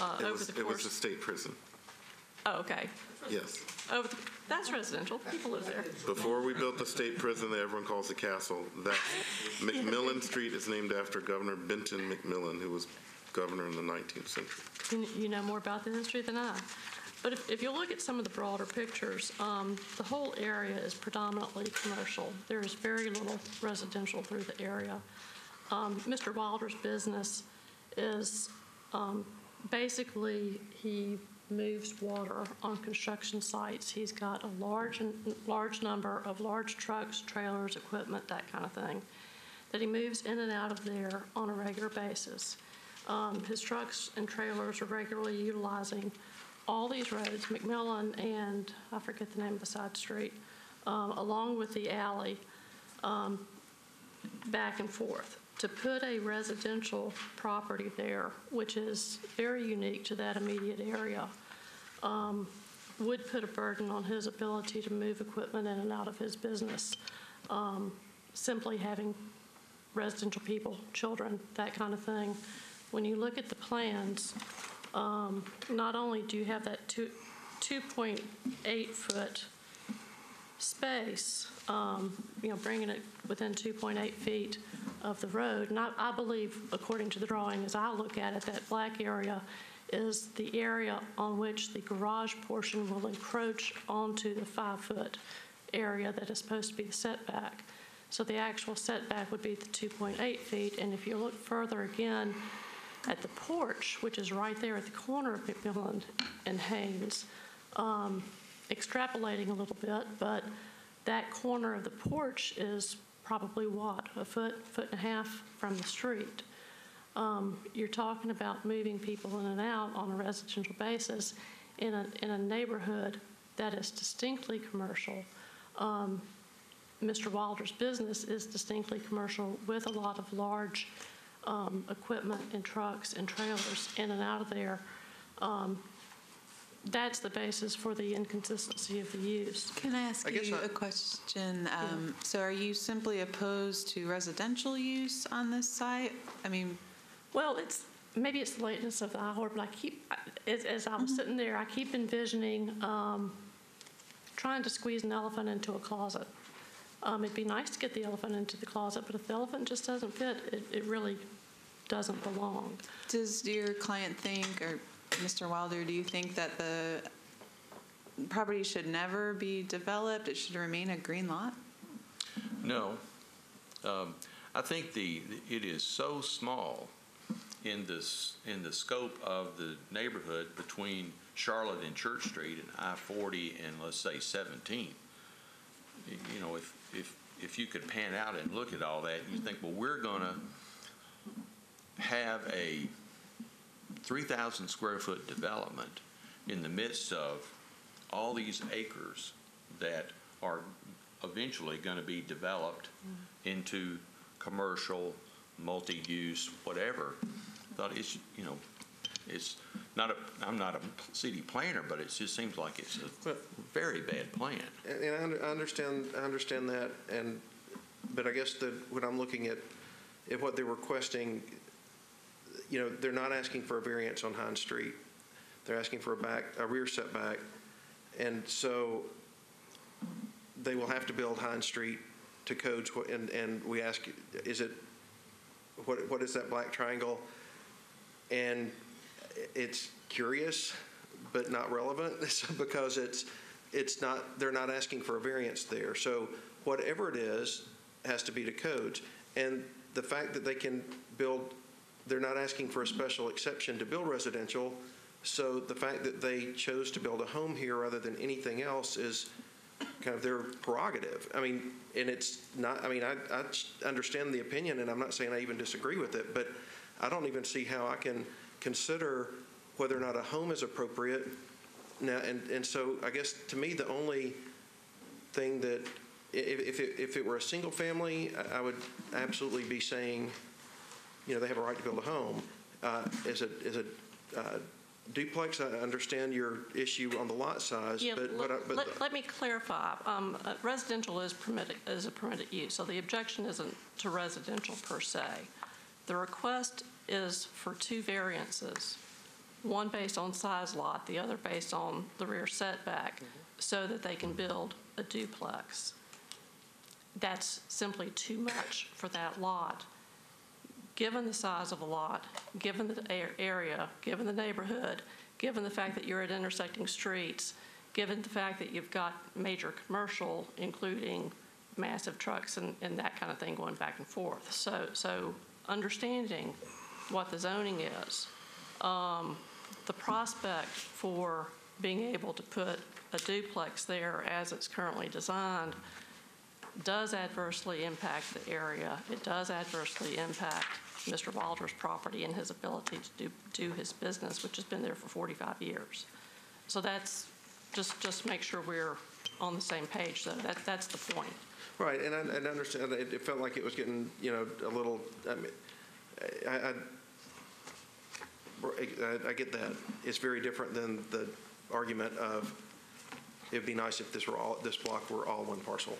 Uh, It Over was, it was a state prison, oh, okay. yes. Oh, That's residential, people live there. Before we built the state prison that everyone calls the castle, that McMillan Street is named after Governor Benton McMillin, who was governor in the 19th century. You you know more about the history than I. But if, if you look at some of the broader pictures, um, the whole area is predominantly commercial. There is very little residential through the area. Um, Mr. Wilder's business is um, basically he moves water on construction sites. He's got a large, large number of large trucks, trailers, equipment, that kind of thing, that he moves in and out of there on a regular basis. Um, His trucks and trailers are regularly utilizing all these roads, McMillan and, I forget the name of the side street, um, along with the alley, um, back and forth. To put a residential property there, which is very unique to that immediate area, um, would put a burden on his ability to move equipment in and out of his business. Um, Simply having residential people, children, that kind of thing. When you look at the plans, um, not only do you have that two, 2.8-foot space, um, you know, bringing it within 2.8 feet of the road, and I, I believe, according to the drawing, as I look at it, that black area is the area on which the garage portion will encroach onto the five-foot area that is supposed to be the setback. So the actual setback would be the 2.8 feet, and if you look further again at the porch, which is right there at the corner of McMillan and Haynes, um, extrapolating a little bit, but that corner of the porch is probably what, a foot, foot and a half from the street. Um, You're talking about moving people in and out on a residential basis in a, in a neighborhood that is distinctly commercial. Um, Mr. Wilder's business is distinctly commercial with a lot of large um, equipment and trucks and trailers in and out of there. Um, That's the basis for the inconsistency of the use. Can I ask I you I- a question? Um, So are you simply opposed to residential use on this site? I mean, Well, it's, maybe it's the lateness of the hour, but I keep, as, as I was sitting there, I keep envisioning um, trying to squeeze an elephant into a closet. Um, It'd be nice to get the elephant into the closet, but if the elephant just doesn't fit, it, it really doesn't belong. does your client think, or Mr. Wilder, do you think that the property should never be developed? It should remain a green lot? No. Um, I think the, it is so small in this, in the scope of the neighborhood between Charlotte and Church Street and I-40 and let's say 17. You know, if, if, if you could pan out and look at all that, you think, well, we're gonna have a 3,000 square foot development in the midst of all these acres that are eventually going to be developed mm-hmm. into commercial, multi-use, whatever. Thought it's, you know, it's not a, I'm not a city planner, but it just seems like it's a very bad plan. And and I under- I understand, I understand that, and, but I guess that when I'm looking at, at what they're requesting, you know, they're not asking for a variance on Hynes Street. They're asking for a back, a rear setback. And so they will have to build Hynes Street to codes, and, and we ask, is it, what, what is that black triangle? And it's curious, but not relevant, *laughs* because it's, it's not, they're not asking for a variance there. So whatever it is, has to be to codes. And the fact that they can build, they're not asking for a special exception to build residential, so the fact that they chose to build a home here rather than anything else is kind of their prerogative. I mean, and it's not, I mean, I, I understand the opinion, and I'm not saying I even disagree with it, but I don't even see how I can consider whether or not a home is appropriate. Now, and, and so I guess to me, the only thing that, if, if, it- if it were a single family, I, I would absolutely be saying, you know, they have a right to build a home. Uh, as a, as a, uh, duplex, I understand your issue on the lot size, Yeah, but, but, I- let, but let- let me clarify. Um, uh, Residential is permitted, is a permitted use, so the objection isn't to residential per se. The request is for two variances, one based on size lot, the other based on the rear setback, mm-hmm. so that they can build a duplex. That's simply too much for that lot. Given the size of a lot, given the area, given the neighborhood, given the fact that you're at intersecting streets, given the fact that you've got major commercial, including massive trucks and, and that kind of thing going back and forth. So, so understanding what the zoning is, um, the prospect for being able to put a duplex there as it's currently designed does adversely impact the area. It does adversely impact Mr. Walter's property and his ability to do, do his business, which has been there for 45 years. So that's, just, just make sure we're on the same page, though. That, that's the point. Right, and I, I understand, it, it felt like it was getting, you know, a little, I mean, I, I, I- get that. It's very different than the argument of, it'd be nice if this were all, this block were all one parcel,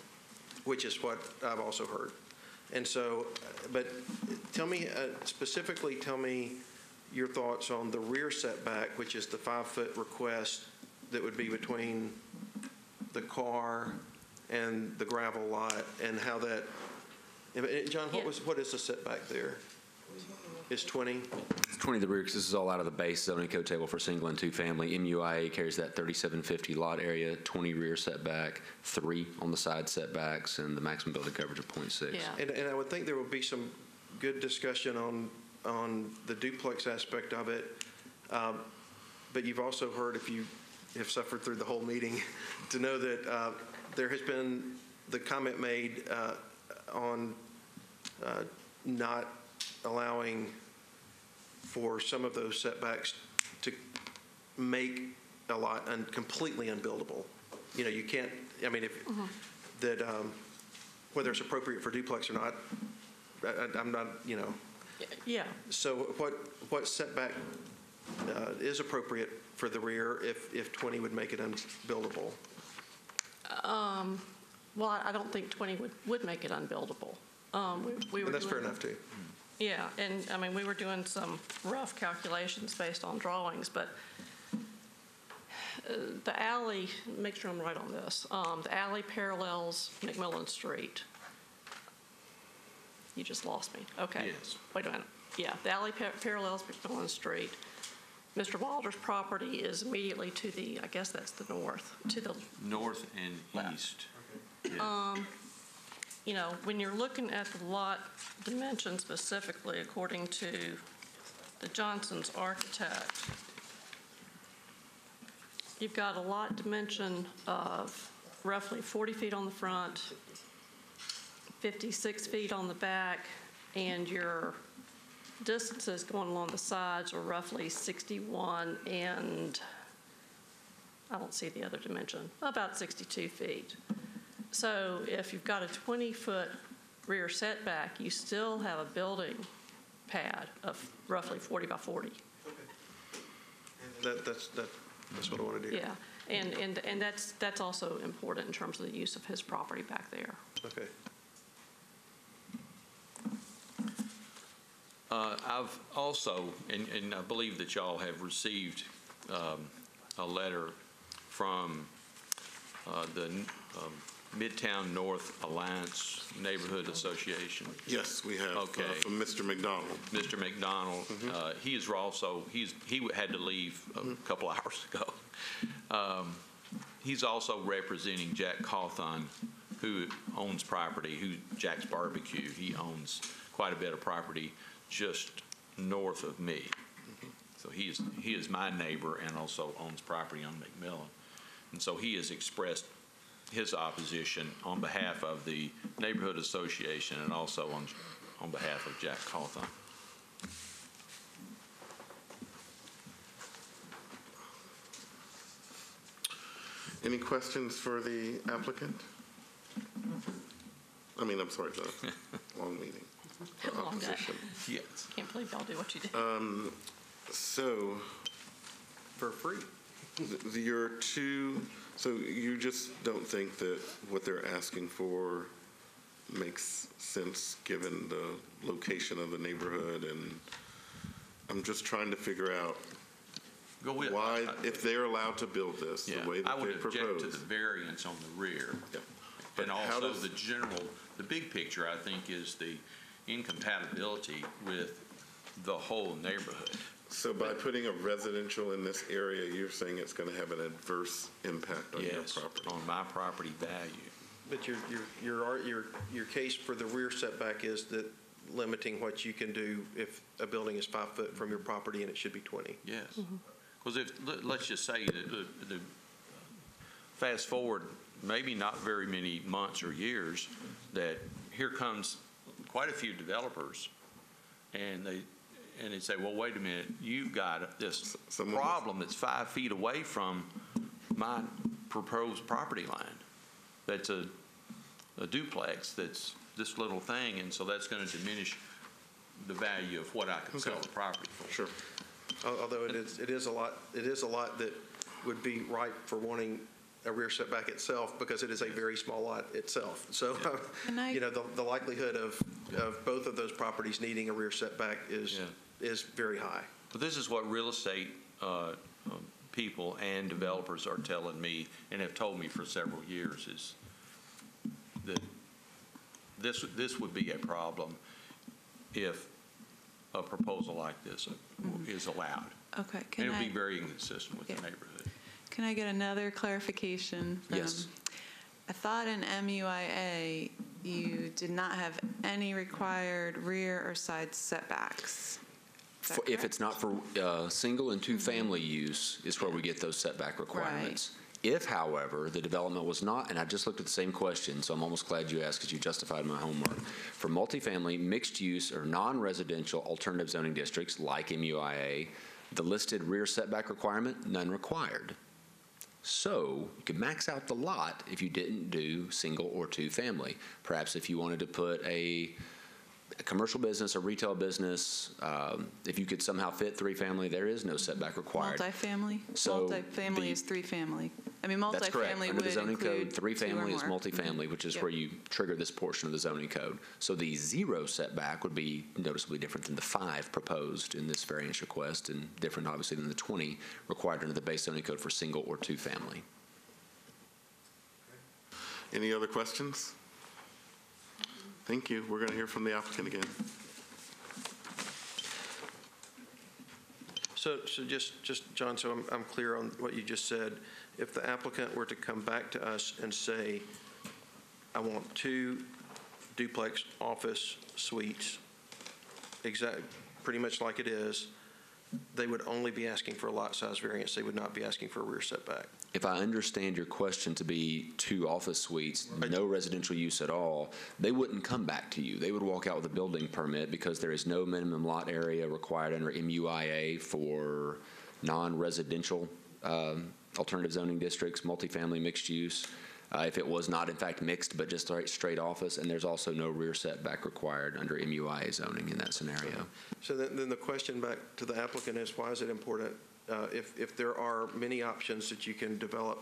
which is what I've also heard. And so, but tell me, uh, specifically, tell me your thoughts on the rear setback, which is the five-foot request that would be between the car and the gravel lot, and how that, John, what Yeah. was, what is the setback there? Is 20? It's 20 the rear, because this is all out of the base zoning code table for single and two-family. MUIA carries that 3750 lot area, 20 rear setback, three on the side setbacks, and the maximum building coverage of .6. And, and I would think there will be some good discussion on, on the duplex aspect of it. Um, But you've also heard, if you have suffered through the whole meeting, *laughs* to know that uh, there has been the comment made uh, on uh, not allowing for some of those setbacks to make a lot un- completely unbuildable. You know, you can't, I mean, if, that, um, whether it's appropriate for duplex or not, I- I'm not, you know, Yeah. so what, what setback uh, is appropriate for the rear if, if 20 would make it unbuildable? Um, Well, I I don't think 20 would, would make it unbuildable. Um, we- we were And that's fair doing- enough, too. Yeah, and, I mean, we were doing some rough calculations based on drawings, but uh, the alley, make sure I'm right on this, um, the alley parallels McMillan Street. You just lost me. Okay. Yes. Wait a minute. Yeah, the alley par- parallels McMillan Street. Mr. Walter's property is immediately to the, I guess that's the north, to the North and east. Yeah. um, you know, when you're looking at the lot dimension specifically, according to the Johnson's architect, you've got a lot dimension of roughly 40 feet on the front, 56 feet on the back, and your distances going along the sides are roughly 61 and, I don't see the other dimension, about 62 feet. So if you've got a 20-foot rear setback, you still have a building pad of roughly 40 by 40. That, that's, that, that's what I wanted to hear. Yeah, and, and, and that's, that's also important in terms of the use of his property back there. Okay. Uh, I've also, and, and I believe that y'all have received um, a letter from uh, the um, Midtown North Alliance Neighborhood Association. Yes, we have, uh, Okay. from Mr. McDonald. Mr. McDonald, uh, he is also, he's, he had to leave a couple *laughs* hours ago. Um, He's also representing Jack Cawthon, who owns property, who, Jack's Barbecue. He owns quite a bit of property just north of me. So he is, he is my neighbor and also owns property on McMillan. And so he has expressed his opposition on behalf of the Neighborhood Association and also on, on behalf of Jack Cawthon. Any questions for the applicant? I mean, I'm sorry, the *laughs* long meeting. For Long day. opposition. Yes. Can't believe y'all do what you do. Um, So, for free. Th- Your two, so you just don't think that what they're asking for makes sense, given the location of the neighborhood, and I'm just trying to figure out Go with- why, if they're allowed to build this, the Yeah, way I that would they object to propose. the variance on the rear. Yeah. But And how also does- the general, the big picture, I think, is the incompatibility with the whole neighborhood. So by putting a residential in this area, you're saying it's going to have an adverse impact on your Yes, property? on my property value. But your, your, your, ar- your, your case for the rear setback is that limiting what you can do if a building is five foot from your property and it should be 20. Yes. Mm-hmm. Because if, let- let's just say that the, the, fast forward, maybe not very many months or years, that here comes quite a few developers, and they, and they say, well, wait a minute, you've got this problem that's five feet away from my proposed property line. That's a, a duplex, that's this little thing, and so that's gonna diminish the value of what I can sell the property for. Sure. Although it is, it is a lot, it is a lot that would be ripe for wanting a rear setback itself because it is a very small lot itself. So, Can I- *laughs* you know, the, the likelihood of, of both of those properties needing a rear setback is, is very high. But this is what real estate uh, um, people and developers are telling me and have told me for several years is that this, this would be a problem if a proposal like this is allowed. Okay, And can it would be I, very inconsistent with the Yeah. neighborhood. can I get another clarification? from- Yes. I thought in MUIA, you did not have any required rear or side setbacks. Is that For- If correct? it's not for uh, single and two-family use is where we get those setback requirements. If, however, the development was not, and I just looked at the same question, so I'm almost glad you asked because you justified my homework. For multifamily, mixed-use, or non-residential alternative zoning districts like MUIA, the listed rear setback requirement, none required. So you could max out the lot if you didn't do single or two-family. Perhaps if you wanted to put a a commercial business, a retail business, um, if you could somehow fit three-family, there is no setback required. Multifamily? So Multifamily the- is three-family. I mean, That's correct. multifamily Under the would zoning code, include two or three-family is more. multifamily, which is Yep. where you trigger this portion of the zoning code. So the zero setback would be noticeably different than the five proposed in this variance request, and different, obviously, than the 20 required under the base zoning code for single or two-family. Any other questions? Thank you. We're going to hear from the applicant again. So, so just, just, John, so I'm, I'm clear on what you just said. If the applicant were to come back to us and say, I want two duplex office suites, exact, pretty much like it is, they would only be asking for a lot size variance. They would not be asking for a rear setback. If I understand your question to be two office suites, no residential use at all, they wouldn't come back to you. They would walk out with a building permit because there is no minimum lot area required under MUIA for non-residential um, alternative zoning districts, multifamily mixed use. Uh, If it was not in fact mixed, but just straight, straight office, and there's also no rear setback required under MUIA zoning in that scenario. So then, then the question back to the applicant is, why is it important, uh, if, if there are many options that you can develop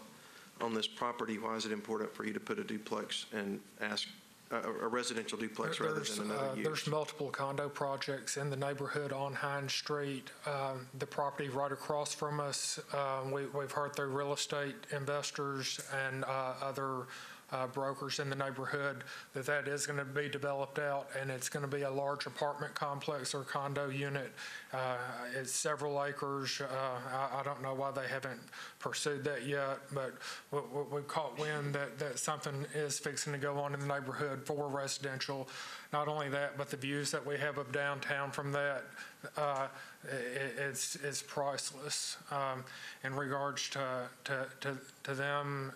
on this property, why is it important for you to put a duplex and ask, a a residential duplex rather There's, than another uh, use? There's multiple condo projects in the neighborhood on Hynes Street. Um, The property right across from us, um, we- we've heard through real estate investors and uh, other uh, brokers in the neighborhood that that is going to be developed out, and it's going to be a large apartment complex or condo unit. Uh, It's several acres. Uh, I I don't know why they haven't pursued that yet, but we- we- we've caught wind that, that something is fixing to go on in the neighborhood for residential. Not only that, but the views that we have of downtown from that, uh, it's, it's priceless um, in regards to, to, to to them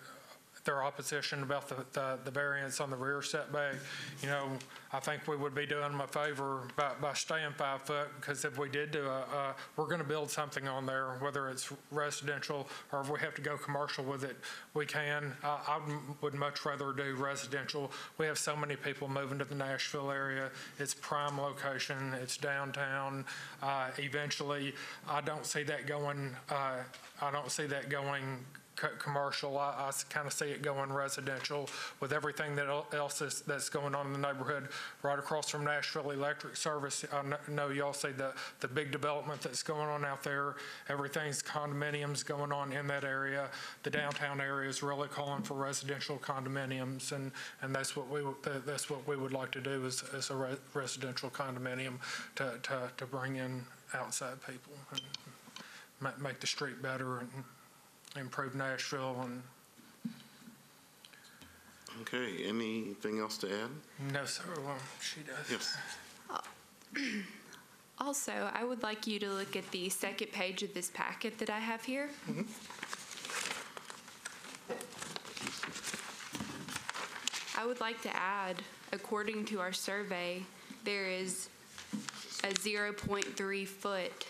their opposition about the, the, the variance on the rear setback, you know, I think we would be doing them a favor by, by staying five foot, because if we did do a, uh, we're gonna build something on there, whether it's residential or if we have to go commercial with it, we can. I, I would much rather do residential. We have so many people moving to the Nashville area. It's prime location, it's downtown. Uh, eventually, I don't see that going, uh, I don't see that going co- commercial. I, I kind of see it going residential with everything that else is, that's going on in the neighborhood right across from Nashville Electric Service. I know y'all see the, the big development that's going on out there. Everything's condominiums going on in that area. The downtown area is really calling for residential condominiums, and, and that's what we, that's what we would like to do is, is a re- residential condominium to, to, to bring in outside people and make the street better and improve Nashville and Okay, anything else to add? No, sir, well, she does. Yes. Uh, also, I would like you to look at the second page of this packet that I have here. Mm-hmm. I would like to add, according to our survey, there is a 0.3 foot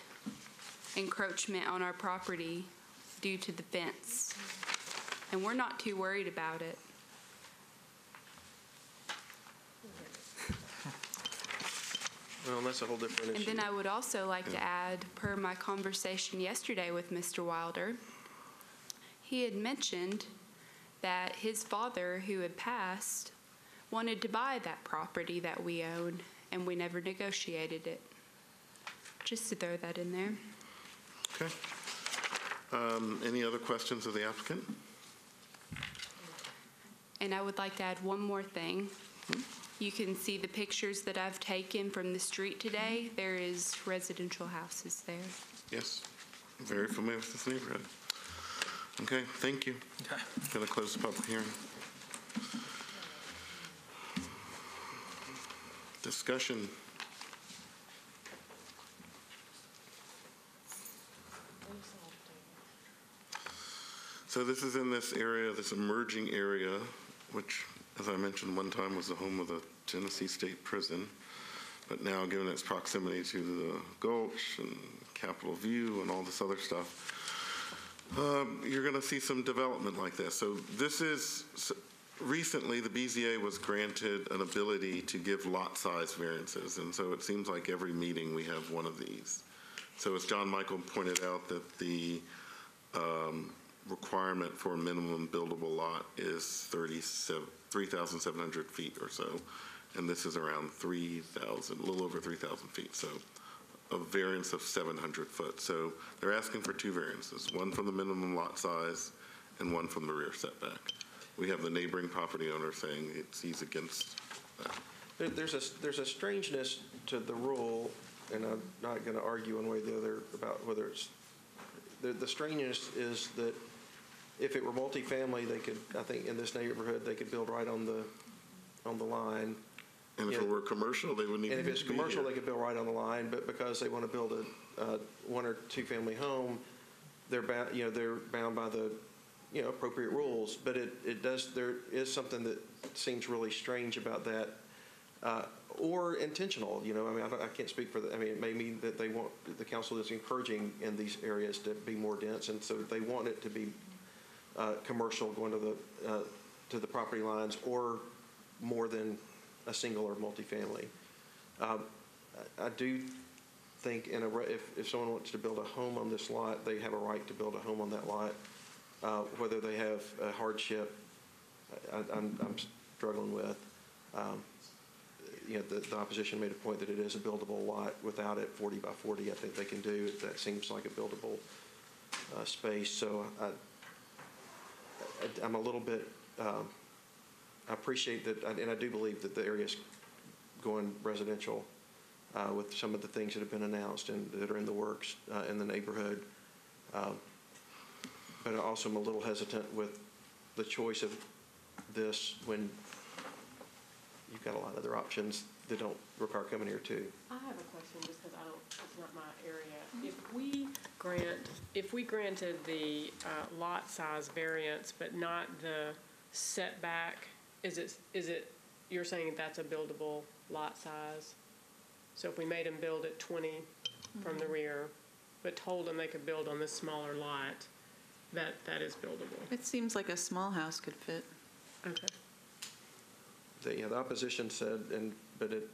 encroachment on our property due to the fence. And we're not too worried about it. Well, that's a whole different And then I would also like to add, per my conversation yesterday with Mr. Wilder, he had mentioned that his father, who had passed, wanted to buy that property that we own, and we never negotiated it. Just to throw that in there. Okay. Um, Any other questions of the applicant? And I would like to add one more thing. You can see the pictures that I've taken from the street today. There is residential houses there. Yes, very familiar with this neighborhood. Okay, thank you. Okay. Going to close the public hearing. Discussion. So this is in this area, this emerging area, which, as I mentioned one time, was the home of the Tennessee State Prison. But now, given its proximity to the Gulch and Capitol View and all this other stuff, um, you're going to see some development like this. So this is, s- recently, the BZA was granted an ability to give lot size variances. And so it seems like every meeting we have one of these. So as John Michael pointed out, that the um, requirement for a minimum buildable lot is 37 3,700 feet or so. And this is around 3,000, a little over 3,000 feet. So a variance of 700 foot. So they're asking for two variances, one from the minimum lot size and one from the rear setback. We have the neighboring property owner saying it sees against that. There- There's a, there's a strangeness to the rule, and I'm not going to argue one way or the other about whether it's, the, the strangeness is that if it were multifamily, they could, I think in this neighborhood, they could build right on the, on the line. And if it were commercial, they wouldn't even And if it's be commercial, here. they could build right on the line, but because they want to build a, uh, one or two-family home, they're bound, you know, they're bound by the, you know, appropriate rules. But it, it does, there is something that seems really strange about that, uh, or intentional, you know, I mean, I I can't speak for the, I mean, it may mean that they want, the council is encouraging in these areas to be more dense, and so they want it to be, uh, commercial going to the, uh, to the property lines, or more than a single or multifamily. Um, I I do think in a, re- if, if someone wants to build a home on this lot, they have a right to build a home on that lot. Uh, Whether they have a hardship, I, I'm, I'm struggling with. Um, You know, the, the opposition made a point that it is a buildable lot without it 40 by 40, I think they can do. That seems like a buildable uh, space, so I, I'm a little bit, um, I appreciate that, and I do believe that the area's going residential uh, with some of the things that have been announced and that are in the works uh, in the neighborhood. Um, But I also am a little hesitant with the choice of this when you've got a lot of other options that don't require coming here too. I have a question, just because I don't, it's not my area. If we grant, if we granted the uh, lot size variance, but not the setback, is it, is it, you're saying that's a buildable lot size? So if we made them build at 20 from the rear, but told them they could build on this smaller lot, that, that is buildable? It seems like a small house could fit. Okay. The, yeah, the opposition said, and, but it,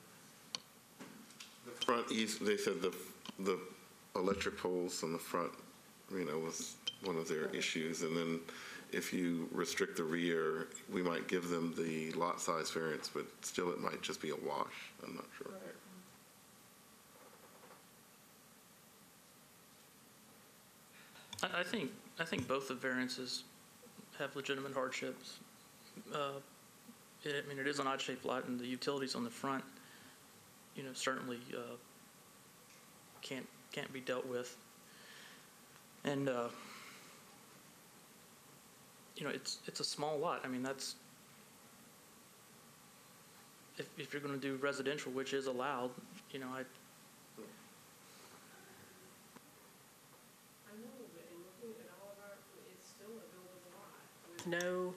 Front east, they said the, the electric poles on the front, you know, was one of their issues. And then if you restrict the rear, we might give them the lot size variance, but still it might just be a wash. I'm not sure. I, I think, I think both the variances have legitimate hardships. Uh, I mean, it is an odd-shaped lot, and the utilities on the front, you know, certainly uh, can't, can't be dealt with. And, uh, you know, it's, it's a small lot. I mean, that's, if, if you're going to do residential, which is allowed, you know, I, No,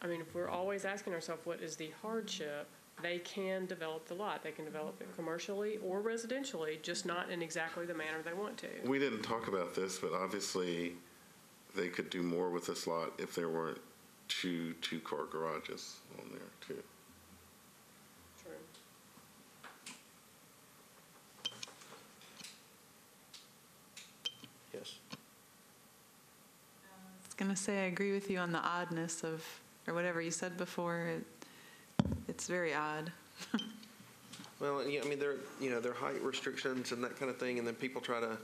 I mean, if we're always asking ourselves, what is the hardship? They can develop the lot. They can develop it commercially or residentially, just not in exactly the manner they want to. We didn't talk about this, but obviously they could do more with this lot if there weren't two two-car garages on there too. True. yes. I was going to say, I agree with you on the oddness of, or whatever you said before. It, it's very odd. Well, yeah, I mean, there, you know, there are height restrictions and that kind of thing, and then people try to,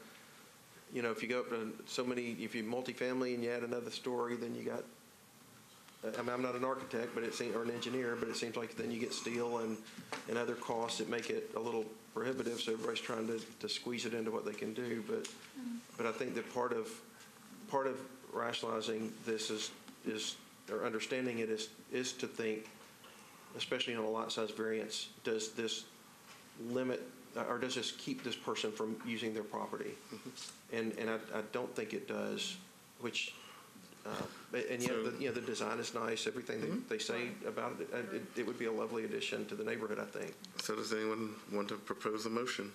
you know, if you go up to so many, if you multifamily and you add another story, then you got, I mean, I'm not an architect, but it seems, or an engineer, but it seems like then you get steel and, and other costs that make it a little prohibitive, so everybody's trying to, to squeeze it into what they can do, but, mm-hmm. but I think that part of, part of rationalizing this is, is, or understanding it is, is to think, especially on a lot size variance, does this limit, or does this keep this person from using their property? And, and I, I don't think it does, which, uh, and yet, the- you know, the design is nice, everything they, they say about it, uh, it, it would be a lovely addition to the neighborhood, I think. So does anyone want to propose a motion?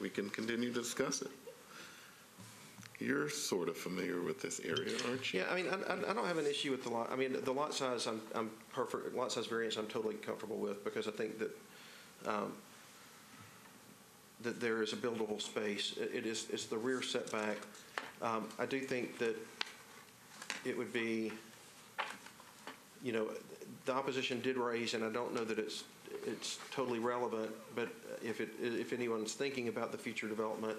We can continue to discuss it. You're sort of familiar with this area, aren't you? Yeah, I mean, I, I- don't have an issue with the lot, I mean, the lot size, I'm, I'm perfect, lot size variance, I'm totally comfortable with, because I think that, um, that there is a buildable space. It it is, it's the rear setback. Um, I do think that it would be, you know, the opposition did raise, and I don't know that it's, it's totally relevant, but if it, if anyone's thinking about the future development,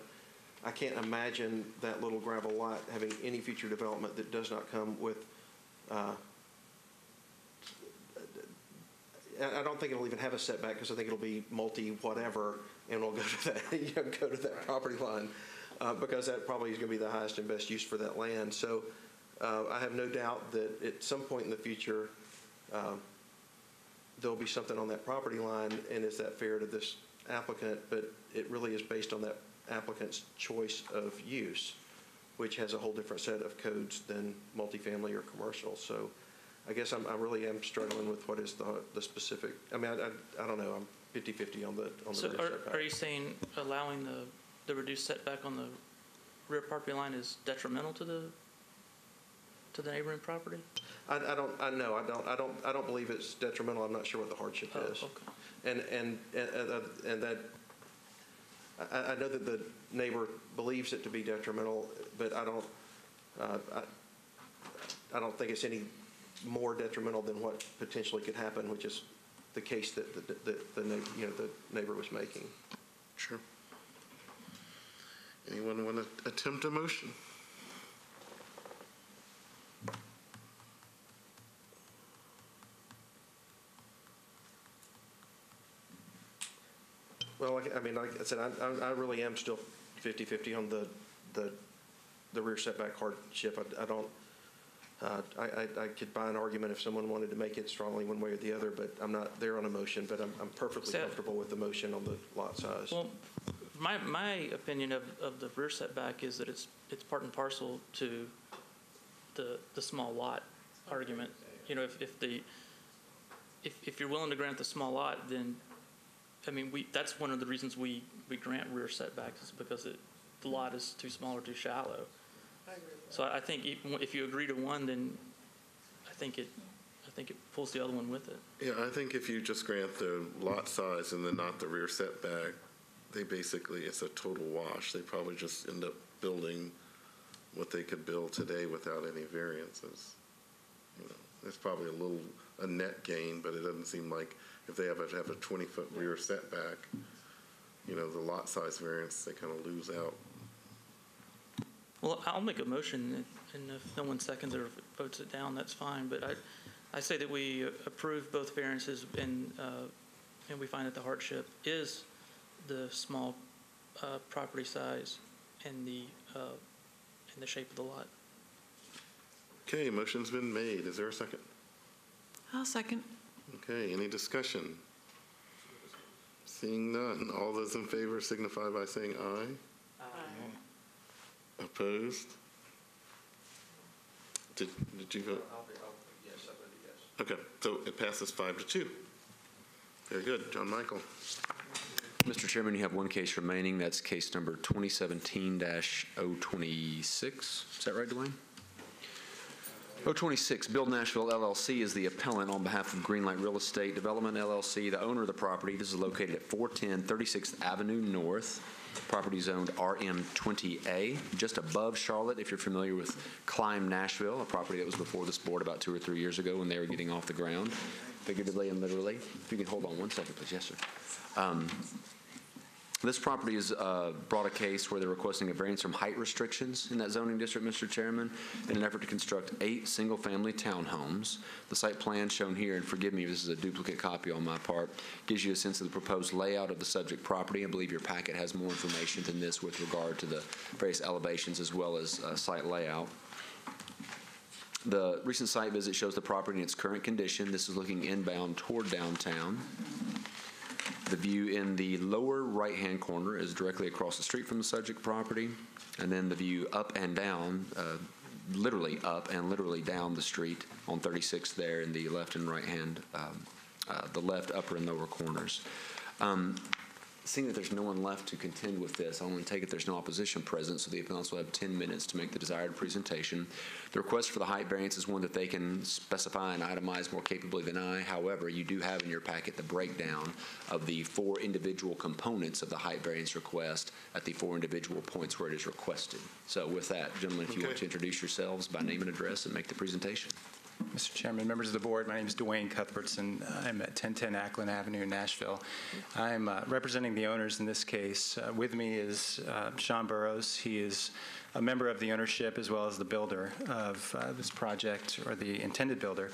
I can't imagine that little gravel lot having any future development that does not come with, uh, I I don't think it'll even have a setback, because I think it'll be multi-whatever, and it'll go to that, *laughs* you know, go to that property line, uh, because that probably is going to be the highest and best use for that land. So uh, I have no doubt that at some point in the future, um, there'll be something on that property line, and is that fair to this applicant? But it really is based on that applicant's choice of use, which has a whole different set of codes than multifamily or commercial. So I guess I'm, I really am struggling with what is the, the specific, I mean, I, I, I don't know, I'm 50/50 on the, on the so rear are, setback. are you saying allowing the, the reduced setback on the rear property line is detrimental to the, to the neighboring property? I, I don't, I know, I don't, I don't, I don't believe it's detrimental, I'm not sure what the hardship Oh, is. okay. And, and, and uh, and that, I, I know that the neighbor believes it to be detrimental, but I don't, uh, I, I don't think it's any more detrimental than what potentially could happen, which is the case that, that, that the, neigh- you know, the neighbor was making. Sure. Anyone want to attempt a motion? Well, I mean, like I said, I, I- I really am still 50/50 on the, the, the rear setback hardship. I, I don't, uh, I, I, I could buy an argument if someone wanted to make it strongly one way or the other, but I'm not there on a motion, but I'm, I'm perfectly So- comfortable with the motion on the lot size. Well, my, my opinion of, of the rear setback is that it's, it's part and parcel to the, the small lot argument. You know, if, if the, if, if you're willing to grant the small lot, then, I mean, we, that's one of the reasons we, we grant rear setbacks is because it, the lot is too small or too shallow. I agree. So I I think if, if you agree to one, then I think it, I think it pulls the other one with it. Yeah, I think if you just grant the lot size and then not the rear setback, they basically, it's a total wash. They probably just end up building what they could build today without any variances. You know, It's probably a little, a net gain, but it doesn't seem like if they have a, have a 20-foot rear setback, you know, the lot size variance, they kind of lose out. Well, I'll make a motion, and if no one seconds or votes it down, that's fine. But I, I say that we approve both variances, and, uh, and we find that the hardship is the small uh, property size and the, uh, and the shape of the lot. Okay, motion's been made. Is there a second? I'll second. Okay, any discussion? Seeing none, all those in favor signify by saying aye. Opposed? Did, did you vote? Yes, I voted yes. Okay, so it passes five to two. Very good. John Michael. Mr. Chairman, you have one case remaining. That's case number 2017-026. Is that right, Dwayne? 026, Build Nashville LLC is the appellant on behalf of Greenlight Real Estate Development LLC, the owner of the property. This is located at 410 36th Avenue North. Property is owned RM20A, just above Charlotte, if you're familiar with Climb Nashville, a property that was before this board about two or three years ago when they were getting off the ground, figuratively and literally. If you can hold on one second, please. Yes, sir. Um, This property has uh, brought a case where they're requesting a variance from height restrictions in that zoning district, Mr. Chairman, in an effort to construct eight single-family townhomes. The site plan shown here, and forgive me if this is a duplicate copy on my part, gives you a sense of the proposed layout of the subject property. I believe your packet has more information than this with regard to the various elevations as well as uh, site layout. The recent site visit shows the property in its current condition. This is looking inbound toward downtown. The view in the lower right-hand corner is directly across the street from the subject property, and then the view up and down, uh, literally up and literally down the street on 36 there in the left and right-hand, um, uh, the left upper and lower corners. Um, Seeing that there's no one left to contend with this, I'll only take it there's no opposition present, so the appellants will have 10 minutes to make the desired presentation. The request for the height variance is one that they can specify and itemize more capably than I. However, you do have in your packet the breakdown of the four individual components of the height variance request at the four individual points where it is requested. So with that, gentlemen, if you want to introduce yourselves by name and address and make the presentation. Mr. Chairman, members of the board, my name is Dwayne Cuthbertson. I'm at 1010 Acklen Avenue in Nashville. I'm uh, representing the owners in this case. Uh, With me is uh, Sean Burrows. He is a member of the ownership as well as the builder of uh, this project, or the intended builder,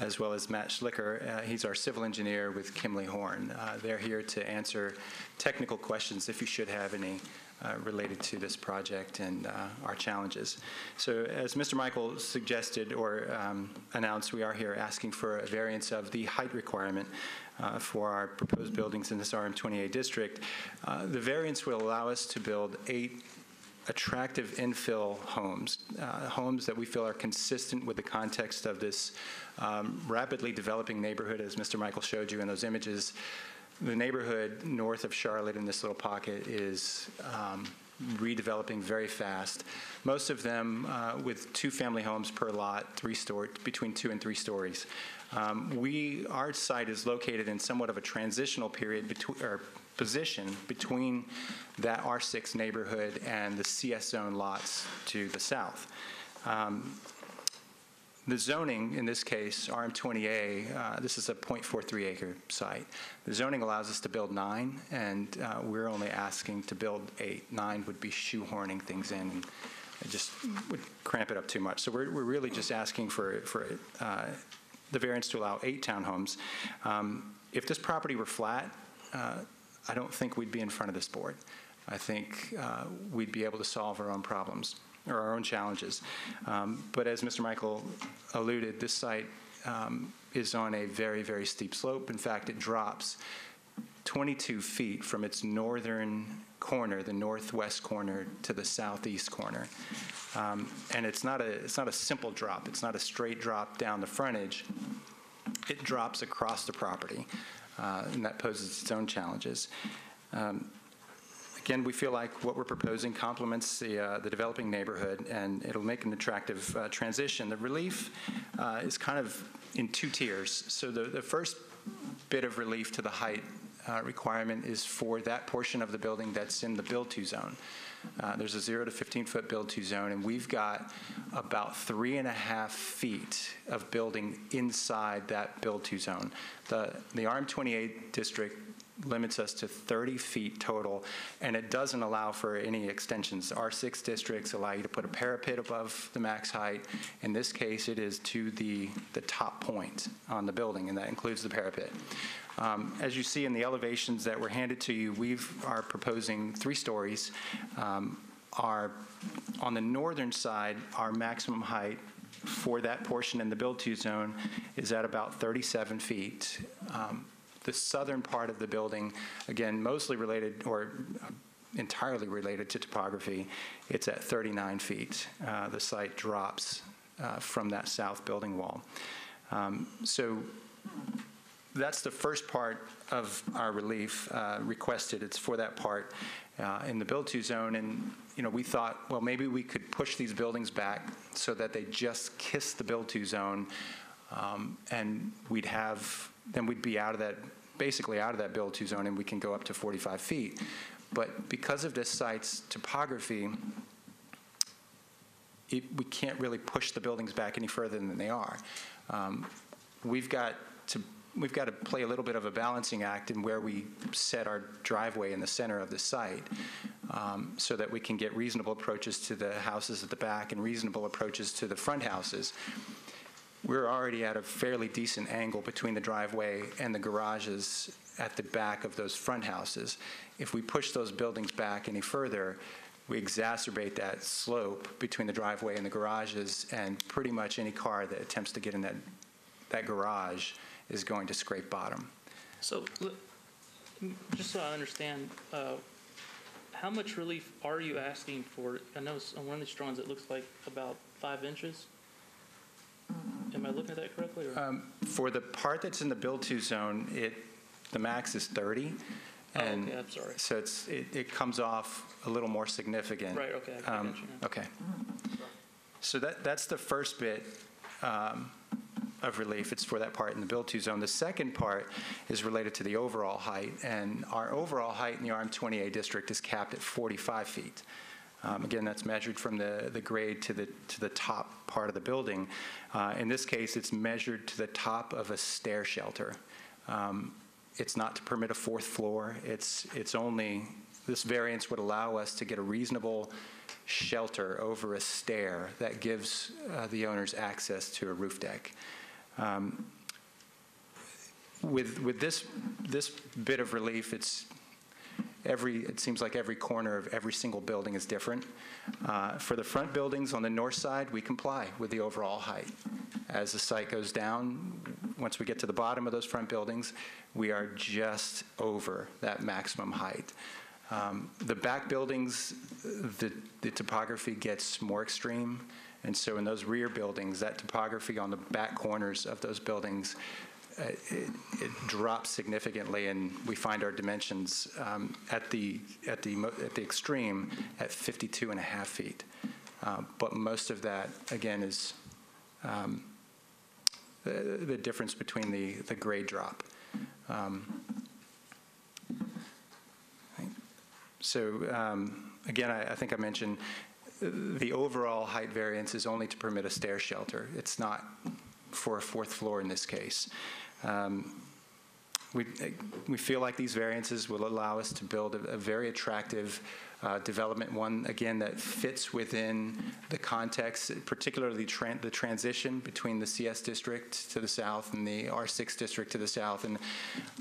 as well as Matt Schlicker. Uh, He's our civil engineer with Kimley Horn. Uh, They're here to answer technical questions if you should have any uh, related to this project and uh, our challenges. So as Mr. Michael suggested or um, announced, we are here asking for a variance of the height requirement uh, for our proposed buildings in this RM20A district. Uh, The variance will allow us to build eight attractive infill homes, uh, homes that we feel are consistent with the context of this um, rapidly developing neighborhood, as Mr. Michael showed you in those images. The neighborhood north of Charlotte in this little pocket is um, redeveloping very fast. Most of them uh, with two-family homes per lot, three story, between two and three stories. Um, We, our site is located in somewhat of a transitional period between, or position between that R6 neighborhood and the CS zone lots to the south. Um, the zoning, in this case, RM20A, uh, this is a .43 acre site. The zoning allows us to build nine, and uh, we're only asking to build eight. Nine would be shoehorning things in, and it just would cramp it up too much. So we're, we're really just asking for, for uh, the variance to allow eight townhomes. Um, If this property were flat, uh, I don't think we'd be in front of this board. I think uh, we'd be able to solve our own problems or our own challenges. Um, But as Mr. Michael alluded, this site um, is on a very, very steep slope. In fact, it drops 22 feet from its northern corner, the northwest corner, to the southeast corner. Um, And it's not a, it's not a simple drop. It's not a straight drop down the frontage. It drops across the property, uh, and that poses its own challenges. Um, Again, we feel like what we're proposing complements the, uh, the developing neighborhood, and it'll make an attractive uh, transition. The relief uh, is kind of in two tiers. So the, the first bit of relief to the height uh, requirement is for that portion of the building that's in the build-to zone. Uh, There's a zero to 15-foot build-to zone, and we've got about three and a half feet of building inside that build-to zone. The, the RM20A district limits us to 30 feet total, and it doesn't allow for any extensions. R6 districts allow you to put a parapet above the max height. In this case, it is to the, the top point on the building, and that includes the parapet. Um, As you see in the elevations that were handed to you, we are proposing three stories. Um, Our, on the northern side, our maximum height for that portion in the build-to zone is at about 37 feet. Um, The southern part of the building, again, mostly related, or entirely related to topography, it's at 39 feet. Uh, The site drops uh, from that south building wall. Um, So that's the first part of our relief uh, requested. It's for that part uh, in the build-to zone. And, you know, we thought, well, maybe we could push these buildings back so that they just kiss the build-to zone. um, And we'd have, then we'd be out of that, basically out of that build-to zone, and we can go up to 45 feet. But because of this site's topography, it, we can't really push the buildings back any further than they are. Um, We've got to, we've got to play a little bit of a balancing act in where we set our driveway in the center of the site um, so that we can get reasonable approaches to the houses at the back and reasonable approaches to the front houses. We're already at a fairly decent angle between the driveway and the garages at the back of those front houses. If we push those buildings back any further, we exacerbate that slope between the driveway and the garages, and pretty much any car that attempts to get in that, that garage is going to scrape bottom. So, l- m- just so I understand, uh, how much relief are you asking for? I know on one of these drawings, it looks like about five inches. Am I looking at that correctly? or- Um, For the part that's in the build-to zone, it, the max is 30. Oh, and okay, I'm sorry. So it's, it, it comes off a little more significant. Right, okay, I Um, got you now. Okay. So that, that's the first bit um, of relief. It's for that part in the build-to zone. The second part is related to the overall height, and our overall height in the RM20A district is capped at 45 feet. Um, Again, that's measured from the, the grade to the, to the top part of the building. Uh, In this case, it's measured to the top of a stair shelter. Um, It's not to permit a fourth floor. It's, it's only, this variance would allow us to get a reasonable shelter over a stair that gives uh, the owners access to a roof deck. Um, With, with this, this bit of relief, it's, every, it seems like every corner of every single building is different. Uh, For the front buildings on the north side, we comply with the overall height. As the site goes down, once we get to the bottom of those front buildings, we are just over that maximum height. Um, The back buildings, the the topography gets more extreme, and so in those rear buildings, that topography on the back corners of those buildings it it drops significantly, and we find our dimensions um, at the, at the, at the extreme at 52 and a half feet. Uh, But most of that, again, is um, the the difference between the, the grade drop. Um, So um, again, I I think I mentioned, uh, the overall height variance is only to permit a stair shelter. It's not for a fourth floor in this case. Um, We, we feel like these variances will allow us to build a, a very attractive uh, development, one, again, that fits within the context, particularly tran- the transition between the CS district to the south and the R6 district to the south. And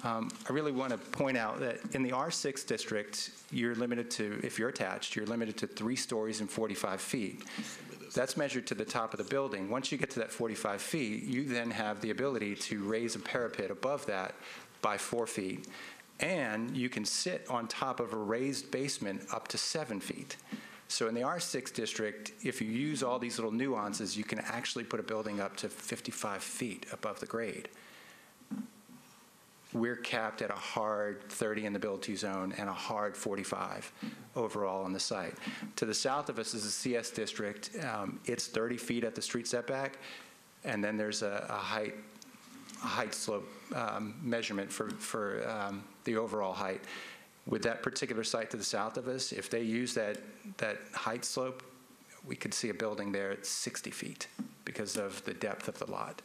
um, I really want to point out that in the R6 district, you're limited to, if you're attached, you're limited to three stories and 45 feet. That's measured to the top of the building. Once you get to that 45 feet, you then have the ability to raise a parapet above that by four feet. And you can sit on top of a raised basement up to seven feet. So in the R6 district, if you use all these little nuances, you can actually put a building up to 55 feet above the grade. We're capped at a hard 30 in the build-to zone and a hard 45 overall on the site. To the south of us is the CS district. Um, It's 30 feet at the street setback, and then there's a a height, a height slope um, measurement for, for um, the overall height. With that particular site to the south of us, if they use that, that height slope, we could see a building there at 60 feet because of the depth of the lot.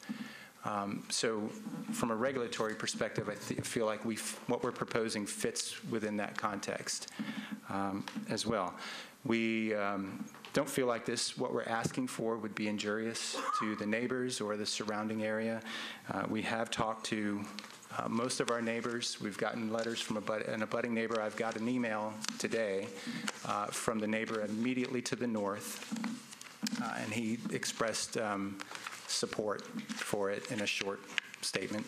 Um, So from a regulatory perspective, I feel like we, what we're proposing fits within that context um, as well. We um, don't feel like this, what we're asking for would be injurious to the neighbors or the surrounding area. Uh, We have talked to uh, most of our neighbors. We've gotten letters from a bud- an abutting neighbor. I've got an email today uh, from the neighbor immediately to the north, uh, and he expressed um, support for it in a short statement.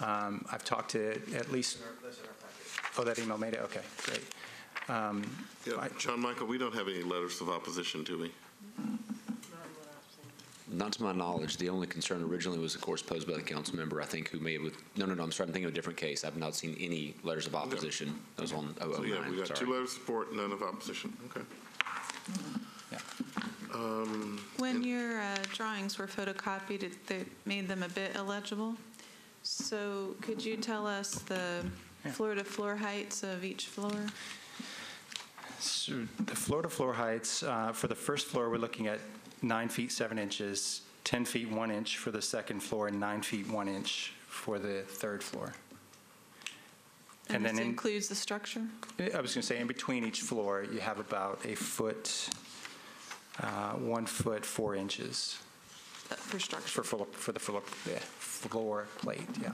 Um, I've talked to at least, oh, that email made it? Okay, great. Um, Yeah, John Michael, we don't have any letters of opposition, do we? Not to my knowledge. The only concern originally was, of course, posed by the council member, I think, who may have, no, no, no, I'm sorry, I'm thinking of a different case. I've not seen any letters of opposition. That was on So, yeah, we 009, got two letters of support, none of opposition. Okay. Um, When your uh, drawings were photocopied, it- they made them a bit illegible. So could you tell us the Yeah. floor-to-floor heights of each floor? So the floor-to-floor heights, uh, for the first floor, we're looking at nine feet, seven inches, 10 feet, one inch for the second floor, and nine feet, one inch for the third floor. And then this in- includes the structure? I was going to say, in between each floor, you have about a foot, uh, one foot, four inches. For structure? For, full- for the floor, yeah, floor plate, yeah.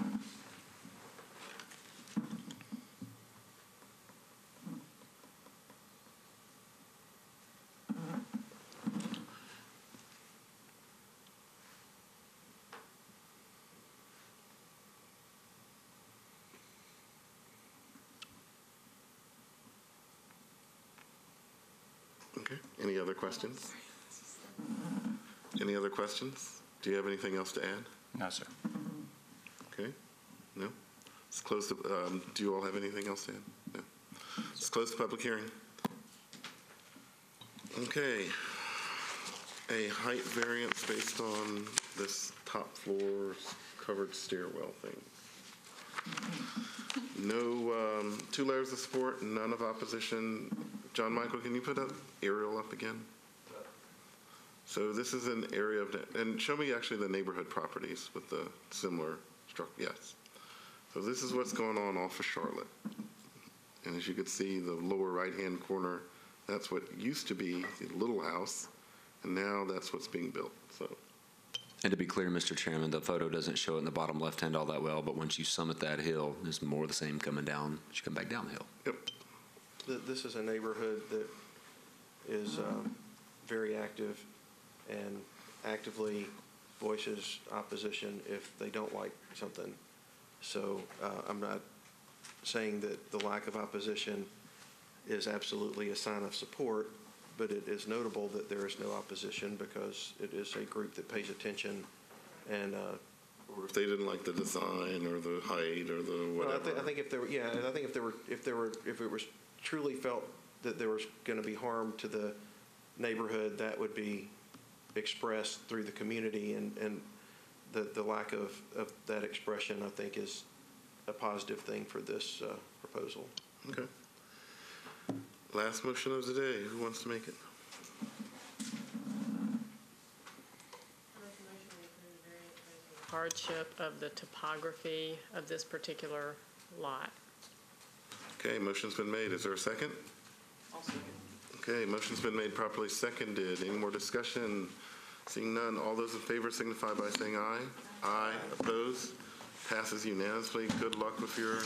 Okay, any other questions? Any other questions? Do you have anything else to add? No, sir. Okay, no? Let's close the, um, do you all have anything else to add? No. Let's close the public hearing. Okay. A height variance based on this top floor covered stairwell thing. No, um, two layers of support, none of opposition. John Michael, can you put up aerial up again? So this is an area of, and show me actually the neighborhood properties with the similar structure, yes. So this is what's going on off of Charlotte. And as you can see, the lower right-hand corner, that's what used to be the little house, and now that's what's being built, so. And to be clear, Mr. Chairman, the photo doesn't show it in the bottom left-hand all that well, but once you summit that hill, there's more of the same coming down as you come back down the hill. Th- This is a neighborhood that is um, very active and actively voices opposition if they don't like something. So uh, I'm not saying that the lack of opposition is absolutely a sign of support, but it is notable that there is no opposition because it is a group that pays attention and uh, Or if they didn't like the design or the height or the well, I whatever. think, I think if there were, yeah, I think if there were, if there were, if it was truly felt that there was going to be harm to the neighborhood, that would be expressed through the community, and, and the, the lack of, of that expression, I think, is a positive thing for this uh, proposal. Okay. Last motion of the day, who wants to make it? Hardship of the topography of this particular lot. Okay, motion's been made. Is there a second? Okay, motion's been made properly seconded. Any more discussion? Seeing none, all those in favor signify by saying aye. Aye. Opposed? Passes unanimously. Good luck with your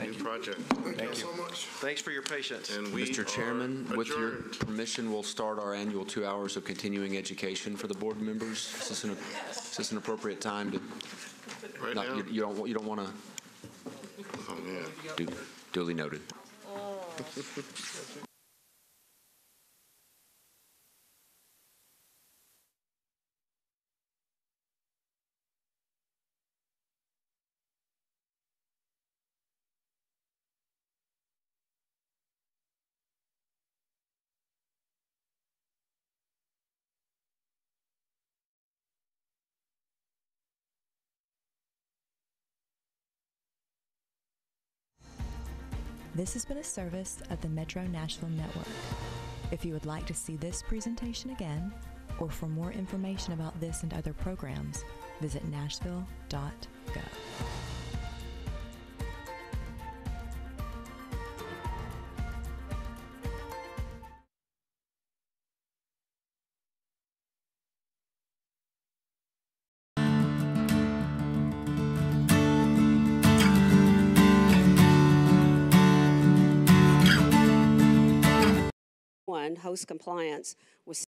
new project. Thank you. so much. Thanks for your patience. And we Mr. Chairman, are with your permission, we'll start our annual two hours of continuing education for the board members. Is this an, is this an appropriate time to? Right not- now? you- You don't, you don't want to Oh, yeah. Duly noted. Oh. This has been a service of the Metro Nashville Network. If you would like to see this presentation again, or for more information about this and other programs, visit nashville.gov. One, host compliance with